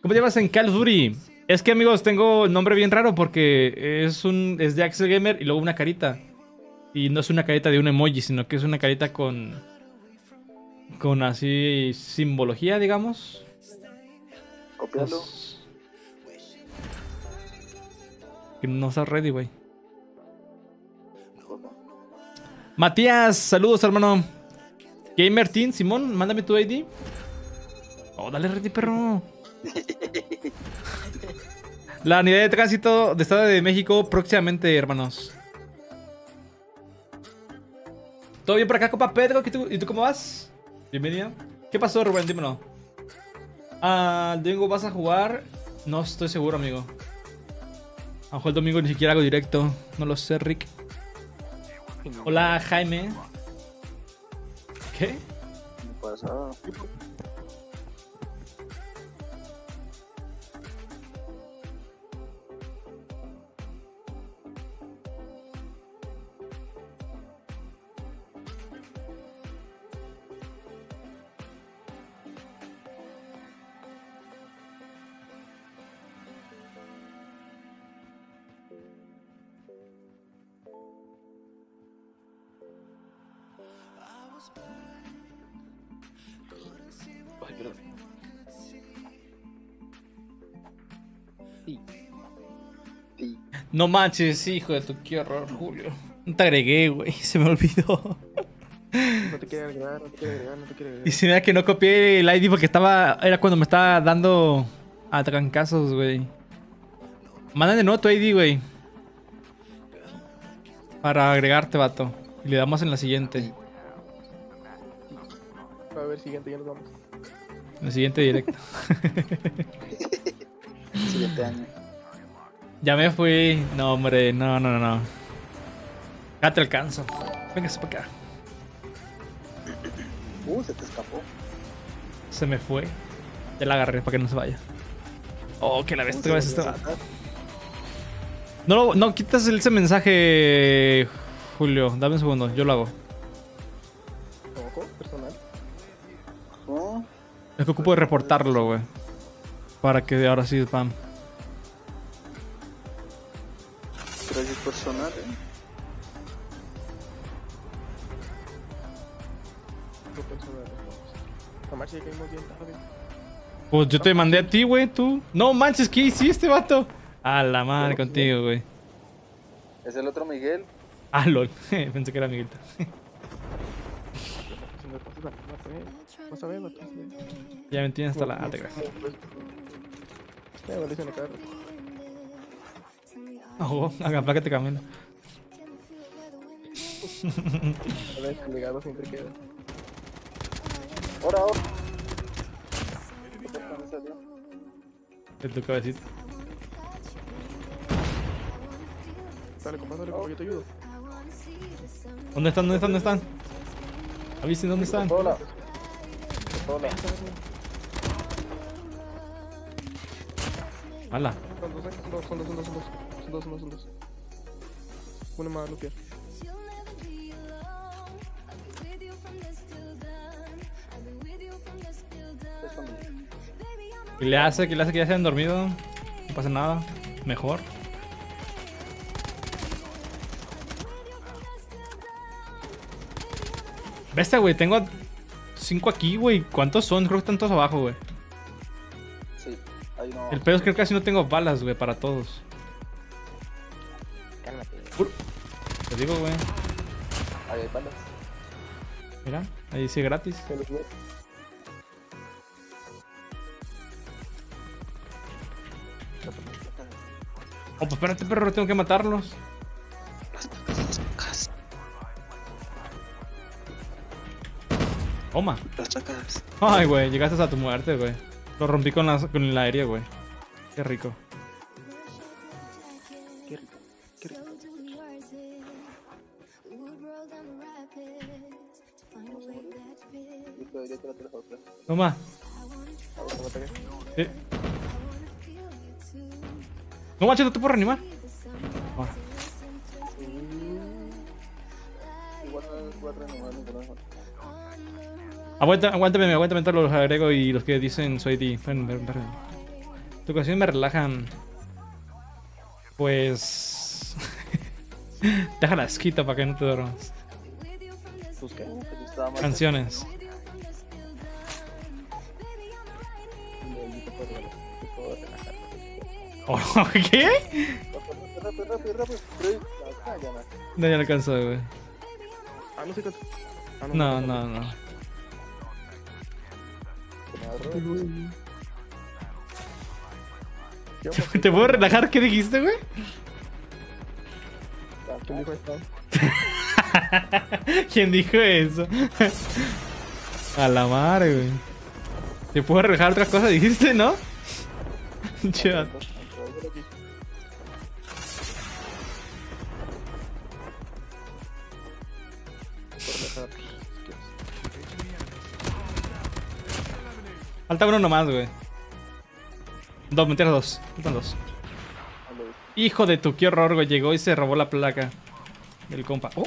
¿Cómo te llamas en Call of Duty? Es que, amigos, tengo el nombre bien raro porque es un es de Axel Gamer y luego una carita. Y no es una carita de un emoji, sino que es una carita con. Con así simbología, digamos. Copialo. Pues- Que no estás ready, güey. Matías, saludos, hermano. Gamer Team, Simón, mándame tu ID. Oh, dale ready, perro. La unidad de tránsito de Estado de México próximamente, hermanos. ¿Todo bien por acá, copa Pedro? ¿Qué tú- ¿Y tú cómo vas? Bienvenido. ¿Qué pasó, Rubén? Dímelo. Ah, el domingo vas a jugar. No estoy seguro, amigo. A lo mejor el domingo ni siquiera hago directo. No lo sé, Rick. Hola, Jaime. ¿Qué? ¿Qué? No manches, hijo de tu qué horror, Julio. No te agregué, güey. Se me olvidó. No te quiere agregar, no te quiere agregar, no te quiere Y agregar. se me da que no copié el ID porque estaba. Era cuando me estaba dando a trancazos, güey. Manda de nuevo tu ID, güey. Para agregarte, vato. Y le damos en la siguiente. A ver, siguiente, ya nos vamos. En la siguiente directo. Siguiente año. Ya me fui. No, hombre, no, no, no, no. Ya te alcanzo. Véngase para acá. Uh, se te escapó. Se me fue. Ya la agarré para que no se vaya. Oh, que la ves, vez volvió este. No, lo- no quitas ese mensaje, Julio. Dame un segundo, yo lo hago. Ojo, personal. Oh, Es que ocupo de reportarlo, güey. Para que ahora sí spam. Pues yo te mandé a ti, güey, tú. No manches, ¿qué hiciste, vato? A la madre contigo, güey. Es el otro Miguel. Ah, lol. Pensé que era Miguel. Pues. Ya me entiendes hasta la. Ah, te creas. Oh, haga plácate camino. A ver, el legado siempre queda. Ahora, ahora. ¿Qué te? De tu cabecita. Dale, compa, dale, compa, yo te ayudo. ¿Dónde están? ¿Dónde están? ¿Dónde están? Avisen dónde están. Hola. Hola. Hala. Son dos, eh, son dos, son dos, son dos, dos. Son dos. Una más, Lupier. ¿Qué le hace? ¿Qué le hace que ya se hayan dormido? No pasa nada. Mejor. Bestia, güey. Tengo cinco aquí, güey. ¿Cuántos son? Creo que están todos abajo, güey. Sí, ahí no. El pedo es que casi no tengo balas, güey, para todos. Te digo, güey. Ahí hay balas. Mira, ahí sí gratis. Se los veo. Oh, pues espérate, perro, tengo que matarlos. Toma. Las chacas. Ay, güey, llegaste a tu muerte, güey. Lo rompí con, la, con el aéreo, güey. Qué rico. La otra. Toma. Ahora. Eh. No manches, no te puedo reanimar. Ah, Igual no voy a reanimar ninguno. Aguanta, aguántame, aguántame todos los agrego y los que dicen soy ven. Tu canción me relajan. Pues. Déjala esquita para que no te duermas. Yo. Canciones. ¿Qué? Rápido, rápido, rápido. Pero, ya no. Ya no alcanzó, güey. Ah, no. Ah, No, no, no. ¿Te puedo relajar? ¿Qué dijiste, güey? ¿Quién dijo eso? A la madre, güey. ¿Te puedo relajar otra cosa? Dijiste, ¿no? Chat. Falta uno nomás, güey. Dos, mentira, dos. Faltan dos. Hijo de tu, qué horror, güey. Llegó y se robó la placa del compa. Oh,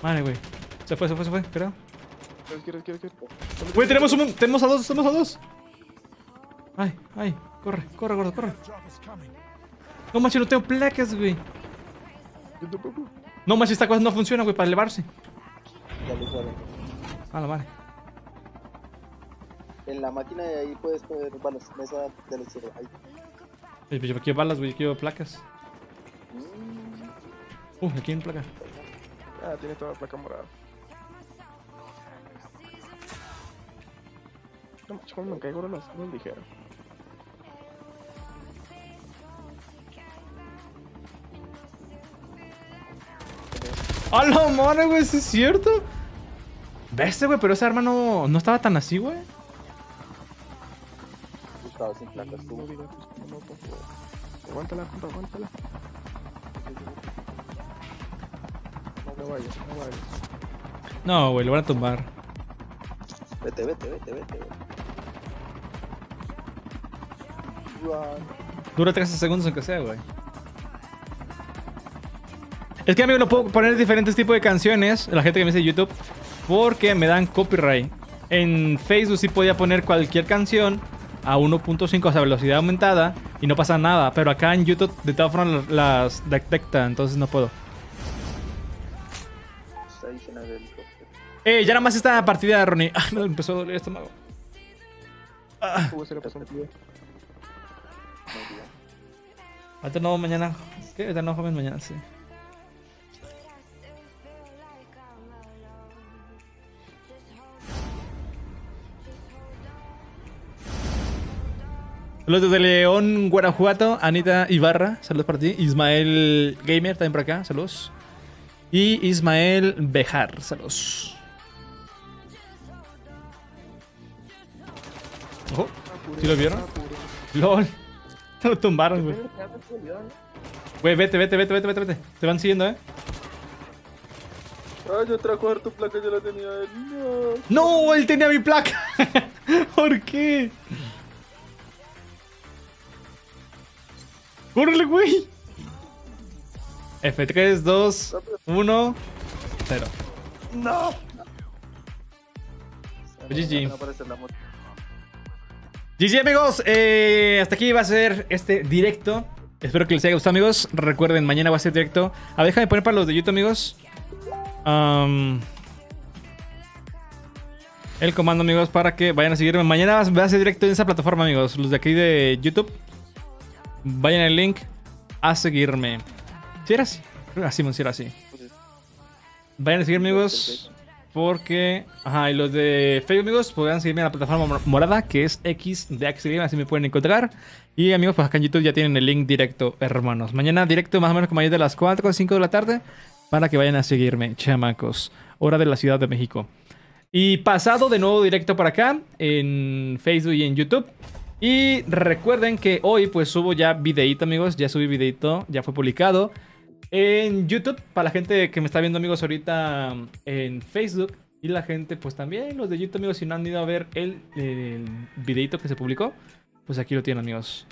madre, güey. Se fue, se fue, se fue. Espera. Güey, tenemos un, tenemos a dos, tenemos a dos. Ay, ay. Corre, corre, gordo, corre. No manches, no tengo placas, güey. No manches, esta cosa no funciona, güey, para elevarse. A la madre. En la máquina de ahí puedes poner balas. Mesa de la izquierda. Ahí. Pues Yo quiero balas, güey. Yo quiero placas. Mm, Uh, aquí hay una placa. Ah, tiene toda la placa morada. No cómo me caigo las armas ligero. ¡A la madre, güey! ¿Sí es cierto? ¿Ves, güey? Pero esa arma no, no estaba tan así, güey. Estaba sin placas tú. pues, no, por favor. Aguántala, compa, aguántala. No vayas, no vayas. No, güey, lo van a tumbar. Vete, vete, vete, vete. Run. Dura 13 segundos aunque sea, güey. Es que, amigo, no puedo poner diferentes tipos de canciones, la gente que me dice YouTube, porque me dan copyright. En Facebook sí podía poner cualquier canción a 1.5, o sea, velocidad aumentada, y no pasa nada. Pero acá en YouTube, de todas formas, las detecta, entonces no puedo. De. Eh, ya nada más esta partida, Ronnie. Ah, me empezó a doler el estómago. Ah, ahorita no, mañana. ¿Qué? Ahorita no, joven, mañana, sí. Saludos desde León, Guanajuato, Anita Ibarra, saludos para ti. Ismael Gamer, también por acá, saludos. Y Ismael Bejar, saludos. Ojo, ¿sí lo vieron? LOL, lo tumbaron, güey. Güey, vete, vete, vete, vete, vete, vete. Te van siguiendo, eh. Ah, yo trajo a tu placa, yo la tenía él. No. No, él tenía mi placa. ¿Por qué? ¡Córrele, güey! F3, 2, 1, 0. No. GG. GG amigos, eh, hasta aquí va a ser este directo. Espero que les haya gustado amigos. Recuerden, mañana va a ser directo. A ver, déjame poner para los de YouTube amigos. Am, el comando amigos para que vayan a seguirme. Mañana va a ser directo en esa plataforma amigos. Los de aquí de YouTube. Vayan al link a seguirme. Si era así. Creo que así, era así. Vayan a seguirme amigos. Porque, ajá, y los de Facebook, amigos, podrán seguirme en la plataforma mor- morada, que es X de así me pueden encontrar. Y amigos, pues acá en YouTube ya tienen el link directo, hermanos. Mañana directo, más o menos como ayer de las 4 o 5 de la tarde, para que vayan a seguirme, chamacos. Hora de la Ciudad de México. Y pasado de nuevo directo para acá, en Facebook y en YouTube. Y recuerden que hoy, pues subo ya videito, amigos. Ya subí videito, ya fue publicado en YouTube, para la gente que me está viendo, amigos, ahorita en Facebook. Y la gente, pues también, los de YouTube, amigos, si no han ido a ver el, el videito que se publicó, pues aquí lo tienen, amigos.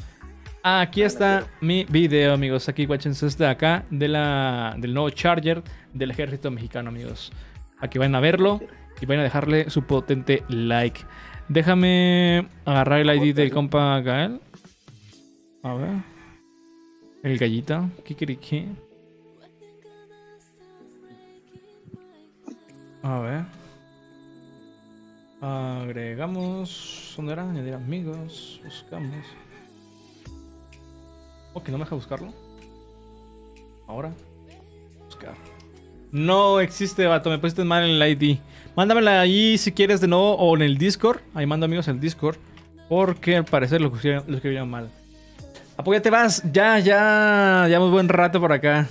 Aquí está mi video, amigos. Aquí, guáchense este de acá, de la, del nuevo Charger del ejército mexicano, amigos. Aquí vayan a verlo y vayan a dejarle su potente like. Déjame agarrar el ID del compa Gael. A ver. El gallito. Kikiriki. A ver. Agregamos. ¿Dónde era? Añadir amigos. Buscamos. Oh, que no me deja buscarlo. Ahora. Buscar. No existe, vato. Me pusiste mal en el ID. Mándamela ahí si quieres de nuevo o en el Discord. Ahí mando amigos en el Discord. Porque al parecer lo escribieron, lo escribieron mal. Apóyate más. Ya, ya. Muy buen rato por acá.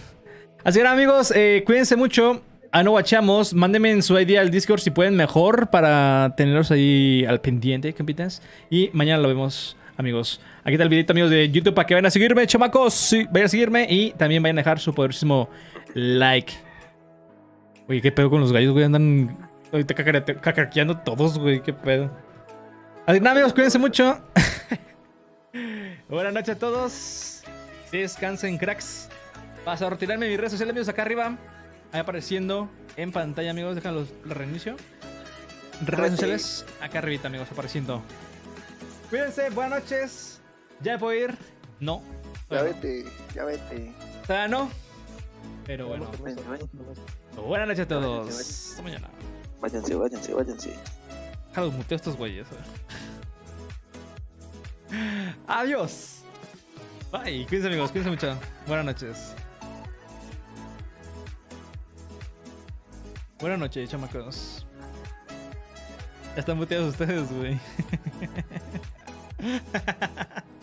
Así que amigos. eh, cuídense mucho. Ah. Mándenme en su ID al Discord si pueden mejor para tenerlos ahí al pendiente, campitas. Y mañana lo vemos, amigos. Aquí está el videito, amigos, de YouTube para que vayan a seguirme, chamacos. Vayan a seguirme y también vayan a dejar su poderísimo like. Oye, qué pedo con los gallos, güey. Andan ahorita cacaqueando todos, güey. Qué pedo. Así nada, amigos, cuídense mucho. Buenas noches a todos. Descansen, cracks. Vas a retirarme mis redes sociales, amigos, acá arriba. Ahí apareciendo en pantalla, amigos. Déjalo lo reinicio. Redes sociales, acá arribita, amigos, apareciendo. Cuídense, buenas noches. ¿Ya me puedo ir? No. Ya Bueno, vete, ya vete. todavía no. Pero bueno. Buenas noches a todos. Hasta mañana. Váyanse, váyanse, váyanse. Deja los muteo estos güeyes. Adiós. Bye. Cuídense amigos, cuídense mucho. Buenas noches. Buenas noches, chamacos. Están muteados ustedes, güey.